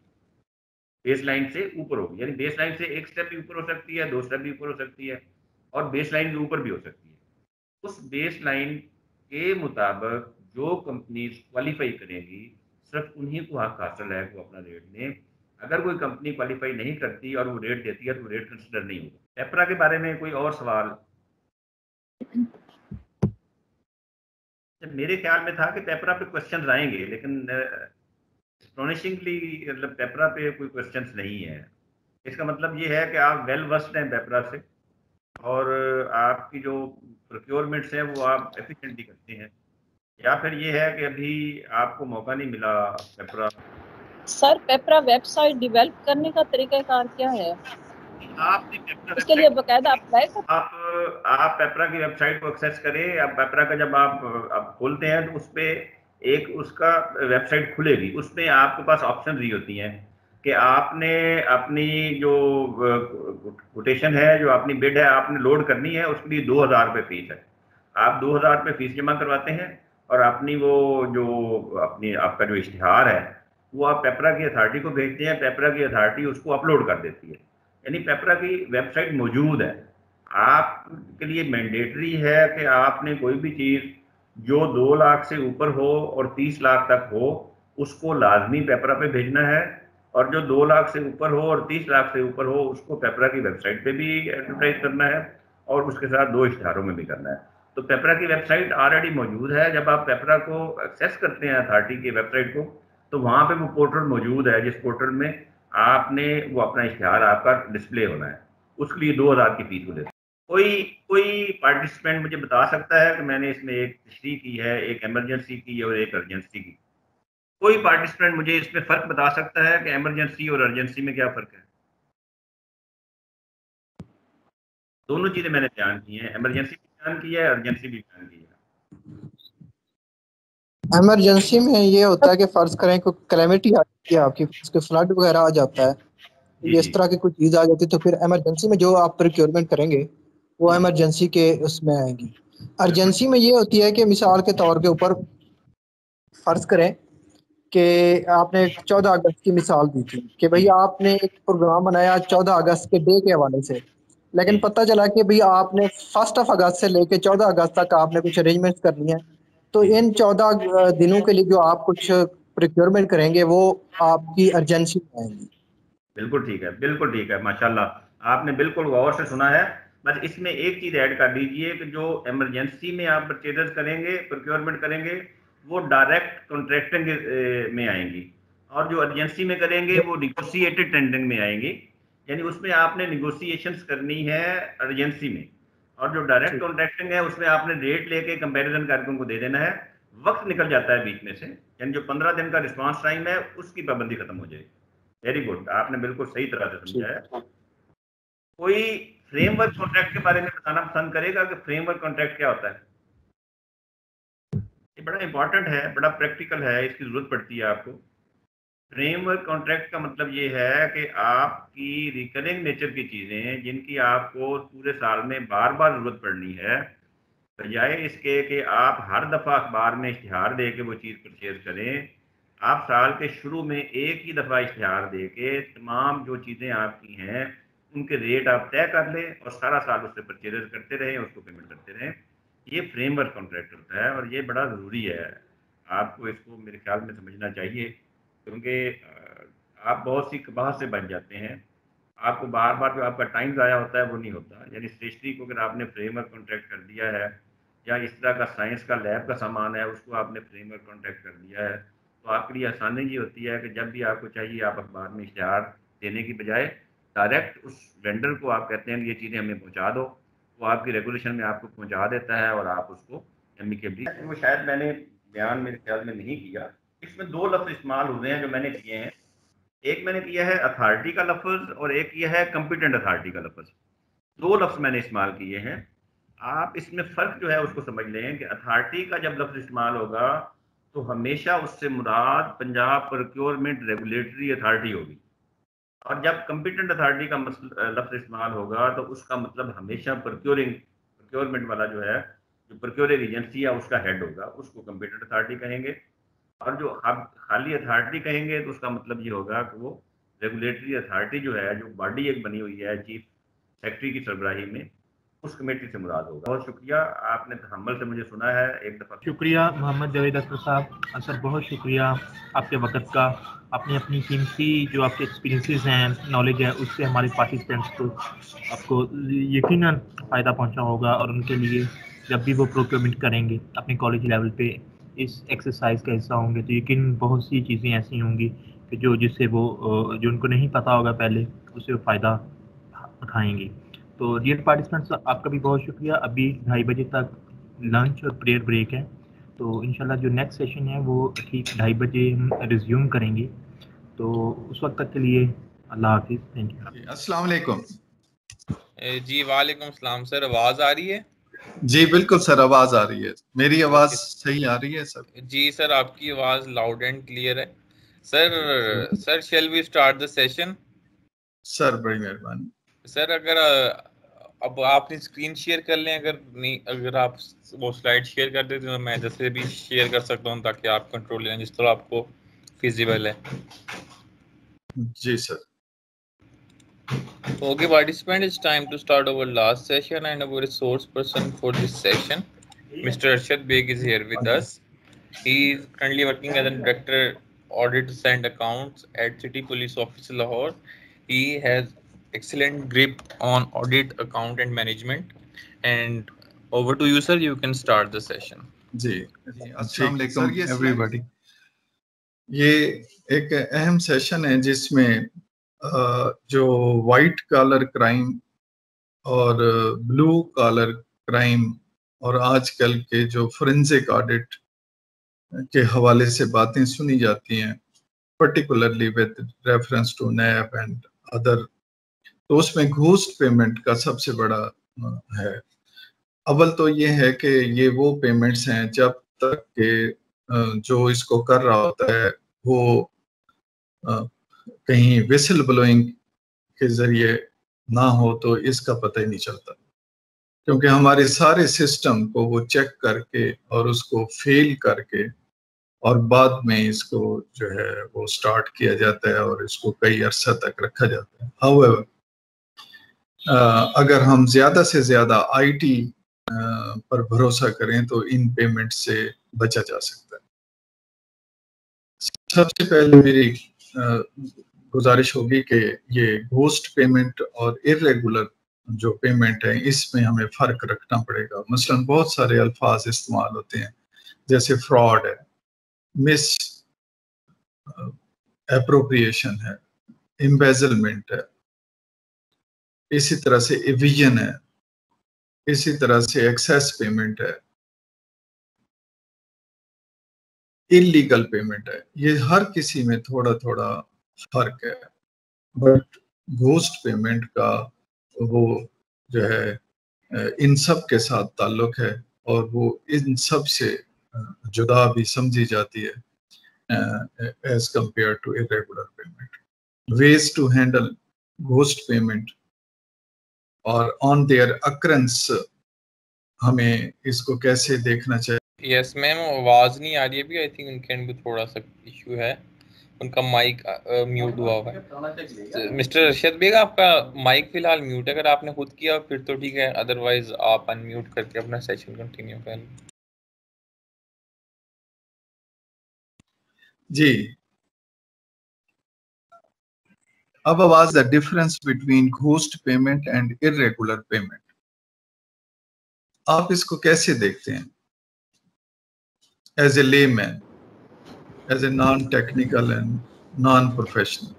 बेस लाइन से ऊपर होगी। यानी बेस लाइन से एक स्टेप भी ऊपर हो सकती है, दो स्टेप भी ऊपर हो सकती है और बेस लाइन के ऊपर भी हो सकती है। उस बेस लाइन के मुताबिक जो कंपनी क्वालिफाई करेगी, सिर्फ़ उन्हीं को हक हासिल है, वो अपना रेट दें अगर कोई कंपनी क्वालिफाई नहीं करती और वो रेट देती है तो रेट कंसिडर नहीं होगा। पेपरा के बारे में कोई और सवाल? मेरे ख्याल में था कि पेपरा पे क्वेश्चन आएँगे, लेकिन एक्सप्लोनिशिंगली मतलब पेपरा पे कोई क्वेश्चंस नहीं है। इसका मतलब ये है कि आप वेल वर्स्ड हैं पेपरा से, और आपकी जो प्रोक्योरमेंट्स हैं, वो आप एफिशिएंटली करते हैं। या फिर ये है कि अभी आपको मौका नहीं मिला PPRA sir PPRA website develop करने का तरीकाकार क्या है? आपने उसके लिए बकायदा अप्लाई कर आप आप पेपरा की वेबसाइट को एक्सेस करें। आप पेपरा का जब आप आप खोलते हैं तो उस पर एक उसका वेबसाइट खुलेगी। उसमें आपके पास ऑप्शन दी होती हैं कि आपने अपनी जो कोटेशन है जो अपनी बिड है आपने लोड करनी है उसके लिए दो हज़ार रुपये फ़ीस है। आप दो हज़ार रुपये फ़ीस जमा करवाते हैं और अपनी वो जो अपनी आपका जो इश्तहार है वो आप पेपरा की अथॉरिटी को भेजते हैं, पेपरा की अथॉरिटी उसको अपलोड कर देती है। यानी पेपरा की वेबसाइट मौजूद है। आपके लिए मैंडेटरी है कि आपने कोई भी चीज़ जो दो लाख से ऊपर हो और तीस लाख तक हो, उसको लाजमी पेपरा पे भेजना है। और जो दो लाख से ऊपर हो और तीस लाख से ऊपर हो, उसको पेपरा की वेबसाइट पे भी एडवर्टाइज करना है और उसके साथ दो इश्तहारों में भी करना है। तो पेपरा की वेबसाइट ऑलरेडी मौजूद है। जब आप पेपरा को एक्सेस करते हैं अथॉरिटी की वेबसाइट को तो वहाँ पे वो पोर्टल मौजूद है, जिस पोर्टल में आपने वो अपना इश्तहार आपका डिस्प्ले होना है। उसके लिए दो हज़ार की फ़ीस लेते कोई कोई पार्टिसिपेंट मुझे बता सकता है कि मैंने इसमें एक तशरी की है, एक एमरजेंसी की और एक अर्जेंसी की? कोई पार्टिसिपेंट मुझे इसमें फ़र्क बता सकता है कि एमरजेंसी और अर्जेंसी में क्या फ़र्क है? दोनों चीज़ें मैंने बयान की हैं। एमरजेंसी भी बयान की है अर्जेंसी भी बयान की है। इमरजेंसी में ये होता है कि फ़र्ज़ करें कोई कैलेमिटी आ जाती है आपकी उसके फ्लड वगैरह आ जाता है इस तरह की कोई चीज़ आ जाती है तो फिर इमरजेंसी में जो आप प्रिक्योरमेंट करेंगे वो इमरजेंसी के उसमें आएगी। अर्जेंसी में ये होती है कि मिसाल के तौर के ऊपर फ़र्ज़ करें कि आपने चौदह अगस्त की मिसाल दी थी कि भाई आपने एक प्रोग्राम बनाया चौदह अगस्त के डे के हवाले से लेकिन पता चला कि भाई आपने फ़र्स्ट ऑफ़ अगस्त से लेके चौदह अगस्त तक आपने कुछ अरेंजमेंट करनी है तो इन चौदह दिनों के लिए जो आप कुछ प्रिक्योरमेंट करेंगे, वो आपकी अर्जेंसी में आएँगी। बिल्कुल ठीक है, बिल्कुल ठीक है, माशाल्लाह। आपने बिल्कुल गौर से सुना है। बस इसमें एक चीज़ ऐड कर दीजिए कि जो इमरजेंसी में आप परचेज करेंगे प्रोक्योरमेंट करेंगे, वो डायरेक्ट कॉन्ट्रैक्टिंग में आएँगी। और जो अर्जेंसी में करेंगे, वो निगोसिएटेड टेंडरिंग में आएँगी। यानी उसमें आपने निगोसिएशंस करनी है अर्जेंसी में। और जो डायरेक्ट कॉन्ट्रैक्टिंग है उसमें आपने रेट लेके कंपैरिजन करके उनको दे देना है। वक्त निकल जाता है बीच में से। यानी जो पंद्रह दिन का रिस्पांस टाइम है उसकी पाबंदी खत्म हो जाएगी। वेरी गुड आपने बिल्कुल सही तरह से समझाया। कोई फ्रेमवर्क कॉन्ट्रैक्ट के बारे में बताना पसंद करेगा कि फ्रेमवर्क कॉन्ट्रैक्ट क्या होता है? ये बड़ा इंपॉर्टेंट है बड़ा प्रैक्टिकल है इसकी ज़रूरत पड़ती है आपको। फ्रेमवर्क कॉन्ट्रैक्ट का मतलब ये है कि आपकी रिकरिंग नेचर की चीज़ें जिनकी आपको पूरे साल में बार बार ज़रूरत पड़नी है, बजाय इसके कि आप हर दफ़ा अखबार में इश्तहार दे के वो चीज़ परचेज करें, आप साल के शुरू में एक ही दफ़ा इश्तहार दे के तमाम जो चीज़ें आपकी हैं, उनके रेट आप तय कर लें और सारा साल उससे परचेज करते रहें, उसको पेमेंट करते रहें। ये फ्रेमवर्क कॉन्ट्रैक्ट होता है और ये बड़ा ज़रूरी है। आपको इसको मेरे ख्याल में समझना चाहिए। क्योंकि आप बहुत सी कबाह से बच जाते हैं। आपको बार बार जो आपका टाइम ज़ाया होता है, वो नहीं होता। यानी स्टेशनरी को अगर आपने फ्रेमवर्क कॉन्ट्रैक्ट कर दिया है, या इस तरह का साइंस का लैब का सामान है, उसको आपने फ्रेमवर्क कॉन्ट्रैक्ट कर दिया है तो आपके लिए आसानी ये होती है कि जब भी आपको चाहिए, आप अखबार में इश्तहार देने की बजाय डायरेक्ट उस वेंडर को आप कहते हैं ये चीज़ें हमें पहुँचा दो। वो आपकी रेगुलेशन में आपको पहुँचा देता है और आप उसको एमिकेबली वो शायद मैंने बयान मेरे ख्याल में नहीं किया। इसमें दो लफ्ज़ इस्तेमाल हुए हैं जो मैंने किए हैं। एक मैंने किया है अथॉरिटी का लफ्ज़ और एक किया है कंपिटेंट अथॉरिटी का लफ्ज़। दो लफ्ज़ मैंने इस्तेमाल किए हैं। आप इसमें फ़र्क जो है उसको समझ लें कि अथॉरिटी का जब लफ्ज़ इस्तेमाल होगा तो हमेशा उससे मुराद पंजाब प्रोक्योरमेंट रेगुलेटरी अथॉरिटी होगी। और जब कंपिटेंट अथॉरिटी का लफ्ज़ इस्तेमाल होगा तो उसका मतलब हमेशा प्रोक्योरिंग प्रोक्योरमेंट वाला जो है, जो प्रोक्योरिंग एजेंसी है उसका हेड होगा, उसको कंपिटेंट अथॉरिटी कहेंगे। और जो खाली अथॉरिटी कहेंगे तो उसका मतलब ये होगा कि वो रेगुलेटरी अथॉरिटी जो है, जो बॉडी एक बनी हुई है चीफ सेक्रेटरी की सरबराही में, उस कमेटी से मुराद होगा। बहुत शुक्रिया, आपने तहमल से मुझे सुना है, एक दफ़ा शुक्रिया मोहम्मद जावेद अख्तर साहब सर बहुत शुक्रिया आपके वक्त का अपनी अपनी कीमती जो आपके एक्सपीरियंसेस हैं नॉलेज है, उससे हमारे पार्टिसिपेंट्स को आपको यकीनन फ़ायदा पहुँचा होगा और उनके लिए जब भी वो प्रोक्योरमेंट करेंगे, अपने कॉलेज लेवल पे इस एक्सरसाइज का हिस्सा होंगे तो यकीन बहुत सी चीज़ें ऐसी होंगी कि जो जिससे वो जो उनको नहीं पता होगा पहले उससे वो फ़ायदा उठाएँगे। तो डियर पार्टिसिपेंट्स आपका भी बहुत शुक्रिया। अभी ढाई बजे तक लंच और प्रेयर ब्रेक है। तो इंशाल्लाह जो नेक्स्ट सेशन है वो ठीक ढाई बजे हम रिज्यूम करेंगे। तो उस वक्त तक के लिए अल्लाह हाफिज़। थैंक यू अस्सलाम वालेकुम। जी वालेकुम सलाम सर आवाज़ आ रही है? जी बिल्कुल सर आवाज़ आ रही है। मेरी आवाज़ सही आ रही है सर? जी सर आपकी आवाज़ लाउड एंड क्लियर है। Sir sir shall we start the session sir बड़ी मेहरबानी। सर अगर अब आपने स्क्रीन शेयर कर लें अगर नहीं अगर आप वो स्लाइड शेयर कर देते तो मैं जैसे भी शेयर कर सकता हूँ ताकि आप कंट्रोल लें जिस तरह आपको फिजिबल है। जी sir. Okay, participant, it's time to start our last session and our resource person for this session, Mr. Arshad Beg is here with us. He is currently working as a director audit and accounts at City Police Office Lahore. He has excellent grip on audit, account and management. And over to you, sir. You can start the session. जी अस्सलाम एवरीबॉडी ये एक अहम सेशन है जिसमें जो वाइट कॉलर क्राइम और ब्लू कॉलर क्राइम और आजकल के जो फोरेंसिक ऑडिट के हवाले से बातें सुनी जाती हैं particularly with reference to NAB and other तो उसमें घूस पेमेंट का सबसे बड़ा है। अव्वल तो ये है कि ये वो पेमेंट्स हैं जब तक के जो इसको कर रहा होता है, वो कहीं विसल ब्लोइंग के ज़रिए ना हो तो इसका पता ही नहीं चलता। क्योंकि हमारे सारे सिस्टम को वो चेक करके और उसको फेल करके और बाद में इसको जो है वो स्टार्ट किया जाता है और इसको कई अरसा तक रखा जाता है। हाउएवर अगर हम ज़्यादा से ज़्यादा आईटी पर भरोसा करें तो इन पेमेंट से बचा जा सकता है। सबसे पहले मेरी गुजारिश होगी कि ये घोस्ट पेमेंट और इरेगुलर जो पेमेंट है, इसमें हमें फ़र्क रखना पड़ेगा। मसलन बहुत सारे अल्फाज इस्तेमाल होते हैं, जैसे फ्रॉड है, मिस, अप्रोप्रिएशन है एम्बेजलमेंट है, इसी तरह से एविजन है, इसी तरह से एक्सेस पेमेंट है, इलीगल पेमेंट है। ये हर किसी में थोड़ा थोड़ा फ़र्क है। बट घोस्ट पेमेंट का वो जो है इन सब के साथ ताल्लुक है और वो इन सबसे जुदा भी समझी जाती है as compare to irregular payment ways to handle ghost payment और ऑन देयर अक्रंस हमें इसको कैसे देखना चाहिए? यस मैम आवाज़ नहीं आ रही है भी आई थिंक उनके एंड भी थोड़ा सा इशू है। उनका माइक म्यूट हुआ हुआ है। मिस्टर अरशद बेग आपका माइक फ़िलहाल म्यूट है अगर आपने खुद किया फिर तो ठीक है अदरवाइज़ आप अनम्यूट करके अपना सेशन कंटिन्यू कर। जी। अब आवाज़ the difference between ghost payment and irregular payment आप इसको कैसे देखते हैं? As a layman as a non-technical and non-professional.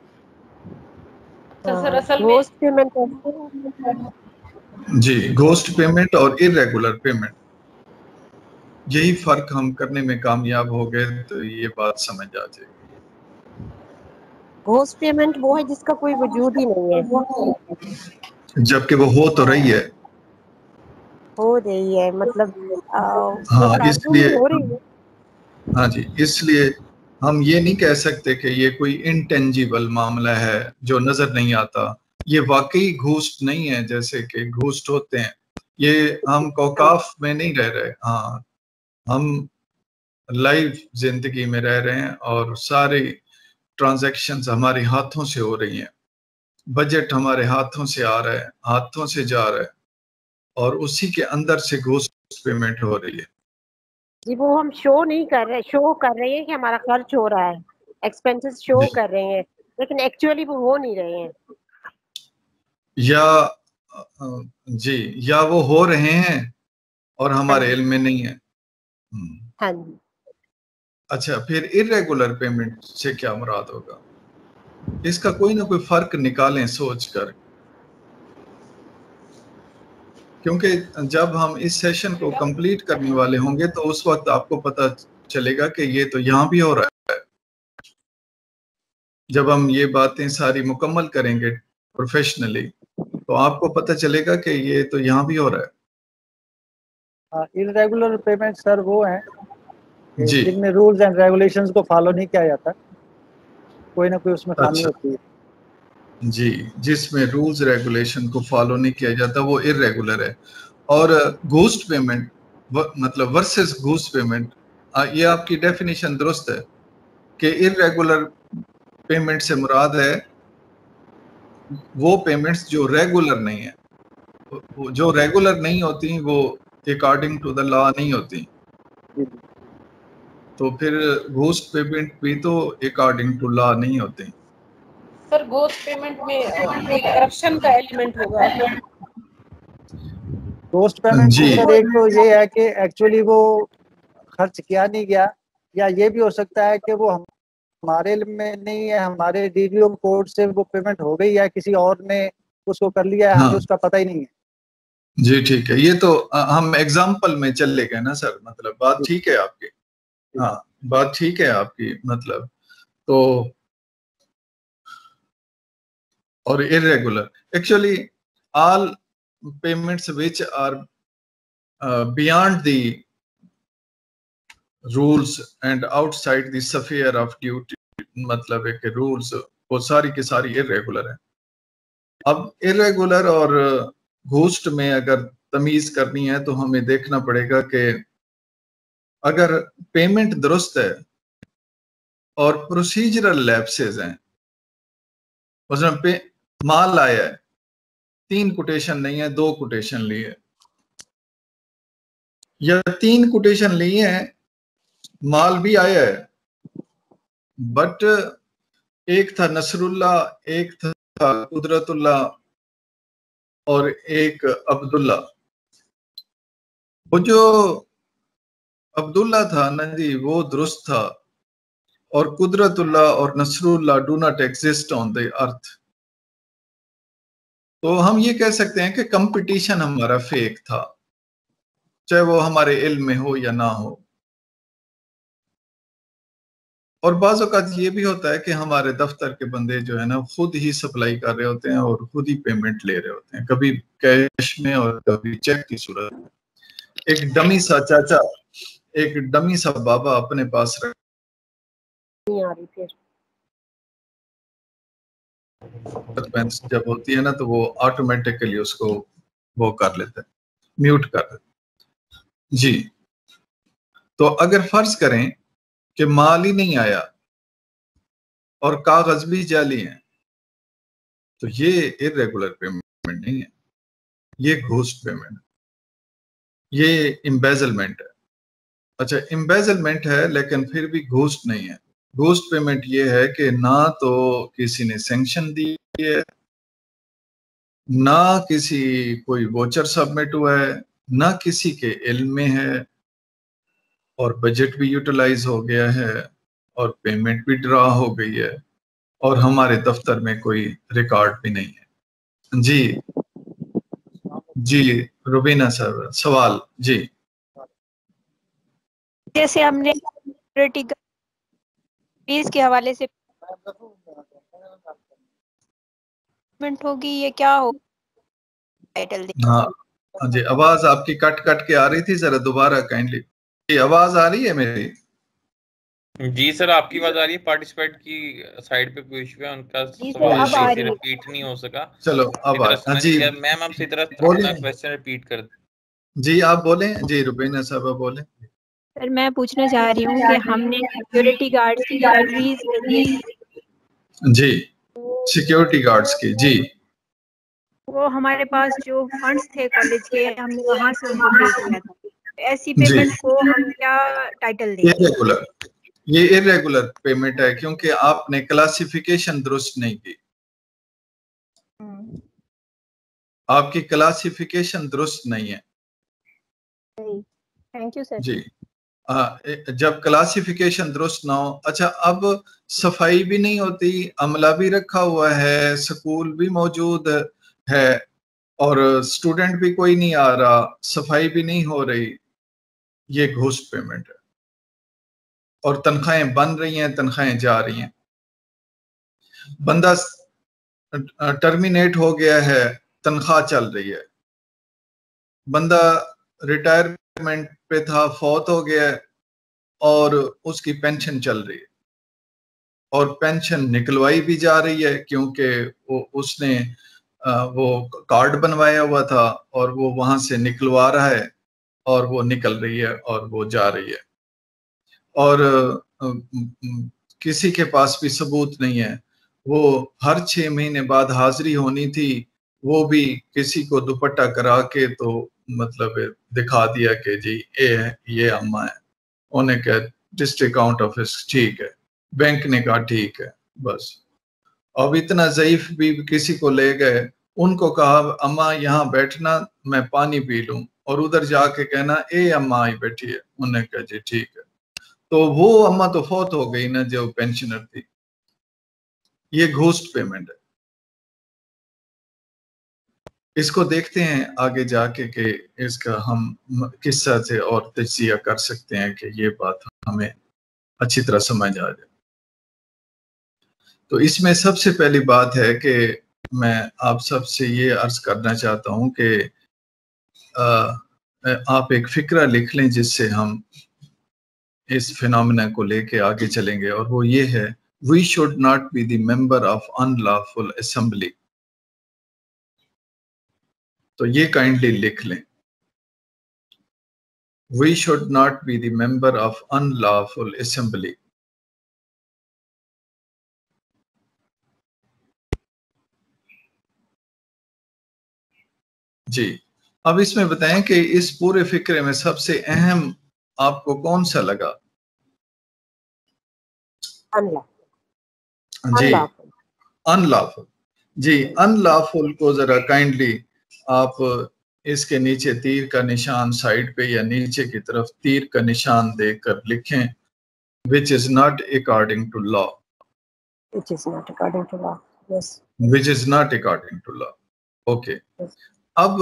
Ghost payment ji ghost payment और इरेगुलर पेमेंट यही फ़र्क हम करने में कामयाब हो गए तो ये बात समझ आ जाएगी। घोस्ट पेमेंट वो है जिसका कोई वजूद ही नहीं है। जबकि वो हो तो रही है। हो रही है मतलब आ, हाँ इसलिए हाँ जी इसलिए हम ये नहीं कह सकते कि ये कोई इनटेंजिबल मामला है जो नज़र नहीं आता। ये वाकई घूस्ट नहीं है जैसे कि घूस्ट होते हैं। ये हम कौकाफ में नहीं रह रहे हाँ। हम लाइव ज़िंदगी में रह रहे हैं और सारी ट्रांजैक्शन हमारे हाथों से हो रही हैं। बजट हमारे हाथों से आ रहा है, हाथों से जा रहा है और उसी के अंदर से घोस्ट पेमेंट हो रही है। जी वो हम शो नहीं कर रहे शो कर रहे हैं कि हमारा खर्च हो रहा है एक्सपेंसेस शो कर रहे हैं लेकिन एक्चुअली वो हो नहीं रहे हैं। या जी या वो हो रहे हैं और हमारे हाँ इल्म में नहीं है। हम्म। हाँ जी। अच्छा फिर इरेगुलर पेमेंट से क्या मुराद होगा? इसका कोई ना कोई फ़र्क निकालें सोच कर क्योंकि जब हम इस सेशन को कंप्लीट करने वाले होंगे तो उस वक्त आपको पता चलेगा कि ये तो यहाँ भी हो रहा है। जब हम ये बातें सारी मुकम्मल करेंगे प्रोफेशनली तो आपको पता चलेगा कि ये तो यहाँ भी हो रहा है। इरेगुलर पेमेंट सर वो है जी। जिनमें रूल्स एंड रेगुलेशंस को फॉलो नहीं किया जाता कोई ना कोई उसमें खामी अच्छा। होती है। जी जिसमें रूल्स रेगुलेशन को फॉलो नहीं किया जाता वो इरेगुलर है। और घोस्ट पेमेंट मतलब वर्सेस घोस्ट पेमेंट ये आपकी डेफिनेशन दुरुस्त है कि इरेगुलर पेमेंट से मुराद है वो पेमेंट्स जो रेगुलर नहीं है जो रेगुलर नहीं होती वो अकॉर्डिंग टू द लॉ नहीं होती। तो फिर घोस्ट पेमेंट भी तो अकॉर्डिंग टू लॉ नहीं होती। सर गोस्ट पेमेंट में करप्शन का एलिमेंट होगा। गोस्ट पेमेंट सर एक तो ये है कि एक्चुअली वो खर्च किया नहीं गया या ये भी हो सकता है कि वो हमारे में नहीं है हमारे डीडीओ कोड से वो पेमेंट हो गई है किसी और ने उसको कर लिया है हाँ। हमें उसका पता ही नहीं है। जी ठीक है। ये तो हम एग्ज़ाम्पल में चल ले गए ना सर मतलब बात ठीक है आपकी। हाँ बात ठीक है आपकी मतलब। तो or irregular. Actually, all payments which are uh, beyond the rules and outside the sphere of duty, मतलब है कि वो सारी की सारी इरेगुलर है अब इरेगुलर और घोस्ट में अगर तमीज करनी है तो हमें देखना पड़ेगा कि अगर पेमेंट दुरुस्त है और प्रोसीजरल लैप्सेज हैं पे माल आया है। तीन कोटेशन नहीं है, दो कोटेशन ली है। या तीन कोटेशन ली है, माल भी आया है। बट एक था नसरुल्ला, एक था कुदरतुल्ला और एक अब्दुल्ला। वो जो अब्दुल्ला था ना जी, वो दुरुस्त था। और कुदरतुल्ला और Nasrullah do not exist on the earth तो हम ये कह सकते हैं कि कंपटीशन हमारा फेक था, चाहे वो हमारे इल्म में हो या ना हो। और बाज ये भी होता है कि हमारे दफ्तर के बंदे जो है ना, खुद ही सप्लाई कर रहे होते हैं और खुद ही पेमेंट ले रहे होते हैं। कभी कैश में और कभी चेक की सूरत एक डमी सा चाचा, एक डमी सा बाबा अपने पास रख नहीं आ रही फिर। जब होती है ना तो वो ऑटोमेटिकली उसको वो कर लेते हैं म्यूट कर देते जी। तो अगर फ़र्ज़ करें कि माल ही नहीं आया और कागज़ भी जाली हैं तो ये इरेगुलर पेमेंट नहीं है। ये घोस्ट पेमेंट ये इम्बेजलमेंट है। अच्छा इम्बेजलमेंट है, लेकिन फिर भी घोस्ट नहीं है। घोस्ट पेमेंट ये है कि ना तो किसी ने सेंक्शन दी है, ना किसी, कोई वोचर सबमिट हुआ है, ना किसी के इल्म में है, और बजट भी यूटिलाइज हो गया है, और पेमेंट भी ड्रा हो गई है, और हमारे दफ्तर में कोई रिकॉर्ड भी नहीं है। जी। जी, रुबीना सर, सवाल, जी। जैसे हमने फ़ीस के हवाले से होगी ये क्या हो? टाइटल हाँ हाँ जी आवाज़ आपकी कट कट के आ रही थी जरा दोबारा काइंडली ये आवाज़ आ रही है मेरी? जी सर आपकी आवाज़ आ रही है पार्टिसिपेंट की साइड पे कोई इशू है उनका सवाल से रिपीट नहीं हो सका। चलो अब हाँ। जी। मैम आप इसी तरह क्वेश्चन रिपीट कर जी आप बोले। जी रुबीना साहब बोले। सर मैं पूछना चाह रही हूँ कि हमने सिक्योरिटी गार्ड की जी सिक्योरिटी गार्ड्स की जी। वो हमारे पास जो फंड्स थे कॉलेज के हमने वहाँ से उनको भेज दिया था। ऐसी पेमेंट को हम क्या टाइटल देंगे? इरेगुलर ये इरेगुलर पेमेंट है क्योंकि आपने क्लासिफिकेशन दुरुस्त नहीं की। आपकी क्लासिफिकेशन दुरुस्त नहीं है। थैंक यू सर जी। जब क्लासिफिकेशन दुरुस्त ना हो अच्छा अब सफ़ाई भी नहीं होती, अमला भी रखा हुआ है, स्कूल भी मौजूद है, और स्टूडेंट भी कोई नहीं आ रहा, सफ़ाई भी नहीं हो रही, ये घूस पेमेंट है। और तनख्वाहें बन रही हैं, तनख्वाहें जा रही हैं। बंदा टर्मिनेट हो गया है, तनख्वाह चल रही है। बंदा रिटायरमेंट पे था फौत हो गया और उसकी पेंशन चल रही है। और पेंशन निकलवाई भी जा रही है क्योंकि वो, उसने वो कार्ड बनवाया हुआ था और वो वहाँ से निकलवा रहा है और वो निकल रही है और वो जा रही है। और किसी के पास भी सबूत नहीं है। वो हर छह महीने बाद हाजिरी होनी थी वो भी किसी को दुपट्टा करा के तो मतलब दिखा दिया कि जी, ये है, ये अम्मा है। उन्हें कह डिस्ट्रिक्ट अकाउंट ऑफ़िस ठीक है। बैंक ने कहा, ठीक है, बस। अब इतना ज़यीफ भी किसी को ले गए। उनको कहा, अम्मा, यहाँ बैठना, मैं पानी पी लूँ। और उधर जाके कहना, ए, अम्मा, आई बैठी है। उन्हें कहा, जी, ठीक है। तो वो अम्मा तो फौत हो गई ना, जो पेंशनर थी। ये घोस्ट पेमेंट है। इसको देखते हैं आगे जाके कि इसका हम किस तरह से और तजिया कर सकते हैं कि ये बात हमें अच्छी तरह समझ आ जाए। तो इसमें सबसे पहली बात है कि मैं आप सबसे ये अर्ज़ करना चाहता हूँ कि आप एक फिक्रा लिख लें जिससे हम इस फिनोमिना को लेके आगे चलेंगे और वो ये है we should not be the member of unlawful assembly तो ये काइंडली लिख लें। We should not be the member of unlawful assembly जी अब इसमें बताएँ कि इस पूरे फिक्रे में सबसे अहम आपको कौन सा लगा? जी अनलॉफुल जी अनलॉफुल को जरा काइंडली आप इसके नीचे तीर का निशान साइड पे या नीचे की तरफ़ तीर का निशान देकर लिखें which is not according to law which is not according to law yes. Which is not according to law okay अब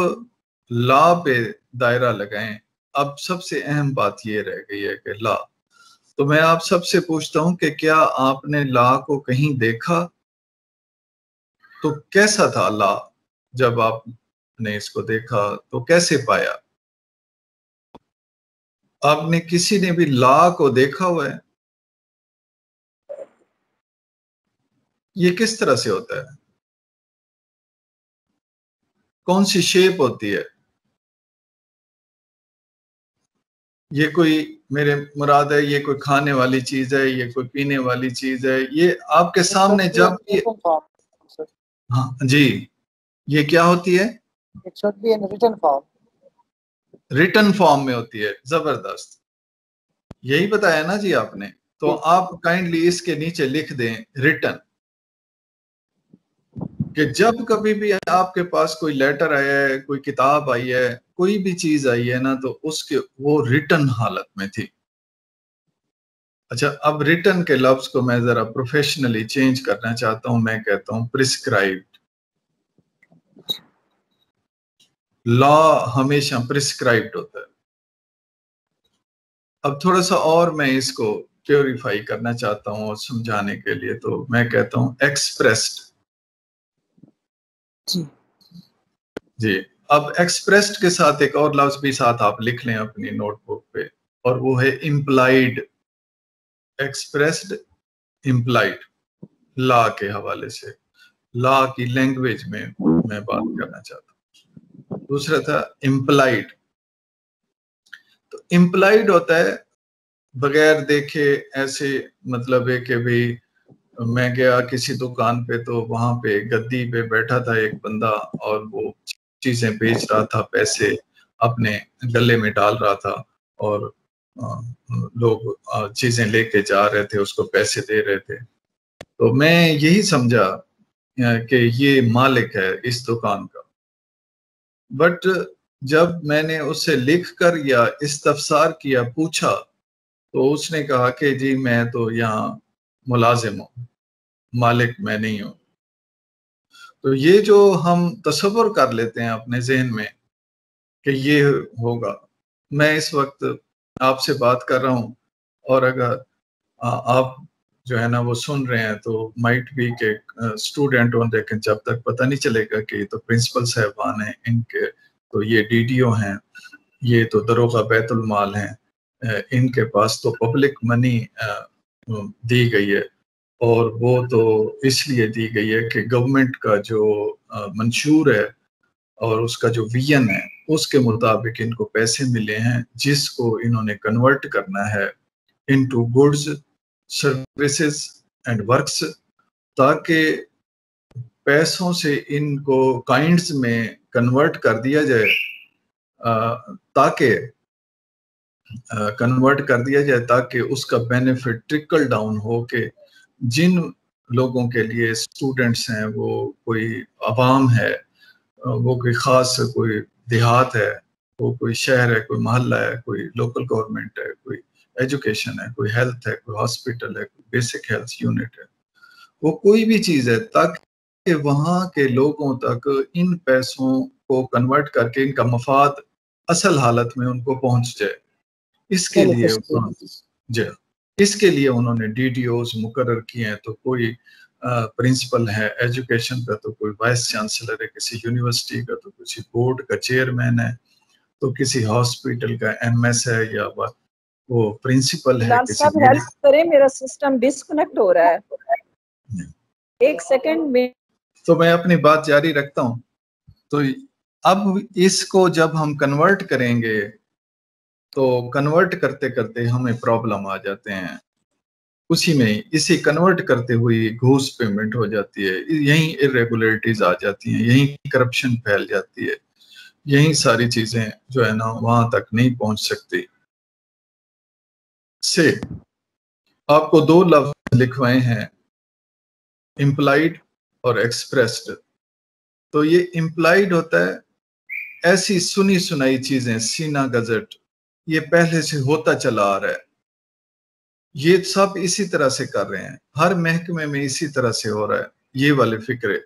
लॉ पे दायरा लगाएँ। अब सबसे अहम बात ये रह गई है कि लॉ तो मैं आप सबसे पूछता हूँ कि क्या आपने लॉ को कहीं देखा? तो कैसा था लॉ जब आपने इसको देखा तो कैसे पाया? आपने किसी ने भी ला को देखा हुआ है? ये किस तरह से होता है? कौन सी शेप होती है? ये कोई मेरे मुराद है ये कोई खाने वाली चीज़ है ये कोई पीने वाली चीज़ है ये आपके सामने जब ये हाँ जी। ये क्या होती है? It should be in written form. Written form में होती है ज़बरदस्त। यही बताया ना जी आपने तो आप काइंडली इसके नीचे लिख दें रिटर्न कि जब कभी भी आपके पास कोई लेटर आया है कोई किताब आई है कोई भी चीज़ आई है ना तो उसके वो रिटर्न हालत में थी। अच्छा अब रिटर्न के लफ्ज को मैं जरा प्रोफेशनली चेंज करना चाहता हूँ मैं कहता हूँ प्रिस्क्राइब्ड लॉ हमेशा प्रिस्क्राइब्ड होता है। अब थोड़ा सा और मैं इसको प्योरीफाई करना चाहता हूँ और समझाने के लिए तो मैं कहता हूँ एक्सप्रेस्ड जी। जी अब एक्सप्रेस्ड के साथ एक और लफ्ज भी साथ आप लिख लें अपनी नोटबुक पे और वो है इम्प्लाइड एक्सप्रेस्ड इम्प्लाइड लॉ के हवाले से। लॉ की लैंग्वेज में मैं बात करना चाहता हूँ। दूसरा था इम्प्लाइड तो इम्प्लाइड होता है, बगैर देखे ऐसे मतलब है कि भाई, मैं गया किसी दुकान पे तो वहाँ पे गद्दी पे बैठा था एक बंदा और वो चीज़ें बेच रहा था, पैसे अपने गले में डाल रहा था और लोग चीज़ें लेके जा रहे थे, उसको पैसे दे रहे थे। तो मैं यही समझा कि ये मालिक है इस दुकान का। बट जब मैंने उससे लिख कर या इस्तफसार किया, पूछा तो उसने कहा कि, जी, मैं तो यहाँ मुलाजिम हूँ, मालिक मैं नहीं हूँ। तो ये जो हम तस्वर कर लेते हैं अपने जहन में कि ये होगा, मैं इस वक्त आपसे बात कर रहा हूँ और अगर आप जो है ना, वो सुन रहे हैं तो माइट भी के स्टूडेंट हो, लेकिन जब तक पता नहीं चलेगा कि तो प्रिंसिपल साहबान हैं, इनके तो ये डीडीओ हैं, ये तो दरोगा बैतुल माल हैं इनके पास तो पब्लिक मनी दी गई है, और वो तो इसलिए दी गई है कि गवर्नमेंट का जो मंशूर है, और उसका जो विजन है, उसके मुताबिक इनको पैसे मिले हैं, जिसको इन्होंने कन्वर्ट करना है into goods services and works ताकि पैसों से इनको काइंड्स में कन्वर्ट कर दिया जाए ताकि कन्वर्ट कर दिया जाए, ताकि उसका बेनिफिट ट्रिकल डाउन हो के जिन लोगों के लिए स्टूडेंट्स हैं, वो कोई आवाम है वो कोई ख़ास कोई देहात है, वो कोई शहर है, कोई मोहल्ला है, कोई लोकल गवर्नमेंट है, कोई एजुकेशन है कोई हेल्थ है कोई हॉस्पिटल है कोई बेसिक हेल्थ यूनिट है वो कोई भी चीज़ है ताकि वहाँ के लोगों तक इन पैसों को कन्वर्ट करके इनका मफाद असल हालत में उनको पहुँच जाए। इसके लिए जी इसके लिए उन्होंने डी डी ओज मुकर किए हैं तो कोई प्रिंसिपल है एजुकेशन का तो कोई वाइस चांसलर है किसी यूनिवर्सिटी का तो किसी बोर्ड का चेयरमैन है तो किसी हॉस्पिटल का एमएस है या वो प्रिंसिपल है किसी हेल्प करें मेरा सिस्टम डिस्कनेक्ट हो रहा है। एक सेकंड में तो मैं अपनी बात जारी रखता हूँ। तो अब इसको जब हम कन्वर्ट करेंगे तो कन्वर्ट करते करते हमें प्रॉब्लम आ जाते हैं। उसी में इसे कन्वर्ट करते हुए घूस पेमेंट हो जाती है। यही इरेगुलरिटीज आ जाती हैं यही करप्शन फैल जाती है। यही सारी चीज़ें जो है ना वहाँ तक नहीं पहुँच सकती। से आपको दो लफ्ज लिखवाए हैं। इम्प्लाइड और एक्सप्रेस्ड तो ये इम्प्लाइड होता है, ऐसी सुनी सुनाई चीज़ें, सीना गजट, ये पहले से होता चला आ रहा है। ये सब इसी तरह से कर रहे हैं। हर महकमे में इसी तरह से हो रहा है, ये वाले फिक्रे।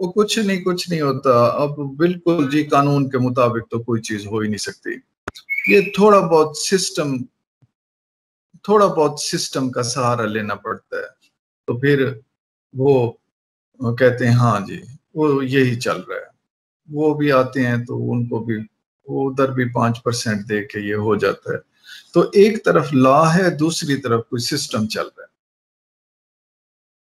वो कुछ नहीं कुछ नहीं होता। अब बिल्कुल जी कानून के मुताबिक तो कोई चीज़ हो ही नहीं सकती। ये थोड़ा बहुत सिस्टम थोड़ा बहुत सिस्टम का सहारा लेना पड़ता है। तो फिर वो, कहते हैं हाँ जी वो यही चल रहा है। वो भी आते हैं तो उनको भी उधर भी पाँच परसेंट दे के ये हो जाता है। तो एक तरफ़ ला है दूसरी तरफ़ कोई सिस्टम चल रहा है।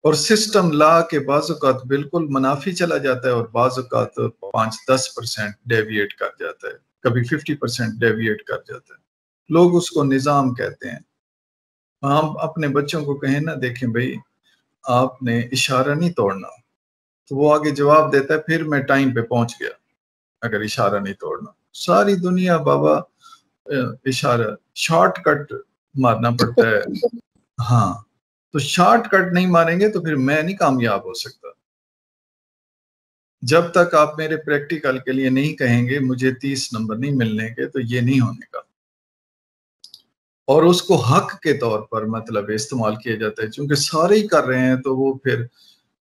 और सिस्टम ला के बाजुकात बिल्कुल मुनाफी चला जाता है और बाजुकात पाँच दस परसेंट डेविएट कर जाता है। कभी फिफ्टी परसेंट डेविएट कर जाता है। लोग उसको निज़ाम कहते हैं। हम अपने बच्चों को कहें ना देखें भाई आपने इशारा नहीं तोड़ना। तो वो आगे जवाब देता है फिर मैं टाइम पे पहुँच गया अगर इशारा नहीं तोड़ना। सारी दुनिया बाबा इशारा शॉर्टकट मारना पड़ता है। हाँ तो शॉर्टकट नहीं मारेंगे तो फिर मैं नहीं कामयाब हो सकता। जब तक आप मेरे प्रैक्टिकल के लिए नहीं कहेंगे मुझे तीस नंबर नहीं मिलने के तो ये नहीं होने का। और उसको हक के तौर पर मतलब इस्तेमाल किया जाता है। क्योंकि सारे ही कर रहे हैं तो वो फिर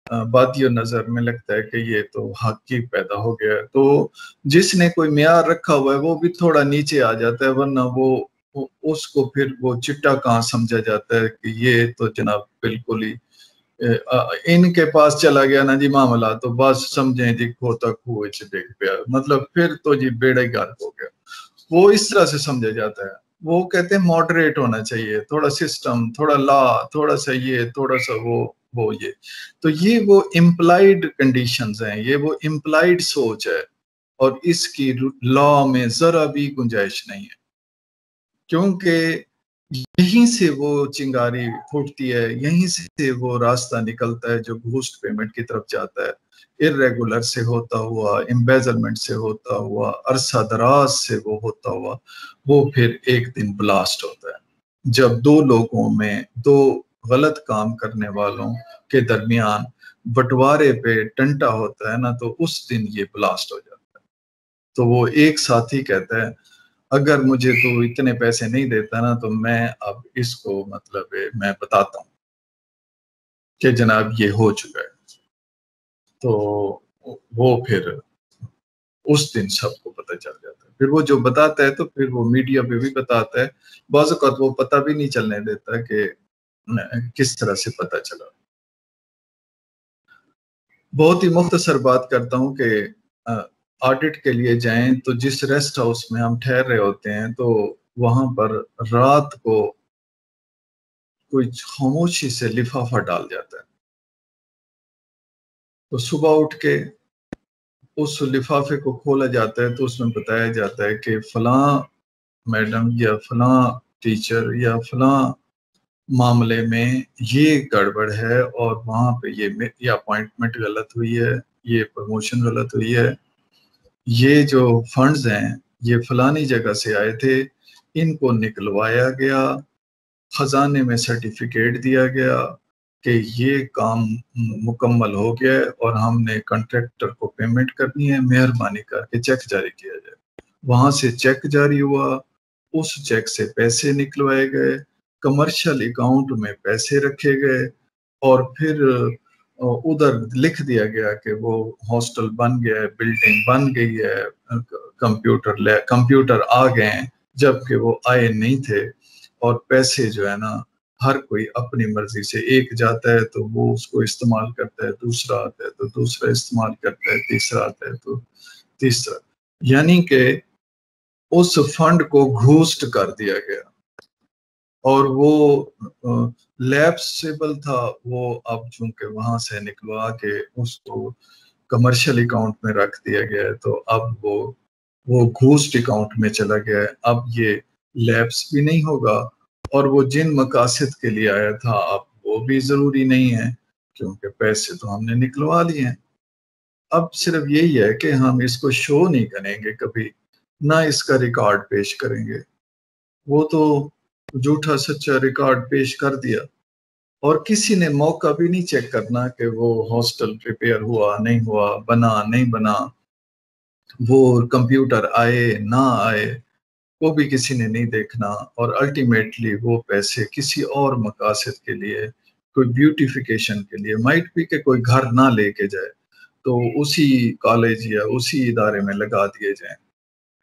बातियों नज़र में लगता है कि ये तो हक ही पैदा हो गया तो जिसने कोई म्यार रखा हुआ है, वो भी थोड़ा नीचे आ जाता है, वरना वो उसको फिर वो चिट्टा कहाँ समझा जाता है कि ये तो जनाब बिल्कुल ही इनके पास चला गया ना जी मामला तो बस समझे जी, खोता कुएँ च डिग पिया। मतलब फिर तो जी बेड़ा गर्क हो गया। वो इस तरह से समझा जाता है। वो कहते हैं मॉडरेट होना चाहिए। थोड़ा सिस्टम थोड़ा लॉ थोड़ा सा ये, थोड़ा सा वो वो ये। तो ये वो इम्प्लाइड कंडीशंस हैं, ये वो इम्प्लाइड सोच है। और इसकी लॉ में जरा भी गुंजाइश नहीं है। क्योंकि यहीं से वो चिंगारी फूटती है, यहीं से वो रास्ता निकलता है जो घूस्ट पेमेंट की तरफ़ जाता है। इरेगुलर से होता हुआ एम्बेजलमेंट से होता हुआ, अरसा दराज से वो होता हुआ, वो फिर एक दिन ब्लास्ट होता है। जब दो लोगों में दो गलत काम करने वालों के दरमियान बंटवारे पे टंटा होता है ना तो उस दिन ये ब्लास्ट हो जाता है। तो वो एक साथी कहता है, अगर मुझे तो इतने पैसे नहीं देता ना तो मैं अब इसको मतलब मैं बताता हूँ कि जनाब ये हो चुका है। तो वो फिर उस दिन सबको पता चल जाता है। फिर वो जो बताता है तो फिर वो मीडिया पे भी बताता है। बाज़ वो पता भी नहीं चलने देता कि किस तरह से पता चला। बहुत ही मुख्तसर बात करता हूँ कि ऑडिट के लिए जाएँ तो जिस रेस्ट हाउस में हम ठहर रहे होते हैं तो वहाँ पर रात को कोई खामोशी से लिफाफा डाल जाता है। तो सुबह उठ के उस लिफाफे को खोला जाता है तो उसमें बताया जाता है कि फला मैडम या फला टीचर या फला मामले में ये गड़बड़ है और वहाँ पे ये ये अपॉइंटमेंट गलत हुई है, ये प्रमोशन गलत हुई है। ये जो फंड्स हैं, ये फलानी जगह से आए थे, इनको निकलवाया गया, खजाने में सर्टिफिकेट दिया गया कि ये काम मुकम्मल हो गया है और हमने कॉन्ट्रैक्टर को पेमेंट करनी है, मेहरबानी करके चेक जारी किया जाए। वहाँ से चेक जारी हुआ, उस चेक से पैसे निकलवाए गए कमर्शियल अकाउंट में पैसे रखे गए और फिर उधर लिख दिया गया कि वो हॉस्टल बन गया है बिल्डिंग बन गई है कंप्यूटर ले कंप्यूटर आ गए जबकि वो आए नहीं थे और पैसे जो है ना हर कोई अपनी मर्ज़ी से एक जाता है तो वो उसको इस्तेमाल करता है, दूसरा आता है तो दूसरा इस्तेमाल करता है, तीसरा आता है तो तीसरा। यानी कि उस फंड को घूस्ट कर दिया गया। और वो लैप्सेबल था, वो अब चूँकि वहाँ से निकलवा के उसको कमर्शियल अकाउंट में रख दिया गया है तो अब वो वो घूस्ट अकाउंट में चला गया है। अब ये लैब्स भी नहीं होगा और वो जिन मकासद के लिए आया था अब वो भी ज़रूरी नहीं है, क्योंकि पैसे तो हमने निकलवा लिए हैं। अब सिर्फ़ यही है कि हम इसको शो नहीं करेंगे कभी, ना इसका रिकॉर्ड पेश करेंगे। वो तो झूठा सच्चा रिकॉर्ड पेश कर दिया। और किसी ने मौका भी नहीं चेक करना कि वो हॉस्टल प्रिपेयर हुआ, नहीं हुआ, बना, नहीं बना। वो कंप्यूटर आए, ना आए वो भी किसी ने नहीं देखना और अल्टीमेटली वो पैसे किसी और मकासद के लिए, कोई ब्यूटिफिकेशन के लिए माइट भी के कोई घर ना लेके जाए तो उसी कॉलेज या उसी इदारे में लगा दिए जाए।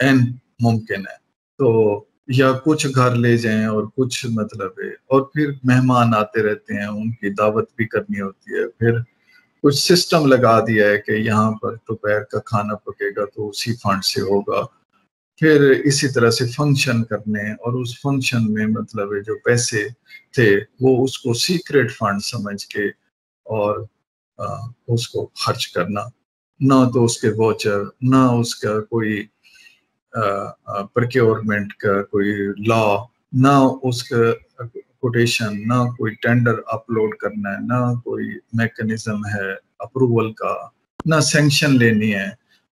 एन मुमकिन है। तो या कुछ घर ले जाएँ और कुछ मतलब है, और फिर मेहमान आते रहते हैं, उनकी दावत भी करनी होती है, फिर कुछ सिस्टम लगा दिया है कि यहाँ पर दोपहर का खाना पकेगा तो उसी फंड से होगा फिर इसी तरह से फ़ंक्शन करने और उस फ़ंक्शन में मतलब जो पैसे थे वो उसको सीक्रेट फंड समझ के और आ, उसको खर्च करना। ना तो उसके वोचर ना उसका कोई प्रक्योरमेंट का कोई लॉ ना उसका कोटेशन ना कोई टेंडर अपलोड करना है ना कोई मैकेनिज्म है अप्रूवल का ना सेंक्शन लेनी है।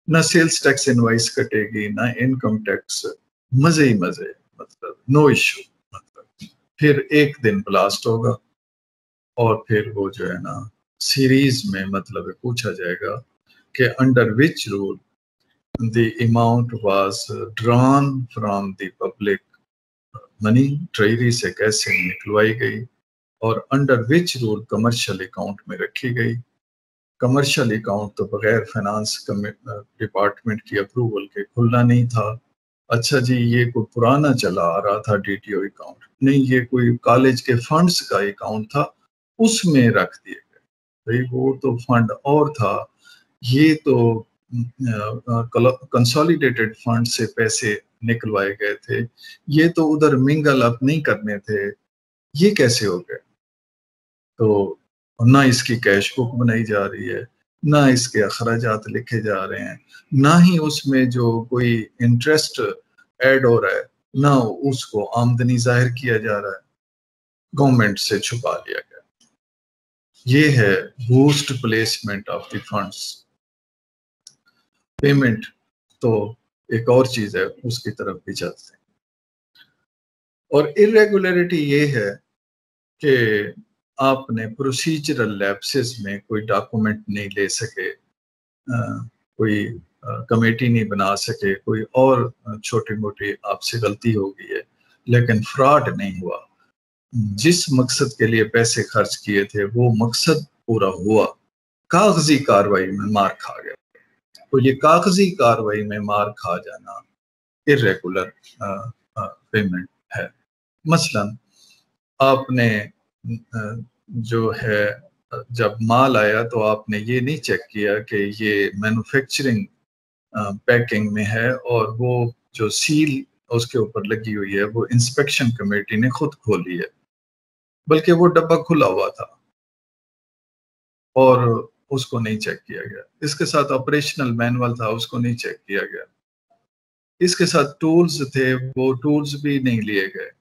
ना सेल्स टैक्स इनवाइस कटेगी, ना इनकम टैक्स मज़े ही मज़े मतलब नो इश्यू मतलब। फिर एक दिन ब्लास्ट होगा और फिर वो जो है ना सीरीज़ में मतलब पूछा जाएगा कि under which rule the amount was drawn from the public money treasury से कैसे निकलवाई गई और under which rule commercial account में रखी गई। कमर्शियल अकाउंट तो बगैर फाइनेंस डिपार्टमेंट की अप्रूवल के खुलना नहीं था। अच्छा जी, ये कोई पुराना चला आ रहा था डीटीओ अकाउंट नहीं, ये कोई कॉलेज के फंड्स का अकाउंट था, उसमें रख दिए गए। भाई, वो तो फंड और था। ये तो कंसोलिडेटेड फंड से पैसे निकलवाए गए थे। ये तो उधर मिंगल अप नहीं करने थे। ये कैसे हो गए तो ना इसकी कैश बुक बनाई जा रही है, ना इसके अखराज लिखे जा रहे हैं, ना ही उसमें जो कोई इंटरेस्ट ऐड हो रहा है, ना उसको आमदनी ज़ाहिर किया जा रहा है। गवर्नमेंट से छुपा लिया गया। ये है boost placement of the funds payment तो एक और चीज़ है, उसकी तरफ़ भी चलते हैं। और इरेगुलरिटी ये है कि आपने प्रोसीजरल लैप्सेस में कोई डॉक्यूमेंट नहीं ले सके कोई कमेटी नहीं बना सके, कोई और छोटी मोटी आपसे गलती हो गई है, लेकिन फ्रॉड नहीं हुआ। जिस मकसद के लिए पैसे खर्च किए थे, वो मकसद पूरा हुआ। कागज़ी कार्रवाई में मार खा गया। तो ये कागज़ी कार्रवाई में मार खा जाना इरेगुलर पेमेंट है। मसलन, आपने जो है, जब माल आया तो आपने ये नहीं चेक किया कि ये मैन्युफैक्चरिंग पैकिंग में है और वो जो सील उसके ऊपर लगी हुई है, वो इंस्पेक्शन कमेटी ने खुद खोली है। बल्कि वो डब्बा खुला हुआ था और उसको नहीं चेक किया गया। इसके साथ ऑपरेशनल मैनुअल था, उसको नहीं चेक किया गया। इसके साथ टूल्स थे, वो टूल्स भी नहीं लिए गए।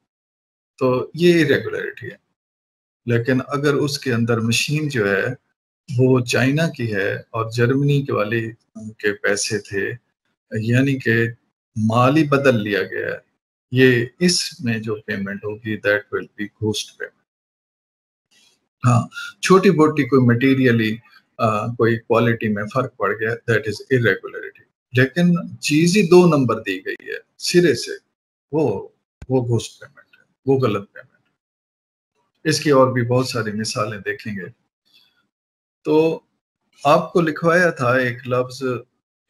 तो ये इरेगुलरिटी है। लेकिन अगर उसके अंदर मशीन जो है, वो चाइना की है और जर्मनी के वाले के पैसे थे, यानी कि माल ही बदल लिया गया है, ये इसमें जो पेमेंट होगी that will be ghost payment हाँ छोटी मोटी कोई मटेरियली कोई क्वालिटी में फ़र्क पड़ गया दैट इज़ इरेगुलरिटी लेकिन चीज़ ही दो नंबर दी गई है, सिरे से, वो वो घोस्ट पेमेंट है, वो गलत पेमेंट इसकी और भी बहुत सारी मिसालें देखेंगे। तो आपको लिखवाया था एक लफ्ज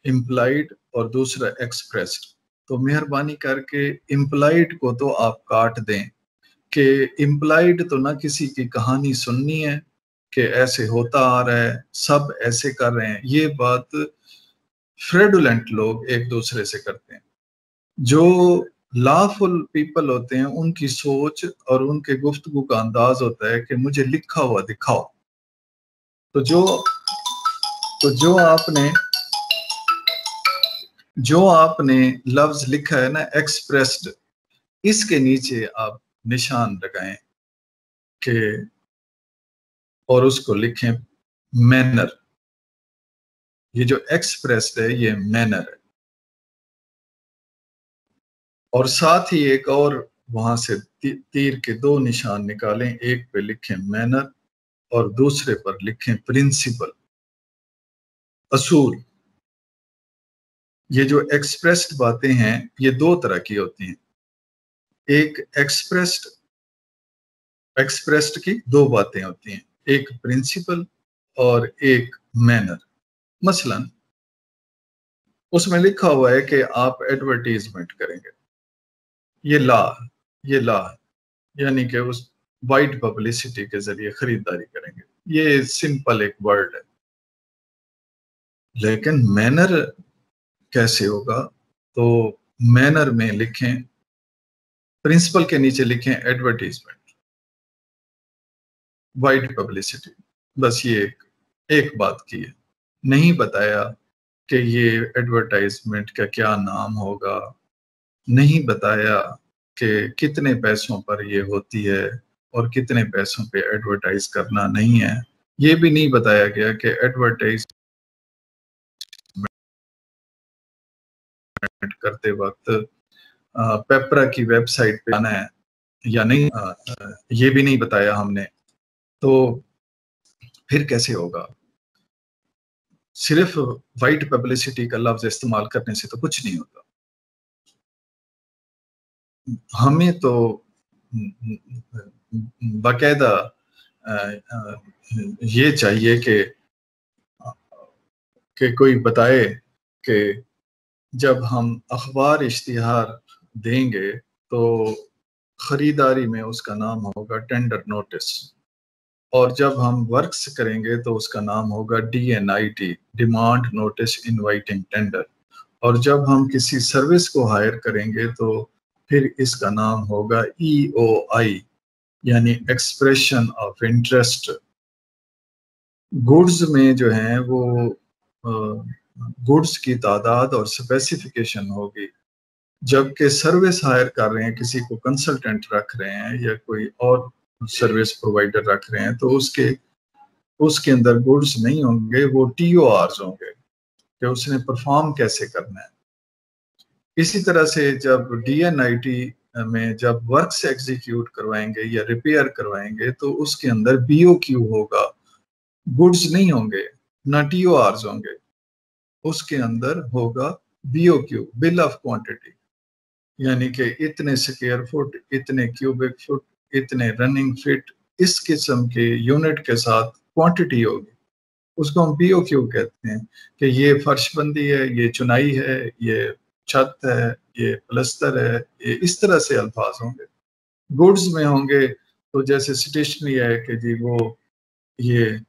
इम्प्लाइड और दूसरा एक्सप्रेस्ड तो मेहरबानी करके इम्प्लाइड को तो आप काट दें कि इम्प्लाइड तो ना किसी की कहानी सुननी है, कि ऐसे होता आ रहा है, सब ऐसे कर रहे हैं। ये बात फ्रेडुलेंट लोग एक दूसरे से करते हैं। जो लाफुल पीपल होते हैं, उनकी सोच और उनके गुफ्तगु का अंदाज होता है कि मुझे लिखा हुआ दिखाओ। तो जो तो जो आपने जो आपने लफ्ज लिखा है ना एक्सप्रेस्ड इसके नीचे आप निशान लगाएँ के, और उसको लिखें मैनर ये जो एक्सप्रेस्ड है, ये मैनर है। और साथ ही एक और वहाँ से तीर के दो निशान निकालें, एक पे लिखें मैनर और दूसरे पर लिखें प्रिंसिपल। असूल। ये जो एक्सप्रेस्ड बातें हैं, ये दो तरह की होती हैं। एक एक्सप्रेस्ड एक्सप्रेस्ड की दो बातें होती हैं, एक प्रिंसिपल और एक मैनर मसलन, उसमें लिखा हुआ है कि आप एडवर्टीजमेंट करेंगे। ये ला ये ला, यानी कि उस वाइड पब्लिसिटी के ज़रिए खरीदारी करेंगे। ये सिंपल एक वर्ड है। लेकिन मैनर कैसे होगा? तो मैनर में लिखें प्रिंसिपल के नीचे लिखें एडवर्टीजमेंट वाइड पब्लिसिटी बस ये एक एक बात की है। नहीं बताया कि ये एडवर्टाइजमेंट का क्या नाम होगा? नहीं बताया कि कितने पैसों पर ये होती है और कितने पैसों पे एडवर्टाइज करना नहीं है। ये भी नहीं बताया गया कि एडवर्टाइज करते वक्त पेपरा की वेबसाइट पे आना है या नहीं ये भी नहीं बताया हमने। तो फिर कैसे होगा? सिर्फ़ वाइट पब्लिसिटी का लफ्ज इस्तेमाल करने से तो कुछ नहीं होता। हमें तो बाकायदा ये चाहिए कि कि कोई बताए कि जब हम अखबार इश्तिहार देंगे तो खरीदारी में उसका नाम होगा टेंडर नोटिस। और जब हम वर्क्स करेंगे तो उसका नाम होगा D N I T demand notice inviting tender. और जब हम किसी सर्विस को हायर करेंगे तो फिर इसका नाम होगा ई ओ आई यानी एक्सप्रेशन ऑफ़ इंटरेस्ट गुड्स में जो है वो गुड्स की तादाद और स्पेसिफिकेशन होगी। जबकि सर्विस हायर कर रहे हैं, किसी को कंसल्टेंट रख रहे हैं या कोई और सर्विस प्रोवाइडर रख रहे हैं तो उसके उसके अंदर गुड्स नहीं होंगे, वो टी ओ आर होंगे, कि उसने परफॉर्म कैसे करना है। इसी तरह से जब डीएनआईटी में जब वर्क एग्जीक्यूट करवाएँगे या रिपेयर करवाएँगे तो उसके अंदर बीओ क्यू होगा। गुड्स नहीं होंगे, ना टीओ आर्स होंगे। उसके अंदर होगा B O Q bill of quantity यानी कि इतने स्क्वेयर फुट इतने क्यूबिक फुट इतने रनिंग फिट इस किस्म के यूनिट के साथ क्वांटिटी होगी। उसको हम बीओ क्यू कहते हैं कि ये फर्शबंदी है, ये चुनाई है, ये छत है, ये प्लस्तर है, ये इस तरह से अल्फाज होंगे। गुड्स में होंगे तो जैसे स्टेशनरी है कि जी वो ये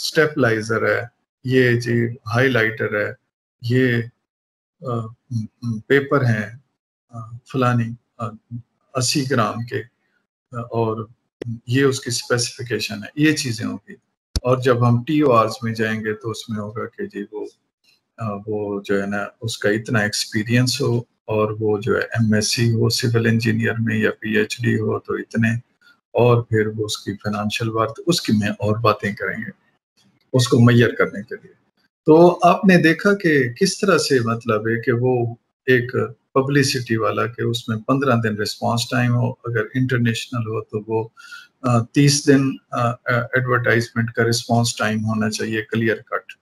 स्टेपलाइजर है, ये जी हाइलाइटर है, ये पेपर हैं फलानी अस्सी ग्राम के और ये उसकी स्पेसिफिकेशन है, ये चीज़ें होंगी। और जब हम टी में जाएँगे तो उसमें होगा कि जी वो वो जो है ना, उसका इतना एक्सपीरियंस हो और वो जो है एमएससी हो सिविल इंजीनियर में या पीएचडी हो तो इतने और फिर वो उसकी फाइनेंशियल वर्थ उसकी में और बातें करेंगे, उसको मैयर करने के लिए। तो आपने देखा कि किस तरह से मतलब है कि वो एक पब्लिसिटी वाला कि उसमें पंद्रह दिन रिस्पांस टाइम हो, अगर इंटरनेशनल हो तो वो तीस दिन एडवर्टाइजमेंट का रिस्पांस टाइम होना चाहिए क्लियर कट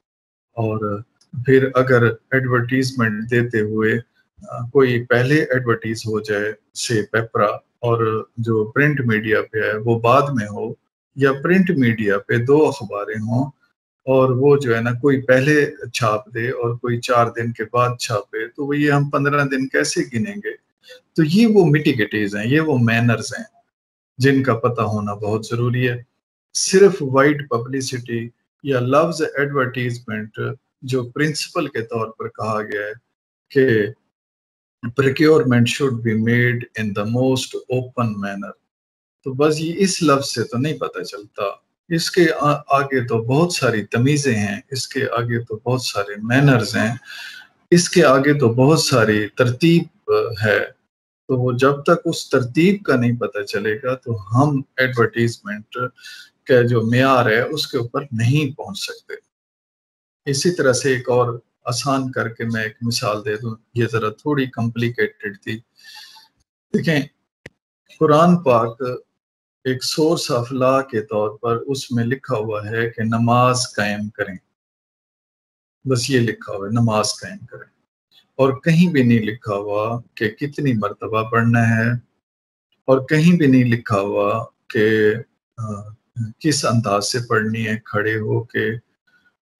और फिर अगर एडवर्टीजमेंट देते हुए कोई पहले एडवर्टीज हो जाए, से पेपरा और जो प्रिंट मीडिया पे है, वो बाद में हो, या प्रिंट मीडिया पे दो अखबारें हों, और वो जो है ना, कोई पहले छाप दे और कोई चार दिन के बाद छापे तो वो ये हम पंद्रह दिन कैसे गिनेंगे? तो ये वो मिटिगेटिव हैं, ये वो मैनर्स हैं, जिनका पता होना बहुत ज़रूरी है। सिर्फ़ वाइड पब्लिसिटी या लव्स एडवर्टीजमेंट जो प्रिंसिपल के तौर पर कहा गया है कि procurement should be made in the most open manner तो बस ये इस लफ्ज से तो नहीं पता चलता। इसके आ, आगे तो बहुत सारी तमीज़ें हैं इसके आगे तो बहुत सारे मैनर्स हैं इसके आगे तो बहुत सारी तरतीब है। तो वो जब तक उस तरतीब का नहीं पता चलेगा तो हम एडवर्टीजमेंट का जो मैार है उसके ऊपर नहीं पहुँच सकते। इसी तरह से एक और आसान करके मैं एक मिसाल दे दूँ, ये ज़रा थोड़ी कॉम्प्लिकेटेड थी। देखें, कुरान पाक एक सोर्स ऑफ़ लॉ के तौर पर उसमें लिखा हुआ है कि नमाज़ कायम करें। बस ये लिखा हुआ है, नमाज़ कायम करें। और कहीं भी नहीं लिखा हुआ कि कितनी मरतबा पढ़ना है, और कहीं भी नहीं लिखा हुआ कि किस अंदाज से पढ़नी है, खड़े हो के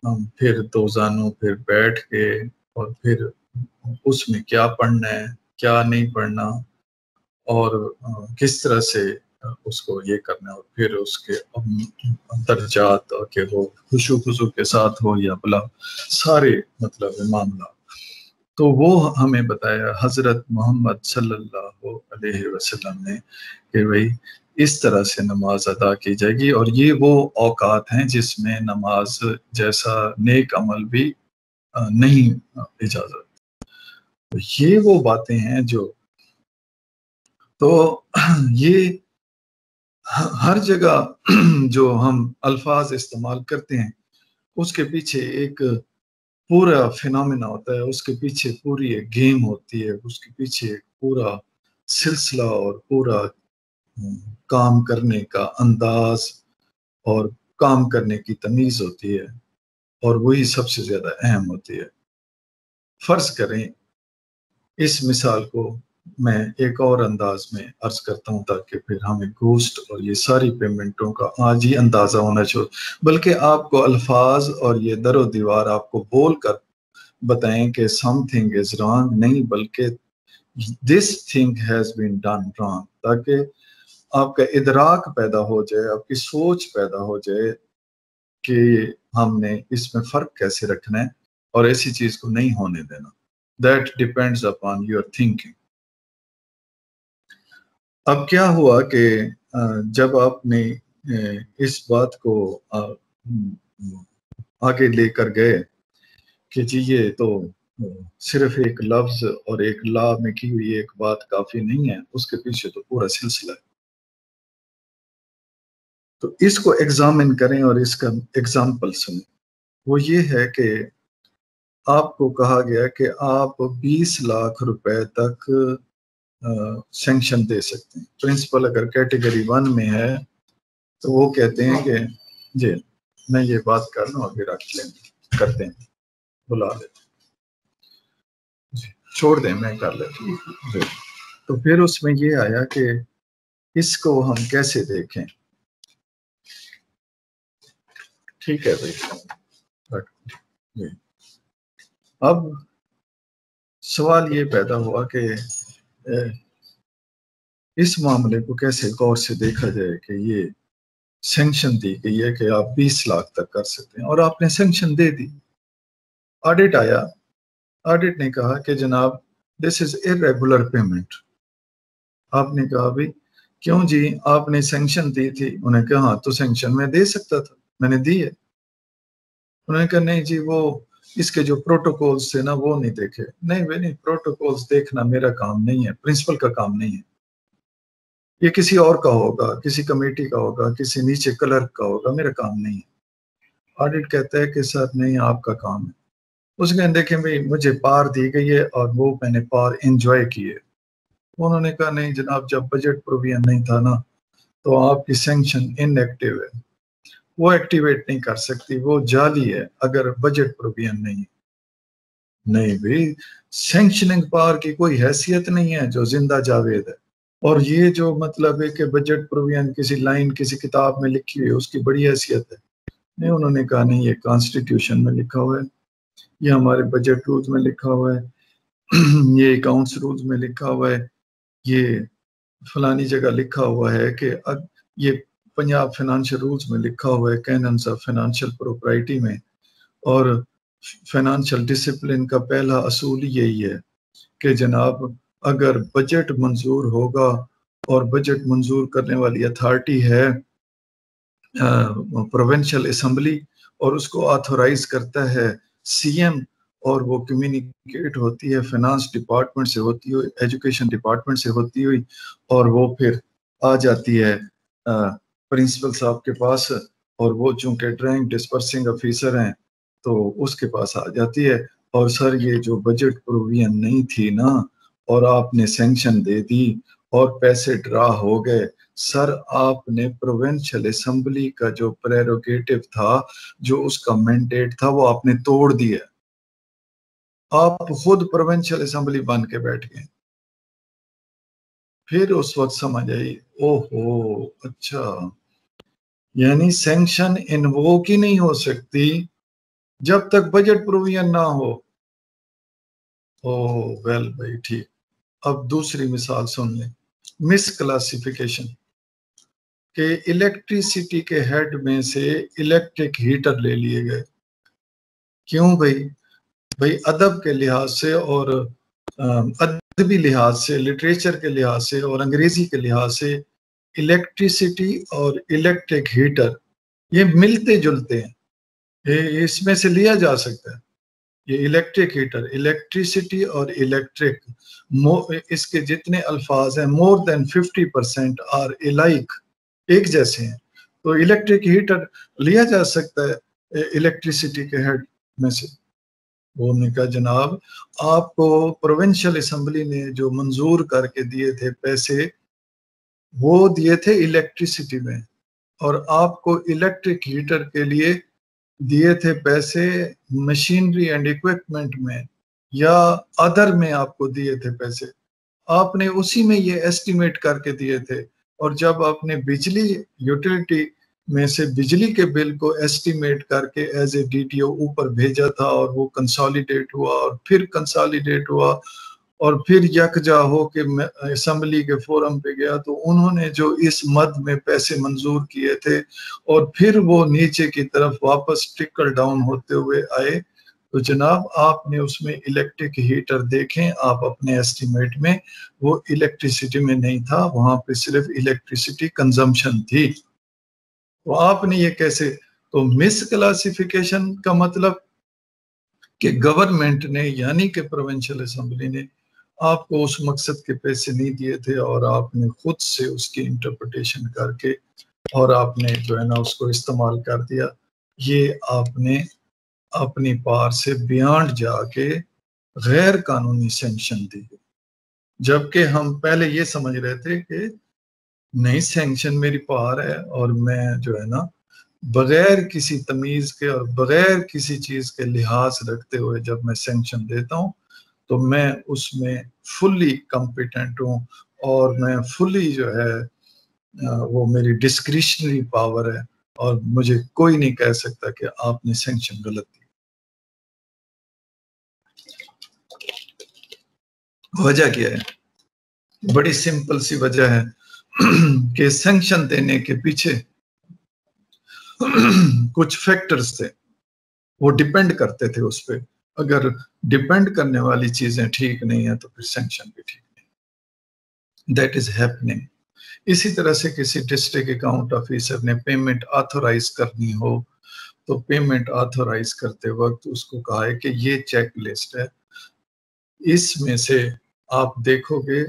फिर दो जानों, फिर बैठ के और फिर उसमें क्या पढ़ना है, क्या नहीं पढ़ना और किस तरह से उसको ये करना और फिर उसके दर्जात के वो खुशू खुशू के साथ हो या भला, सारे मतलब मामला। तो वो हमें बताया, हज़रत मोहम्मद सल्लल्लाहु अलैहि वसल्लम ने कि भाई इस तरह से नमाज़ अदा की जाएगी और ये वो औकात हैं जिसमें नमाज़ जैसा नेक अमल भी नहीं इजाज़त। तो ये वो बातें हैं जो तो ये हर जगह जो हम अल्फाज इस्तेमाल करते हैं, उसके पीछे एक पूरा फिनमिना होता है, उसके पीछे पूरी एक गेम होती है, उसके पीछे पूरा सिलसिला और पूरा काम करने का अंदाज और काम करने की तमीज होती है और वही सबसे ज़्यादा अहम होती है। फ़र्ज़ करें, इस मिसाल को मैं एक और अंदाज में अर्ज़ करता हूँ ताकि फिर हमें गोस्ट और ये सारी पेमेंटों का आज ही अंदाज़ा होना चाहिए। बल्कि आपको अल्फाज और ये दरो दीवार आपको बोल कर बताएँ कि समथिंग इज़ रॉन्ग नहीं बल्कि this thing has been done wrong ताकि आपका इदराक पैदा हो जाए, आपकी सोच पैदा हो जाए कि हमने इसमें फ़र्क कैसे रखना है और ऐसी चीज़ को नहीं होने देना। That depends upon your thinking अब क्या हुआ कि जब आपने इस बात को आगे लेकर गए कि जी ये तो सिर्फ़ एक लफ्ज और एक ला में की हुई एक बात काफ़ी नहीं है, उसके पीछे तो पूरा सिलसिला है। तो इसको एग्जामिन करें और इसका एग्ज़ाम्पल सुने। वो ये है कि आपको कहा गया कि आप 20 लाख रुपए तक सेंक्शन दे सकते हैं। प्रिंसिपल अगर कैटेगरी वन में है तो वो कहते हैं कि, जी, मैं ये बात कर लूँ अभी रख लेंगे करते हैं, बुला लेते छोड़ दें, मैं कर लेता हूँ। तो फिर उसमें ये आया कि इसको हम कैसे देखें? ठीक है भाई। अब सवाल ये पैदा हुआ कि इस मामले को कैसे गौर से देखा जाए कि ये सेंक्शन दी गई है कि आप 20 लाख तक कर सकते हैं। और आपने सेंक्शन दे दी। ऑडिट आया। ऑडिट ने कहा कि जनाब दिस इज़ इरेगुलर पेमेंट आपने कहा, भाई, क्यों जी? आपने सेंक्शन दी थी। उन्हें कहा हाँ तो सेंक्शन में दे सकता था। मैंने दी है उन्होंने कहा, नहीं जी, वो इसके जो प्रोटोकॉल्स थे ना, वो नहीं देखे। नहीं भाई, नहीं प्रोटोकॉल्स देखना मेरा काम नहीं है प्रिंसिपल का काम नहीं है। ये किसी और का होगा, किसी कमेटी का होगा, किसी नीचे क्लर्क का होगा, मेरा काम नहीं है। ऑडिट कहता है कि, सर, नहीं, आपका काम है। उसके देखें भाई, मुझे पार दी गई है और वो मैंने पार इंजॉय किए उन्होंने कहा, नहीं जनाब, जब बजट प्रोविज़न नहीं था ना तो आपकी सेंक्शन इनएक्टिव है। वो एक्टिवेट नहीं कर सकती, वो जाली है, अगर बजट प्रोविज़न नहीं नहीं भाई सेंक्शनिंग पावर की कोई हैसियत नहीं है जो ज़िंदा जावेद है। और ये जो मतलब है कि बजट प्रोविज़न किसी लाइन किसी किताब में लिखी हुई है, उसकी बड़ी हैसियत है। नहीं, उन्होंने कहा नहीं, ये कॉन्स्टिट्यूशन में लिखा हुआ है। ये हमारे बजट रूल्स में लिखा हुआ है। ये अकाउंट्स रूल्स में लिखा हुआ है। ये फलानी जगह लिखा हुआ है कि अब ये पंजाब फाइनेंशियल रूल्स में लिखा हुआ है कैनन्स ऑफ़ फाइनेंशियल प्रोपराइटी में। और फाइनेंशियल डिसिप्लिन का पहला असूल यही है कि जनाब, अगर बजट मंजूर होगा और बजट मंजूर करने वाली अथॉरिटी है प्रोविंशियल असम्बली और उसको ऑथोराइज करता है सीएम और वो कम्युनिकेट होती है फाइनेंस डिपार्टमेंट से होती हुई एजुकेशन डिपार्टमेंट से होती हुई और वो फिर आ जाती है प्रिंसिपल साहब के पास, और वो चूँकि ड्राइंग डिस्पर्सिंग ऑफिसर हैं तो उसके पास आ जाती है। और सर, ये जो बजट प्रोविज़न नहीं थी ना, और आपने सेंक्शन दे दी, और पैसे ड्रा हो गए। सर, आपने प्रोविंशियल असम्बली का जो प्रेरोगेटिव था, जो उसका मैंडेट था, वो आपने तोड़ दिया। आप खुद प्रोविंशियल असम्बली बन के बैठ गए। फिर उस वक्त समझ आई, ओहो अच्छा। यानी सैंक्शन इन्वोक ही नहीं हो सकती जब तक बजट प्रोविज़न ना हो। ओ वेल भाई, ठीक। अब दूसरी मिसाल सुन लें। मिस क्लासिफिकेशन के इलेक्ट्रिसिटी के हेड में से इलेक्ट्रिक हीटर ले लिए गए। क्यों भाई? भाई, अदब के लिहाज से और अदबी लिहाज से लिटरेचर के लिहाज से और अंग्रेज़ी के लिहाज से इलेक्ट्रिसिटी और इलेक्ट्रिक हीटर, ये मिलते जुलते हैं। ये इसमें से लिया जा सकता है। ये इलेक्ट्रिक हीटर, इलेक्ट्रिसिटी और इलेक्ट्रिक इसके जितने अल्फाज हैं, more than fifty percent are alike एक जैसे हैं। तो इलेक्ट्रिक हीटर लिया जा सकता है इलेक्ट्रिसिटी के हेड में से। वो कहा, जनाब, आपको प्रोविंशियल असम्बली ने जो मंजूर करके दिए थे पैसे वो दिए थे इलेक्ट्रिसिटी में। और आपको इलेक्ट्रिक हीटर के लिए दिए थे पैसे मशीनरी एंड इक्विपमेंट में, या अदर में आपको दिए थे पैसे। आपने उसी में ये एस्टिमेट करके दिए थे। और जब आपने बिजली यूटिलिटी में से बिजली के बिल को एस्टिमेट करके एज ए डी ऊपर भेजा था और वो कंसोलिडेट हुआ और फिर कंसोलिडेट हुआ और फिर यकजा हो के असम्बली के फोरम पे गया तो उन्होंने जो इस मद में पैसे मंजूर किए थे और फिर वो नीचे की तरफ़ वापस टिकल डाउन होते हुए आए। तो जनाब, आपने उसमें इलेक्ट्रिक हीटर देखें, आप अपने एस्टिमेट में, वो इलेक्ट्रिसिटी में नहीं था, वहाँ पे सिर्फ़ इलेक्ट्रिसिटी कंजम्पशन थी। तो आपने ये कैसे तो मिस क्लासिफिकेशन का मतलब कि गवर्नमेंट ने, यानी कि प्रोविंशियल असम्बली ने आपको उस मकसद के पैसे नहीं दिए थे और आपने खुद से उसकी इंटरप्रटेशन करके और आपने जो है ना उसको इस्तेमाल कर दिया। ये आपने अपनी पार से बियॉन्ड जाके गैर कानूनी सेंक्शन दी। जबकि हम पहले ये समझ रहे थे कि नहीं सेंक्शन मेरी पार है और मैं जो है ना बगैर किसी तमीज के और बगैर किसी चीज़ के लिहाज रखते हुए जब मैं सेंक्शन देता हूँ तो मैं उसमें फुल्ली कॉम्पिटेंट हूँ और मैं फुल्ली जो है वो मेरी डिस्क्रिशनरी पावर है और मुझे कोई नहीं कह सकता कि आपने सेंक्शन गलत दी वजह क्या है? बड़ी सिंपल सी वजह है कि सेंक्शन देने के पीछे कुछ फैक्टर्स थे, वो डिपेंड करते थे उस पर अगर डिपेंड करने वाली चीज़ें ठीक नहीं है तो फिर सेंक्शन भी ठीक नहीं दैट इज़ हैपनिंग इसी तरह से किसी डिस्ट्रिक्ट अकाउंट ऑफिसर ने पेमेंट ऑथोराइज करनी हो तो पेमेंट ऑथोराइज करते वक्त उसको कहा है कि ये चेक लिस्ट है। इसमें से आप देखोगे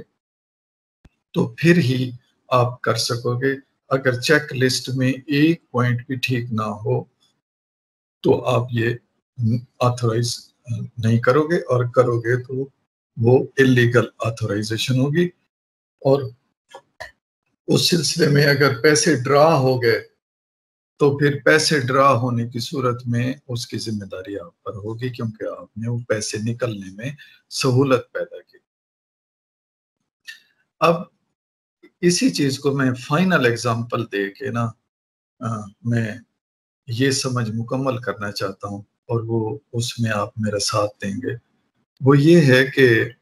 तो फिर ही आप कर सकोगे। अगर चेक लिस्ट में एक पॉइंट भी ठीक ना हो तो आप ये ऑथोराइज नहीं करोगे और करोगे तो वो इलीगल ऑथोराइजेशन होगी। और उस सिलसिले में अगर पैसे ड्रा हो गए तो फिर पैसे ड्रा होने की सूरत में उसकी ज़िम्मेदारी आप पर होगी क्योंकि आपने वो पैसे निकलने में सहूलत पैदा की। अब इसी चीज़ को मैं फाइनल एग्जांपल दे के ना आ, मैं ये समझ मुकम्मल करना चाहता हूँ। और वो उसमें आप मेरा साथ देंगे। वो ये है कि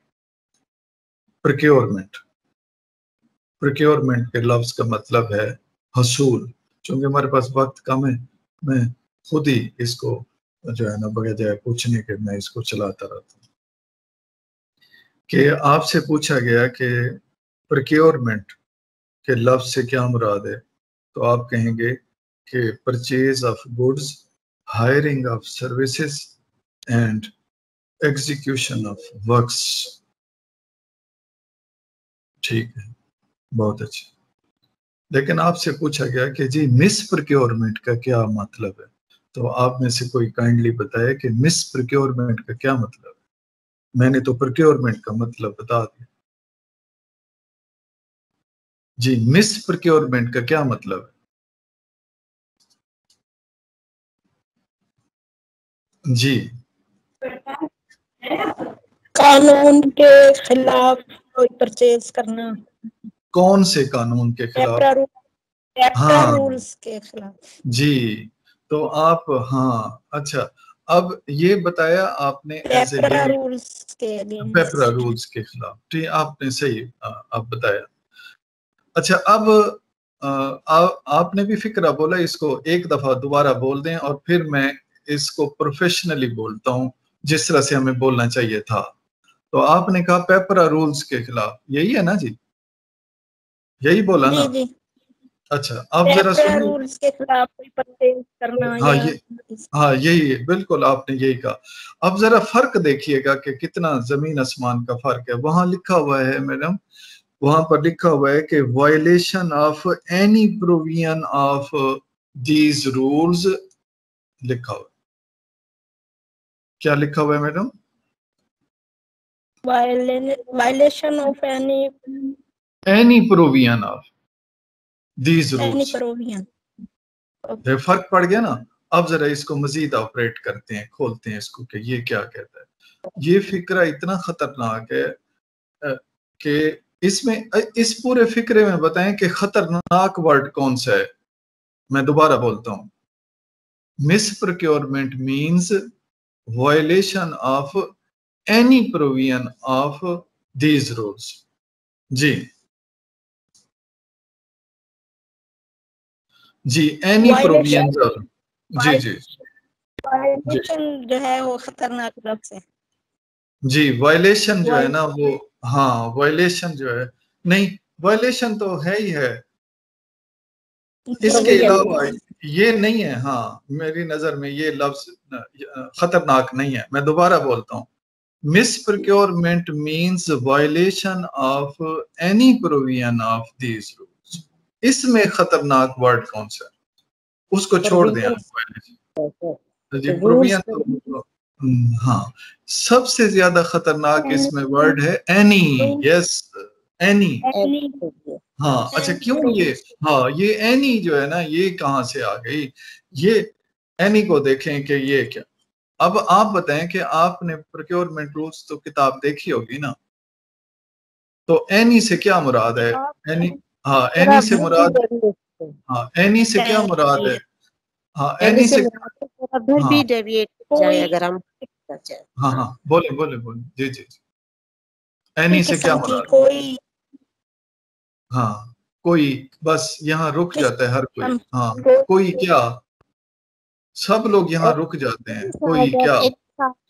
प्रोक्योरमेंट प्रोक्योरमेंट के लफ्ज का मतलब है हसूल चूँकि हमारे पास वक्त कम है। मैं खुद ही इसको जो है ना, बगैर पूछने के मैं इसको चलाता रहता हूँ। कि आपसे पूछा गया कि प्रोक्योरमेंट के लफ्ज से क्या मुराद है? तो आप कहेंगे कि purchase of goods hiring of services and execution of works. ठीक है, बहुत अच्छा। लेकिन आपसे पूछा गया कि जी मिस प्रोक्योरमेंट का क्या मतलब है? तो आप में से कोई काइंडली बताया कि मिस प्रोक्योरमेंट का क्या मतलब है? मैंने तो प्रोक्योरमेंट का मतलब बता दिया। जी मिस प्रोक्योरमेंट का क्या मतलब है? जी। कानून के खिलाफ कोई परचेज करना। कौन से कानून के खिलाफ? हाँ। रूल्स के खिलाफ। जी तो आप हाँ अच्छा अब ये बताया आपने ऐसे रूल्स के पेपरा रूल्स के खिलाफ। ठीक आपने सही आप बताया। अच्छा अब आ, आपने भी फिक्रा बोला इसको एक दफ़ा दोबारा बोल दें और फिर मैं इसको प्रोफेशनली बोलता हूँ जिस तरह से हमें बोलना चाहिए था। तो आपने कहा पेपरा रूल्स के खिलाफ। यही है ना जी? यही बोला ना? जी। अच्छा अब जरा सुनिए। के खिलाफ कोई करना हाँ ये हाँ यही है बिल्कुल आपने यही कहा। अब जरा फ़र्क देखिएगा कि कितना ज़मीन आसमान का फ़र्क है। वहाँ लिखा हुआ है मैडम वहाँ पर लिखा हुआ है कि violation of any provision of these rules लिखा हुआ क्या लिखा हुआ है madam? Violation of any any provision of these rules फ़र्क पड़ गया ना? अब जरा इसको मजीद ऑपरेट करते हैं खोलते हैं इसको कि ये क्या कहता है। ये फिक्रा इतना खतरनाक है कि इसमें इस पूरे फिक्रे में बताएँ कि खतरनाक वर्ड कौन सा है? मैं दोबारा बोलता हूँ। Misprocurement means violation of any provision of these rules जी जी एनी प्रोविज़न जी जी जो है वो खतरनाक लफ्ज है जी वायलेशन जो है ना वो हाँ वायलेशन जो है नहीं वायलेशन तो है ही है। इसके अलावा ये नहीं है हाँ मेरी नज़र में ये लफ्ज खतरनाक नहीं है। मैं दोबारा बोलता हूँ। Misprocurement means violation of any provision of these rule इसमें खतरनाक वर्ड कौन सा उसको छोड़ दें जी प्रोविज़न तो हम्म, हाँ। सबसे ज़्यादा खतरनाक इसमें वर्ड है एनी यस एनी हाँ अच्छा क्यों ये? हाँ ये एनी जो है ना ये कहाँ से आ गई? ये एनी को देखें कि ये क्या? अब आप बताएँ कि आपने प्रोक्योरमेंट रूल्स तो किताब देखी होगी ना? तो एनी से क्या मुराद है? एनी हाँ एनी से मुराद हाँ एनी से क्या मुराद है? हाँ एनी से भी डेविएट जाए अगर हम हाँ। हाँ बोले बोले बोले जी जी एनी से क्या मुराद कोई हाँ कोई बस यहाँ रुक जाता है हर कोई। हाँ कोई क्या? सब लोग यहाँ रुक जाते हैं कोई क्या?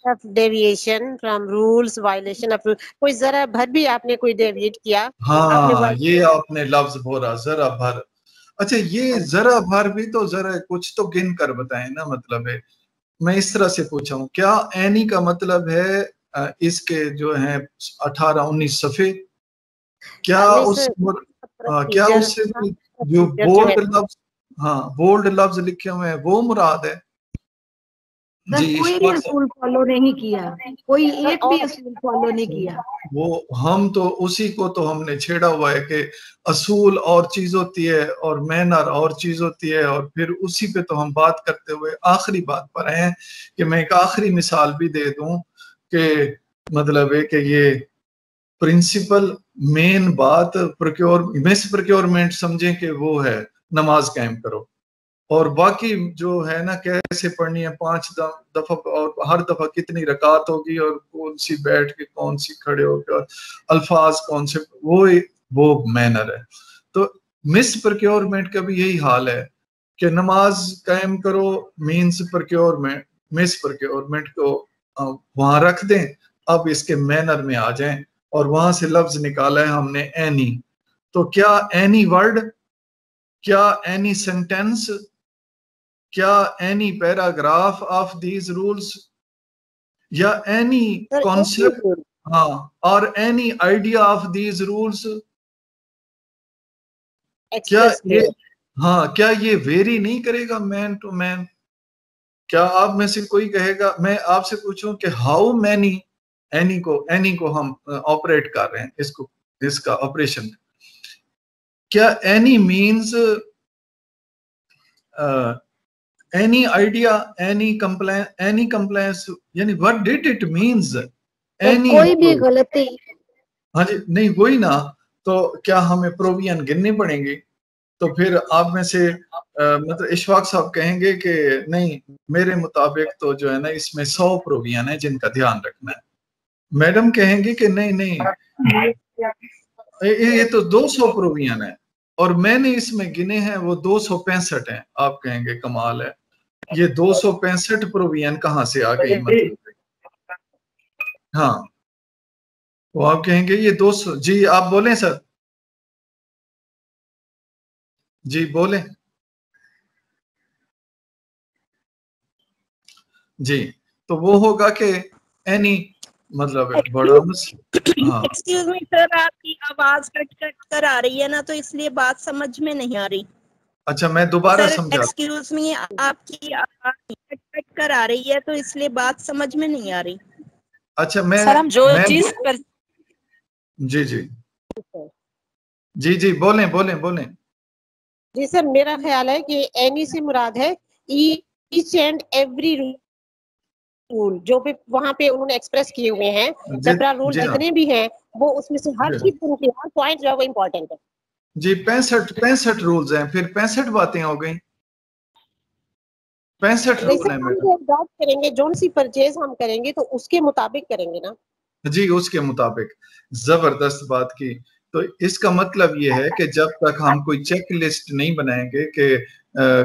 of deviation from rules violation of कोई जरा भर भी आपने कोई डेविएट किया हाँ आपने ये आपने लफ्ज बोला जरा भर। अच्छा ये जरा भर भी तो जरा कुछ तो गिन कर बताए ना मतलब है। मैं इस तरह से पूछा हूँ क्या एनी का मतलब है इसके जो है अठारह उन्नीस सफे? क्या उस आ, क्या उससे जो बोल्ड लफ्ज हाँ। बोल्ड लफ्ज लिखे हुए हैं वो मुराद है। जी कोई भी असूल फॉलो नहीं किया। कोई एक भी असूल फॉलो नहीं किया। वो हम तो उसी को तो हमने छेड़ा हुआ है कि असूल और चीज़ होती है और मैनर और चीज़ होती है और फिर उसी पे तो हम बात करते हुए आखिरी बात पर आए हैं कि मैं एक आखिरी मिसाल भी दे दूँ कि मतलब है कि ये प्रिंसिपल मेन बात प्रोक्योर मिस प्रोक्योरमेंट समझें कि वो है, नमाज़ कायम करो। और बाकी जो है ना, कैसे पढ़नी है, पाँच दफ़ा और हर दफ़ा कितनी रकात होगी और कौन सी बैठ के, कौन सी खड़े होकर, अल्फाज कौन से, वो वो मैनर है। तो मिस प्रोक्योरमेंट का भी यही हाल है कि नमाज़ कायम करो मीन्स प्रोक्योरमेंट मिस प्रोक्योरमेंट को वहाँ रख दें, अब इसके मैनर में आ जाएँ। और वहाँ से लफ्ज निकाला है हमने एनी तो क्या एनी वर्ड क्या एनी सेंटेंस क्या any paragraph of these rules या एनी कॉन्सेप्ट हाँ और any idea of these rules क्या ये हाँ क्या ये वेरी नहीं करेगा मैन टू मैन क्या आप में से कोई कहेगा मैं आपसे पूछूँ कि हाउ मैनी एनी को एनी को हम ऑपरेट कर रहे हैं इसको इसका ऑपरेशन क्या any means any idea any compliance any compliance yani what did it means? Any कोई भी गलती। हाँ जी नहीं वही ना तो क्या हमें प्रोवियन गिनने पड़ेंगे? तो फिर आप में से आ, मतलब इशफाक साहब कहेंगे कि नहीं मेरे मुताबिक तो जो है ना इसमें सौ प्रोवियन है जिनका ध्यान रखना है। मैडम कहेंगे कि नहीं नहीं। ये तो दो सौ प्रोवियन है। और मैंने इसमें गिने हैं वो दो सौ पैंसठ है। आप कहेंगे कमाल है। ये दो सौ पैंसठ प्रोवियन कहाँ से आ गई? मतलब हाँ। वो आप कहेंगे ये दो सौ जी आप बोलें सर। जी बोले। जी तो वो होगा कि एनी मतलब बड़ा एक्सक्यूज मी सर आपकी आवाज़ कट कट कर आ रही है ना तो इसलिए बात समझ में नहीं आ रही। अच्छा मैं दोबारा समझा। एक्सक्यूज मी आपकी आवाज़ कट कट कर आ रही है तो इसलिए बात समझ में नहीं आ रही। अच्छा मैं सर हम जो चीज़ कर जी जी। जी जी बोले बोले बोले। जी सर मेरा ख्याल है कि एनी से मुराद है ईच एंड एवरी रूल जो भी वहाँ पे उन्होंने एक्सप्रेस किए हुए हैं जबरा रूल हाँ। जितने भी हैं वो उसमें से हर चीज़ उनके हर पॉइंट जो है वो इम्पोर्टेंट है। जी पैंसठ पैंसठ रूल्स हैं फिर पैंसठ बातें हो गई। पैंसठ रूल हैं करेंगे जो सी परचेज हम करेंगे तो उसके मुताबिक करेंगे ना। जी उसके मुताबिक। ज़बरदस्त बात की। तो इसका मतलब ये है कि जब तक हम कोई चेक लिस्ट नहीं बनाएँगे कि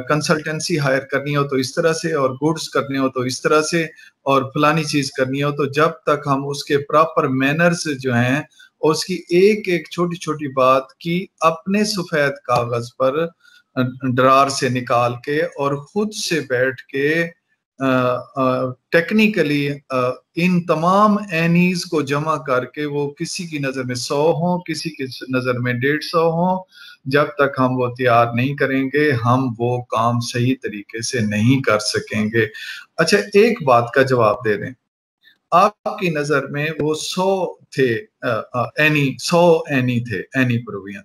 कंसल्टेंसी हायर करनी हो तो इस तरह से और गुड्स करने हो तो इस तरह से और फलानी चीज़ करनी हो तो जब तक हम उसके प्रॉपर मैनर्स जो हैं, उसकी एक एक छोटी छोटी बात की अपने सफ़ेद कागज़ पर डरार से निकाल के और खुद से बैठ के टेक्निकली इन तमाम एनीज को जमा करके वो किसी की नज़र में सौ हो, किसी की नज़र में डेढ़ सौ हो, जब तक हम वो तैयार नहीं करेंगे, हम वो काम सही तरीके से नहीं कर सकेंगे। अच्छा एक बात का जवाब दे दें। आपकी नज़र में वो सौ थे एनी सौ एनी थे एनी प्रोवियन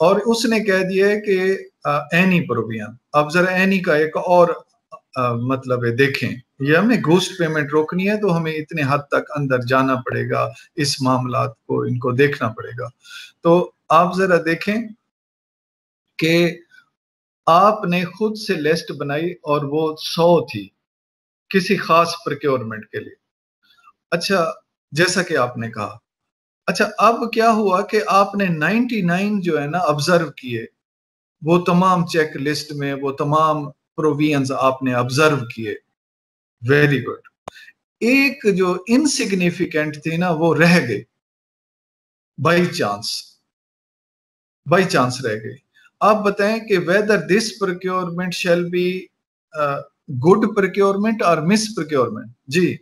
और उसने कह दिया कि एनी प्रोवियन अब जरा एनी का एक और मतलब है, देखें, ये हमें घोस्ट पेमेंट रोकनी है तो हमें इतने हद तक अंदर जाना पड़ेगा, इस मामला को, इनको देखना पड़ेगा। तो आप जरा देखें कि आपने खुद से लिस्ट बनाई और वो सौ थी, किसी खास प्रक्योरमेंट के लिए। अच्छा जैसा कि आपने कहा अच्छा अब क्या हुआ कि आपने 99 जो है ना ऑब्ज़र्व किए, वो तमाम चेक लिस्ट में, वो तमाम प्रोवियंस आपने ऑब्ज़र्व किए। वेरी गुड एक जो इनसिग्निफिकेंट थी ना वो रह गई। बाई चांस बाई चांस रह गई। आप बताएँ कि whether this procurement shall be good procurement और मिस प्रोक्योरमेंट जी।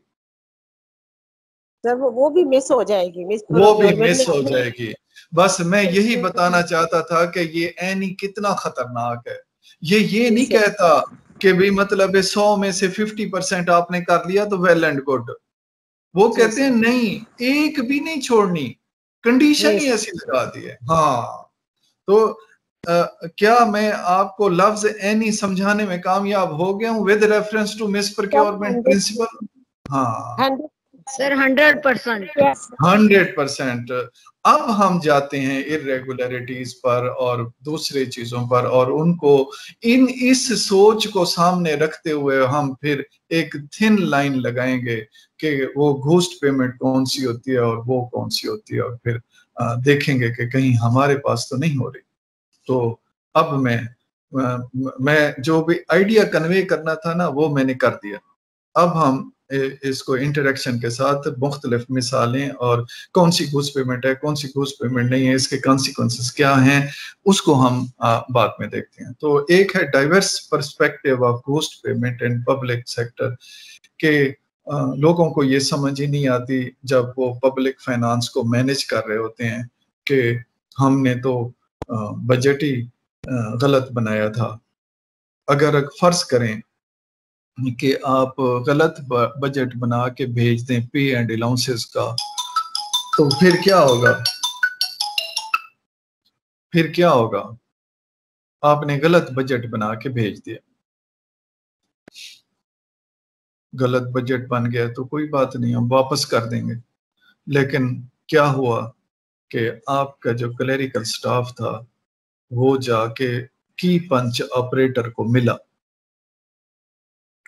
सर वो भी मिस हो जाएगी। मिस वो भी मिस हो जाएगी। बस मैं यही बताना चाहता था कि ये एनी कितना खतरनाक है। ये ये नहीं कहता कि भी मतलब सौ में से फिफ्टी परसेंट आपने कर लिया तो वेल एंड गुड वो कहते हैं नहीं एक भी नहीं छोड़नी। कंडीशन ही ऐसी लगा दी है। हाँ। तो आ, क्या मैं आपको लफ्ज एनी समझाने में कामयाब हो गया हूँ with reference to misprocurement principle हाँ। Sir hundred percent hundred percent अब हम जाते हैं इरेगुलरिटीज पर और दूसरे चीज़ों पर और उनको इन इस सोच को सामने रखते हुए हम फिर एक थिन लाइन लगाएँगे कि वो घोस्ट पेमेंट कौन सी होती है और वो कौन सी होती है और फिर देखेंगे कि कहीं हमारे पास तो नहीं हो रही। तो अब मैं मैं जो भी आइडिया कन्वे करना था ना, वो मैंने कर दिया। अब हम इसको इंटरेक्शन के साथ मुख्तलिफ़ मिसालें और कौन सी घूस पेमेंट है, कौन सी घूस पेमेंट नहीं है, इसके कॉन्सिक्वेंसेस क्या हैं, उसको हम बाद में देखते हैं। तो एक है diverse perspective of ghost payment in public sector के लोगों को ये समझ ही नहीं आती जब वो पब्लिक फाइनेंस को मैनेज कर रहे होते हैं कि हमने तो बजट ही गलत बनाया था। अगर फ़र्ज़ करें कि आप गलत बजट बना के भेज दें पे एंड अलाउंसेस का तो फिर क्या होगा? फिर क्या होगा? आपने गलत बजट बना के भेज दिया। गलत बजट बन गया तो कोई बात नहीं, हम वापस कर देंगे। लेकिन क्या हुआ कि आपका जो क्लरिकल स्टाफ था, वो जाके की पंच ऑपरेटर को मिला।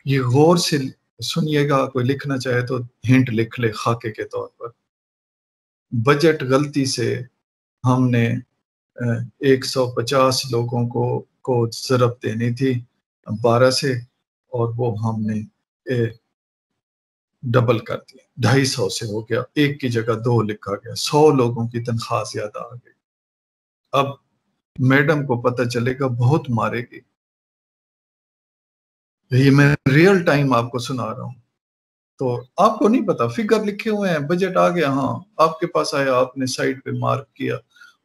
ये गौर से सुनिएगा कोई लिखना चाहे तो हिंट लिख ले खाके के तौर पर। बजट गलती से हमने 150 लोगों को को जरब देनी थी 12 से और वो हमने ए, डबल कर दिया। ढाई सौ से हो गया एक की जगह दो लिखा गया सौ लोगों की तनख्वाह ज़्यादा आ गई। अब मैडम को पता चलेगा बहुत मारेगी। ये मैं रियल टाइम आपको सुना रहा हूँ। तो आपको नहीं पता फिगर लिखे हुए हैं बजट आ गया हाँ आपके पास आया, आपने साइड पे मार्क किया,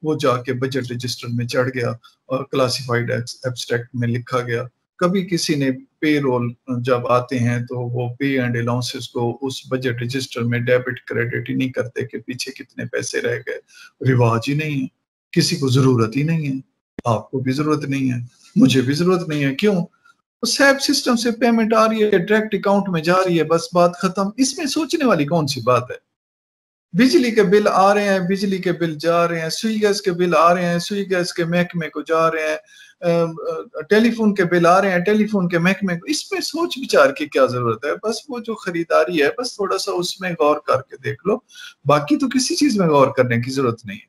वो जाके बजट रजिस्टर में चढ़ गया और क्लासिफाइड एब्स्ट्रैक्ट में लिखा गया। कभी किसी ने पे रोल जब आते हैं तो वो पे एंड अलाउंसेस को उस बजट रजिस्टर में डेबिट क्रेडिट ही नहीं करते कि पीछे कितने पैसे रह गए। रिवाज ही नहीं है, किसी को ज़रूरत ही नहीं है। आपको भी ज़रूरत नहीं है, मुझे भी ज़रूरत नहीं है, क्यों? सैप सिस्टम से पेमेंट आ रही है, डायरेक्ट अकाउंट में जा रही है, बस बात खत्म। इसमें सोचने वाली कौन सी बात है? बिजली के बिल आ रहे हैं, बिजली के बिल जा रहे हैं सुई गैस के बिल आ रहे हैं सुई गैस के महकमे को जा रहे हैं टेलीफोन के बिल आ रहे हैं, टेलीफोन के महकमे को। इसमें सोच विचार की क्या ज़रूरत है? बस वो जो खरीदारी है, बस थोड़ा सा उसमें गौर करके देख लो। बाकी तो किसी चीज़ में गौर करने की ज़रूरत नहीं है।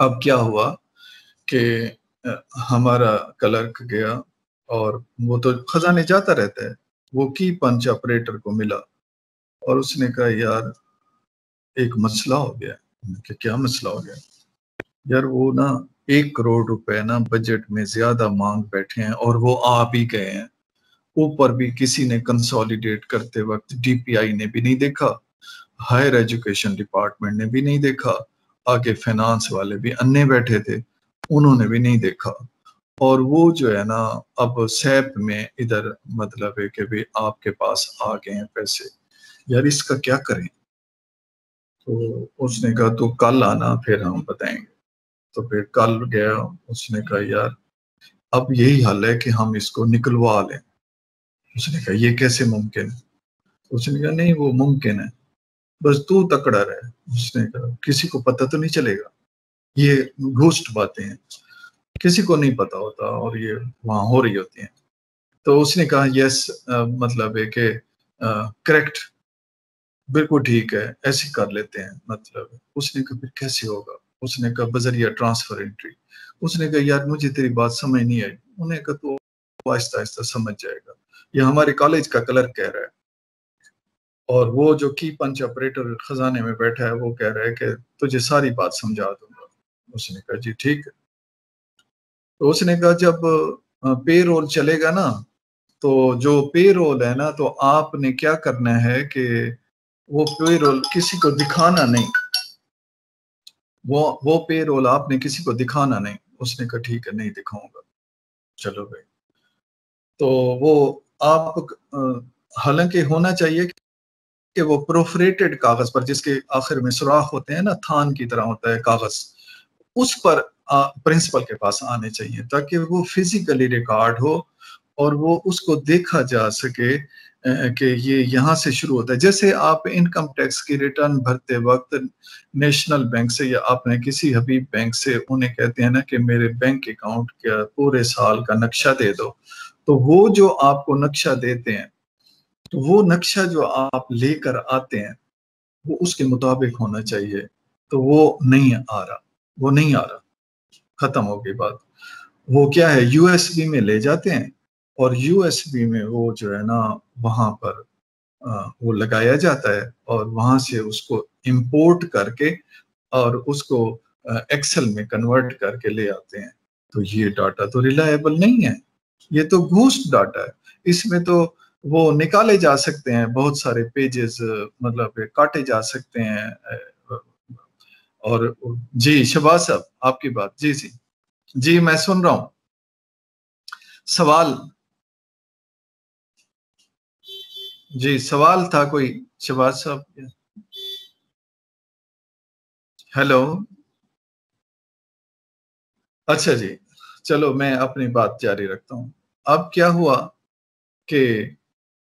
अब क्या हुआ कि हमारा क्लर्क गया और वो तो खजाने जाता रहता है। वो की पंच ऑपरेटर को मिला और उसने कहा, यार, एक मसला हो गया। कि क्या मसला हो गया? यार, वो ना एक करोड़ रुपए ना बजट में ज़्यादा मांग बैठे हैं और वो आ भी गए हैं। ऊपर भी किसी ने कंसोलिडेट करते वक्त डीपीआई ने भी नहीं देखा हायर एजुकेशन डिपार्टमेंट ने भी नहीं देखा, आगे फाइनेंस वाले भी अन्य बैठे थे, उन्होंने भी नहीं देखा। और वो जो है ना, अब सैप में इधर मतलब है कि भाई आपके पास आ गए हैं पैसे। यार इसका क्या करें? तो उसने कहा तो कल आना, फिर हम बताएँगे। तो फिर कल गया, उसने कहा, यार, अब यही हाल है कि हम इसको निकलवा लें। उसने कहा, ये कैसे मुमकिन? है उसने कहा, नहीं, वो मुमकिन है। बस तू तकड़ा रहे। उसने कहा, किसी को पता तो नहीं चलेगा। ये घोष्ट बातें हैं। किसी को नहीं पता होता और ये वहाँ हो रही होती हैं। तो उसने कहा, यस मतलब है कि करेक्ट बिल्कुल ठीक है, ऐसे कर लेते हैं मतलब उसने कहा, फिर कैसे होगा? उसने कहा, बजरिया ट्रांसफ़र एंट्री उसने कहा, यार, मुझे तेरी बात समझ नहीं आई। उन्हें कहा तो आहिस्ता आहिस्ता समझ जाएगा। ये हमारे कॉलेज का कलर कह रहा है। और वो जो की पंच ऑपरेटर खजाने में बैठा है, वो कह रहा है कि, तुझे सारी बात समझा दूँगा। उसने कहा, जी, ठीक है। तो उसने कहा, जब पे रोल चलेगा ना तो जो पे रोल है ना तो आपने क्या करना है कि वो पे रोल किसी को दिखाना नहीं। वो वो पे रोल आपने किसी को दिखाना नहीं। उसने कहा, ठीक है, नहीं दिखाऊँगा। चलो भाई। तो वो आप हालाँकि होना चाहिए कि वो प्रोफरेटेड कागज़ पर, जिसके आखिर में सुराख होते हैं ना, थान की तरह होता है कागज़, उस पर प्रिंसिपल के पास आने चाहिए, ताकि वो फिजिकली रिकॉर्ड हो और वो उसको देखा जा सके कि ये यहाँ से शुरू होता है। जैसे आप इनकम टैक्स की रिटर्न भरते वक्त नेशनल बैंक से या आपने किसी हबीब बैंक से उन्हें कहते हैं ना कि मेरे बैंक अकाउंट का पूरे साल का नक्शा दे दो तो वो जो आपको नक्शा देते हैं तो वो नक्शा जो आप लेकर आते हैं, वो उसके मुताबिक होना चाहिए तो वो नहीं आ रहा, वो नहीं आ रहा। खत्म हो गई बात। वो क्या है? यूएसबी में ले जाते हैं और यूएसबी में वो जो है ना, वहाँ पर वो लगाया जाता है और वहाँ से उसको इंपोर्ट करके और उसको एक्सेल में कन्वर्ट करके ले आते हैं। तो ये डाटा तो रिलायबल नहीं है। ये तो घूस डाटा है। इसमें तो वो निकाले जा सकते हैं, बहुत सारे पेजेस मतलब काटे जा सकते हैं और जी शबाज साहब, आपकी बात। जी जी। जी, मैं सुन रहा हूँ। सवाल। जी, सवाल था कोई शबाज साहब? हेलो। अच्छा जी, चलो मैं अपनी बात जारी रखता हूँ। अब क्या हुआ कि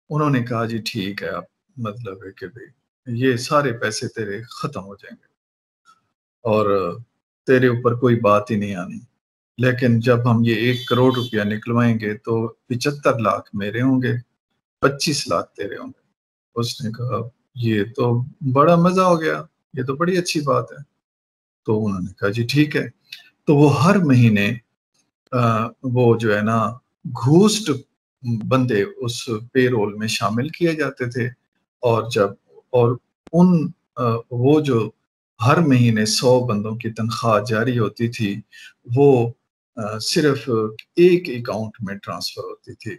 उन्होंने कहा, जी, ठीक है, आप मतलब है कि भाई, ये सारे पैसे तेरे खत्म हो जाएँगे। और, तेरे ऊपर कोई बात ही नहीं आनी। लेकिन जब हम ये एक करोड़ रुपया निकलवाएँगे तो पिचहत्तर लाख मेरे होंगे, पच्चीस लाख तेरे होंगे। उसने कहा, ये तो बड़ा मज़ा हो गया, ये तो बड़ी अच्छी बात है। तो उन्होंने कहा, जी ठीक है। तो वो हर महीने वो जो है ना घूस्ट बंदे उस पेरोल में शामिल किए जाते थे। और जब, और उन वो जो हर महीने सौ बंदों की तनख्वाह जारी होती थी। वो सिर्फ़ एक अकाउंट में ट्रांसफ़र होती थी।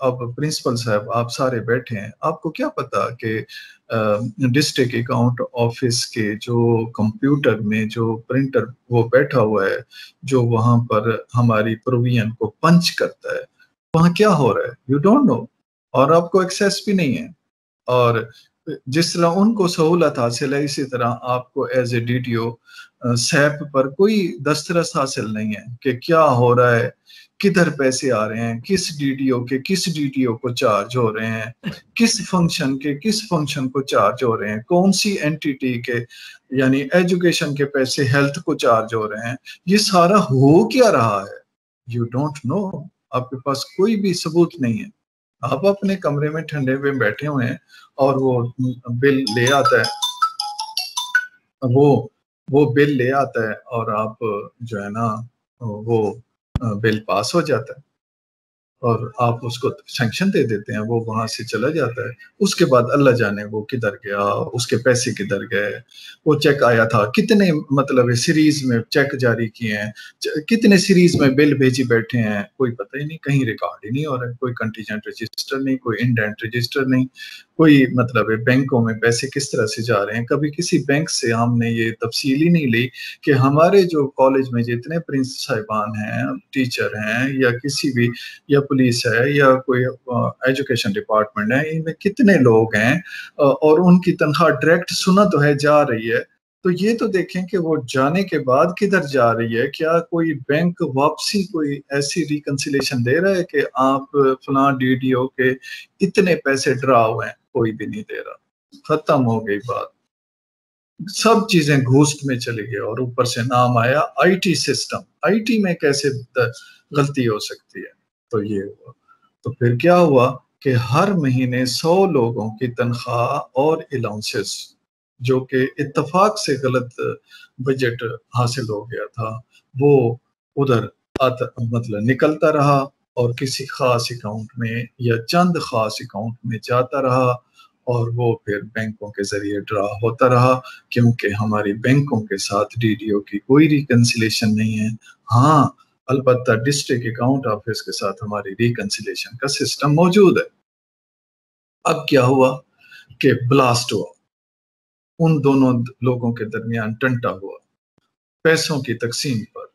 अब प्रिंसिपल साहब, आप सारे बैठे हैं। आपको क्या पता कि डिस्ट्रिक्ट अकाउंट ऑफ़िस के जो कंप्यूटर में जो प्रिंटर वो बैठा हुआ है, जो वहाँ पर हमारी प्रोविज़न को पंच करता है, वहाँ क्या हो रहा है? यू डोंट नो और आपको एक्सेस भी नहीं है। और जिस तरह उनको सहूलत हासिल है, इसी तरह आपको as a D T O SAP पर कोई दस्तरस हासिल नहीं है कि क्या हो रहा है, किधर पैसे आ रहे हैं, किस डीडीओ के, किस डीडीओ को चार्ज हो रहे हैं, किस फ़ंक्शन के, किस फ़ंक्शन को चार्ज हो रहे हैं, कौन सी एंटिटी के, यानी एजुकेशन के पैसे हेल्थ को चार्ज हो रहे हैं, ये सारा हो क्या रहा है? यू डोंट नो आपके पास कोई भी सबूत नहीं है। आप अपने कमरे में ठंडे में बैठे हुए हैं और वो बिल ले आता है। वो वो बिल ले आता है और आप जो है ना वो, बिल पास हो जाता है। और आप उसको सेंक्शन दे देते हैं, वो वहाँ से चला जाता है। उसके बाद अल्लाह जाने वो किधर गया, उसके पैसे किधर गए। वो चेक आया था, कितने मतलब सीरीज़ में चेक जारी किए हैं, कितने सीरीज़ में बिल भेजी बैठे हैं, कोई पता ही नहीं, कहीं रिकॉर्ड ही नहीं हो रहा है, कोई कंटीजेंट रजिस्टर नहीं, कोई इंडेंट रजिस्टर नहीं, कोई मतलब है बैंकों में पैसे किस तरह से जा रहे हैं। कभी किसी बैंक से हमने ये तफसील ही नहीं ली कि हमारे जो कॉलेज में जितने प्रिंस साहिबान हैं टीचर हैं, या किसी भी, या पुलिस है या कोई एजुकेशन डिपार्टमेंट है, इनमें कितने लोग हैं और उनकी तनख्वाह डायरेक्ट सुना तो है जा रही है। तो ये तो देखें कि वो जाने के बाद किधर जा रही है, क्या कोई बैंक वापसी कोई ऐसी रिकन्सिलेशन दे रहा है कि आप फला डीडीओ के इतने पैसे ड्रा हुए हैं, कोई भी नहीं दे रहा। खत्म हो गई बात। सब चीज़ें घूस्ट में चली गई और ऊपर से नाम आया आईटी सिस्टम आईटी में कैसे गलती हो सकती है? तो ये हुआ। तो फिर क्या हुआ कि हर महीने सौ लोगों की तनख्वाह और अलाउंसेस जो कि इत्तेफाक से गलत बजट हासिल हो गया था, वो उधर मतलब निकलता रहा और किसी खास अकाउंट में या चंद खास अकाउंट में जाता रहा और वो फिर बैंकों के ज़रिए ड्रा होता रहा, क्योंकि हमारी बैंकों के साथ डीडीओ की कोई रिकन्सिलेशन नहीं है। हाँ अलबत् डिस्ट्रिक्ट अकाउंट ऑफ़िस के साथ हमारी रिकन्सिलेशन का सिस्टम मौजूद है। अब क्या हुआ कि ब्लास्ट हुआ। उन दोनों लोगों के दरमियान टंटा हुआ, पैसों की तकसीम पर।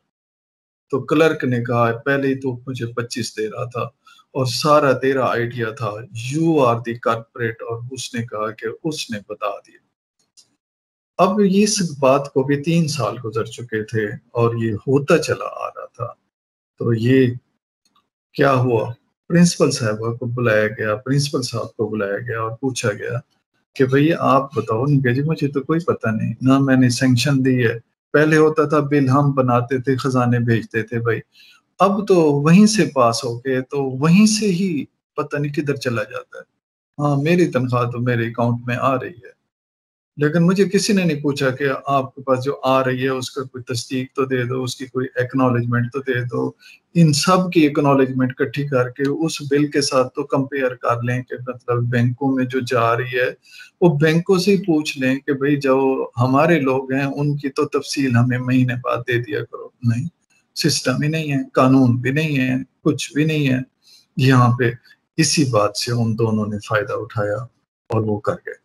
तो क्लर्क ने कहा, पहले तो मुझे 25 दे रहा था और सारा तेरा आइडिया था। यू आर दी कारपोरेट और उसने कहा कि उसने बता दिया। अब इस बात को भी तीन साल गुजर चुके थे और ये होता चला आ रहा था। तो ये क्या हुआ? प्रिंसिपल साहब को बुलाया गया, प्रिंसिपल साहब को बुलाया गया और पूछा गया कि भैया, आप बताओ उनके जी, मुझे तो कोई पता नहीं। ना मैंने सेंक्शन दी है। पहले होता था बिल हम बनाते थे, खजाने भेजते थे भाई। अब तो वहीं से पास हो गए तो वहीं से ही पता नहीं किधर चला जाता है। हाँ मेरी तनख्वाह तो मेरे अकाउंट में आ रही है। लेकिन मुझे किसी ने नहीं पूछा कि आपके पास जो आ रही है उसका कोई तस्दीक तो दे दो, उसकी कोई एक्नॉलेजमेंट तो दे दो। इन सब की एक्नॉलेजमेंट इकट्ठी करके उस बिल के साथ तो कंपेयर कर लें कि मतलब बैंकों में जो जा रही है, वो बैंकों से ही पूछ लें कि भाई जो हमारे लोग हैं, उनकी तो तफसील हमें महीने बाद दे दिया करो। नहीं सिस्टम ही नहीं है, कानून भी नहीं है, कुछ भी नहीं है। यहाँ पे इसी बात से उन दोनों ने फ़ायदा उठाया और वो कर गए।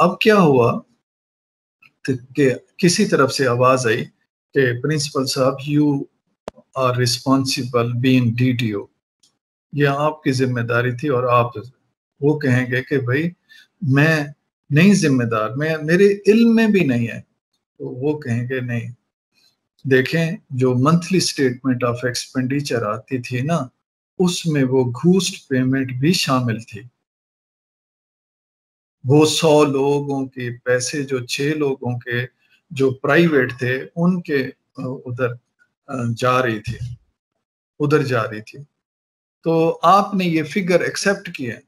अब क्या हुआ? कि, किसी तरफ़ से आवाज़ आई कि प्रिंसिपल साहब you are responsible being DDO ये आपकी ज़िम्मेदारी थी और आप वो कहेंगे कि भाई, मैं नहीं जिम्मेदार, मैं, मेरे इल्म में भी नहीं है। तो वो कहेंगे, नहीं, देखें, जो मंथली स्टेटमेंट ऑफ़ एक्सपेंडिचर आती थी ना, उसमें वो घूस्ट पेमेंट भी शामिल थी। वो सौ लोगों के पैसे, जो छह लोगों के, जो प्राइवेट थे, उनके उधर जा रही थी। उधर जा रही थी। तो आपने ये फिगर एक्सेप्ट किए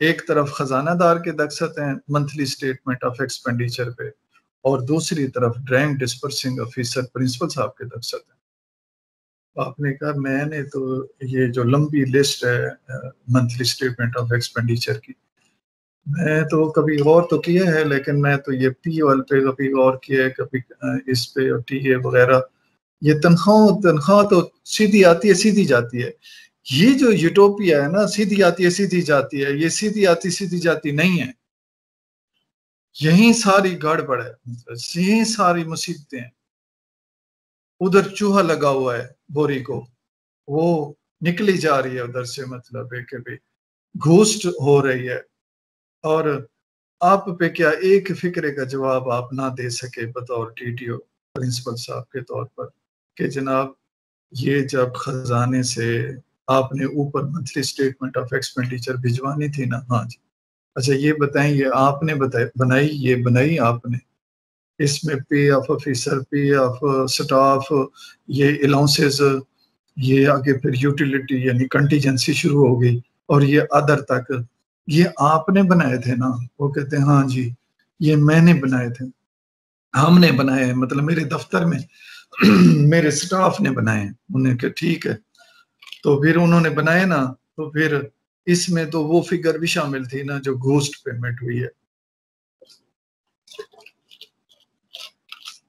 एक तरफ़ खजानादार के दक्षत हैं मंथली स्टेटमेंट ऑफ़ एक्सपेंडिचर पे, और दूसरी तरफ़ ड्रैंक डिस्पर्सिंग ऑफिसर प्रिंसिपल साहब के दक्षत हैं। आपने कहा, मैंने तो ये जो लंबी लिस्ट है मंथली स्टेटमेंट ऑफ़ एक्सपेंडिचर की मैं तो कभी गौर तो किया है, लेकिन मैं तो ये पी वाल पे कभी गौर किया है, कभी इस पे और टी ए वगैरह। ये तनख्वाह तनख्वाह तो सीधी आती है, सीधी जाती है। ये जो यूटोपिया है ना, सीधी आती है, सीधी जाती है। ये सीधी आती, सीधी जाती नहीं है। यही सारी गड़बड़ है यही सारी मुसीबतें उधर चूहा लगा हुआ है, बोरी को। वो निकली जा रही है उधर से मतलब है कि भाई घोस्ट हो रही है। और आप पे क्या एक फिक्रे का जवाब आप ना दे सके बतौर टीटीओ प्रिंसिपल साहब के तौर पर कि जनाब, ये जब खजाने से आपने ऊपर मंथली स्टेटमेंट ऑफ़ एक्सपेंडिचर भिजवानी थी ना? हाँ जी। अच्छा ये बताएँ ये आपने बताए बनाई, ये बनाई आपने? इसमें pay of officer pay of staff ये अलाउंसेस ये आगे फिर यूटिलिटी यानी कंटीजेंसी शुरू हो गई और ये अदर तक ये आपने बनाए थे ना? वो कहते हैं हाँ जी, ये मैंने बनाए थे। हमने बनाए मतलब मेरे दफ्तर में, मेरे स्टाफ ने बनाए उन्हें कहा, ठीक है। तो फिर उन्होंने बनाए ना तो फिर इसमें तो वो फिगर भी शामिल थी ना, जो घोस्ट पेमेंट हुई है।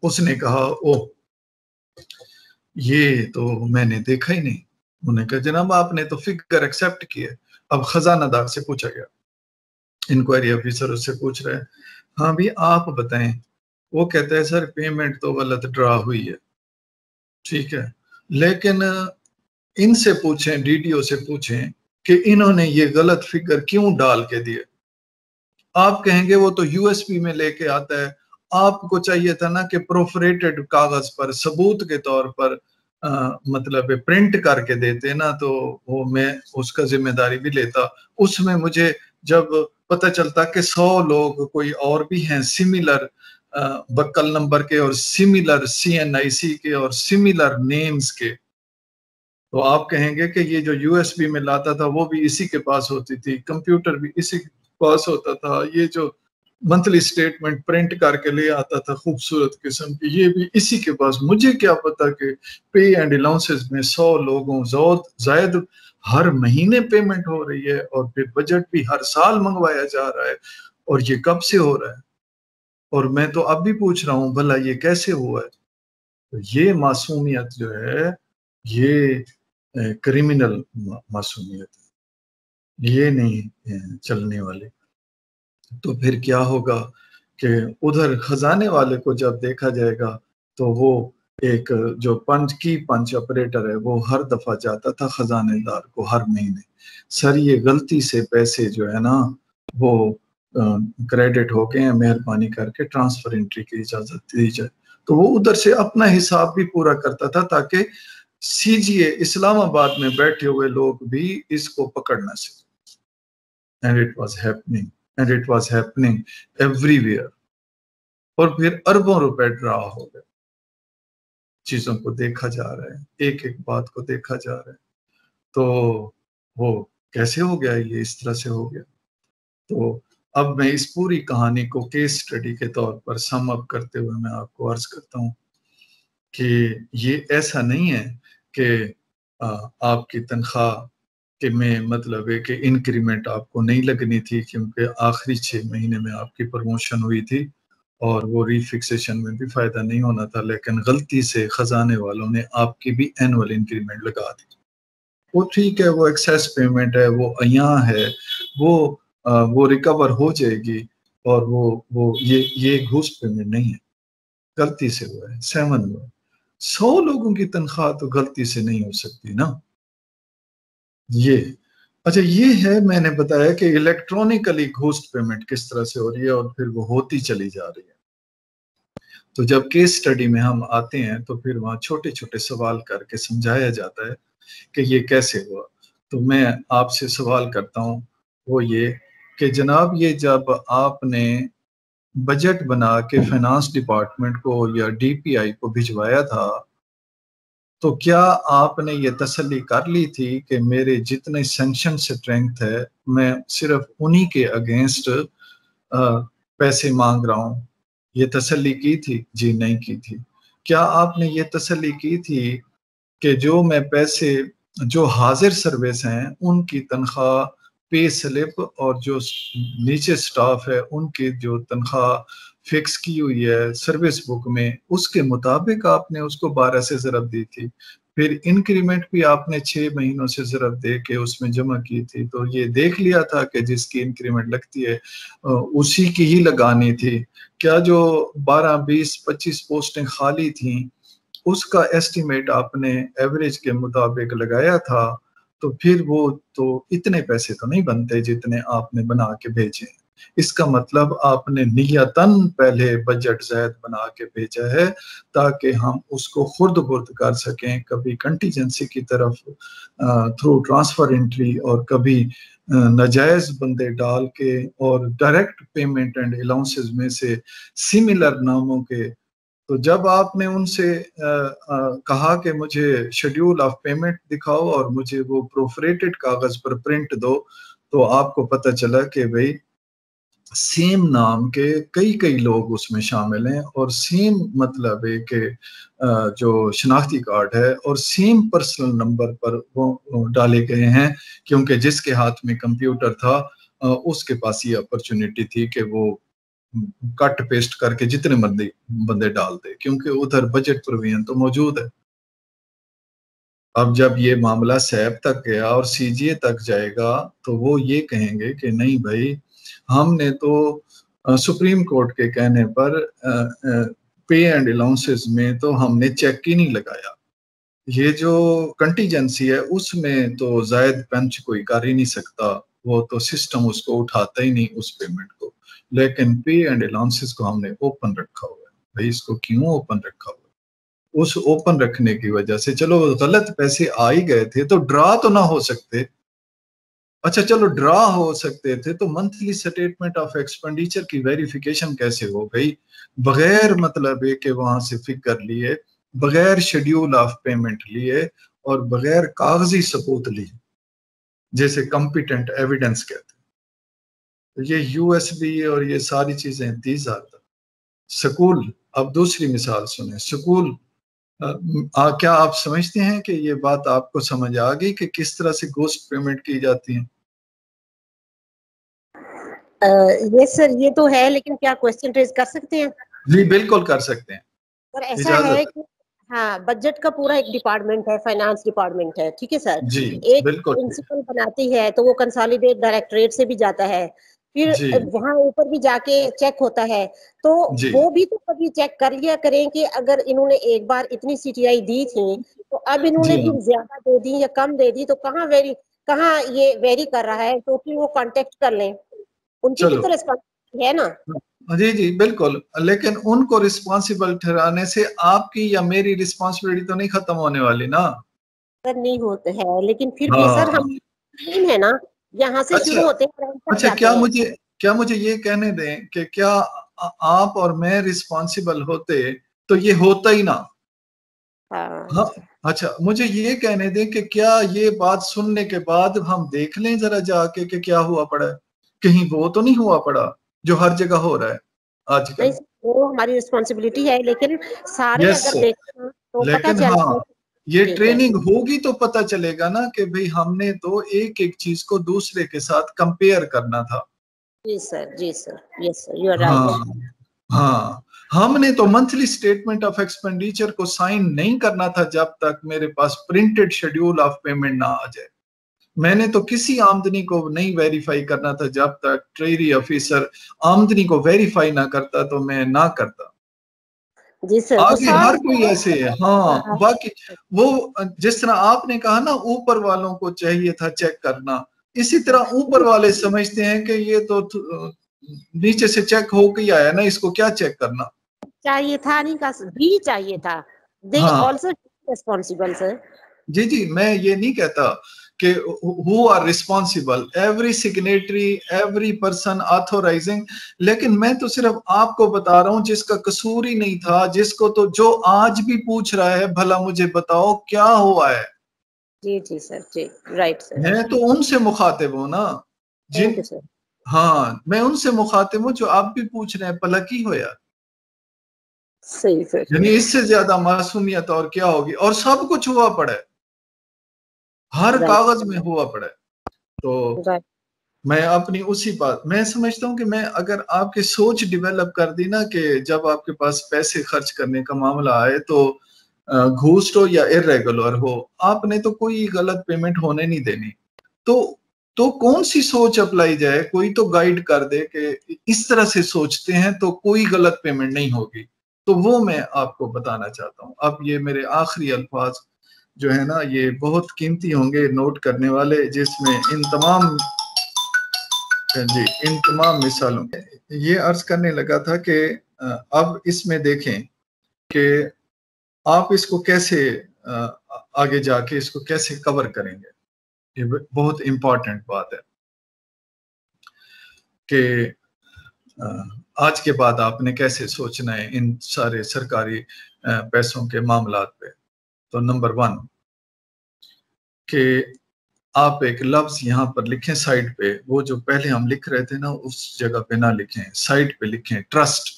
उसने कहा ओ ये तो मैंने देखा ही नहीं। उन्होंने कहा, जनाब, आपने तो फिगर एक्सेप्ट किए अब खजानादार से पूछा गया। इंक्वायरी ऑफिसर उससे पूछ रहे हैं हाँ भी आप बताएँ। वो कहता है, सर पेमेंट तो गलत ड्रा हुई है। ठीक है। लेकिन, इनसे पूछें डीडीओ से पूछें कि इन्होंने ये गलत फिगर क्यों डाल के दिए? आप कहेंगे, वो तो यूएसपी में लेके आता है। आपको चाहिए था ना कि प्रोफरेटेड कागज़ पर, सबूत के तौर पर मतलब प्रिंट करके देते ना तो वो मैं उसका ज़िम्मेदारी भी लेता। उसमें मुझे जब पता चलता कि सौ लोग कोई और भी हैं सिमिलर बक्कल नंबर के और सिमिलर सी एन आई सी के और सिमिलर नेम्स के तो आप कहेंगे कि ये जो यूएसबी में लाता था, वो भी इसी के पास होती थी कंप्यूटर भी इसी के पास होता था, ये जो मंथली स्टेटमेंट प्रिंट करके ले आता था खूबसूरत किस्म की। ये भी इसी के पास। मुझे क्या पता कि पे एंड अलाउंसेस में सौ लोगों जायद हर महीने पेमेंट हो रही है और फिर बजट भी हर साल मंगवाया जा रहा है और ये कब से हो रहा है? और मैं तो अब भी पूछ रहा हूँ, भला ये कैसे हुआ है? तो ये मासूमियत जो है, ये क्रिमिनल मासूमियत है। ये नहीं चलने वाले। तो फिर क्या होगा कि उधर खजाने वाले को जब देखा जाएगा तो वो एक जो पंच की पंच ऑपरेटर है, वो हर दफ़ा जाता था खजानेदार को हर महीने। सर, ये गलती से पैसे जो है ना, वो क्रेडिट हो गए हैं, मेहरबानी करके ट्रांसफ़र एंट्री की इजाज़त दी जाए। तो वो उधर से अपना हिसाब भी पूरा करता था ताकि सीजीए इस्लामाबाद में बैठे हुए लोग भी इसको पकड़ ना सके। And it was happening and it was happening everywhere और फिर अरबों रुपए ड्रा हो गए। चीज़ों को देखा जा रहा है। एक एक बात को देखा जा रहा है। तो वो कैसे हो गया? ये इस तरह से हो गया। तो अब मैं इस पूरी कहानी को केस स्टडी के तौर पर सम अप करते हुए मैं आपको अर्ज़ करता हूँ कि ये ऐसा नहीं है कि आपकी तनख्वाह के में मतलब है कि इंक्रीमेंट आपको नहीं लगनी थी क्योंकि आखिरी छः महीने में आपकी प्रमोशन हुई थी और वो रिफिक्सेशन में भी फ़ायदा नहीं होना था लेकिन गलती से खजाने वालों ने आपकी भी एनुअल इंक्रीमेंट लगा दी। वो ठीक है वो एक्सेस पेमेंट है वो यहाँ है वो आ, वो रिकवर हो जाएगी और वो वो ये ये घूस पेमेंट नहीं है। गलती से हुआ है सेवन हुआ सौ लोगों की तनख्वाह तो गलती से नहीं हो सकती ना। ये। अच्छा ये है मैंने बताया कि इलेक्ट्रॉनिकली घोस्ट पेमेंट किस तरह से हो रही है और फिर वो होती चली जा रही है। तो जब केस स्टडी में हम आते हैं तो फिर वहाँ छोटे छोटे सवाल करके समझाया जाता है कि ये कैसे हुआ। तो मैं आपसे सवाल करता हूँ, वो ये कि जनाब, ये जब आपने बजट बना के फाइनेंस डिपार्टमेंट को या डीपीआई को भिजवाया था तो क्या आपने ये तसल्ली कर ली थी कि मेरे जितने सेंक्शन स्ट्रेंथ है, मैं सिर्फ़ उन्हीं के अगेंस्ट पैसे मांग रहा हूँ? ये तसल्ली की थी? जी, नहीं की थी। क्या आपने ये तसल्ली की थी कि जो मैं पैसे, जो हाजिर सर्विस हैं, उनकी तनख्वाह पे स्लिप और जो नीचे स्टाफ है, उनकी जो तनख्वाह फिक्स की हुई है सर्विस बुक में, उसके मुताबिक आपने उसको बारह से ज़रब दी थी। फिर इंक्रीमेंट भी आपने छह महीनों से ज़रब दे के उसमें जमा की थी। तो ये देख लिया था कि जिसकी इंक्रीमेंट लगती है उसी की ही लगानी थी। क्या जो बारह, बीस, पच्चीस पोस्टें खाली थी, उसका एस्टिमेट आपने एवरेज के मुताबिक लगाया था तो फिर वो तो इतने पैसे तो नहीं बनते जितने आपने बना के भेजे। इसका मतलब आपने नियतन पहले बजट जैद बना के भेजा है ताकि हम उसको खुर्द बुर्द कर सकें कभी कंटीजेंसी की तरफ़ थ्रू ट्रांसफ़र एंट्री और कभी नजायज बंदे डाल के और डायरेक्ट पेमेंट एंड अलाउंसेस में से सिमिलर नामों के। तो जब आपने उनसे आ, आ, कहा कि मुझे शेड्यूल ऑफ़ पेमेंट दिखाओ और मुझे वो प्रोफरेटेड कागज़ पर प्रिंट दो तो आपको पता चला कि भाई सेम नाम के कई कई लोग उसमें शामिल हैं और सेम मतलब है कि जो शनाख्ती कार्ड है और सेम पर्सनल नंबर पर वो डाले गए हैं क्योंकि जिसके हाथ में कंप्यूटर था उसके पास ये अपॉर्चुनिटी थी कि वो कट पेस्ट करके जितने बंदे बंदे डाल दे क्योंकि उधर बजट प्रोविज़न तो मौजूद है। अब जब ये मामला सैब तक गया और सीजीए तक जाएगा तो वो ये कहेंगे कि नहीं भाई हमने तो सुप्रीम कोर्ट के कहने पर पे एंड अलाउंसेस में तो हमने चेक ही नहीं लगाया। ये जो कंटीजेंसी है, उसमें तो जायद पंच कोई कर ही नहीं सकता। वो तो सिस्टम उसको उठाता ही नहीं उस पेमेंट को। लेकिन पे एंड अलाउंसेस को हमने ओपन रखा हुआ है। भाई, इसको क्यों ओपन रखा हुआ उस ओपन रखने की वजह से, चलो गलत पैसे आ ही गए थे तो ड्रा तो ना हो सकते। अच्छा चलो ड्रा हो सकते थे तो मंथली स्टेटमेंट ऑफ़ एक्सपेंडिचर की वेरिफिकेशन कैसे हो? गई बगैर मतलब है कि वहाँ से फिकर लिए, बगैर शेड्यूल ऑफ़ पेमेंट लिए, और बगैर कागज़ी सबूत लिए, जैसे कंपिटेंट एविडेंस कहते हैं। तो ये यूएसबी और ये सारी चीज़ें दीज आर स्कूल अब दूसरी मिसाल सुने स्कूल आ, क्या आप समझते हैं कि ये बात आपको समझ आ गई कि किस तरह से गोस्ट पेमेंट की जाती है? ये सर ये तो है लेकिन क्या क्वेश्चन रेज कर सकते हैं? जी बिल्कुल कर सकते हैं। सर ऐसा है कि हाँ बजट का पूरा एक डिपार्टमेंट है फाइनेंस डिपार्टमेंट है ठीक है सर जी एक प्रिंसिपल बनाती है तो वो कंसोलिडेट डायरेक्टरेट से भी जाता है। फिर वहाँ ऊपर भी जाके चेक होता है। तो वो भी तो कभी चेक कर लिया करें कि अगर इन्होंने एक बार इतनी सीटीआई दी थी तो अब इन्होंने भी ज़्यादा दे दी या कम दे दी तो कहाँ वेरी कहाँ ये वेरी कर रहा है? तो फिर वो कांटेक्ट कर लें। उनकी भी तो रिस्पॉन्सिबिलिटी है ना। जी जी बिल्कुल। लेकिन उनको रिस्पॉन्सिबल ठहराने से आपकी या मेरी रिस्पॉन्सिबिलिटी तो नहीं खत्म होने वाली ना? सर नहीं होते है लेकिन फिर भी सर हम टीम है ना। यहाँ से अच्छा, शुरू होते हैं अच्छा क्या मुझे क्या मुझे ये कहने दें कि क्या आप और मैं रिस्पॉन्सिबल होते तो ये होता ही ना? हाँ, हाँ अच्छा मुझे ये कहने दें कि क्या ये बात सुनने के बाद हम देख लें जरा जाके कि क्या हुआ पड़ा है? कहीं वो तो नहीं हुआ पड़ा जो हर जगह हो रहा है आजकल? वो हमारी रिस्पॉन्सिबिलिटी है लेकिन सारे अगर देखें तो लेकिन पता हाँ ये ट्रेनिंग होगी तो पता चलेगा ना कि भाई हमने तो एक एक चीज़ को दूसरे के साथ कंपेयर करना था। जी sir ji sir yes sir you are right. हाँ हमने तो मंथली स्टेटमेंट ऑफ़ एक्सपेंडिचर को साइन नहीं करना था जब तक मेरे पास प्रिंटेड शेड्यूल ऑफ़ पेमेंट ना आ जाए। मैंने तो किसी आमदनी को नहीं वेरीफाई करना था जब तक ट्रेरी ऑफिसर आमदनी को वेरीफाई ना करता तो मैं ना करता। जी सर आगे हर कोई ऐसे है। हाँ, हाँ बाकी वो जिस तरह आपने कहा ना ऊपर वालों को चाहिए था चेक करना। इसी तरह ऊपर वाले समझते हैं कि ये तो नीचे से चेक हो के आया ना इसको क्या चेक करना? चाहिए था नहीं का भी चाहिए था। दे आल्सो रिस्पांसिबल सर जी जी मैं ये नहीं कहता। कि who are responsible every signatory every person authorising लेकिन मैं तो सिर्फ़ आपको बता रहा हूँ जिसका कसूर ही नहीं था जिसको तो जो आज भी पूछ रहा है भला मुझे बताओ क्या हुआ है? जी जी सर जी राइट सर। मैं तो उनसे मुखातिब हूँ ना। जिन हाँ मैं उनसे मुखातिब हूँ जो आप भी पूछ रहे हैं भला की हो यार। सही सर। यानी इससे ज़्यादा मासूमियत और क्या होगी? और सब कुछ हुआ पड़ा है। हर कागज़ में हुआ पड़ा। है तो मैं अपनी उसी बात मैं समझता हूँ कि मैं अगर आपकी सोच डेवलप कर दी ना कि जब आपके पास पैसे खर्च करने का मामला आए तो घूस हो या इरेगुलर हो आपने तो कोई गलत पेमेंट होने नहीं देनी। तो तो कौन सी सोच अप्लाई जाए? कोई तो गाइड कर दे कि इस तरह से सोचते हैं तो कोई गलत पेमेंट नहीं होगी। तो वो मैं आपको बताना चाहता हूँ। अब ये मेरे आखिरी अल्फाज जो है ना, ये बहुत कीमती होंगे नोट करने वाले, जिसमें इन तमाम जी, इन तमाम मिसालों ये अर्ज़ करने लगा था कि अब इसमें देखें कि आप इसको कैसे आगे जाके इसको कैसे कवर करेंगे। ये बहुत इंपॉर्टेंट बात है। कि आज के बाद आपने कैसे सोचना है इन सारे सरकारी पैसों के मामला पे? तो नंबर वन के आप एक लफ्ज यहाँ पर लिखें साइड पे, वो जो पहले हम लिख रहे थे ना, उस जगह पे ना लिखें साइड पे लिखें trust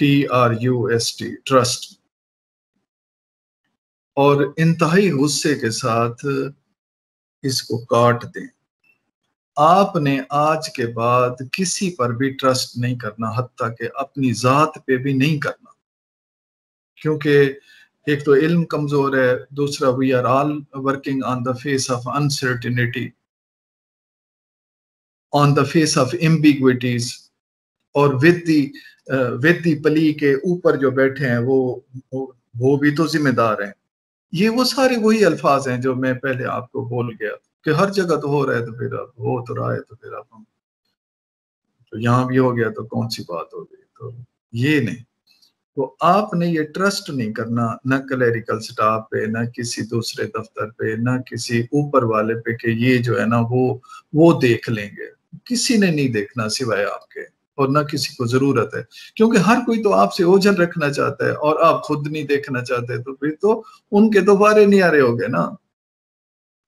T R U S T trust और इंतहाई गुस्से के साथ इसको काट दें। आपने आज के बाद किसी पर भी ट्रस्ट नहीं करना हती के अपनी जात पे भी नहीं करना। क्योंकि एक तो इल्म कमज़ोर है, दूसरा we are all working on the face of uncertainty on the face of ambiguities और विद दी विद दी पली के ऊपर जो बैठे हैं वो वो भी तो जिम्मेदार हैं। ये वो सारे वही अल्फाज हैं जो मैं पहले आपको बोल गया कि हर जगह तो हो रहा है तो फिर अब हो तो रहा है तो फिर अब हम तो यहाँ भी हो गया तो कौन सी बात हो गई? तो ये नहीं। तो आपने ये ट्रस्ट नहीं करना, ना क्लरिकल स्टाफ पे, ना किसी दूसरे दफ्तर पे, ना किसी ऊपर वाले पे कि ये जो है ना वो वो देख लेंगे। किसी ने नहीं देखना सिवाय आपके, और ना किसी को ज़रूरत है। क्योंकि हर कोई तो आपसे ओझल रखना चाहता है, और आप खुद नहीं देखना चाहते तो फिर तो उनके दोबारे नहीं आ रहे हो ना।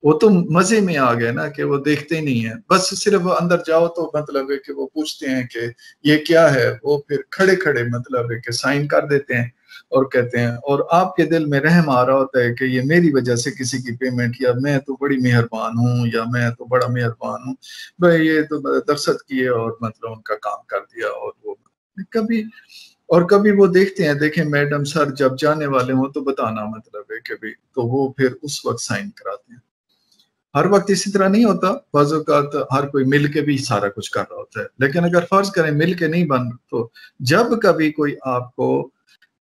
वो तो मज़े में आ गए ना कि वो देखते ही नहीं है। बस सिर्फ़ अंदर जाओ तो मतलब है कि वो पूछते हैं कि ये क्या है? वो फिर खड़े खड़े मतलब है कि साइन कर देते हैं और कहते हैं, और आपके दिल में रहम आ रहा होता है कि ये मेरी वजह से किसी की पेमेंट या मैं तो बड़ी मेहरबान हूँ, या मैं तो बड़ा मेहरबान हूँ। भाई, ये तो दरसत किए और मतलब उनका काम कर दिया और वो कभी, और कभी वो देखते हैं, देखें, मैडम सर जब जाने वाले हों तो बताना मतलब है कभी तो वो फिर उस वक्त साइन कराते हैं। हर वक्त इसी तरह नहीं होता। बाज़ात हर कोई मिल के भी सारा कुछ कर रहा होता है। लेकिन अगर फ़र्ज़ करें मिल के नहीं बन तो जब कभी कोई आपको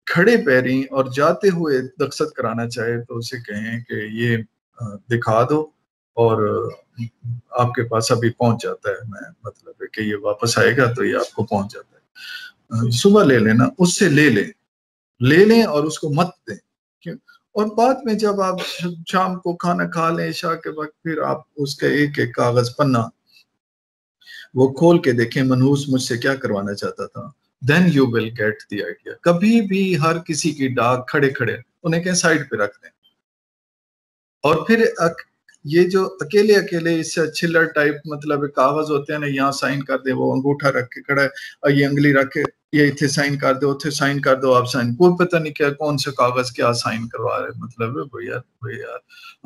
खड़े पैरी और जाते हुए दक्षत कराना चाहे तो उसे कहें कि ये दिखा दो और आपके पास अभी पहुँच जाता है। मैं मतलब कि ये वापस आएगा तो ये आपको पहुँच जाता है। सुबह ले लेना, उससे ले लें। ले लें और उसको मत दें। क्यों? और बाद में जब आप शाम को खाना खा लें शाह के वक्त फिर आप उसके एक एक कागज़, पन्ना, वो खोल के देखें, मनहूस मुझसे क्या करवाना चाहता था? Then you will get the idea कभी भी हर किसी की डाक खड़े खड़े उन्हें कहीं साइड पे रख दें। और फिर ये जो अकेले अकेले इससे छिलर टाइप मतलब कागज़ होते हैं ना, यहाँ साइन कर दे, वो अंगूठा रख के खड़ा है ये अंगली रख के, ये इतने साइन कर दो, उथे साइन कर दो, आप साइन कोई पता नहीं क्या, कौन से कागज़ क्या साइन करवा रहे मतलब भैया भैया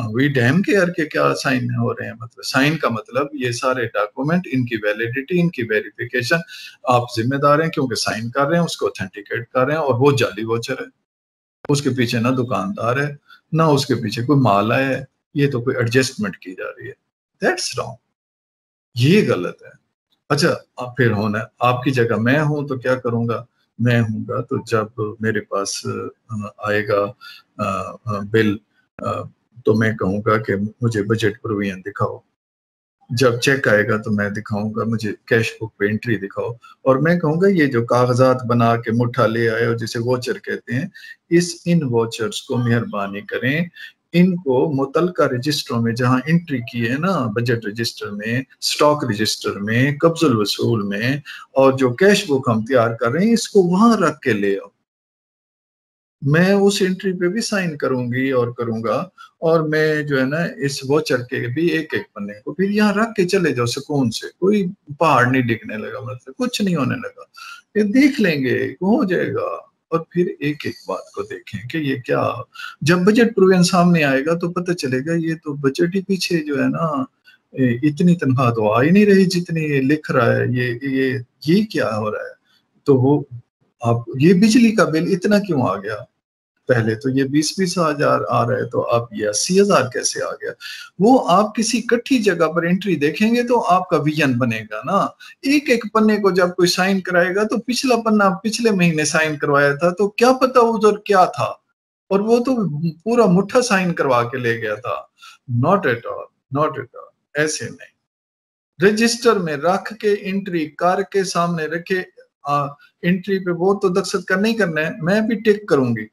वही डैम केयर के क्या साइन हो रहे हैं मतलब साइन का मतलब ये सारे डॉक्यूमेंट इनकी वैलिडिटी इनकी वेरिफिकेशन आप जिम्मेदार हैं क्योंकि साइन कर रहे हैं, उसको ऑथेंटिकेट कर रहे हैं, और वो जाली वोचर है उसके पीछे ना दुकानदार है, ना उसके पीछे कोई माल है। ये तो कोई एडजस्टमेंट की जा रही है। दैट्स रॉन्ग ये गलत है। अच्छा फिर होना आपकी जगह मैं हूँ तो क्या करूँगा? मैं हूँगा तो जब मेरे पास आएगा बिल तो मैं कहूँगा कि मुझे बजट प्रोविज़न दिखाओ। जब चेक आएगा तो मैं दिखाऊँगा, मुझे कैश बुक पे एंट्री दिखाओ। और मैं कहूँगा ये जो कागजात बना के मुठा ले आए और जिसे वोचर कहते हैं, इस इन वोचर्स को मेहरबानी करें। इनको मुतलका रजिस्टरों में जहाँ एंट्री की है ना बजट रजिस्टर में स्टॉक रजिस्टर में कब्जुल वसूल में, और जो कैश बुक हम तैयार कर रहे हैं, इसको वहाँ रख के ले आओ। मैं उस एंट्री पे भी साइन करूँगी और करूँगा, और मैं जो है ना, इस वोचर के भी एक एक पन्ने को फिर यहाँ रख के चले जाओ सुकून से। कोई पहाड़ नहीं दिखने लगा मतलब कुछ नहीं होने लगा। ये देख लेंगे, हो जाएगा। और फिर एक एक बात को देखें कि ये क्या जब बजट प्रोविज़न सामने आएगा तो पता चलेगा ये तो बजट ही पीछे जो है ना इतनी तनख्वाह तो आ ही नहीं रही जितनी ये लिख रहा है, ये ये ये क्या हो रहा है? तो वो आप, ये बिजली का बिल इतना क्यों आ गया? पहले तो ये बीस बीस हज़ार आ रहा है तो अब ये अस्सी हज़ार कैसे आ गया? वो आप किसी कट्ठी जगह पर एंट्री देखेंगे तो आपका विजन बनेगा ना। एक एक पन्ने को जब कोई साइन कराएगा तो पिछला पन्ना पिछले महीने साइन करवाया था तो क्या पता उधर क्या था? और वो तो पूरा मुठ्ठा साइन करवा के ले गया था। Not at all not at all ऐसे नहीं। रजिस्टर में रख के एंट्री कार के सामने रखे एंट्री पे वो तो दक्षत करना ही करना है, मैं भी टिक करूँगी।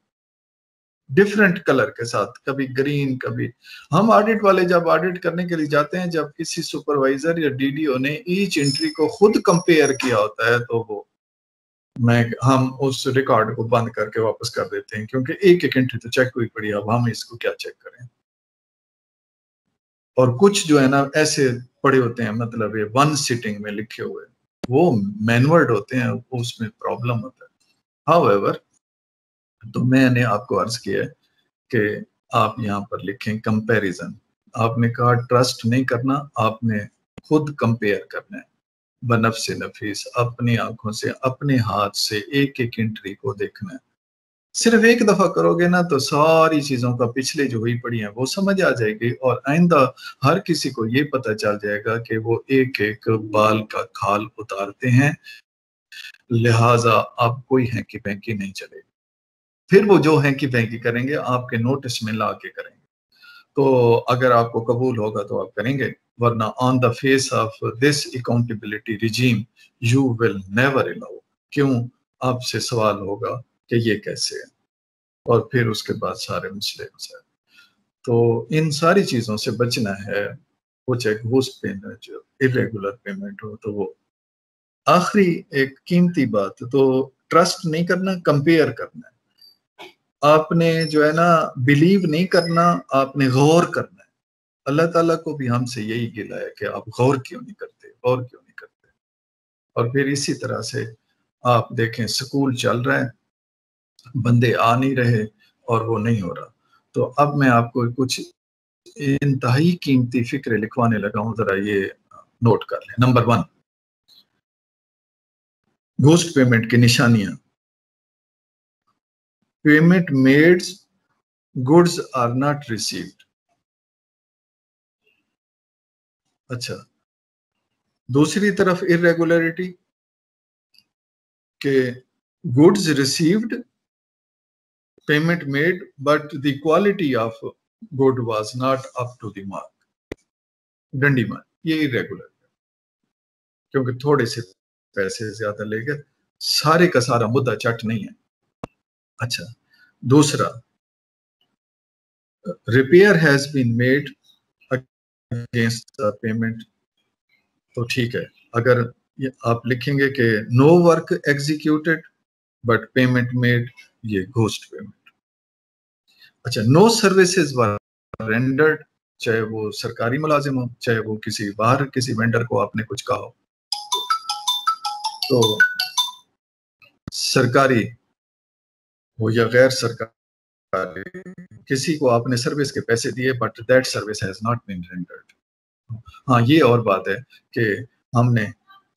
डिफरेंट कलर के साथ, कभी ग्रीन कभी, हम ऑडिट वाले जब ऑडिट करने के लिए जाते हैं, जब किसी सुपरवाइजर या डीडीओ ने ईच एंट्री को खुद कंपेयर किया होता है तो वो मैं, हम उस रिकॉर्ड को बंद करके वापस कर देते हैं, क्योंकि एक एक एंट्री तो चेक हुई पड़ी अब हम इसको क्या चेक करें? और कुछ जो है ना, ऐसे पड़े होते हैं मतलब ये वन सिटिंग में लिखे हुए, वो मैनुअर्ड होते हैं, उसमें प्रॉब्लम होता है। हाउ तो मैंने आपको अर्ज़ किया कि आप यहाँ पर लिखें कंपैरिजन आपने कहा ट्रस्ट नहीं करना, आपने खुद कंपेयर करना है। बनफ से नफीस, अपनी आँखों से, अपने हाथ से एक एक एंट्री को देखना है। सिर्फ़ एक दफ़ा करोगे ना तो सारी चीज़ों का पिछले जो हुई पड़ी है, वो समझ आ जाएगी और आइंदा हर किसी को ये पता चल जाएगा कि वो एक एक बाल का खाल उतारते हैं। लिहाजा अब कोई है कि बैंकी नहीं चलेगी। फिर वो जो है कि बैंकी करेंगे, आपके नोटिस में ला के करेंगे। तो अगर आपको कबूल होगा तो आप करेंगे, वरना on the face of this accountability regime you will never allow क्यों आपसे सवाल होगा कि ये कैसे है। और फिर उसके बाद सारे मसले हो। तो इन सारी चीज़ों से बचना है, वो चाहे घूस पेमेंट इरेगुलर पेमेंट हो तो वो। आखिरी एक कीमती बात तो ट्रस्ट नहीं करना कंपेयर करना है। आपने जो है ना बिलीव नहीं करना, आपने गौर करना है। अल्लाह ताला को भी हमसे यही गिला है कि आप गौर क्यों नहीं करते, गौर क्यों नहीं करते? और फिर इसी तरह से आप देखें, स्कूल चल रहा है, बंदे आ नहीं रहे और वो नहीं हो रहा। तो अब मैं आपको कुछ इंतहाई कीमती फ़िक्र लिखवाने लगा हूँ, जरा ये नोट कर लें। नंबर वन, घोस्ट पेमेंट की निशानियाँ। Payment made goods are not received अच्छा दूसरी तरफ़ इरेगुलरिटी के goods received payment made but the quality of good was not up to the mark डंडी मार ये इरेगुलर क्योंकि थोड़े से पैसे ज़्यादा ले गए सारे का सारा मुद्दा चट नहीं है अच्छा दूसरा repair has been made against the payment तो ठीक है, अगर आप लिखेंगे कि no work executed but payment made ये घोस्ट पेमेंट अच्छा नो सर्विसेज़ वर रेंडर्ड चाहे वो सरकारी मुलाजिम हो, चाहे वो किसी बाहर किसी वेंडर को आपने कुछ कहा हो। तो सरकारी हो या गैर सरकारी, किसी को आपने सर्विस के पैसे दिए but that service has not been rendered हाँ ये और बात है कि हमने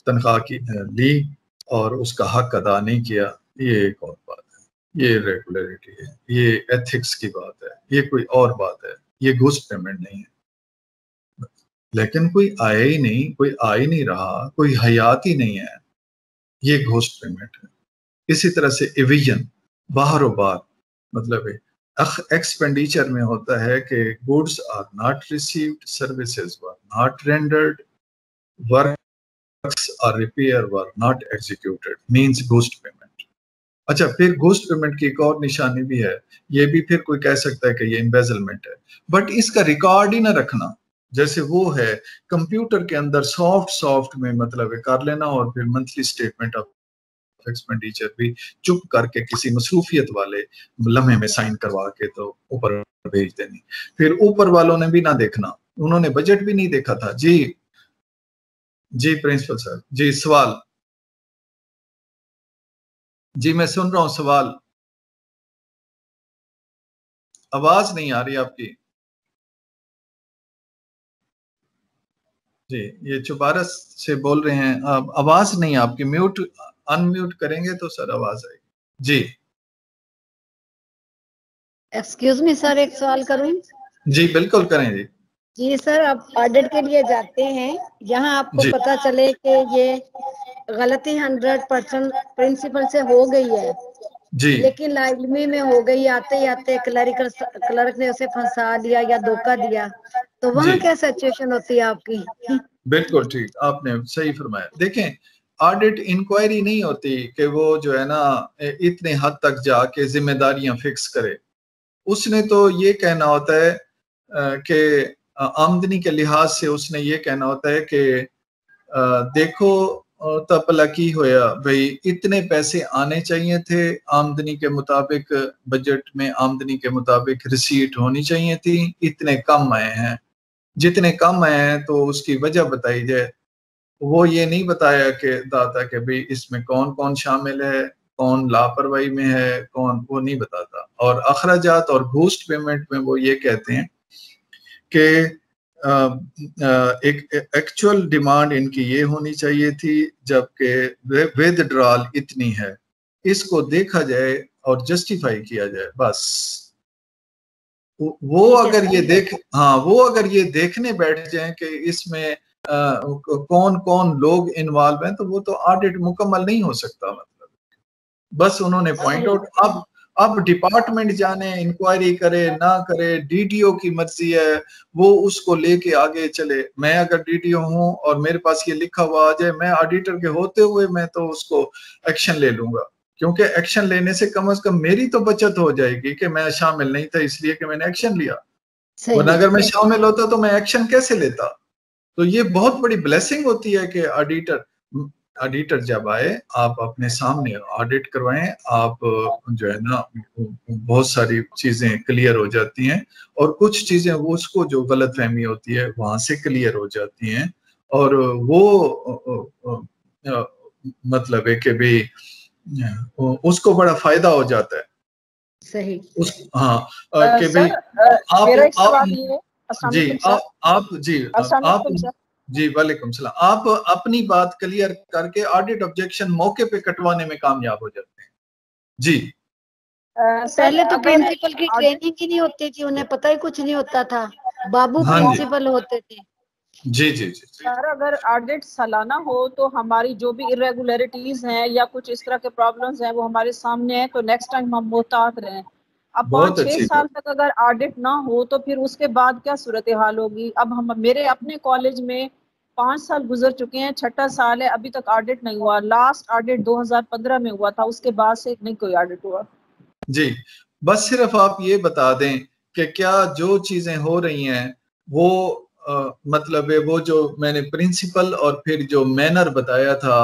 तनख्वाह की ली और उसका हक अदा नहीं किया, ये एक और बात है। ये रेगुलरिटी है, ये एथिक्स की बात है, ये कोई और बात है, ये घुस पेमेंट नहीं है। लेकिन कोई आया ही नहीं, कोई आ ही नहीं रहा, कोई हयात ही नहीं है, ये घोस्ट पेमेंट है। इसी तरह से एविजन बाहर बार मतलब एक्सपेंडिचर में होता है कि goods are not received services were not rendered works are repair were not executed means ghost payment अच्छा फिर घूस पेमेंट की एक और निशानी भी है, ये भी फिर कोई कह सकता है कि ये इम्बेजलमेंट है। बट इसका रिकॉर्ड ही ना रखना, जैसे वो है कंप्यूटर के अंदर सॉफ्ट सॉफ्ट में मतलब कर लेना और फिर मंथली स्टेटमेंट ऑफ़ एक्सपेंडिचर भी चुप करके किसी मसरूफियत वाले लम्हे में साइन करवा के तो ऊपर भेज देनी। फिर ऊपर वालों ने भी ना देखना। उन्होंने बजट भी नहीं देखा था। जी जी प्रिंसिपल सर जी, सवाल। जी, मैं सुन रहा हूँ सवाल। आवाज़ नहीं आ रही आपकी। जी, ये चुबारस से बोल रहे हैं। आवाज़ नहीं आपकी। म्यूट अनम्यूट करेंगे तो सर आवाज़ आएगी। जी। एक्सक्यूज मी सर एक सवाल करूँ? जी बिल्कुल करें जी। जी सर आप ऑडिट के लिए जाते हैं यहाँ आपको पता चले कि ये गलती हंड्रेड परसेंट प्रिंसिपल से हो गई है। जी। लेकिन लाइलमी में हो गई आते ही आते क्लरिकल क्लर्क ने उसे फंसा लिया या धोखा दिया तो वहाँ क्या सिचुएशन होती है आपकी? बिल्कुल ठीक आपने सही फरमाया। देखें ऑडिट इंक्वायरी नहीं होती कि वो जो है ना इतने हद तक जाके जिम्मेदारियाँ फिक्स करे। उसने तो ये कहना होता है कि आमदनी के लिहाज से उसने ये कहना होता है कि देखो तब लकी होया, भाई, इतने पैसे आने चाहिए थे, आमदनी के मुताबिक बजट में आमदनी के मुताबिक रिसीट होनी चाहिए थी, इतने कम आए हैं। जितने कम आए हैं तो उसकी वजह बताई जाए। वो ये नहीं बताया कि दाता के भाई इसमें कौन कौन शामिल है कौन लापरवाही में है कौन वो नहीं बताता। और अखराजात और घूस्ट पेमेंट में वो ये कहते हैं कि एक एक्चुअल डिमांड इनकी ये होनी चाहिए थी जबकि विदड्रॉल इतनी है। इसको देखा जाए और जस्टिफाई किया जाए बस। वो अगर ये देख हाँ वो अगर ये देखने बैठ जाए कि इसमें आ, कौन कौन लोग इन्वॉल्व हैं तो वो तो ऑडिट मुकम्मल नहीं हो सकता मतलब। बस उन्होंने पॉइंट आउट अब अब डिपार्टमेंट जाने इंक्वायरी करे ना करे डीडीओ की मर्ज़ी है वो उसको लेके आगे चले। मैं अगर डीडीओ हूँ और मेरे पास ये लिखा हुआ आ जाए मैं ऑडिटर के होते हुए मैं तो उसको एक्शन ले लूँगा। क्योंकि एक्शन लेने से कम अज कम मेरी तो बचत हो जाएगी कि मैं शामिल नहीं था इसलिए कि मैंने एक्शन लिया। वरना अगर मैं शामिल होता तो मैं एक्शन कैसे लेता? तो ये बहुत बड़ी ब्लेसिंग होती है कि ऑडिटर ऑडिटर जब आए आप अपने सामने ऑडिट करवाएँ आप जो है ना बहुत सारी चीज़ें क्लियर हो जाती हैं और कुछ चीज़ें वो उसको जो गलत फहमी होती है वहाँ से क्लियर हो जाती हैं और वो मतलब है कि भी उसको बड़ा फ़ायदा हो जाता है। सही। उस हाँ कि भाई आप आप जी आप आप जी आप जी वालेकुम सलाम। आप अपनी बात क्लियर करके ऑडिट ऑब्जेक्शन मौके पे कटवाने में कामयाब हो जाते हैं। जी। पहले तो प्रिंसिपल की ट्रेनिंग ही नहीं होती थी उन्हें पता ही कुछ नहीं होता था। बाबू हाँ प्रिंसिपल होते थे। जी जी जी सर अगर ऑडिट सालाना हो तो हमारी जो भी इरेगुलरिटीज हैं या कुछ इस तरह के प्रॉब्लम्स हैं वो हमारे सामने है तो नेक्स्ट टाइम हम मोहतात रहें। अब पाँच छह साल तक अगर ऑडिट ना हो तो फिर उसके बाद क्या सूरत हाल होगी? अब हम मेरे अपने कॉलेज में पाँच साल गुजर चुके हैं छठा साल है अभी तक ऑडिट नहीं हुआ। लास्ट ऑडिट 2015 में हुआ था उसके बाद से नहीं कोई ऑडिट हुआ। जी बस सिर्फ़ आप ये बता दें कि क्या जो चीज़ें हो रही हैं वो आ, मतलब है वो जो मैंने प्रिंसिपल और फिर जो मैनर बताया था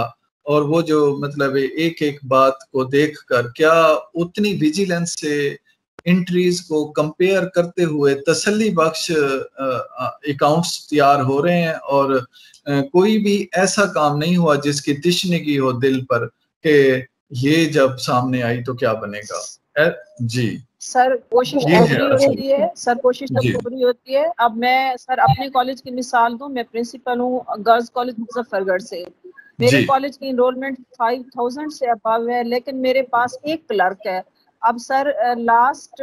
और वो जो मतलब एक एक बात को देखकर क्या उतनी विजिलेंस से एंट्रीज को कंपेयर करते हुए तसली बख्श अकाउंट्स तैयार हो रहे हैं और कोई भी ऐसा काम नहीं हुआ जिसकी तिश्नगी हो दिल पर कि ये जब सामने आई तो क्या बनेगा। ए, जी। सर कोशिश होती है। सर कोशिश तो पूरी होती है। अब मैं सर अपने कॉलेज की मिसाल दूँ मैं प्रिंसिपल हूँ गर्ल्स कॉलेज मुजफ्फरगढ़ से। मेरे कॉलेज की इनरोलमेंट फाइव थाउज़ेंड से अबव है लेकिन मेरे पास एक क्लर्क है। अब सर लास्ट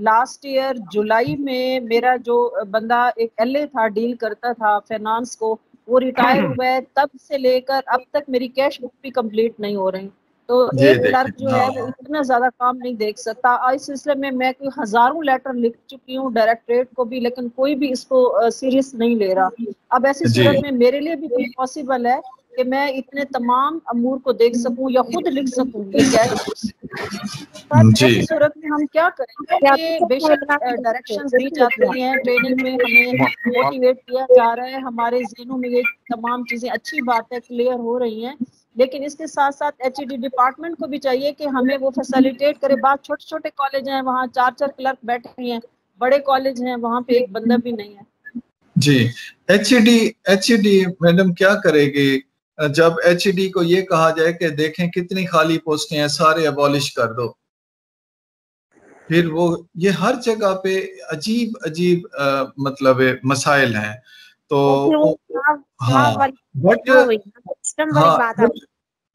लास्ट ईयर जुलाई में मेरा जो बंदा एक एल था डील करता था फाइनेंस को वो रिटायर हुआ है। तब से लेकर अब तक मेरी कैश बुक भी कंप्लीट नहीं हो रही। तो एक क्लर्क जो है वो हाँ। इतना ज़्यादा काम नहीं देख सकता। इस सिलसिले में मैं कोई हज़ारों लेटर लिख चुकी हूँ डायरेक्टरेट को भी लेकिन कोई भी इसको सीरियस नहीं ले रहा। अब ऐसी सूरत में मेरे लिए भी पॉसिबल है कि मैं इतने तमाम अमूर को देख सकूँ या खुद लिख सकूँ ये क्या है सूरत में हम क्या करें ये बेशक डायरेक्शन दी जाती हैं ट्रेनिंग में हमें मोटिवेट किया जा रहा है हमारे जहनों में ये तमाम चीज़ें अच्छी बात है क्लियर हो रही हैं। लेकिन इसके साथ साथ एच डिपार्टमेंट को भी चाहिए कि हमें वो फैसिलिटेट करे। बात छोटे छोटे कॉलेज हैं वहाँ चार चार क्लर्क बैठे हैं बड़े कॉलेज हैं वहाँ पे एक बंदा भी नहीं है। जी। H E D H E D madam क्या करेगी? जब एच डी को ये कहा जाए कि देखें कितनी खाली पोस्टें हैं सारे अबॉलिश कर दो। फिर वो ये हर जगह पे अजीब अजीब आ, मतलब मसाइल हैं। तो हाँ बट हाँ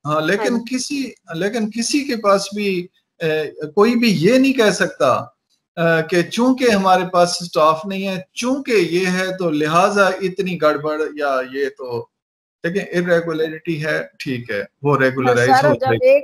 हाँ लेकिन हाँ किसी लेकिन किसी के पास भी ए, कोई भी ये नहीं कह सकता कि चूँकि हमारे पास स्टाफ नहीं है चूँकि ये है तो लिहाजा इतनी गड़बड़ या ये तो देखिए इरेगुलरिटी है ठीक है वो रेगुलराइज हो जाएगी।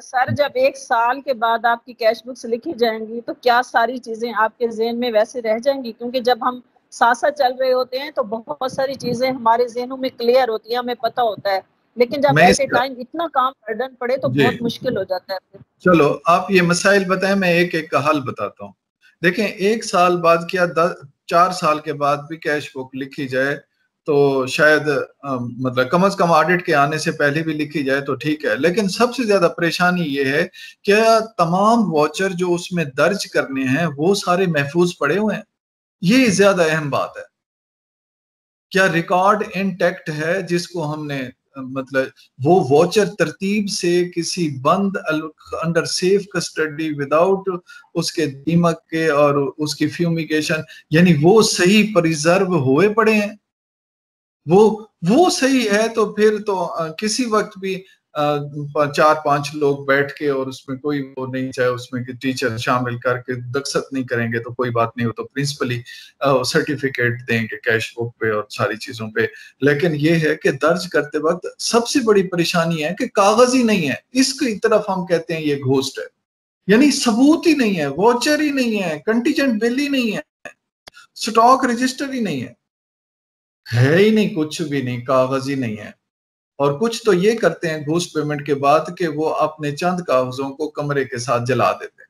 सर जब एक साल के बाद आपकी कैश बुक्स लिखी जाएँगी तो क्या सारी चीज़ें आपके जहन में वैसे रह जाएँगी? क्योंकि जब हम साथ साथ चल रहे होते हैं तो बहुत सारी चीज़ें हमारे जहनों में क्लियर होती है हमें पता होता है। लेकिन जब ऐसे टाइम इतना काम बर्डन पड़े तो बहुत मुश्किल हो जाता है चलो आप ये मसाइल बताएँ मैं एक एक का हल बताता हूँ। देखें एक साल बाद क्या दस चार साल के बाद भी कैश बुक लिखी जाए तो शायद मतलब कम अज कम ऑडिट के आने से पहले भी लिखी जाए तो ठीक है, लेकिन सबसे ज़्यादा परेशानी ये है, क्या तमाम वॉचर जो उसमें दर्ज करने हैं, वो सारे महफूज पड़े हुए हैं? ये ज़्यादा अहम बात है। क्या रिकॉर्ड इंटेक्ट है जिसको हमने मतलब वो वॉचर तरतीब से किसी बंद अंडर सेफ़ कस्टडी विदाउट उसके दीमक के और उसकी फ्यूमिकेशन यानी वो सही प्रिजर्व हुए पड़े हैं? वो वो सही है तो फिर तो किसी वक्त भी चार पाँच लोग बैठ के और उसमें कोई वो नहीं चाहे उसमें कि टीचर शामिल करके दक्षत नहीं करेंगे तो कोई बात नहीं हो तो प्रिंसिपली सर्टिफिकेट देंगे कैश बुक पे और सारी चीज़ों पे। लेकिन ये है कि दर्ज करते वक्त सबसे बड़ी परेशानी है कि कागज़ ही नहीं है। इसकी तरफ़ हम कहते हैं ये घोस्ट है। यानी सबूत ही नहीं है वॉचर ही नहीं है, कंटीजेंट बिल ही नहीं है, स्टॉक रजिस्टर ही नहीं है। है ही नहीं, कुछ भी नहीं, कागज़ ही नहीं है। और कुछ तो ये करते हैं, घूस पेमेंट के बाद कि वो अपने चंद कागजों को कमरे के साथ जला देते हैं।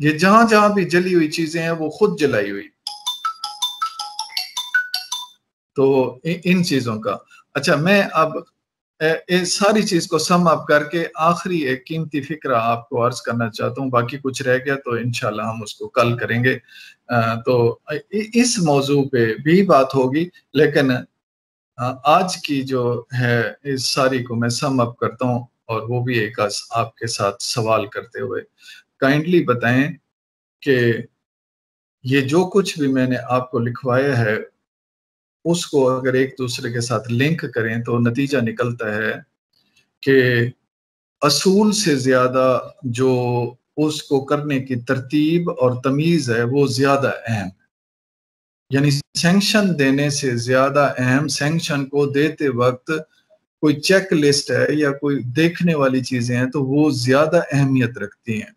ये जहाँ जहाँ भी जली हुई चीज़ें हैं, वो खुद जलाई हुई। तो इन चीज़ों का। अच्छा मैं अब इस सारी चीज़ को सम अप करके आखिरी एक कीमती फ़िक्र आपको अर्ज़ करना चाहता हूँ। बाकी कुछ रह गया तो इनशाला हम उसको कल करेंगे। तो इस मौजू पे भी बात होगी, लेकिन आज की जो है इस सारी को मैं सम अप करता हूँ और वो भी एक आपके साथ सवाल करते हुए। काइंडली बताएँ कि ये जो कुछ भी मैंने आपको लिखवाया है उसको अगर एक दूसरे के साथ लिंक करें तो नतीजा निकलता है कि असूल से ज़्यादा जो उसको करने की तरतीब और तमीज है, वो ज़्यादा अहम। यानी सेंक्शन देने से ज़्यादा अहम सेंक्शन को देते वक्त कोई चेक लिस्ट है या कोई देखने वाली चीज़ें हैं तो वो ज़्यादा अहमियत रखती हैं।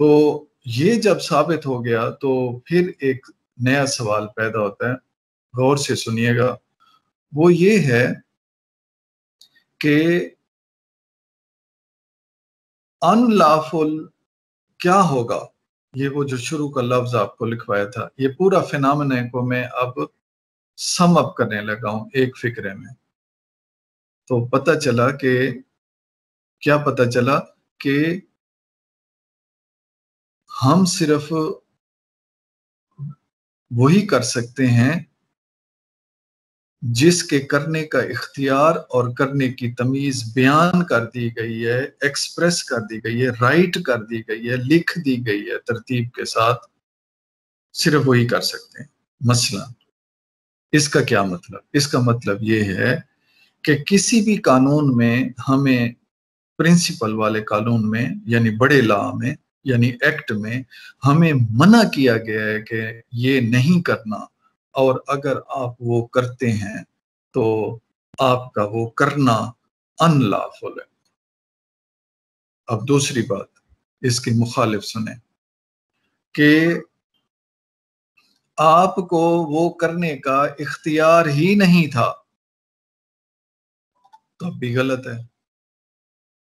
तो ये जब साबित हो गया तो फिर एक नया सवाल पैदा होता है। गौर से सुनिएगा, वो ये है कि अनलॉफुल क्या होगा? ये वो जो शुरू का लफ्ज आपको लिखवाया था, ये पूरा फिनामिना को मैं अब सम अप करने लगा हूँ एक फिक्रे में। तो पता चला कि, क्या पता चला कि हम सिर्फ़ वही कर सकते हैं जिसके करने का इख्तियार और करने की तमीज बयान कर दी गई है एक्सप्रेस कर दी गई है राइट कर दी गई है, लिख दी गई है, तरतीब के साथ सिर्फ़ वही कर सकते हैं। मसला इसका क्या मतलब? इसका मतलब ये है कि किसी भी कानून में हमें प्रिंसिपल वाले कानून में, यानी बड़े लॉ में, यानी एक्ट में हमें मना किया गया है कि ये नहीं करना। और अगर आप वो करते हैं तो आपका वो करना अनलाफुल है। अब दूसरी बात, इसकी मुखालिफ सुने कि आपको वो करने का इख्तियार ही नहीं था, तब भी गलत है।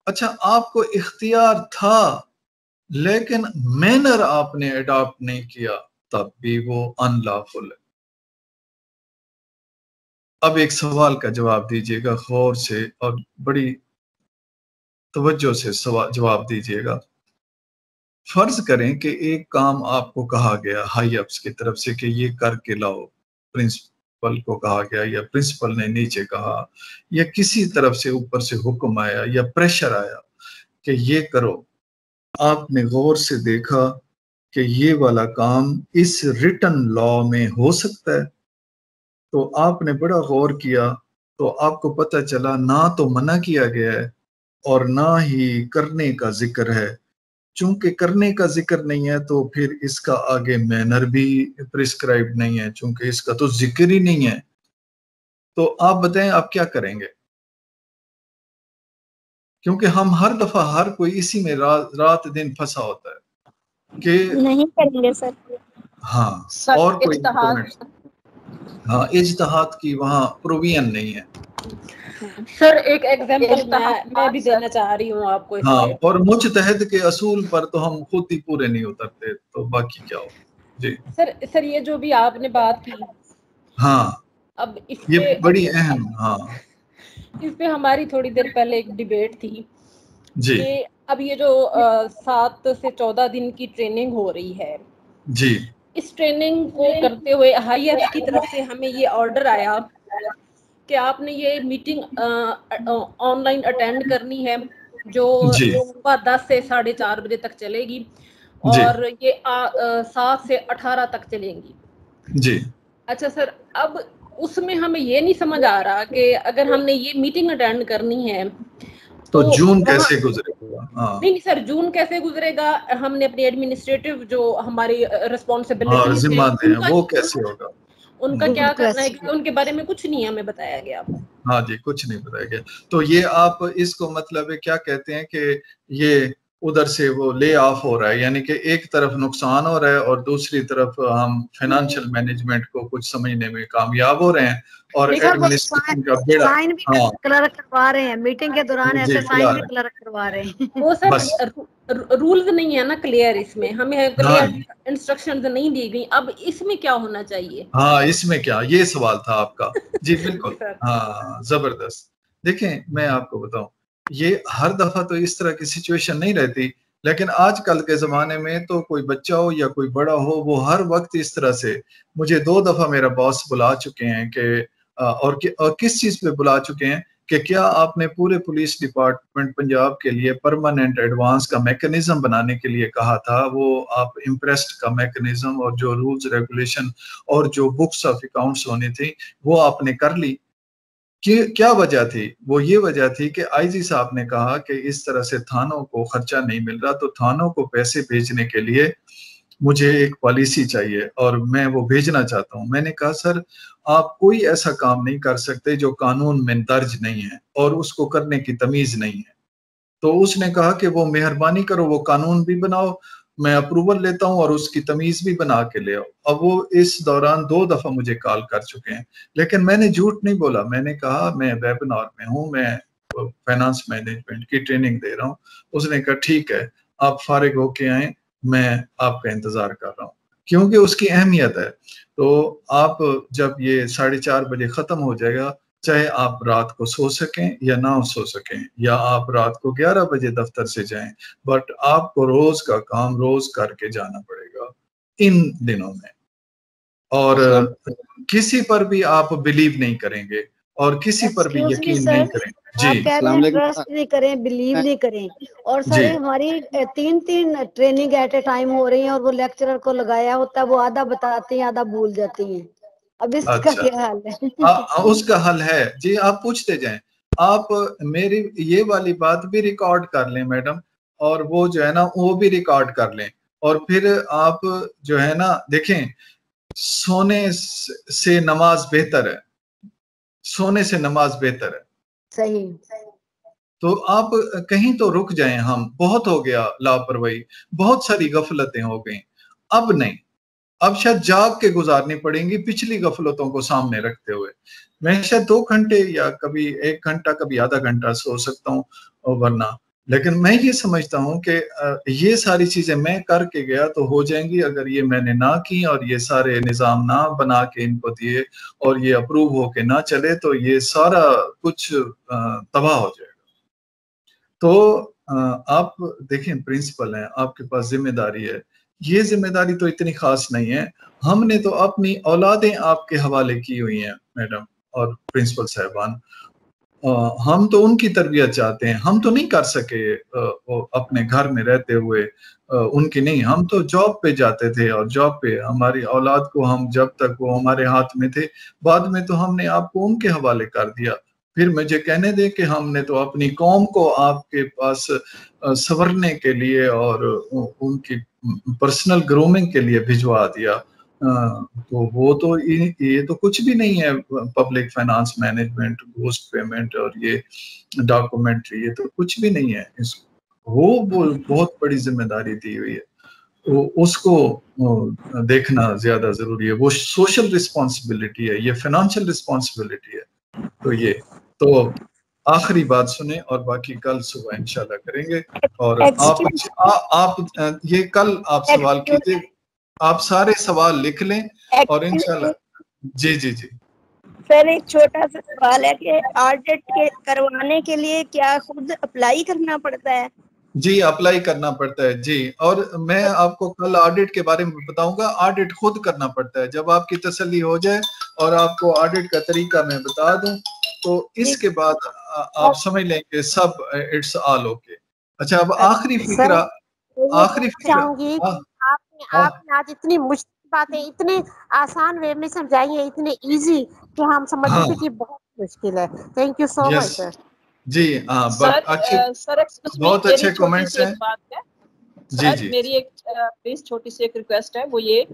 अच्छा आपको इख्तियार था, लेकिन मैनर आपने अडॉप्ट नहीं किया, तब भी वो अनलॉफुल है। अब एक सवाल का जवाब दीजिएगा, गौर से और बड़ी तवज्जो से सवाल जवाब दीजिएगा। फ़र्ज़ करें कि एक काम आपको कहा गया हाई अप्स की तरफ़ से कि ये करके लाओ, प्रिंसिपल को कहा गया या प्रिंसिपल ने नीचे कहा या किसी तरफ़ से ऊपर से हुक्म आया या प्रेशर आया कि ये करो। आपने गौर से देखा कि ये वाला काम इस रिटर्न लॉ में हो सकता है। तो आपने बड़ा गौर किया तो आपको पता चला ना तो मना किया गया है और ना ही करने का ज़िक्र है। चूँकि करने का ज़िक्र नहीं है तो फिर इसका आगे मैनर भी प्रिस्क्राइब नहीं है चूँकि इसका तो ज़िक्र ही नहीं है। तो आप बताएँ आप क्या करेंगे? क्योंकि हम हर दफ़ा हर कोई इसी में रा, रात दिन फंसा होता है कि नहीं करेंगे सर। हाँ सर, और कोई हाँ इजतहाद की वहाँ प्रोविज़न नहीं है। सर एक एग्जांपल मैं मैं भी देना चाह रही हूँ आपको हाँ और मुजतहद के असूल पर तो हम खुद ही पूरे नहीं उतरते तो बाकी क्या हो? जी। सर सर ये जो भी आपने बात की हाँ। अब इस ये बड़ी अहम हाँ। इस पे हमारी थोड़ी देर पहले एक डिबेट थी जी। अब ये जो सात से चौदह दिन की ट्रेनिंग हो रही है जी। इस ट्रेनिंग को करते हुए हाई की तरफ़ से हमें ये ऑर्डर आया कि आपने ये मीटिंग ऑनलाइन अटेंड करनी है जो सुबह दस से साढ़े चार बजे तक चलेगी और ये सात से अठारह तक चलेंगी। जी। अच्छा सर अब उसमें हमें ये नहीं समझ आ रहा कि अगर हमने ये मीटिंग अटेंड करनी है तो, तो जून कैसे गुजरेगा? हाँ। नहीं नहीं सर जून कैसे गुजरेगा? हमने अपनी एडमिनिस्ट्रेटिव जो हमारी रिस्पॉन्सिबिलिटी हाँ, वो कैसे होगा? उनका क्या करना है? क्योंकि उनके बारे में कुछ नहीं हमें बताया गया। हाँ जी कुछ नहीं बताया गया। तो ये आप इसको मतलब क्या कहते हैं कि ये उधर से वो ले ऑफ़ हो रहा है यानी कि एक तरफ़ नुकसान हो रहा है और दूसरी तरफ़ हम फाइनेंशियल मैनेजमेंट को कुछ समझने में कामयाब हो रहे हैं और एडमिनिस्ट्रेशन का बेड़ा साइन भी हाँ, क्लर्क करवा रहे हैं मीटिंग के दौरान ऐसे साइन भी क्लर्क करवा रहे हैं। वो सर रूल्स नहीं है ना क्लियर इसमें हमें क्लियर इंस्ट्रक्शंस नहीं दी गई। अब इसमें क्या होना चाहिए? हाँ इसमें क्या? ये सवाल था आपका। जी बिल्कुल। हाँ ज़बरदस्त। देखें मैं आपको बताऊँ ये हर दफ़ा तो इस तरह की सिचुएशन नहीं रहती। लेकिन आजकल के ज़माने में तो कोई बच्चा हो या कोई बड़ा हो वो हर वक्त इस तरह से मुझे दो दफ़ा मेरा बॉस बुला चुके हैं कि और, कि, और किस चीज़ पे बुला चुके हैं कि क्या आपने पूरे पुलिस डिपार्टमेंट पंजाब के लिए परमानेंट एडवांस का मैकेनिज्म बनाने के लिए कहा था? वो आप इम्प्रेस्ड का मैकेनिज्म और जो रूल्स रेगुलेशन और जो बुक्स ऑफ़ अकाउंट्स होनी थी वो आपने कर ली। कि क्या वजह थी? वो ये वजह थी कि आईजी साहब ने कहा कि इस तरह से थानों को खर्चा नहीं मिल रहा तो थानों को पैसे भेजने के लिए मुझे एक पॉलिसी चाहिए और मैं वो भेजना चाहता हूँ। मैंने कहा, सर, आप कोई ऐसा काम नहीं कर सकते जो कानून में दर्ज नहीं है और उसको करने की तमीज नहीं है। तो उसने कहा कि वो मेहरबानी करो, वो कानून भी बनाओ मैं अप्रूवल लेता हूँ और उसकी तमीज भी बना के ले अब वो इस दौरान दो दफ़ा मुझे कॉल कर चुके हैं, लेकिन मैंने झूठ नहीं बोला। मैंने कहा, मैं वेबिनार में हूँ, मैं फाइनेंस मैनेजमेंट की ट्रेनिंग दे रहा हूँ। उसने कहा, ठीक है, आप फारिग होके आए, मैं आपका इंतज़ार कर रहा हूँ। क्योंकि उसकी अहमियत है। तो आप जब ये साढ़े चार बजे खत्म हो जाएगा चाहे आप रात को सो सकें या ना सो सकें या आप रात को 11 बजे दफ्तर से जाएँ बट आपको रोज का काम रोज करके जाना पड़ेगा इन दिनों में। और किसी पर भी आप बिलीव नहीं करेंगे और किसी पर भी यकीन नहीं करेंगे। जी। ट्रस्ट नहीं करें बिलीव नहीं करें। और सर हमारी तीन तीन ट्रेनिंग एट ए टाइम हो रही है और वो लेक्चरर को लगाया होता है वो आधा बताती हैं आधा भूल जाती हैं। अब इसका अच्छा। क्या हाल है? आ, उसका हल है। जी आप पूछते जाएँ। आप मेरी ये वाली बात भी रिकॉर्ड कर लें मैडम और वो जो है ना वो भी रिकॉर्ड कर लें। और फिर आप जो है ना देखें सोने से नमाज़ बेहतर है। सोने से नमाज़ बेहतर है। सही। तो आप कहीं तो रुक जाएँ हम। बहुत हो गया लापरवाही। बहुत सारी गफलतें हो गई। अब नहीं। अब शायद जाग के गुजारनी पड़ेंगी पिछली गफलतों को सामने रखते हुए। मैं शायद दो घंटे या कभी एक घंटा, कभी आधा घंटा सो सकता हूँ, वरना। लेकिन मैं ये समझता हूँ कि ये सारी चीज़ें मैं करके गया तो हो जाएँगी अगर ये मैंने ना की और ये सारे निज़ाम ना बना के इनको दिए और ये अप्रूव होके ना चले तो ये सारा कुछ तबाह हो जाएगा। तो आप देखें प्रिंसिपल हैं, आपके पास ज़िम्मेदारी है। ये ज़िम्मेदारी तो इतनी खास नहीं है। हमने तो अपनी औलादें आपके हवाले की हुई हैं, मैडम और प्रिंसिपल साहबान। हम तो उनकी तरबियत चाहते हैं। हम तो नहीं कर सके अपने घर में रहते हुए उनकी नहीं। हम तो जॉब पे जाते थे और जॉब पे हमारी औलाद को हम जब तक वो हमारे हाथ में थे, बाद में तो हमने आपको उनके हवाले कर दिया। फिर मुझे कहने दे कि हमने तो अपनी कौम को आपके पास संवरने के लिए और उनकी पर्सनल ग्रूमिंग के लिए भिजवा दिया। तो वो तो ये तो कुछ भी नहीं है public finance management ghost payment और ये डॉक्यूमेंट्री ये तो कुछ भी नहीं है। इसको वो बहुत बड़ी ज़िम्मेदारी दी हुई है। तो उसको देखना ज़्यादा ज़रूरी है। वो सोशल रिस्पॉन्सिबिलिटी है, ये फाइनेंशियल रिस्पॉन्सिबिलिटी है। तो ये तो आखिरी बात सुने और बाकी कल सुबह इंशाल्लाह करेंगे। और आप आ, आप ये कल आप सवाल कीजिए। आप सारे सवाल लिख लें और इंशाल्लाह जी जी जी। सर एक छोटा सा सवाल है कि ऑडिट के करवाने के लिए क्या खुद अप्लाई करना पड़ता है? जी अप्लाई करना पड़ता है। जी और मैं आपको कल ऑडिट के बारे में बताऊँगा। ऑडिट खुद करना पड़ता है। जब आपकी तसल्ली हो जाए और आपको ऑडिट का तरीका मैं बता दूँ तो इसके बाद आप समझ लेंगे सब इट्स ऑल ओके अच्छा अब आखिरी फिक्रा आखिरी फिक्रा। आपने हाँ। आपने आज इतनी मुश्किल बातें इतने आसान वे में समझाई है इतने इजी कि हम समझते हाँ। कि बहुत मुश्किल है। Thank you so much sir जी हाँ अच्छे सर बहुत अच्छे कमेंट्स हैं। जी जी। मेरी एक प्लीज़ छोटी सी एक रिक्वेस्ट है वो ये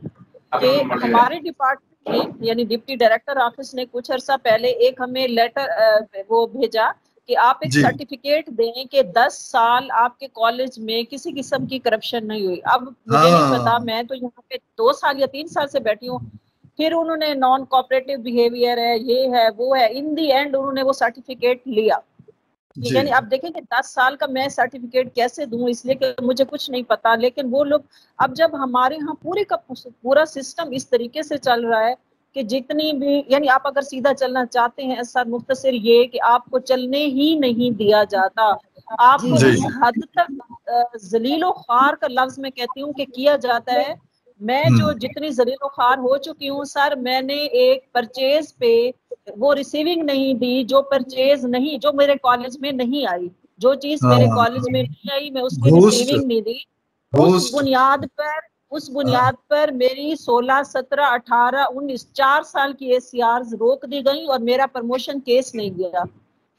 कि हमारे डिपार्टमेंट में यानी डिप्टी डायरेक्टर ऑफ़िस ने कुछ अर्सा पहले एक हमें लेटर वो भेजा कि आप एक सर्टिफिकेट दें कि 10 साल आपके कॉलेज में किसी किस्म की करप्शन नहीं हुई। अब मुझे नहीं हाँ। पता मैं तो यहाँ पे दो साल या तीन साल से बैठी हूँ। फिर उन्होंने नॉन कॉपरेटिव बिहेवियर है ये है वो है। इन दी एंड उन्होंने वो सर्टिफिकेट लिया। यानी आप देखें कि दस साल का मैं सर्टिफिकेट कैसे दूँ इसलिए कि मुझे कुछ नहीं पता लेकिन वो लोग अब जब हमारे यहाँ पूरे का पूरा सिस्टम इस तरीके से चल रहा है कि जितनी भी यानी आप अगर सीधा चलना चाहते हैं सर मुख्तर ये कि आपको चलने ही नहीं दिया जाता। आप इस हद तक जलीलो खार का लफ्ज मैं कहती हूँ कि किया जाता है मैं जो हम्म। जितनी जलीलो खार हो चुकी हूँ सर मैंने एक परचेज पे वो रिसीविंग नहीं दी जो परचेज नहीं जो मेरे कॉलेज में नहीं आई। जो चीज़ मेरे कॉलेज हाँ। में नहीं आई मैं उसकी रिसीविंग नहीं दी। उस बुनियाद पर उस बुनियाद पर मेरी 16, 17, 18, 19 चार साल की एस रोक दी गई और मेरा प्रमोशन केस नहीं गया।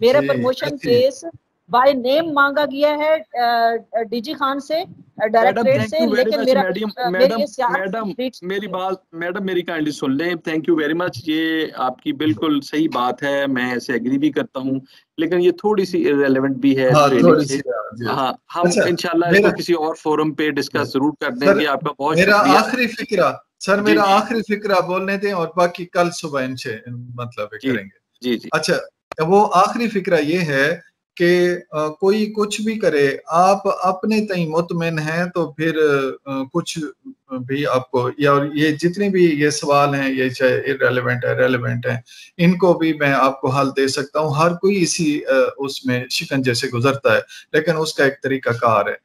मेरा प्रमोशन केस बाय नेम मांगा गया है डीजी खान से डायरेक्टरेट से लेकिन मेरा मैडम मैडम मेरी बात मैडम मेरी काइंडली सुन लें। थैंक यू वेरी मच ये आपकी बिल्कुल सही बात है मैं ऐसे एग्री भी करता हूँ लेकिन ये थोड़ी सी इरेलीवेंट भी है हाँ, हाँ हम अच्छा, इंशाल्लाह इसको किसी और फोरम पे डिस्कस ज़रूर कर देंगे आपका बहुत मेरा आखिरी फिक्रा सर मेरा आखिरी फिक्रा बोलने दें और बाकी कल सुबह इनसे मतलब करेंगे। जी जी। अच्छा वो आखिरी फिक्रा ये है कि कोई कुछ भी करे, आप अपने तई मुतमिन हैं तो फिर कुछ भी आपको या ये जितने भी ये सवाल हैं, ये चाहे इरेलीवेंट है रेलिवेंट है, इनको भी मैं आपको हल दे सकता हूँ। हर कोई इसी उसमें शिकंजे से गुजरता है, लेकिन उसका एक तरीका कार है।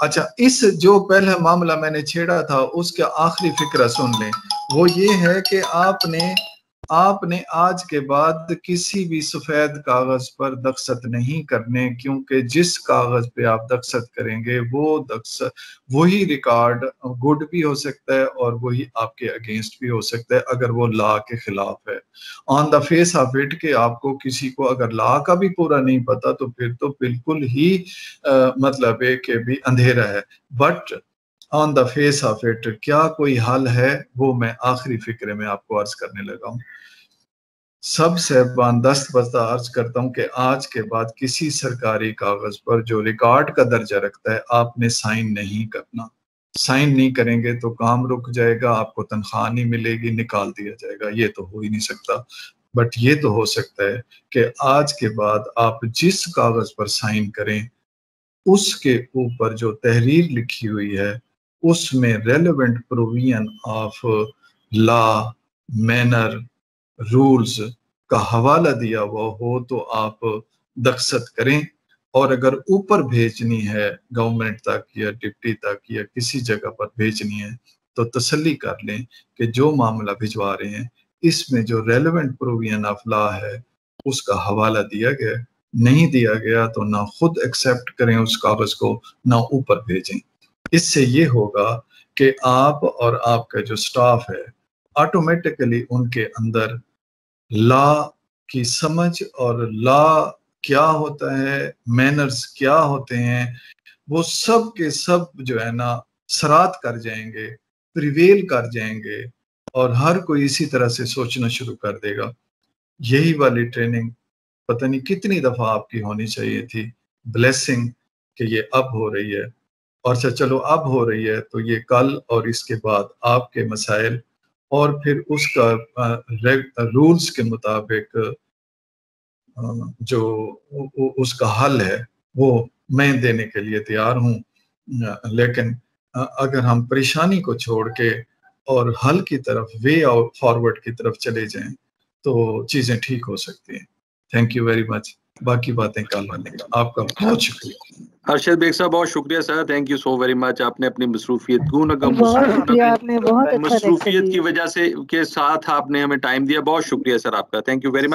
अच्छा इस जो पहला मामला मैंने छेड़ा था, उसका आखिरी फ़िक्र सुन लें। वो ये है कि आपने आपने आज के बाद किसी भी सफ़ेद कागज़ पर दखसत नहीं करने क्योंकि जिस कागज़ पे आप दखसत करेंगे वो दखसत वही रिकॉर्ड गुड भी हो सकता है और वही आपके अगेंस्ट भी हो सकता है अगर वो लॉ के खिलाफ है। On the face of it के आपको किसी को अगर लॉ का भी पूरा नहीं पता तो फिर तो बिल्कुल ही आ, मतलब है कि भी अंधेरा है। But on the face of it क्या कोई हल है? वो मैं आखिरी फिक्रे में आपको अर्ज़ करने लगा हूँ। सब सहबान दस्त बस्ता अर्ज़ करता हूँ कि आज के बाद किसी सरकारी कागज़ पर जो रिकॉर्ड का दर्जा रखता है, आपने साइन नहीं करना। साइन नहीं करेंगे तो काम रुक जाएगा, आपको तनख्वाह नहीं मिलेगी, निकाल दिया जाएगा। ये तो हो ही नहीं सकता। बट ये तो हो सकता है कि आज के बाद आप जिस कागज़ पर साइन करें, उसके ऊपर जो तहरीर लिखी हुई है उसमें relevant provision of law manner rules का हवाला दिया हुआ हो तो आप दखसत करें। और अगर ऊपर भेजनी है गवर्नमेंट तक या डिप्टी तक या किसी जगह पर भेजनी है तो तसल्ली कर लें कि जो मामला भिजवा रहे हैं, इसमें जो रेलेवेंट प्रोविज़न ऑफ़ लॉ है, उसका हवाला दिया गया। नहीं दिया गया तो ना खुद एक्सेप्ट करें उस कागज़ को, ना ऊपर भेजें। इससे ये होगा कि आप और आपका जो स्टाफ है ऑटोमेटिकली उनके अंदर ला की समझ और ला क्या होता है मैनर्स क्या होते हैं, वो सब के सब जो है ना, सरात कर जाएँगे प्रिवेल कर जाएँगे और हर कोई इसी तरह से सोचना शुरू कर देगा। यही वाली ट्रेनिंग पता नहीं कितनी दफ़ा आपकी होनी चाहिए थी। ब्लेसिंग कि ये अब हो रही है। और चलो अब हो रही है तो ये कल और इसके बाद आपके मसाइल और फिर उसका रूल्स के मुताबिक जो उसका हल है, वो मैं देने के लिए तैयार हूँ। लेकिन अगर हम परेशानी को छोड़ के और हल की तरफ़, वे फॉरवर्ड की तरफ़ चले जाएँ तो चीज़ें ठीक हो सकती हैं। Thank you very much. बाकी बातें कल आपका बहुत शुक्रिया। अर्षद बेग साहब बहुत शुक्रिया sir. Thank you so very much आपने अपनी मसरूफियत अच्छा मसरूफियत की वजह से के साथ आपने हमें टाइम दिया। बहुत शुक्रिया सर आपका। Thank you very much